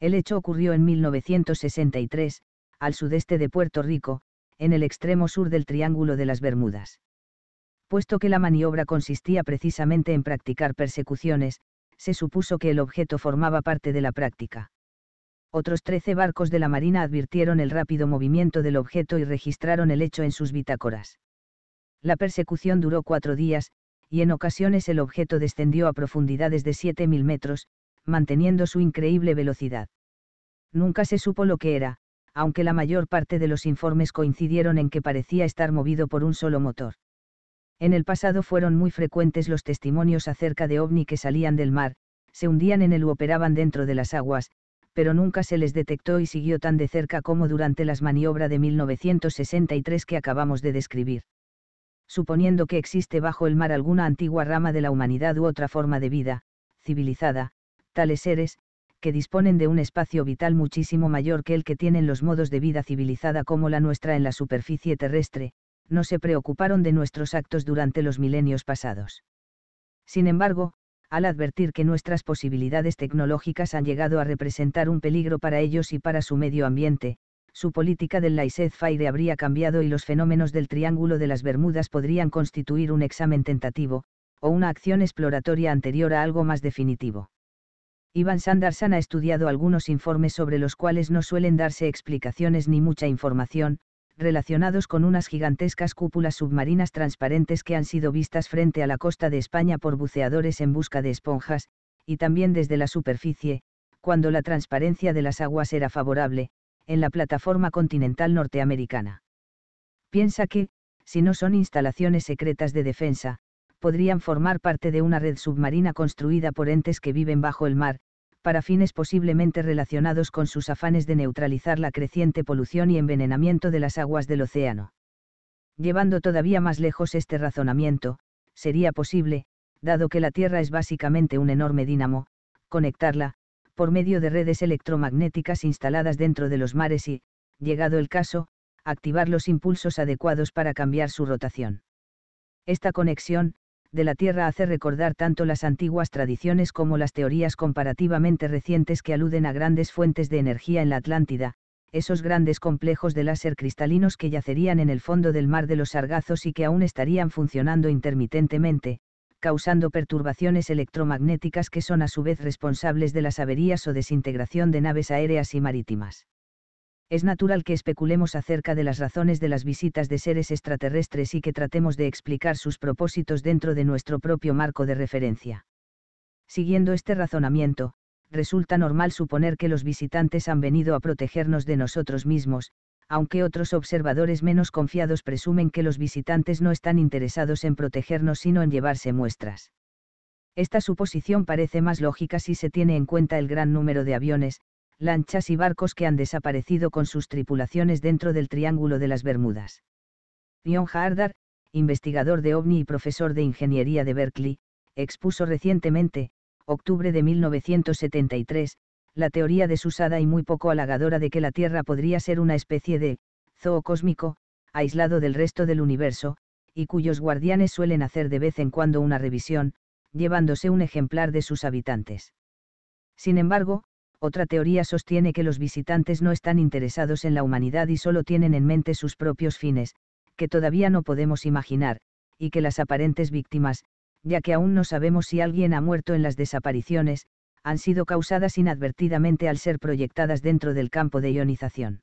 S1: El hecho ocurrió en 1963, al sudeste de Puerto Rico, en el extremo sur del Triángulo de las Bermudas puesto que la maniobra consistía precisamente en practicar persecuciones, se supuso que el objeto formaba parte de la práctica. Otros trece barcos de la Marina advirtieron el rápido movimiento del objeto y registraron el hecho en sus bitácoras. La persecución duró cuatro días, y en ocasiones el objeto descendió a profundidades de 7.000 metros, manteniendo su increíble velocidad. Nunca se supo lo que era, aunque la mayor parte de los informes coincidieron en que parecía estar movido por un solo motor. En el pasado fueron muy frecuentes los testimonios acerca de ovni que salían del mar, se hundían en él u operaban dentro de las aguas, pero nunca se les detectó y siguió tan de cerca como durante las maniobras de 1963 que acabamos de describir. Suponiendo que existe bajo el mar alguna antigua rama de la humanidad u otra forma de vida, civilizada, tales seres, que disponen de un espacio vital muchísimo mayor que el que tienen los modos de vida civilizada como la nuestra en la superficie terrestre, no se preocuparon de nuestros actos durante los milenios pasados. Sin embargo, al advertir que nuestras posibilidades tecnológicas han llegado a representar un peligro para ellos y para su medio ambiente, su política del laissez-faire habría cambiado y los fenómenos del Triángulo de las Bermudas podrían constituir un examen tentativo, o una acción exploratoria anterior a algo más definitivo. Ivan Sanderson ha estudiado algunos informes sobre los cuales no suelen darse explicaciones ni mucha información, relacionados con unas gigantescas cúpulas submarinas transparentes que han sido vistas frente a la costa de España por buceadores en busca de esponjas, y también desde la superficie, cuando la transparencia de las aguas era favorable, en la plataforma continental norteamericana. Piensa que, si no son instalaciones secretas de defensa, podrían formar parte de una red submarina construida por entes que viven bajo el mar, para fines posiblemente relacionados con sus afanes de neutralizar la creciente polución y envenenamiento de las aguas del océano. Llevando todavía más lejos este razonamiento, sería posible, dado que la Tierra es básicamente un enorme dínamo, conectarla, por medio de redes electromagnéticas instaladas dentro de los mares y, llegado el caso, activar los impulsos adecuados para cambiar su rotación. Esta conexión, de la Tierra hace recordar tanto las antiguas tradiciones como las teorías comparativamente recientes que aluden a grandes fuentes de energía en la Atlántida, esos grandes complejos de láser cristalinos que yacerían en el fondo del mar de los Sargazos y que aún estarían funcionando intermitentemente, causando perturbaciones electromagnéticas que son a su vez responsables de las averías o desintegración de naves aéreas y marítimas. Es natural que especulemos acerca de las razones de las visitas de seres extraterrestres y que tratemos de explicar sus propósitos dentro de nuestro propio marco de referencia. Siguiendo este razonamiento, resulta normal suponer que los visitantes han venido a protegernos de nosotros mismos, aunque otros observadores menos confiados presumen que los visitantes no están interesados en protegernos sino en llevarse muestras. Esta suposición parece más lógica si se tiene en cuenta el gran número de aviones, lanchas y barcos que han desaparecido con sus tripulaciones dentro del Triángulo de las Bermudas. John Hardar, investigador de OVNI y profesor de ingeniería de Berkeley, expuso recientemente, octubre de 1973, la teoría desusada y muy poco halagadora de que la Tierra podría ser una especie de zoo cósmico, aislado del resto del universo, y cuyos guardianes suelen hacer de vez en cuando una revisión, llevándose un ejemplar de sus habitantes. Sin embargo, otra teoría sostiene que los visitantes no están interesados en la humanidad y solo tienen en mente sus propios fines, que todavía no podemos imaginar, y que las aparentes víctimas, ya que aún no sabemos si alguien ha muerto en las desapariciones, han sido causadas inadvertidamente al ser proyectadas dentro del campo de ionización.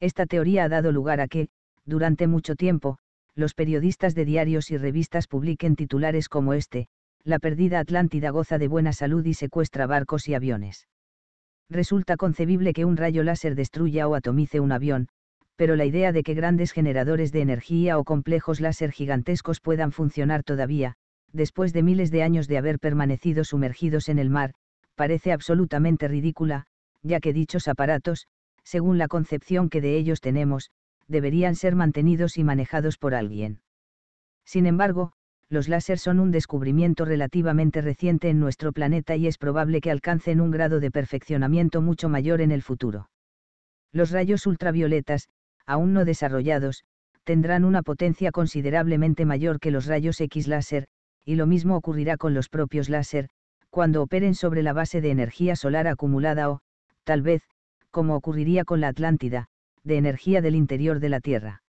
S1: Esta teoría ha dado lugar a que, durante mucho tiempo, los periodistas de diarios y revistas publiquen titulares como este, La perdida Atlántida goza de buena salud y secuestra barcos y aviones. Resulta concebible que un rayo láser destruya o atomice un avión, pero la idea de que grandes generadores de energía o complejos láser gigantescos puedan funcionar todavía, después de miles de años de haber permanecido sumergidos en el mar, parece absolutamente ridícula, ya que dichos aparatos, según la concepción que de ellos tenemos, deberían ser mantenidos y manejados por alguien. Sin embargo, los láser son un descubrimiento relativamente reciente en nuestro planeta y es probable que alcancen un grado de perfeccionamiento mucho mayor en el futuro. Los rayos ultravioletas, aún no desarrollados, tendrán una potencia considerablemente mayor que los rayos X láser, y lo mismo ocurrirá con los propios láser, cuando operen sobre la base de energía solar acumulada o, tal vez, como ocurriría con la Atlántida, de energía del interior de la Tierra.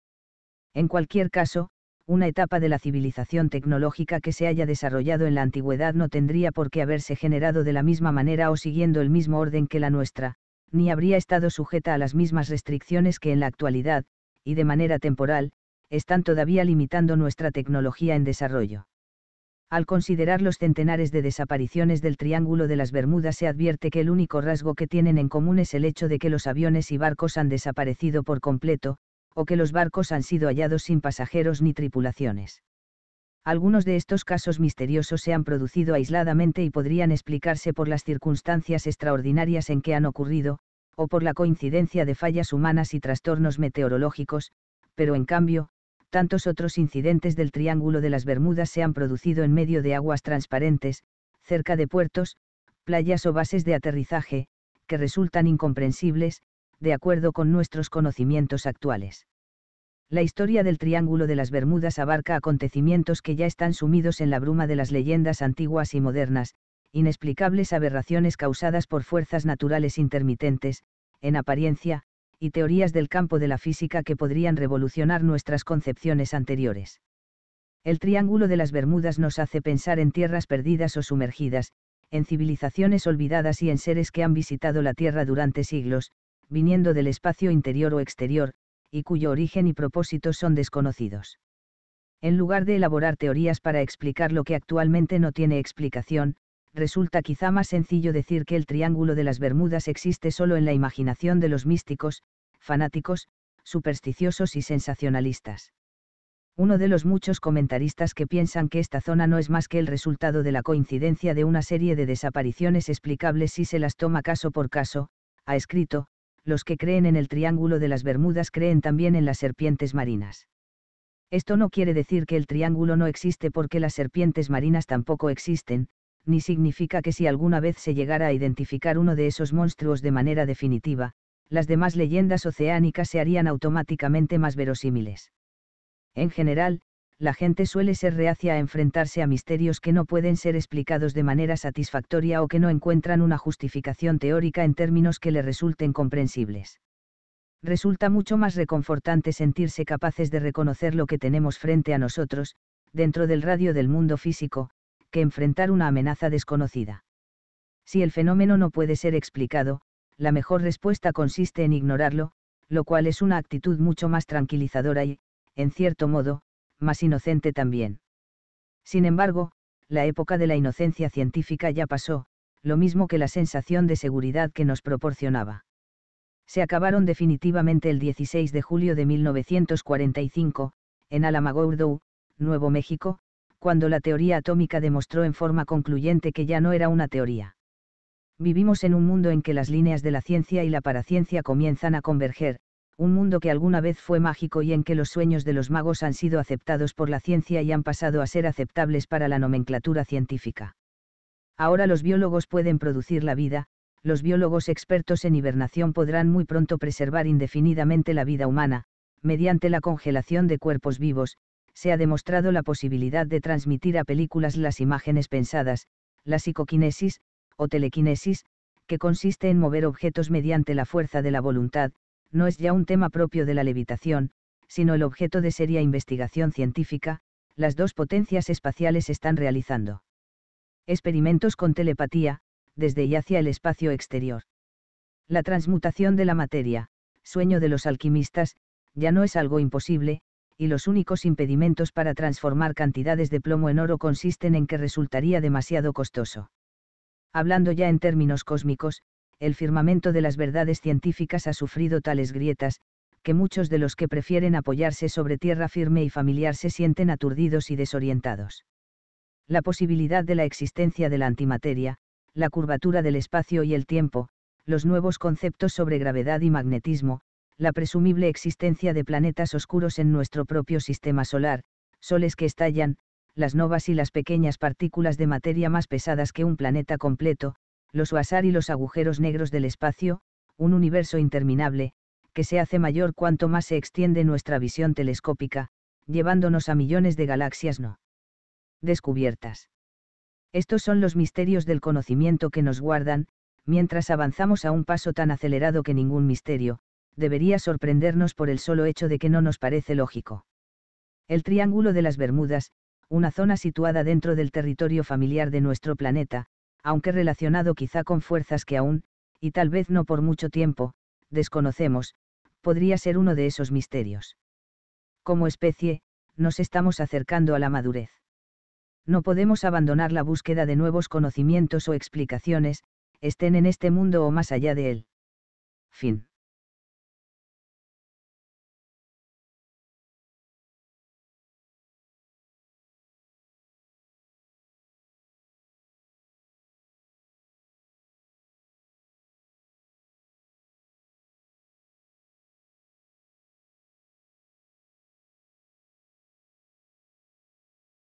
S1: En cualquier caso, una etapa de la civilización tecnológica que se haya desarrollado en la antigüedad no tendría por qué haberse generado de la misma manera o siguiendo el mismo orden que la nuestra, ni habría estado sujeta a las mismas restricciones que en la actualidad, y de manera temporal, están todavía limitando nuestra tecnología en desarrollo. Al considerar los centenares de desapariciones del Triángulo de las Bermudas se advierte que el único rasgo que tienen en común es el hecho de que los aviones y barcos han desaparecido por completo, o que los barcos han sido hallados sin pasajeros ni tripulaciones. Algunos de estos casos misteriosos se han producido aisladamente y podrían explicarse por las circunstancias extraordinarias en que han ocurrido, o por la coincidencia de fallas humanas y trastornos meteorológicos, pero en cambio, tantos otros incidentes del Triángulo de las Bermudas se han producido en medio de aguas transparentes, cerca de puertos, playas o bases de aterrizaje, que resultan incomprensibles, de acuerdo con nuestros conocimientos actuales. La historia del Triángulo de las Bermudas abarca acontecimientos que ya están sumidos en la bruma de las leyendas antiguas y modernas, inexplicables aberraciones causadas por fuerzas naturales intermitentes, en apariencia, y teorías del campo de la física que podrían revolucionar nuestras concepciones anteriores. El Triángulo de las Bermudas nos hace pensar en tierras perdidas o sumergidas, en civilizaciones olvidadas y en seres que han visitado la Tierra durante siglos, viniendo del espacio interior o exterior, y cuyo origen y propósito son desconocidos. En lugar de elaborar teorías para explicar lo que actualmente no tiene explicación, resulta quizá más sencillo decir que el Triángulo de las Bermudas existe solo en la imaginación de los místicos, fanáticos, supersticiosos y sensacionalistas. Uno de los muchos comentaristas que piensan que esta zona no es más que el resultado de la coincidencia de una serie de desapariciones explicables si se las toma caso por caso, ha escrito, los que creen en el Triángulo de las Bermudas creen también en las serpientes marinas. Esto no quiere decir que el triángulo no existe porque las serpientes marinas tampoco existen, ni significa que si alguna vez se llegara a identificar uno de esos monstruos de manera definitiva, las demás leyendas oceánicas se harían automáticamente más verosímiles. En general, la gente suele ser reacia a enfrentarse a misterios que no pueden ser explicados de manera satisfactoria o que no encuentran una justificación teórica en términos que le resulten comprensibles. Resulta mucho más reconfortante sentirse capaces de reconocer lo que tenemos frente a nosotros, dentro del radio del mundo físico, que enfrentar una amenaza desconocida. Si el fenómeno no puede ser explicado, la mejor respuesta consiste en ignorarlo, lo cual es una actitud mucho más tranquilizadora y, en cierto modo, más inocente también. Sin embargo, la época de la inocencia científica ya pasó, lo mismo que la sensación de seguridad que nos proporcionaba. Se acabaron definitivamente el 16 de julio de 1945, en Alamogordo, Nuevo México, cuando la teoría atómica demostró en forma concluyente que ya no era una teoría vivimos en un mundo en que las líneas de la ciencia y la paraciencia comienzan a converger, un mundo que alguna vez fue mágico y en que los sueños de los magos han sido aceptados por la ciencia y han pasado a ser aceptables para la nomenclatura científica. Ahora los biólogos pueden producir la vida, los biólogos expertos en hibernación podrán muy pronto preservar indefinidamente la vida humana, mediante la congelación de cuerpos vivos, se ha demostrado la posibilidad de transmitir a películas las imágenes pensadas, la psicoquinesis, o telequinesis, que consiste en mover objetos mediante la fuerza de la voluntad, no es ya un tema propio de la levitación, sino el objeto de seria investigación científica, las dos potencias espaciales están realizando experimentos con telepatía, desde y hacia el espacio exterior. La transmutación de la materia, sueño de los alquimistas, ya no es algo imposible, y los únicos impedimentos para transformar cantidades de plomo en oro consisten en que resultaría demasiado costoso. Hablando ya en términos cósmicos, el firmamento de las verdades científicas ha sufrido tales grietas, que muchos de los que prefieren apoyarse sobre tierra firme y familiar se sienten aturdidos y desorientados. La posibilidad de la existencia de la antimateria, la curvatura del espacio y el tiempo, los nuevos conceptos sobre gravedad y magnetismo, la presumible existencia de planetas oscuros en nuestro propio sistema solar, soles que estallan, las novas y las pequeñas partículas de materia más pesadas que un planeta completo, los UASAR y los agujeros negros del espacio, un universo interminable, que se hace mayor cuanto más se extiende nuestra visión telescópica, llevándonos a millones de galaxias no descubiertas. Estos son los misterios del conocimiento que nos guardan, mientras avanzamos a un paso tan acelerado que ningún misterio, debería sorprendernos por el solo hecho de que no nos parece lógico. El Triángulo de las Bermudas, una zona situada dentro del territorio familiar de nuestro planeta, aunque relacionado quizá con fuerzas que aún, y tal vez no por mucho tiempo, desconocemos, podría ser uno de esos misterios. Como especie, nos estamos acercando a la madurez. No podemos abandonar la búsqueda de nuevos conocimientos o explicaciones, estén en este mundo o más allá de él. Fin.